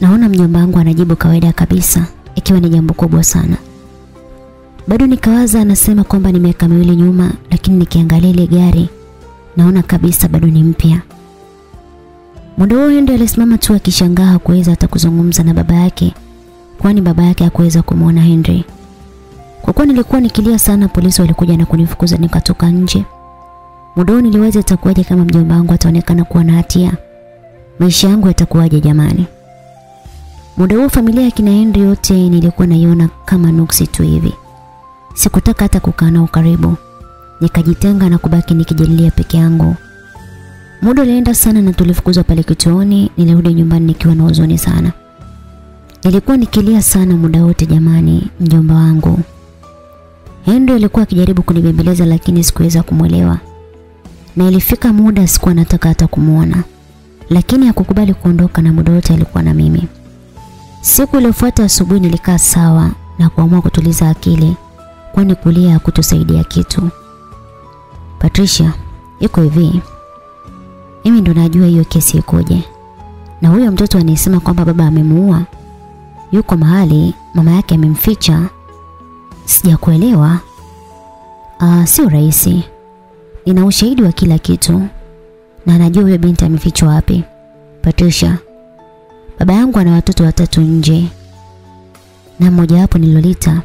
Naona mjomba wangu anajibu kawaida kabisa, ikiwa ni jambo kubwa sana. Bado nikawaza anasema kwamba ni miaka miwili nyuma, lakini nikiangalia ile gari naona kabisa bado ni mpya. Muda huo Henry alisimama tu akishangaa hakuweza hata kuzungumza na baba yake, kwani baba yake hakuweza kumwona Henry. Kwa kuwa nilikuwa nikilia sana, polisi walikuja na kunifukuza nikatoka nje. Muda huo niliwaza itakuwaje kama mjomba wangu ataonekana kuwa na hatia. Maisha yangu yatakuwaje jamani? Muda huo familia ya kina Henry yote nilikuwa naiona kama nuksi tu hivi. Sikutaka hata kukaa nao karibu. Nikajitenga na kubaki nikijililia peke yangu. Muda ulienda sana na tulifukuzwa pale kituoni, nilirudi nyumbani nikiwa na huzuni sana. Nilikuwa nikilia sana muda wote jamani, mjomba wangu. Henry alikuwa akijaribu kunibembeleza lakini sikuweza kumwelewa. Na ilifika muda sikuwa nataka hata kumuona. Lakini hakukubali kuondoka na muda wote alikuwa na mimi. Siku iliyofuata asubuhi nilikaa sawa na kuamua kutuliza akili kwani kulia kutusaidia kitu. Patricia, iko hivi. Mimi ndo najua hiyo kesi ikoje. Na huyo mtoto anayesema kwamba baba amemuua yuko mahali mama yake amemficha. Sijakuelewa. Ah, sio rahisi. Nina ushahidi wa kila kitu na anajua huyo binti amefichwa wapi. Patricia, baba yangu ana watoto watatu nje. Na mmoja wapo ni Lolita.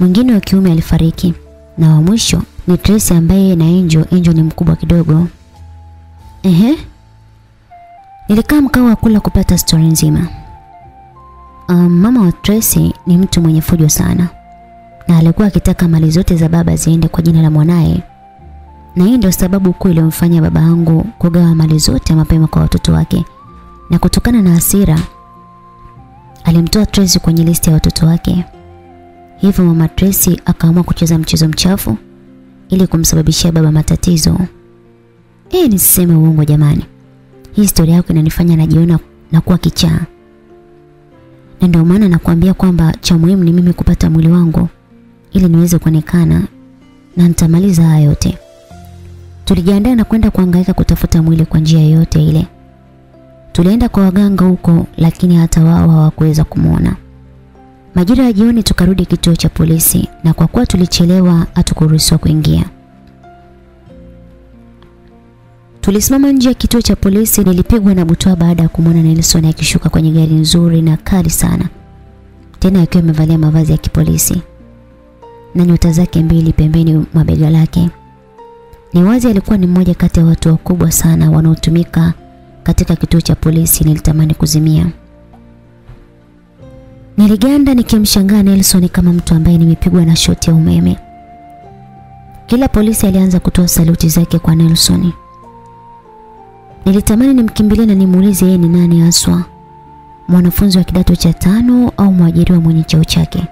Mwingine wa kiume alifariki na wa mwisho ni Tracy ambaye na Angel, Angel ni mkubwa kidogo. Ehe. Nilikaa mkao wa kula kupata story nzima. Um, mama wa Tracy ni mtu mwenye fujo sana na alikuwa akitaka mali zote za baba ziende kwa jina la mwanaye. Na hii ndio sababu kuu iliyomfanya baba yangu kugawa mali zote mapema kwa watoto wake. Na kutokana na hasira alimtoa Tracy kwenye listi ya watoto wake. Hivyo mama Tracy akaamua kucheza mchezo mchafu ili kumsababishia baba matatizo. Eh, nisiseme uongo jamani. Hii historia yako inanifanya najiona na kuwa kichaa. Na ndio maana nakwambia kwamba cha muhimu ni mimi kupata mwili wangu ili niweze kuonekana na nitamaliza haya yote. Tulijiandaa na kwenda kuhangaika kutafuta mwili kwa njia yoyote ile. Tulienda kwa waganga huko lakini hata wao hawakuweza kumuona. Majira ya jioni tukarudi kituo cha polisi na kwa kuwa tulichelewa hatukuruhusiwa kuingia. Tulisimama nje ya kituo cha polisi nilipigwa na butwa baada ya kumwona Nelson akishuka kwenye gari nzuri na kali sana. Tena akiwa amevalia mavazi ya kipolisi na nyota zake mbili pembeni mwa bega lake. Ni wazi alikuwa ni mmoja kati ya watu wakubwa sana wanaotumika katika kituo cha polisi nilitamani kuzimia. Niliganda nikimshangaa Nelson kama mtu ambaye nimepigwa na shoti ya umeme. Kila polisi alianza kutoa saluti zake kwa Nelson. Nilitamani nimkimbilie na nimuulize yeye ni nani haswa. Mwanafunzi wa kidato cha tano au mwajiriwa mwenye cheo chake.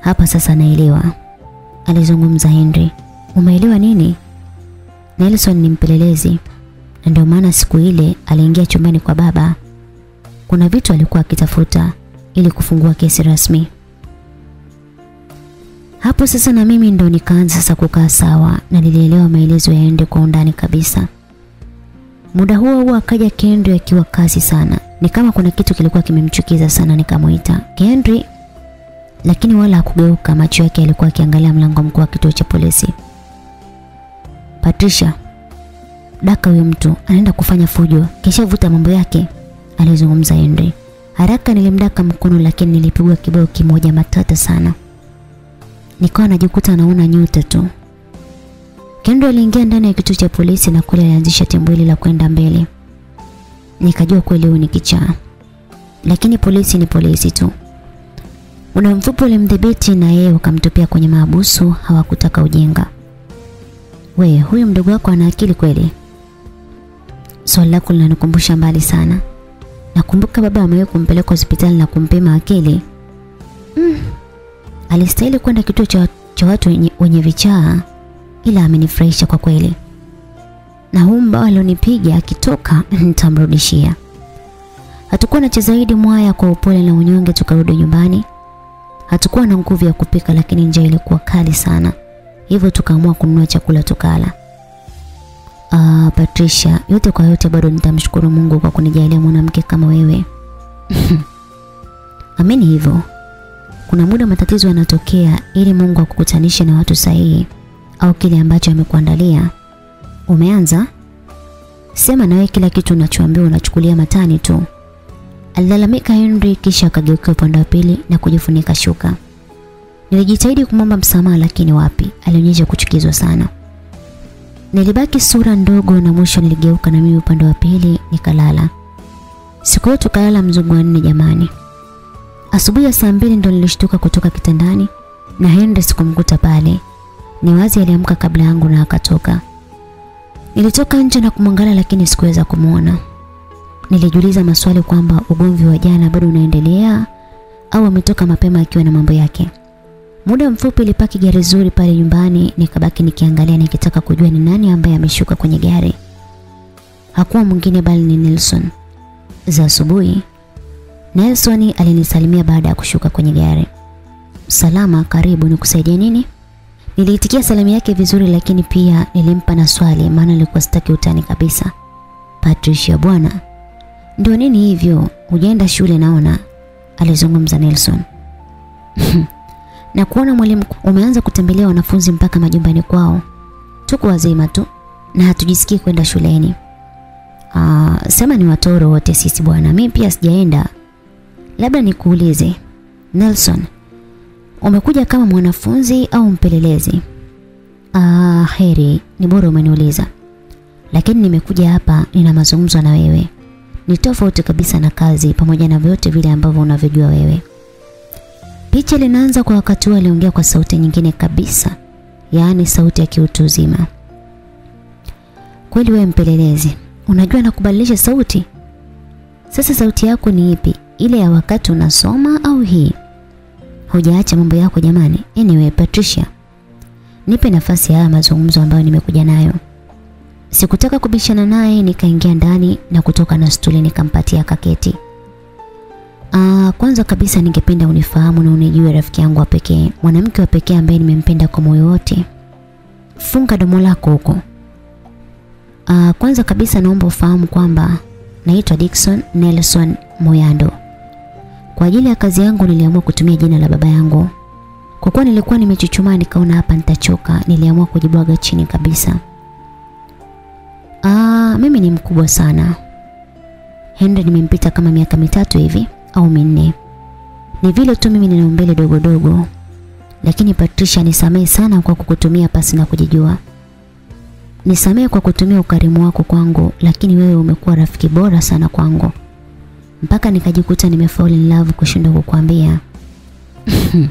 Hapa sasa naelewa. Alizungumza Henry. Umeelewa nini? Nelson ni mpelelezi. Na ndio maana siku ile aliingia chumbani kwa baba. Kuna vitu alikuwa akitafuta ili kufungua kesi rasmi. Hapo sasa na mimi ndo nikaanza sasa kukaa sawa na nilielewa maelezo yaende kwa undani kabisa. Muda huo huo akaja Kendry akiwa kasi sana. Ni kama kuna kitu kilikuwa kimemchukiza sana nikamuita. Kendry lakini wala hakugeuka macho yake yalikuwa akiangalia mlango mkuu wa kituo cha polisi. Patricia Daka huyo mtu anaenda kufanya fujo kisha vuta mambo yake alizungumza Henry. Haraka nilimdaka mkono lakini nilipigwa kibao kimoja matata sana. Nikawa najikuta naona nyota tu. Kendo aliingia ndani ya kituo cha polisi na kule alianzisha tembo la kwenda mbele. Nikajua kweli huyu ni kichaa. Lakini polisi ni polisi tu. Una mfupi ulimdhibiti na yeye ukamtupia kwenye maabusu hawakutaka ujinga. We, huyu mdogo wako ana akili kweli? Swali lako linanikumbusha mbali sana. Nakumbuka baba amewahi kumpeleka hospitali na kumpima akili. Mm. Alistahili kwenda kituo cha, cha watu wenye vichaa ila amenifurahisha kwa kweli. Na huu mbao alionipiga akitoka (laughs) nitamrudishia. Hatukuwa na zaidi mwaya kwa upole na unyonge tukarudi nyumbani. Hatukuwa na nguvu ya kupika lakini njaa ilikuwa kali sana. Hivyo tukaamua kununua chakula tukala. Ah, Patricia, yote kwa yote bado nitamshukuru Mungu kwa kunijalia mwanamke kama wewe. (laughs) Amini hivyo. kuna muda matatizo yanatokea ili Mungu akukutanishe na watu sahihi au kile ambacho amekuandalia. Umeanza? Sema nawe kila kitu unachoambiwa unachukulia matani tu. Alilalamika Henry kisha akageuka upande wa pili na kujifunika shuka. Nilijitahidi kumwomba msamaha lakini wapi, alionyesha kuchukizwa sana. Nilibaki sura ndogo na mwisho niligeuka na mimi upande wa pili nikalala. Siku hiyo tukalala mzungu wa nne jamani. Asubuhi ya saa mbili ndo nilishtuka kutoka kitandani na Henry sikumkuta pale. Ni wazi aliamka kabla yangu na akatoka. Nilitoka nje na kumwangalia lakini sikuweza kumuona. Nilijiuliza maswali kwamba ugomvi wa jana bado unaendelea au ametoka mapema akiwa na mambo yake. Muda mfupi ilipaki gari zuri pale nyumbani nikabaki nikiangalia nikitaka kujua ni nani ambaye ameshuka kwenye gari. Hakuwa mwingine bali ni Nelson. Za asubuhi Nelson alinisalimia baada ya kushuka kwenye gari. Salama, karibu nikusaidie nini? Niliitikia salamu yake vizuri lakini pia nilimpa na swali maana nilikuwa sitaki utani kabisa. Patricia bwana. Ndio nini hivyo? Hujaenda shule naona. Alizungumza Nelson. na kuona mwalimu umeanza kutembelea wanafunzi mpaka majumbani kwao. Tuko wazima tu na hatujisikii kwenda shuleni. Ah, sema ni watoro wote sisi bwana. Mimi pia sijaenda. Labda nikuulize. Nelson, umekuja kama mwanafunzi au mpelelezi? Ah, heri, ni bora umeniuliza. Lakini nimekuja hapa nina mazungumzo na wewe. Ni tofauti kabisa na kazi pamoja na vyote vile ambavyo unavyojua wewe. Picha linaanza kwa wakati huo aliongea kwa sauti nyingine kabisa, yaani sauti ya kiutu uzima. Kweli wewe mpelelezi, unajua na kubadilisha sauti? Sasa sauti yako ni ipi? Ile ya wakati unasoma au hii? Hujaacha mambo yako jamani. Anyway, Patricia, nipe nafasi haya mazungumzo ambayo nimekuja nayo. Sikutaka kubishana naye, nikaingia ndani na kutoka na stuli nikampatia kaketi. Ah, kwanza kabisa ningependa unifahamu na unijue rafiki yangu wa pekee, mwanamke wa pekee ambaye nimempenda kwa moyo wote. Funga domo lako huko. Ah, kwanza kabisa naomba ufahamu kwamba naitwa Dickson Nelson Moyando. Kwa ajili ya kazi yangu niliamua kutumia jina la baba yangu. Kwa kuwa nilikuwa nimechuchumaa nikaona hapa nitachoka, niliamua kujibwaga chini kabisa. Ah, mimi ni mkubwa sana. Henry nimempita kama miaka mitatu hivi au minne. Ni vile tu mimi nina umbele dogo dogo. Lakini Patricia nisamehe sana kwa kukutumia pasi na kujijua. Nisamehe kwa kutumia ukarimu wako kwangu, lakini wewe umekuwa rafiki bora sana kwangu. Mpaka nikajikuta nimefall in love kushindwa kukuambia. (laughs)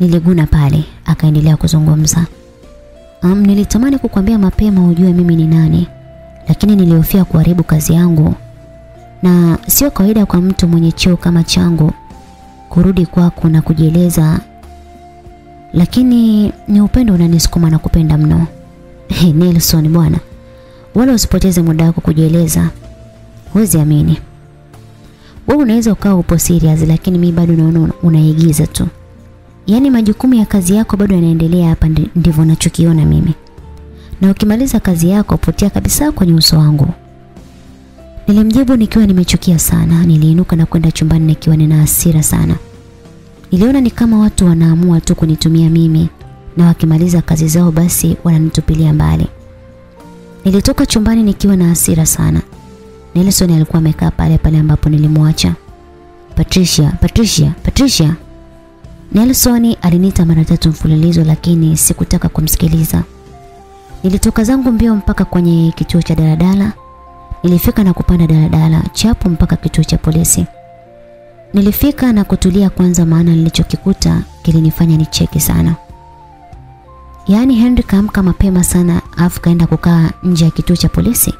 Niliguna pale, akaendelea kuzungumza. Um, nilitamani kukwambia mapema ujue mimi ni nani, lakini nilihofia kuharibu kazi yangu. Na sio kawaida kwa mtu mwenye cheo kama changu kurudi kwako na kujieleza. Lakini ni upendo unanisukuma na kupenda mno. (laughs) Nelson bwana. Wala usipoteze muda wako kujieleza. Huwezi amini. Wewe unaweza ukawa upo serious lakini mimi bado naona unaigiza tu. Yaani majukumu ya kazi yako bado yanaendelea hapa ndivyo ninachokiona mimi. Na ukimaliza kazi yako potea kabisa kwenye uso wangu. Nilimjibu nikiwa nimechukia sana. Niliinuka na kwenda chumbani nikiwa nina hasira sana. Niliona ni kama watu wanaamua tu kunitumia mimi na wakimaliza kazi zao basi wananitupilia mbali. Nilitoka chumbani nikiwa na hasira sana. Nelson alikuwa amekaa pale pale ambapo nilimwacha. Patricia, Patricia, Patricia. Nelson aliniita mara tatu mfululizo lakini sikutaka kumsikiliza. Nilitoka zangu mbio mpaka kwenye kituo cha daladala. Nilifika na kupanda daladala chapu mpaka kituo cha polisi. Nilifika na kutulia kwanza maana nilichokikuta kilinifanya nicheke sana. Yaani Henry kaamka mapema sana afu kaenda kukaa nje ya kituo cha polisi.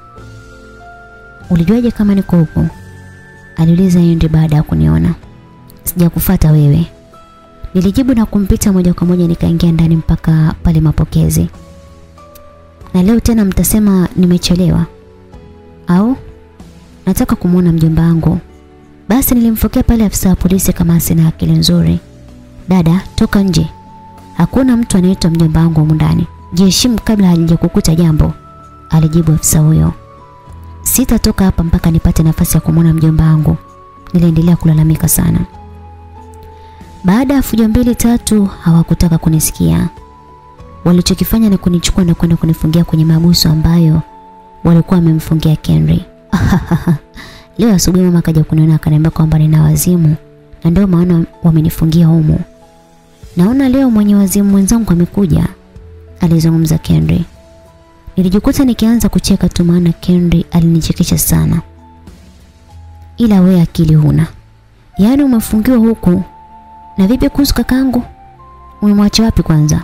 Ulijuaje kama niko huko? Aliuliza Henry baada ya kuniona. Sijakufata wewe. Nilijibu na kumpita moja kwa moja nikaingia ndani mpaka pale mapokezi. Na leo tena mtasema nimechelewa. Au nataka kumuona mjomba wangu. Basi nilimfokea pale afisa wa polisi kama sina akili nzuri. Dada, toka nje. Hakuna mtu anaitwa mjomba wangu humu ndani. Jiheshimu kabla hajakukuta jambo. Alijibu afisa huyo. Sitatoka hapa mpaka nipate nafasi ya kumwona mjomba wangu. Niliendelea kulalamika sana. Baada ya fujo mbili tatu hawakutaka kunisikia. Walichokifanya ni kunichukua na kwenda kunifungia kwenye mabuso ambayo walikuwa wamemfungia Henry. (laughs) Leo asubuhi mama akaja kuniona akaniambia kwamba nina wazimu na ndio maana wamenifungia humo. Naona leo mwenye wazimu mwenzangu amekuja, alizungumza Henry. Nilijikuta nikianza kucheka tu maana Henry alinichekesha sana. Ila we akili huna. Yaani umefungiwa huku. Na vipi kuhusu kakangu? Umemwacha wapi kwanza?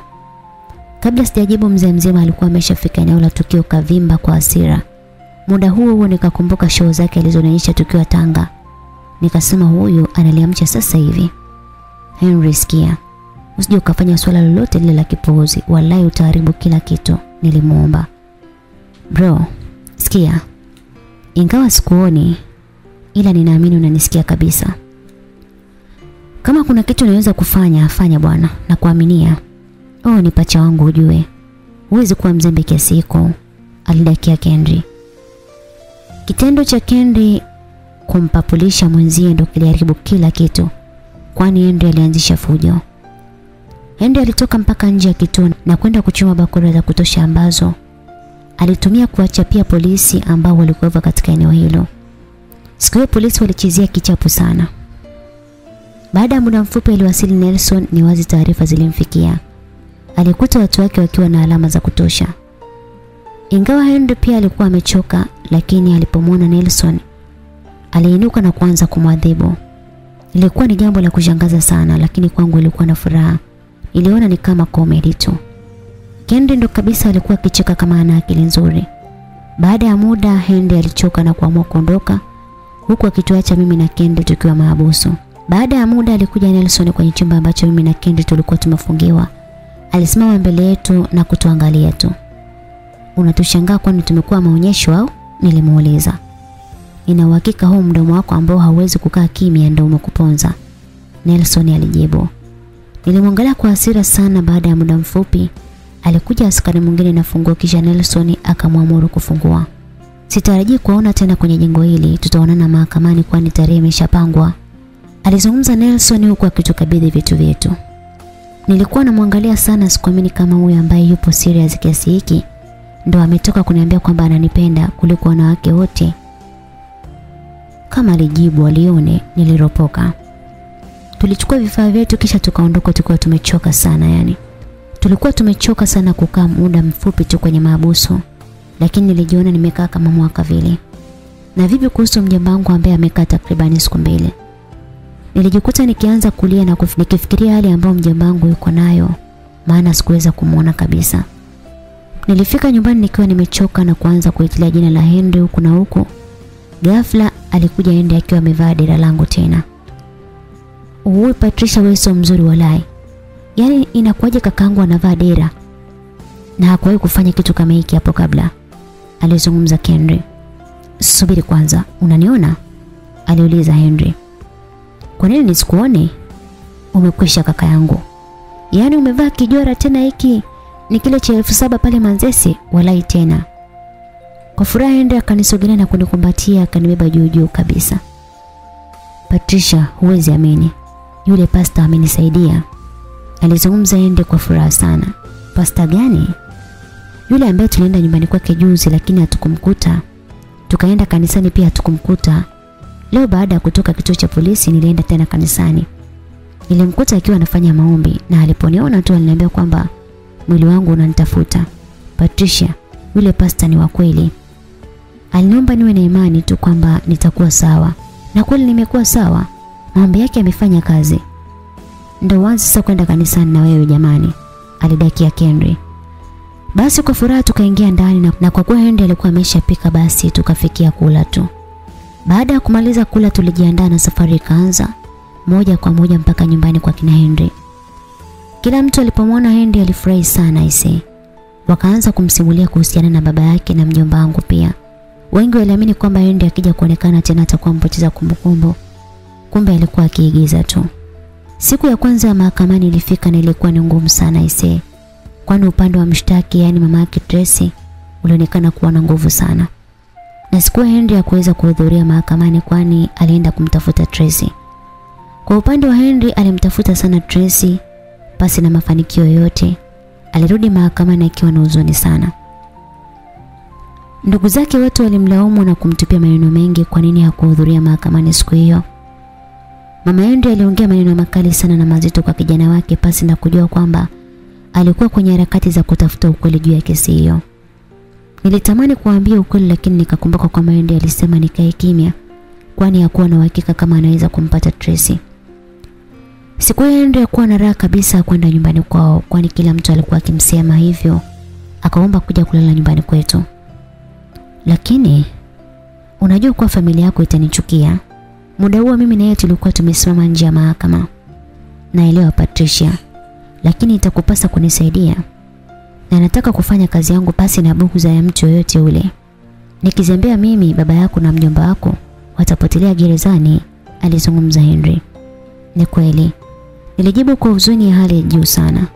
Kabla sijajibu mzee mzima alikuwa ameshafika eneo la tukio kavimba kwa hasira. Muda huo huo nikakumbuka show zake alizonionyesha tukiwa Tanga. Nikasema huyu analiamcha sasa hivi. Henry sikia. Usije ukafanya swala lolote lile la kipuuzi, wallahi utaharibu kila kitu, nilimuomba. Bro, sikia. Ingawa sikuoni ila ninaamini unanisikia kabisa. Kama kuna kitu unaweza kufanya, fanya bwana, na kuaminia. Oh, ni pacha wangu ujue. Huwezi kuwa mzembe kiasi hiko, alidakia Kendri. Kitendo cha Kendri kumpapulisha mwenzie ndo kiliharibu kila kitu. Kwani Henry alianzisha fujo. Henry alitoka mpaka nje ya kituo na kwenda kuchuma bakora za kutosha ambazo alitumia kuacha pia polisi ambao walikuwa katika eneo hilo. Siku hiyo polisi walichezea kichapo sana. Baada ya muda mfupi aliwasili Nelson, ni wazi taarifa zilimfikia. Alikuta watu wake wakiwa na alama za kutosha. Ingawa Henry pia alikuwa amechoka, lakini alipomwona Nelson aliinuka na kuanza kumwadhibu. Ilikuwa ni jambo la kushangaza sana, lakini kwangu ilikuwa na furaha. Iliona ni kama comedy tu. Henry ndo kabisa alikuwa akicheka kama ana akili nzuri. Baada ya muda Henry alichoka na kuamua kuondoka huku akituacha mimi na Kendi tukiwa mahabusu. Baada ya muda alikuja Nelson kwenye chumba ambacho mimi na Kendi tulikuwa tumefungiwa. Alisimama mbele yetu na kutuangalia tu. Unatushangaa kwani tumekuwa maonyesho au? Nilimuuliza. Nina uhakika huu mdomo wako ambao hauwezi kukaa kimya ndio umekuponza. Nelson alijibu. Nilimwangalia kwa hasira sana baada ya muda mfupi. Alikuja askari mwingine na funguo kisha Nelson akamwamuru kufungua. Sitarajii kuona tena kwenye jengo hili, tutaonana mahakamani kwani tarehe imeshapangwa. Alizungumza Nelson huku akitukabidhi vitu vyetu. Nilikuwa namwangalia sana sikuamini kama huyu ambaye yupo serious kiasi hiki ndo ametoka kuniambia kwamba ananipenda kuliko wanawake wote. Kama alijibu alione niliropoka. Tulichukua vifaa vyetu kisha tukaondoka tukiwa tumechoka sana yani. Tulikuwa tumechoka sana kukaa muda mfupi tu kwenye maabusu lakini nilijiona nimekaa kama mwaka vile. Na vipi kuhusu mjomba wangu ambaye amekaa takribani siku mbili? Nilijikuta nikianza kulia na nikifikiria hali ambayo mjomba wangu yuko nayo, maana sikuweza kumuona kabisa. Nilifika nyumbani nikiwa nimechoka na kuanza kuitilia jina la Henry huku na huku. Ghafla alikuja Henry akiwa amevaa dera langu tena. Uwe Patricia wewe mzuri walai. Yaani inakuwaje kakaangu anavaa dera? Na hakuwahi kufanya kitu kama hiki hapo kabla. Alizungumza Henry. Subiri kwanza, unaniona? Aliuliza Henry. Kwa nini nisikuone? Umekwisha kaka yangu. Yaani umevaa kijora tena hiki ni kile cha elfu saba pale Manzese walai tena. Kwa furaha Henry akanisogelea na kunikumbatia akanibeba juu juu kabisa. Patricia, huwezi amini. Yule pasta amenisaidia. Alizungumza Ende kwa furaha sana. Pasta gani? Yule ambaye tulienda nyumbani kwake juzi lakini hatukumkuta. Tukaenda kanisani pia hatukumkuta. Leo baada ya kutoka kituo cha polisi nilienda tena kanisani. Nilimkuta akiwa anafanya maombi na aliponiona tu aliniambia kwamba mwili wangu unanitafuta. Patricia, yule pasta ni wa kweli. Aliniomba niwe na imani tu kwamba nitakuwa sawa. Na kweli nimekuwa sawa. Maombi yake yamefanya kazi. Ndio wazi sasa kwenda kanisani na wewe jamani, alidakia Henry. Basi kwa furaha tukaingia ndani na, na kwa kuwa Henry alikuwa ameshapika basi tukafikia kula tu. Baada ya kumaliza kula tulijiandaa na safari ikaanza moja kwa moja mpaka nyumbani kwa kina Henry. Kila mtu alipomwona Henry alifurahi sana ise. Wakaanza kumsimulia kuhusiana na baba yake na mjomba wangu pia. Wengi waliamini kwamba Henry akija kuonekana tena atakuwa mpoteza kumbukumbu. Kumbe alikuwa akiigiza tu. Siku ya kwanza ya mahakamani ilifika na ilikuwa ni ngumu sana ise. Kwani upande wa mshtaki yani mama yake Tracy ulionekana kuwa na nguvu sana. Na siku Henry hakuweza kuhudhuria mahakamani kwani alienda kumtafuta Tracy. Kwa upande wa Henry alimtafuta sana Tracy pasi na mafanikio yote. Alirudi mahakamani akiwa na huzuni sana. Ndugu zake wote walimlaumu na kumtupia maneno mengi kwa nini hakuhudhuria mahakamani siku hiyo. Mama Henry aliongea maneno makali sana na mazito kwa kijana wake pasi na kujua kwamba alikuwa kwenye harakati za kutafuta ukweli juu ya kesi hiyo. Nilitamani kuambia ukweli lakini nikakumbuka kwamba Henry alisema nikae kimya kwani hakuwa na uhakika kama anaweza kumpata Tracy. Siku hiyo Henry hakuwa na raha kabisa kwenda nyumbani kwao kwani kila mtu alikuwa akimsema hivyo akaomba kuja kulala nyumbani kwetu. Lakini unajua kuwa familia yako itanichukia. Muda huo mimi na yeye tulikuwa tumesimama nje ya mahakama. Naelewa Patricia, lakini itakupasa kunisaidia. Na nataka kufanya kazi yangu pasi na buguza ya mtu yoyote ule. Nikizembea mimi baba yako na mjomba wako watapotelea gerezani, alizungumza Henry. Ni kweli. Nilijibu kwa huzuni ya hali juu sana.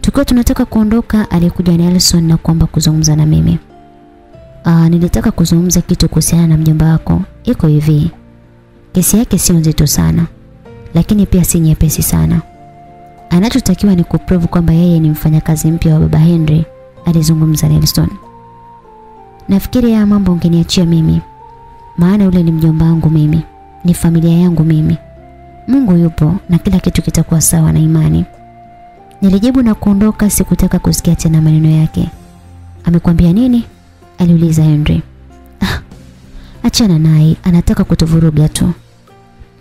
Tukiwa tunataka kuondoka, alikuja Nelson na kuomba kuzungumza na mimi. Aa, nilitaka kuzungumza kitu kuhusiana na mjomba wako. Iko hivi. Kesi yake sio nzito sana, lakini pia si nyepesi sana. Anachotakiwa ni kuprove kwamba yeye ni mfanyakazi mpya wa baba Henry, alizungumza Nelson. Nafikiri ya mambo ungeniachia mimi. Maana yule ni mjomba wangu mimi, ni familia yangu mimi. Mungu yupo na kila kitu kitakuwa sawa na imani. Nilijibu na kuondoka sikutaka kusikia tena maneno yake. Amekwambia nini? aliuliza Henry. Achana naye, anataka kutuvuruga tu.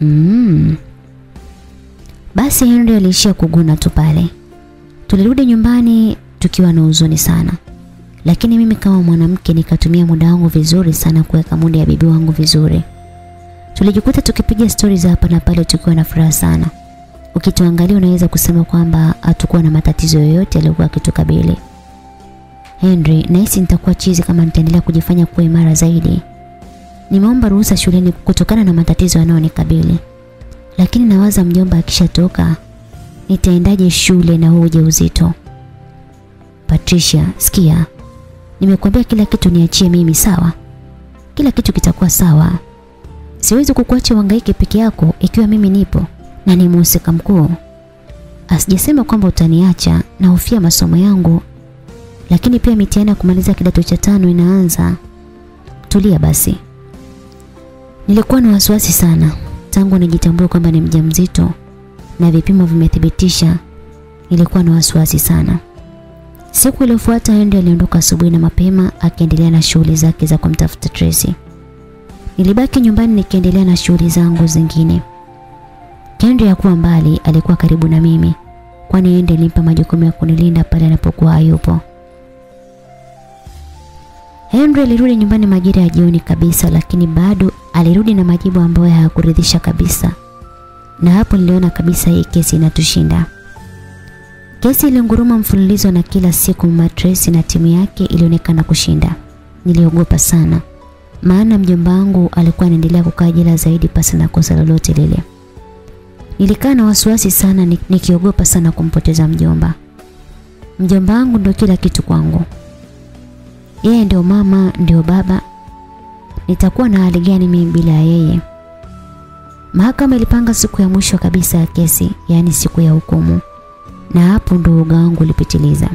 Mm. Basi Henry aliishia kuguna tu pale. Tulirudi nyumbani tukiwa na huzuni sana. Lakini mimi kama mwanamke nikatumia muda wangu vizuri sana kuweka muda ya bibi wangu vizuri. Tulijikuta tukipiga stori za hapa na pale tukiwa na furaha sana. Ukituangalia unaweza kusema kwamba hatukuwa na matatizo yoyote yaliyokuwa kitukabili. Henry, nahisi nitakuwa chizi kama nitaendelea kujifanya kuwa imara zaidi. Nimeomba ruhusa shuleni kutokana na matatizo yanayonikabili. Lakini nawaza mjomba akishatoka nitaendaje shule na huu ujauzito? Patricia, sikia. Nimekuambia kila kitu niachie mimi sawa? Kila kitu kitakuwa sawa. Siwezi kukuacha uhangaike peke yako ikiwa mimi nipo na ni mhusika mkuu. Asijasema kwamba utaniacha na hofia masomo yangu. Lakini pia mitihani ya kumaliza kidato cha tano inaanza. Tulia basi. Nilikuwa na wasiwasi sana tangu nijitambue kwamba ni mjamzito na vipimo vimethibitisha. Nilikuwa na wasiwasi sana. Siku iliyofuata Henry aliondoka asubuhi na mapema akiendelea na shughuli zake za kumtafuta Tracy. Nilibaki nyumbani nikiendelea na shughuli zangu zingine. Henry hakuwa mbali, alikuwa karibu na mimi, kwani ndiye alimpa majukumu ya kunilinda pale anapokuwa hayupo. Henry alirudi nyumbani majira ya jioni kabisa, lakini bado alirudi na majibu ambayo hayakuridhisha kabisa. Na hapo niliona kabisa hii kesi inatushinda. Kesi ilinguruma mfululizo na kila siku matresi na timu yake ilionekana kushinda. Niliogopa sana. Maana mjomba wangu alikuwa anaendelea kukaa jela zaidi pasi na kosa lolote lile. Nilikaa na wasiwasi sana nikiogopa sana kumpoteza mjomba. Mjomba wangu ndio kila kitu kwangu. Yeye ndio mama, ndio baba. Nitakuwa na hali gani mimi bila yeye? Mahakama ilipanga siku ya mwisho kabisa ya kesi, yaani siku ya hukumu na hapo ndo uga wangu ulipitiliza.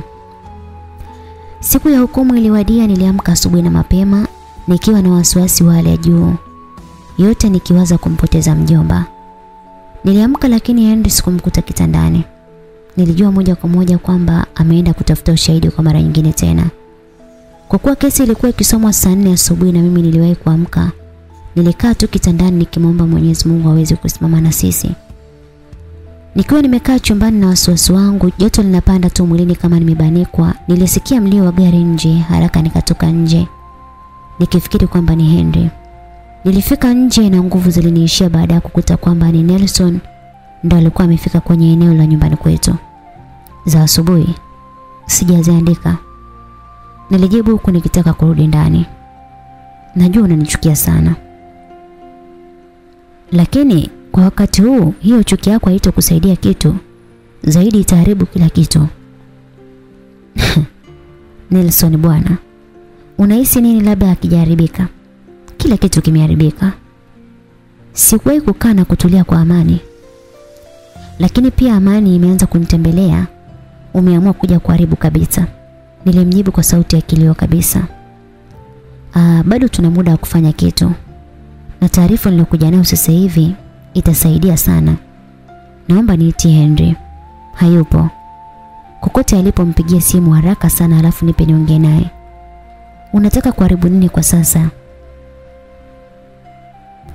Siku ya hukumu iliwadia, niliamka asubuhi na mapema nikiwa na wasiwasi wa hali ya juu, yote nikiwaza kumpoteza mjomba. Niliamka lakini Henry sikumkuta kitandani. Nilijua moja kwa moja kwamba ameenda kutafuta ushahidi kwa mara nyingine tena. Kwa kuwa kesi ilikuwa ikisomwa saa nne asubuhi na mimi niliwahi kuamka, nilikaa tu kitandani nikimwomba Mwenyezi Mungu aweze kusimama na sisi. Nikiwa nimekaa chumbani na wasiwasi wangu, joto linapanda tu mwilini kama nimebanikwa, nilisikia mlio wa gari nje, haraka nikatoka nje. Nikifikiri kwamba ni Henry. Nilifika nje na nguvu ziliniishia baada ya kukuta kwamba ni Nelson ndo alikuwa amefika kwenye eneo la nyumbani kwetu. Za asubuhi sijaziandika. Nilijibu huku nikitaka kurudi ndani. Najua unanichukia sana. Lakini kwa wakati huu hiyo chuki yako haitokusaidia kitu. Zaidi itaharibu kila kitu. (laughs) Nelson bwana. Unahisi nini labda akijaribika? Kila kitu kimeharibika. Sikuwahi kukaa na kutulia kwa amani. Lakini pia amani imeanza kunitembelea. Umeamua kuja kuharibu kabisa. Nilimjibu kwa sauti ya kilio kabisa. Ah, bado tuna muda wa kufanya kitu. Na taarifa niliyokuja nayo sasa hivi itasaidia sana. Naomba niiti Henry. Hayupo. Kokote alipompigia simu haraka sana alafu nipe niongee naye. Unataka kuharibu nini kwa sasa?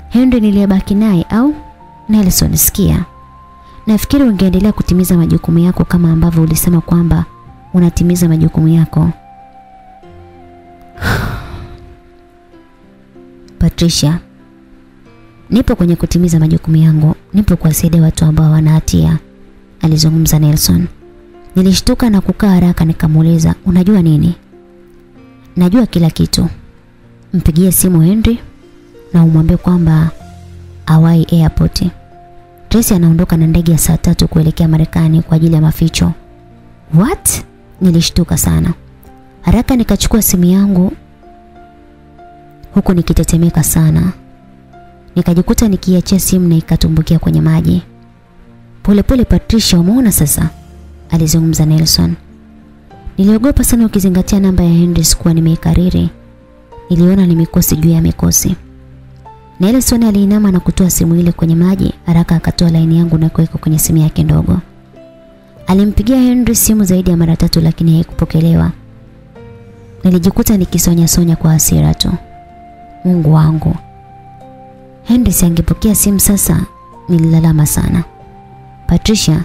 Henry niliyebaki naye au Nelson sikia. Nafikiri ungeendelea kutimiza majukumu yako kama ambavyo ulisema kwamba unatimiza majukumu yako. Patricia, nipo kwenye kutimiza majukumu yangu, nipo kuwasaidia watu ambao wana hatia, alizungumza Nelson. Nilishtuka na kukaa haraka nikamuuliza, "Unajua nini?" Najua kila kitu. Mpigie simu Henry na umwambie kwamba awai airport. Tracy anaondoka na ndege ya saa tatu kuelekea Marekani kwa ajili ya maficho. What? Nilishtuka sana. Haraka nikachukua simu yangu huku nikitetemeka sana. Nikajikuta nikiachia simu na ikatumbukia kwenye maji. Polepole Patricia, umeona sasa? alizungumza Nelson. Niliogopa sana ukizingatia namba ya Henry sikuwa nimeikariri. Niliona ni mikosi juu ya mikosi. Nelson aliinama na kutoa simu ile kwenye maji, haraka akatoa laini yangu na kuweka kwenye simu yake ndogo. Alimpigia Henry simu zaidi ya mara tatu lakini haikupokelewa. Nilijikuta nikisonya sonya kwa hasira tu. Mungu wangu. Henry siangepokea simu sasa, nililalama sana. Patricia,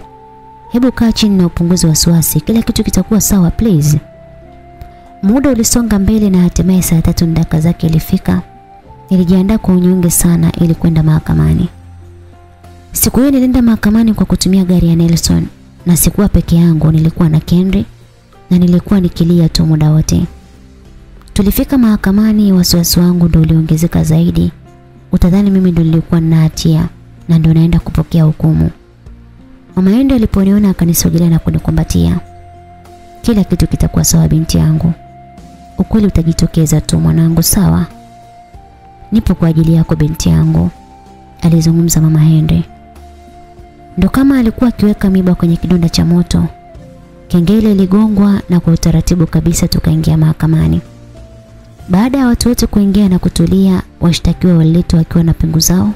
hebu kaa chini na upunguze wasiwasi, kila kitu kitakuwa sawa please. Muda ulisonga mbele na hatimaye saa tatu ndaka zake ilifika. Nilijiandaa kwa unyonge sana ili kwenda mahakamani. Siku hiyo nilienda mahakamani kwa kutumia gari ya Nelson na sikuwa peke yangu, nilikuwa na kendri na nilikuwa nikilia tu muda wote. Tulifika mahakamani, wasiwasi wangu ndio uliongezeka zaidi. Utadhani mimi ndio nilikuwa na hatia na ndio naenda kupokea hukumu. Mama Endo aliponiona akanisogelea na kunikumbatia. Kila kitu kitakuwa sawa binti yangu. Ukweli utajitokeza tu mwanangu sawa? Nipo kwa ajili yako binti yangu, alizungumza mama Henry. Ndo kama alikuwa akiweka miba kwenye kidonda cha moto. Kengele iligongwa na kwa utaratibu kabisa tukaingia mahakamani. Baada ya watu wote kuingia na kutulia, washtakiwa waliletwa wakiwa na pingu zao.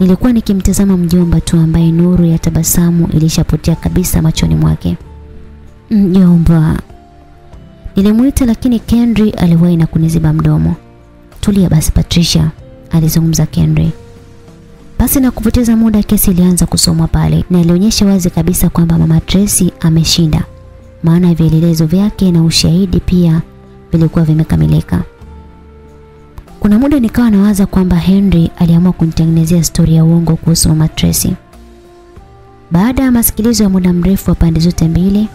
Nilikuwa nikimtazama mjomba tu ambaye nuru ya tabasamu ilishapotea kabisa machoni mwake. Mjomba. Nilimuita lakini Kendry aliwahi na kuniziba mdomo. Tulia basi Patricia, alizungumza Kendry. Basi na kupoteza muda kesi ilianza kusomwa pale na ilionyesha wazi kabisa kwamba mama Tracy ameshinda. Maana vielelezo vyake na ushahidi pia vilikuwa vimekamilika. Kuna muda nikawa nawaza kwamba Henry aliamua kunitengenezea stori ya uongo kuhusu mama Tracy. Baada ya masikilizo ya muda mrefu wa pande zote mbili,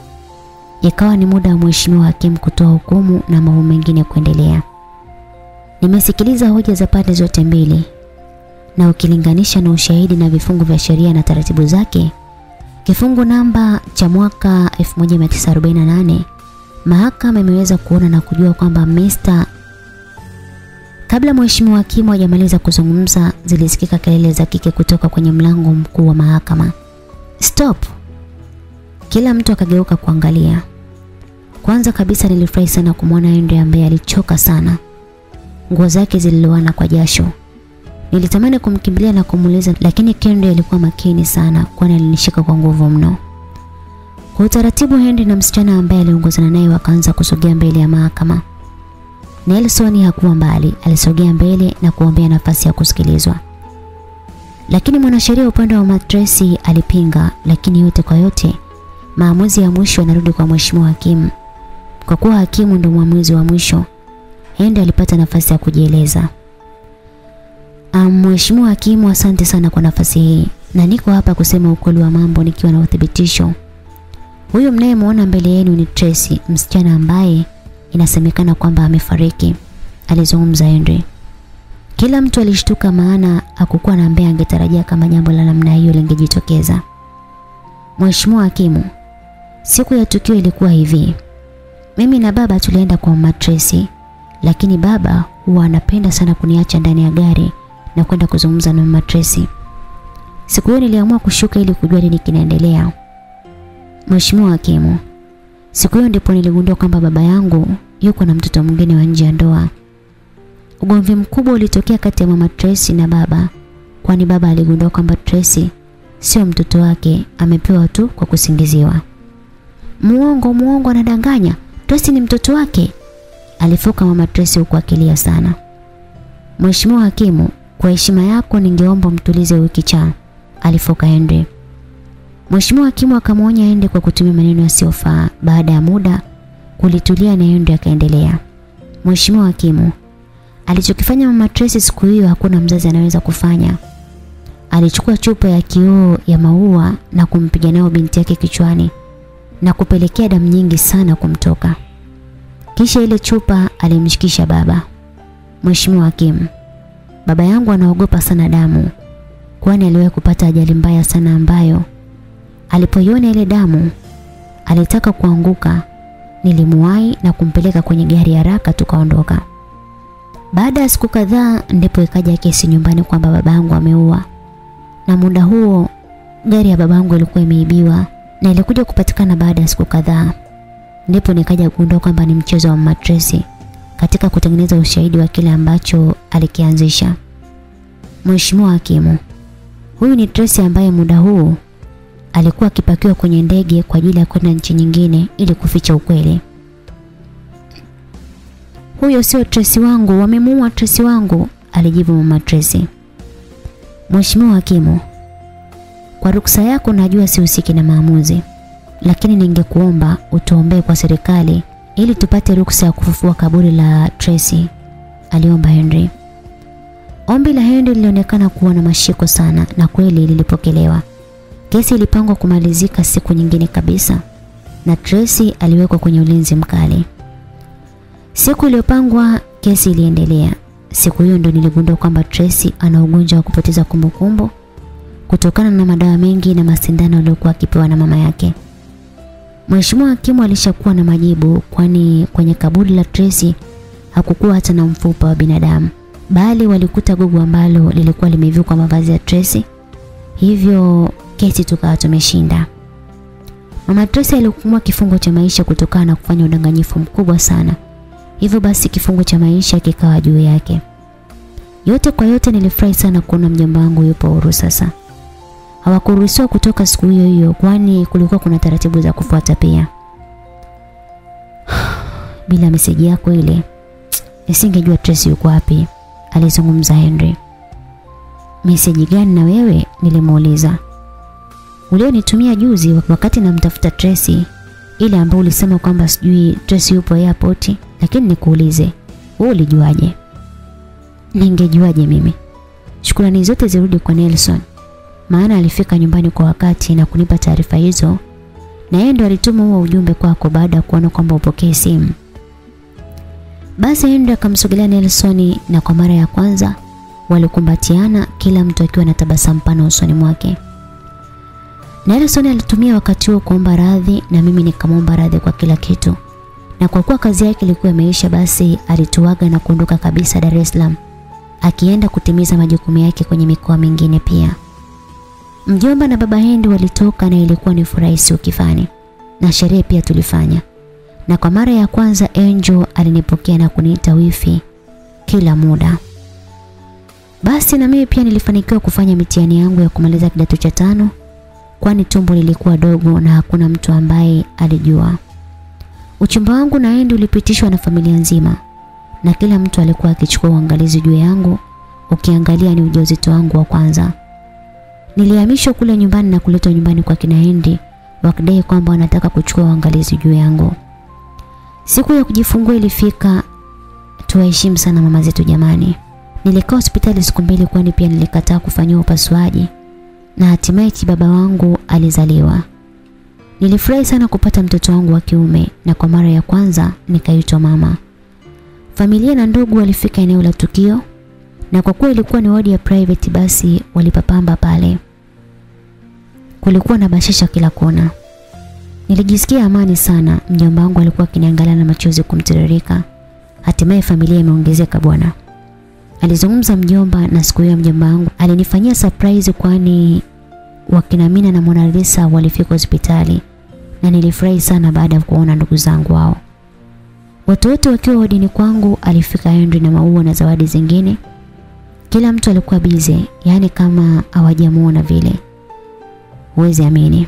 ikawa ni muda wa mheshimiwa hakimu kutoa hukumu na mambo mengine kuendelea. Nimesikiliza hoja za pande zote mbili na ukilinganisha na ushahidi na vifungu vya sheria na taratibu zake, kifungu namba cha mwaka 1948 mahakama imeweza kuona na kujua kwamba Mr. Kabla mheshimiwa hakimu hajamaliza kuzungumza, zilisikika kelele za kike kutoka kwenye mlango mkuu wa mahakama. Stop. Kila mtu akageuka kuangalia. Kwanza kabisa nilifurahi sana kumwona Henry ambaye alichoka sana. Nguo zake zililowana kwa jasho. Nilitamani kumkimbilia na kumuuliza lakini Henry alikuwa makini sana kwani alinishika kwa nguvu mno. Kwa utaratibu Henry na msichana ambaye aliongozana naye wakaanza kusogea mbele ya mahakama. Nelson hakuwa mbali, alisogea mbele na kuombea nafasi ya kusikilizwa. Lakini mwanasheria upande wa Matresi alipinga, lakini yote kwa yote maamuzi ya mwisho yanarudi kwa mheshimiwa hakimu. Kwa kuwa hakimu ndio mwamuzi wa mwisho, Henry alipata nafasi ya kujieleza. Um, mheshimiwa hakimu, asante sana kwa nafasi hii na niko hapa kusema ukweli wa mambo nikiwa na uthibitisho. Huyu mnayemwona mbele yenu ni Tracy, msichana ambaye inasemekana kwamba amefariki, alizungumza Henry. Kila mtu alishtuka maana hakukuwa na ambaye angetarajia kama jambo la namna hiyo lingejitokeza. Mheshimiwa hakimu, siku ya tukio ilikuwa hivi. Mimi na baba tulienda kwa matresi, lakini baba huwa anapenda sana kuniacha ndani ya gari na kwenda kuzungumza na Mama Tracy. Siku hiyo niliamua kushuka ili kujua nini kinaendelea. Mheshimiwa Hakimu, siku hiyo ndipo niligundua kwamba baba yangu yuko na mtoto mwingine wa nje ya ndoa. Ugomvi mkubwa ulitokea kati ya mama Tracy na baba, kwani baba aligundua kwamba Tracy sio mtoto wake, amepewa tu kwa kusingiziwa. Muongo, muongo anadanganya. Tracy ni mtoto wake. alifuka mama Tracy huku akilia sana. Mheshimiwa Hakimu, kwa heshima yako ningeomba mtulize wiki cha. Alifoka Henry. Mheshimiwa Hakimu akamwonya Henry kwa kutumia maneno yasiyofaa. Baada ya muda kulitulia na Henry akaendelea. Mheshimiwa Hakimu, alichokifanya mama Tracy siku hiyo hakuna mzazi anaweza kufanya. Alichukua chupa ya kioo ya maua na kumpiga nayo binti yake kichwani na kupelekea damu nyingi sana kumtoka. Kisha ile chupa alimshikisha baba. Mheshimiwa Hakimu, baba yangu anaogopa sana damu kwani aliwahi kupata ajali mbaya sana ambayo alipoiona ile damu alitaka kuanguka. Nilimwahi na kumpeleka kwenye gari haraka tukaondoka. Baada ya siku kadhaa ndipo ikaja kesi nyumbani kwamba babangu ameua. Na muda huo gari ya babangu ilikuwa imeibiwa na ilikuja kupatikana baada ya siku kadhaa. Ndipo nikaja kugundua kwamba ni mchezo wa Tracy katika kutengeneza ushahidi wa kile ambacho alikianzisha. Mheshimiwa Hakimu, huyu ni Tracy ambaye muda huu alikuwa akipakiwa kwenye ndege kwa ajili ya kwenda nchi nyingine ili kuficha ukweli. Huyo sio Tracy wangu, wamemuua Tracy wangu, alijibu Mama Tracy. Mheshimiwa Hakimu, kwa ruksa yako najua sihusiki na maamuzi, lakini ningekuomba utuombee kwa serikali ili tupate ruksa ya kufufua kaburi la Tracy, aliomba Henry. Ombi la Henry lilionekana kuwa na mashiko sana na kweli lilipokelewa. Kesi ilipangwa kumalizika siku nyingine kabisa na Tracy aliwekwa kwenye ulinzi mkali. Siku iliyopangwa kesi iliendelea. Siku hiyo ndo niligundua kwamba Tracy ana ugonjwa wa kupoteza kumbukumbu kutokana na madawa mengi na masindano aliyokuwa akipewa na mama yake. Mheshimiwa hakimu alishakuwa na majibu kwani kwenye kaburi la Tracy hakukuwa hata na mfupa wa binadamu bali walikuta gugu ambalo lilikuwa limevikwa mavazi ya Tracy. Hivyo kesi tukawa tumeshinda. Mama Tracy alihukumiwa kifungo cha maisha kutokana na kufanya udanganyifu mkubwa sana. Hivyo basi kifungo cha maisha kikawa juu yake. Yote kwa yote nilifurahi sana kuona mjomba wangu yupo huru sasa. Hawakuruhusiwa kutoka siku hiyo hiyo kwani kulikuwa kuna taratibu za kufuata pia. (sighs) Bila meseji yako ile nisingejua Tracy yuko wapi, alizungumza Henry. Meseji gani na wewe? nilimuuliza. Ulionitumia juzi wakati namtafuta Tracy, ile ambayo ulisema kwamba sijui Tracy yupo airport, lakini nikuulize, wewe ulijuaje? Ningejuaje mimi? Shukrani zote zirudi kwa Nelson. Maana alifika nyumbani kwa wakati na kunipa taarifa hizo na yeye ndo alituma huo ujumbe kwako baada ya kuona kwamba upokee simu. Basi ndo akamsogelea Nelson na kwa mara ya kwanza walikumbatiana kila mtu akiwa na tabasamu pana usoni mwake. Nelson alitumia wakati huo kuomba radhi na mimi nikamwomba radhi kwa kila kitu. Na kwa kuwa kazi yake ilikuwa imeisha basi alituaga na kuondoka kabisa Dar es Salaam akienda kutimiza majukumu yake kwenye mikoa mingine pia. Mjomba na baba Hendi walitoka na ilikuwa ni furahisi ukifani. Na sherehe pia tulifanya. Na kwa mara ya kwanza Angel alinipokea na kuniita wifi kila muda. Basi na mimi pia nilifanikiwa kufanya mitihani yangu ya kumaliza kidato cha tano kwani tumbo lilikuwa dogo na hakuna mtu ambaye alijua. Uchumba wangu na Hendi ulipitishwa na familia nzima na kila mtu alikuwa akichukua uangalizi juu yangu ukiangalia ni ujauzito wangu wa kwanza. Nilihamishwa kule nyumbani na kuletwa nyumbani kwa kina Hendi wakidai kwamba wanataka kuchukua uangalizi juu yangu. Siku ya kujifungua ilifika. Tuwaheshimu sana mama zetu jamani. Nilikaa hospitali siku mbili kwani pia nilikataa kufanyiwa upasuaji na hatimaye baba wangu alizaliwa. Nilifurahi sana kupata mtoto wangu wa kiume na kwa mara ya kwanza nikaitwa mama. Familia na ndugu walifika eneo la tukio na kwa kuwa ilikuwa ni wadi ya private basi walipapamba pale. Kulikuwa na bashasha kila kona. Nilijisikia amani sana. Mjomba wangu alikuwa akiniangalia na machozi kumtiririka. Hatimaye familia imeongezeka bwana. Alizungumza mjomba na siku hiyo mjomba wangu alinifanyia surprise kwani wakina Mina na Mona walifika hospitali na nilifurahi sana baada ya kuona ndugu zangu wao. Watu wote wakiwa wadini kwangu, alifika Henry na maua na zawadi zingine. Kila mtu alikuwa bize, yani kama hawajamuona vile. Huwezi amini.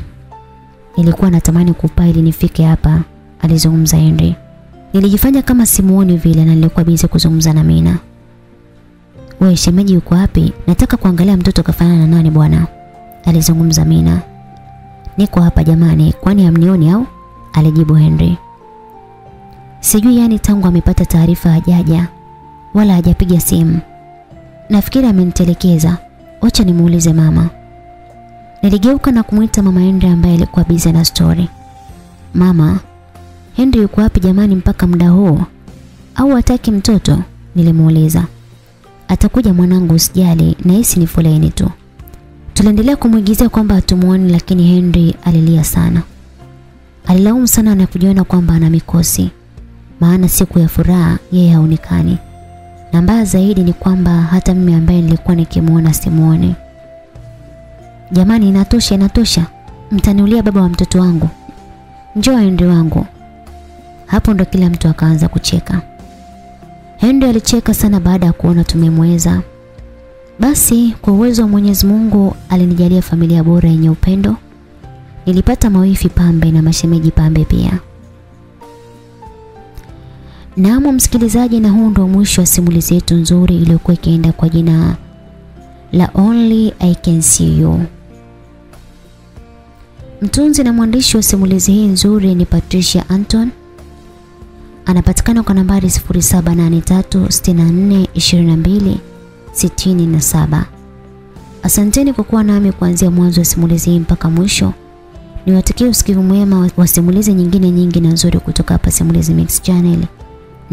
Nilikuwa natamani kupaa ili nifike hapa, alizungumza Henry. Nilijifanya kama simuoni vile na nilikuwa bize kuzungumza na Mina. Wewe shemeji yuko wapi? Nataka kuangalia mtoto kafanana na nani bwana? Alizungumza Mina. Niko hapa jamani, kwani amnioni au? Alijibu Henry. Sijui yani tangu amepata taarifa ajaja wala hajapiga simu. Nafikiri amenitelekeza. Wacha nimuulize mama. Niligeuka na kumuita mama Henry ambaye alikuwa busy na story. Mama, Henry yuko wapi jamani mpaka muda huu? Au hataki mtoto? Nilimuuliza. Atakuja mwanangu usijali, na hisi ni foleni tu. Tuliendelea kumwigizia kwamba hatumuoni lakini Henry alilia sana. Alilaumu sana na kujiona kwamba ana mikosi. Maana siku ya furaha yeye haonekani. Na mbaya zaidi ni kwamba hata mimi ambaye nilikuwa nikimuona simuone. Jamani inatosha inatosha. Mtaniulia baba wa mtoto wangu. Njoo Henry wangu. Hapo ndo kila mtu akaanza kucheka. Henry alicheka sana baada ya kuona tumemweza. Basi kwa uwezo wa Mwenyezi Mungu alinijalia familia bora yenye upendo. Nilipata mawifi pambe na mashemeji pambe pia. Naam msikilizaji na huu ndo mwisho wa simulizi yetu nzuri iliyokuwa ikienda kwa jina la Only I Can See You. Mtunzi na mwandishi wa simulizi hii nzuri ni Patricia Anton. Anapatikana kwa nambari 0783642267. Asanteni kwa kuwa nami kuanzia mwanzo wa simulizi hii mpaka mwisho. Niwatakie usikivu mwema wa simulizi nyingine nyingi na nzuri kutoka hapa Simulizi Mix Channel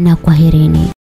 na kwaherini.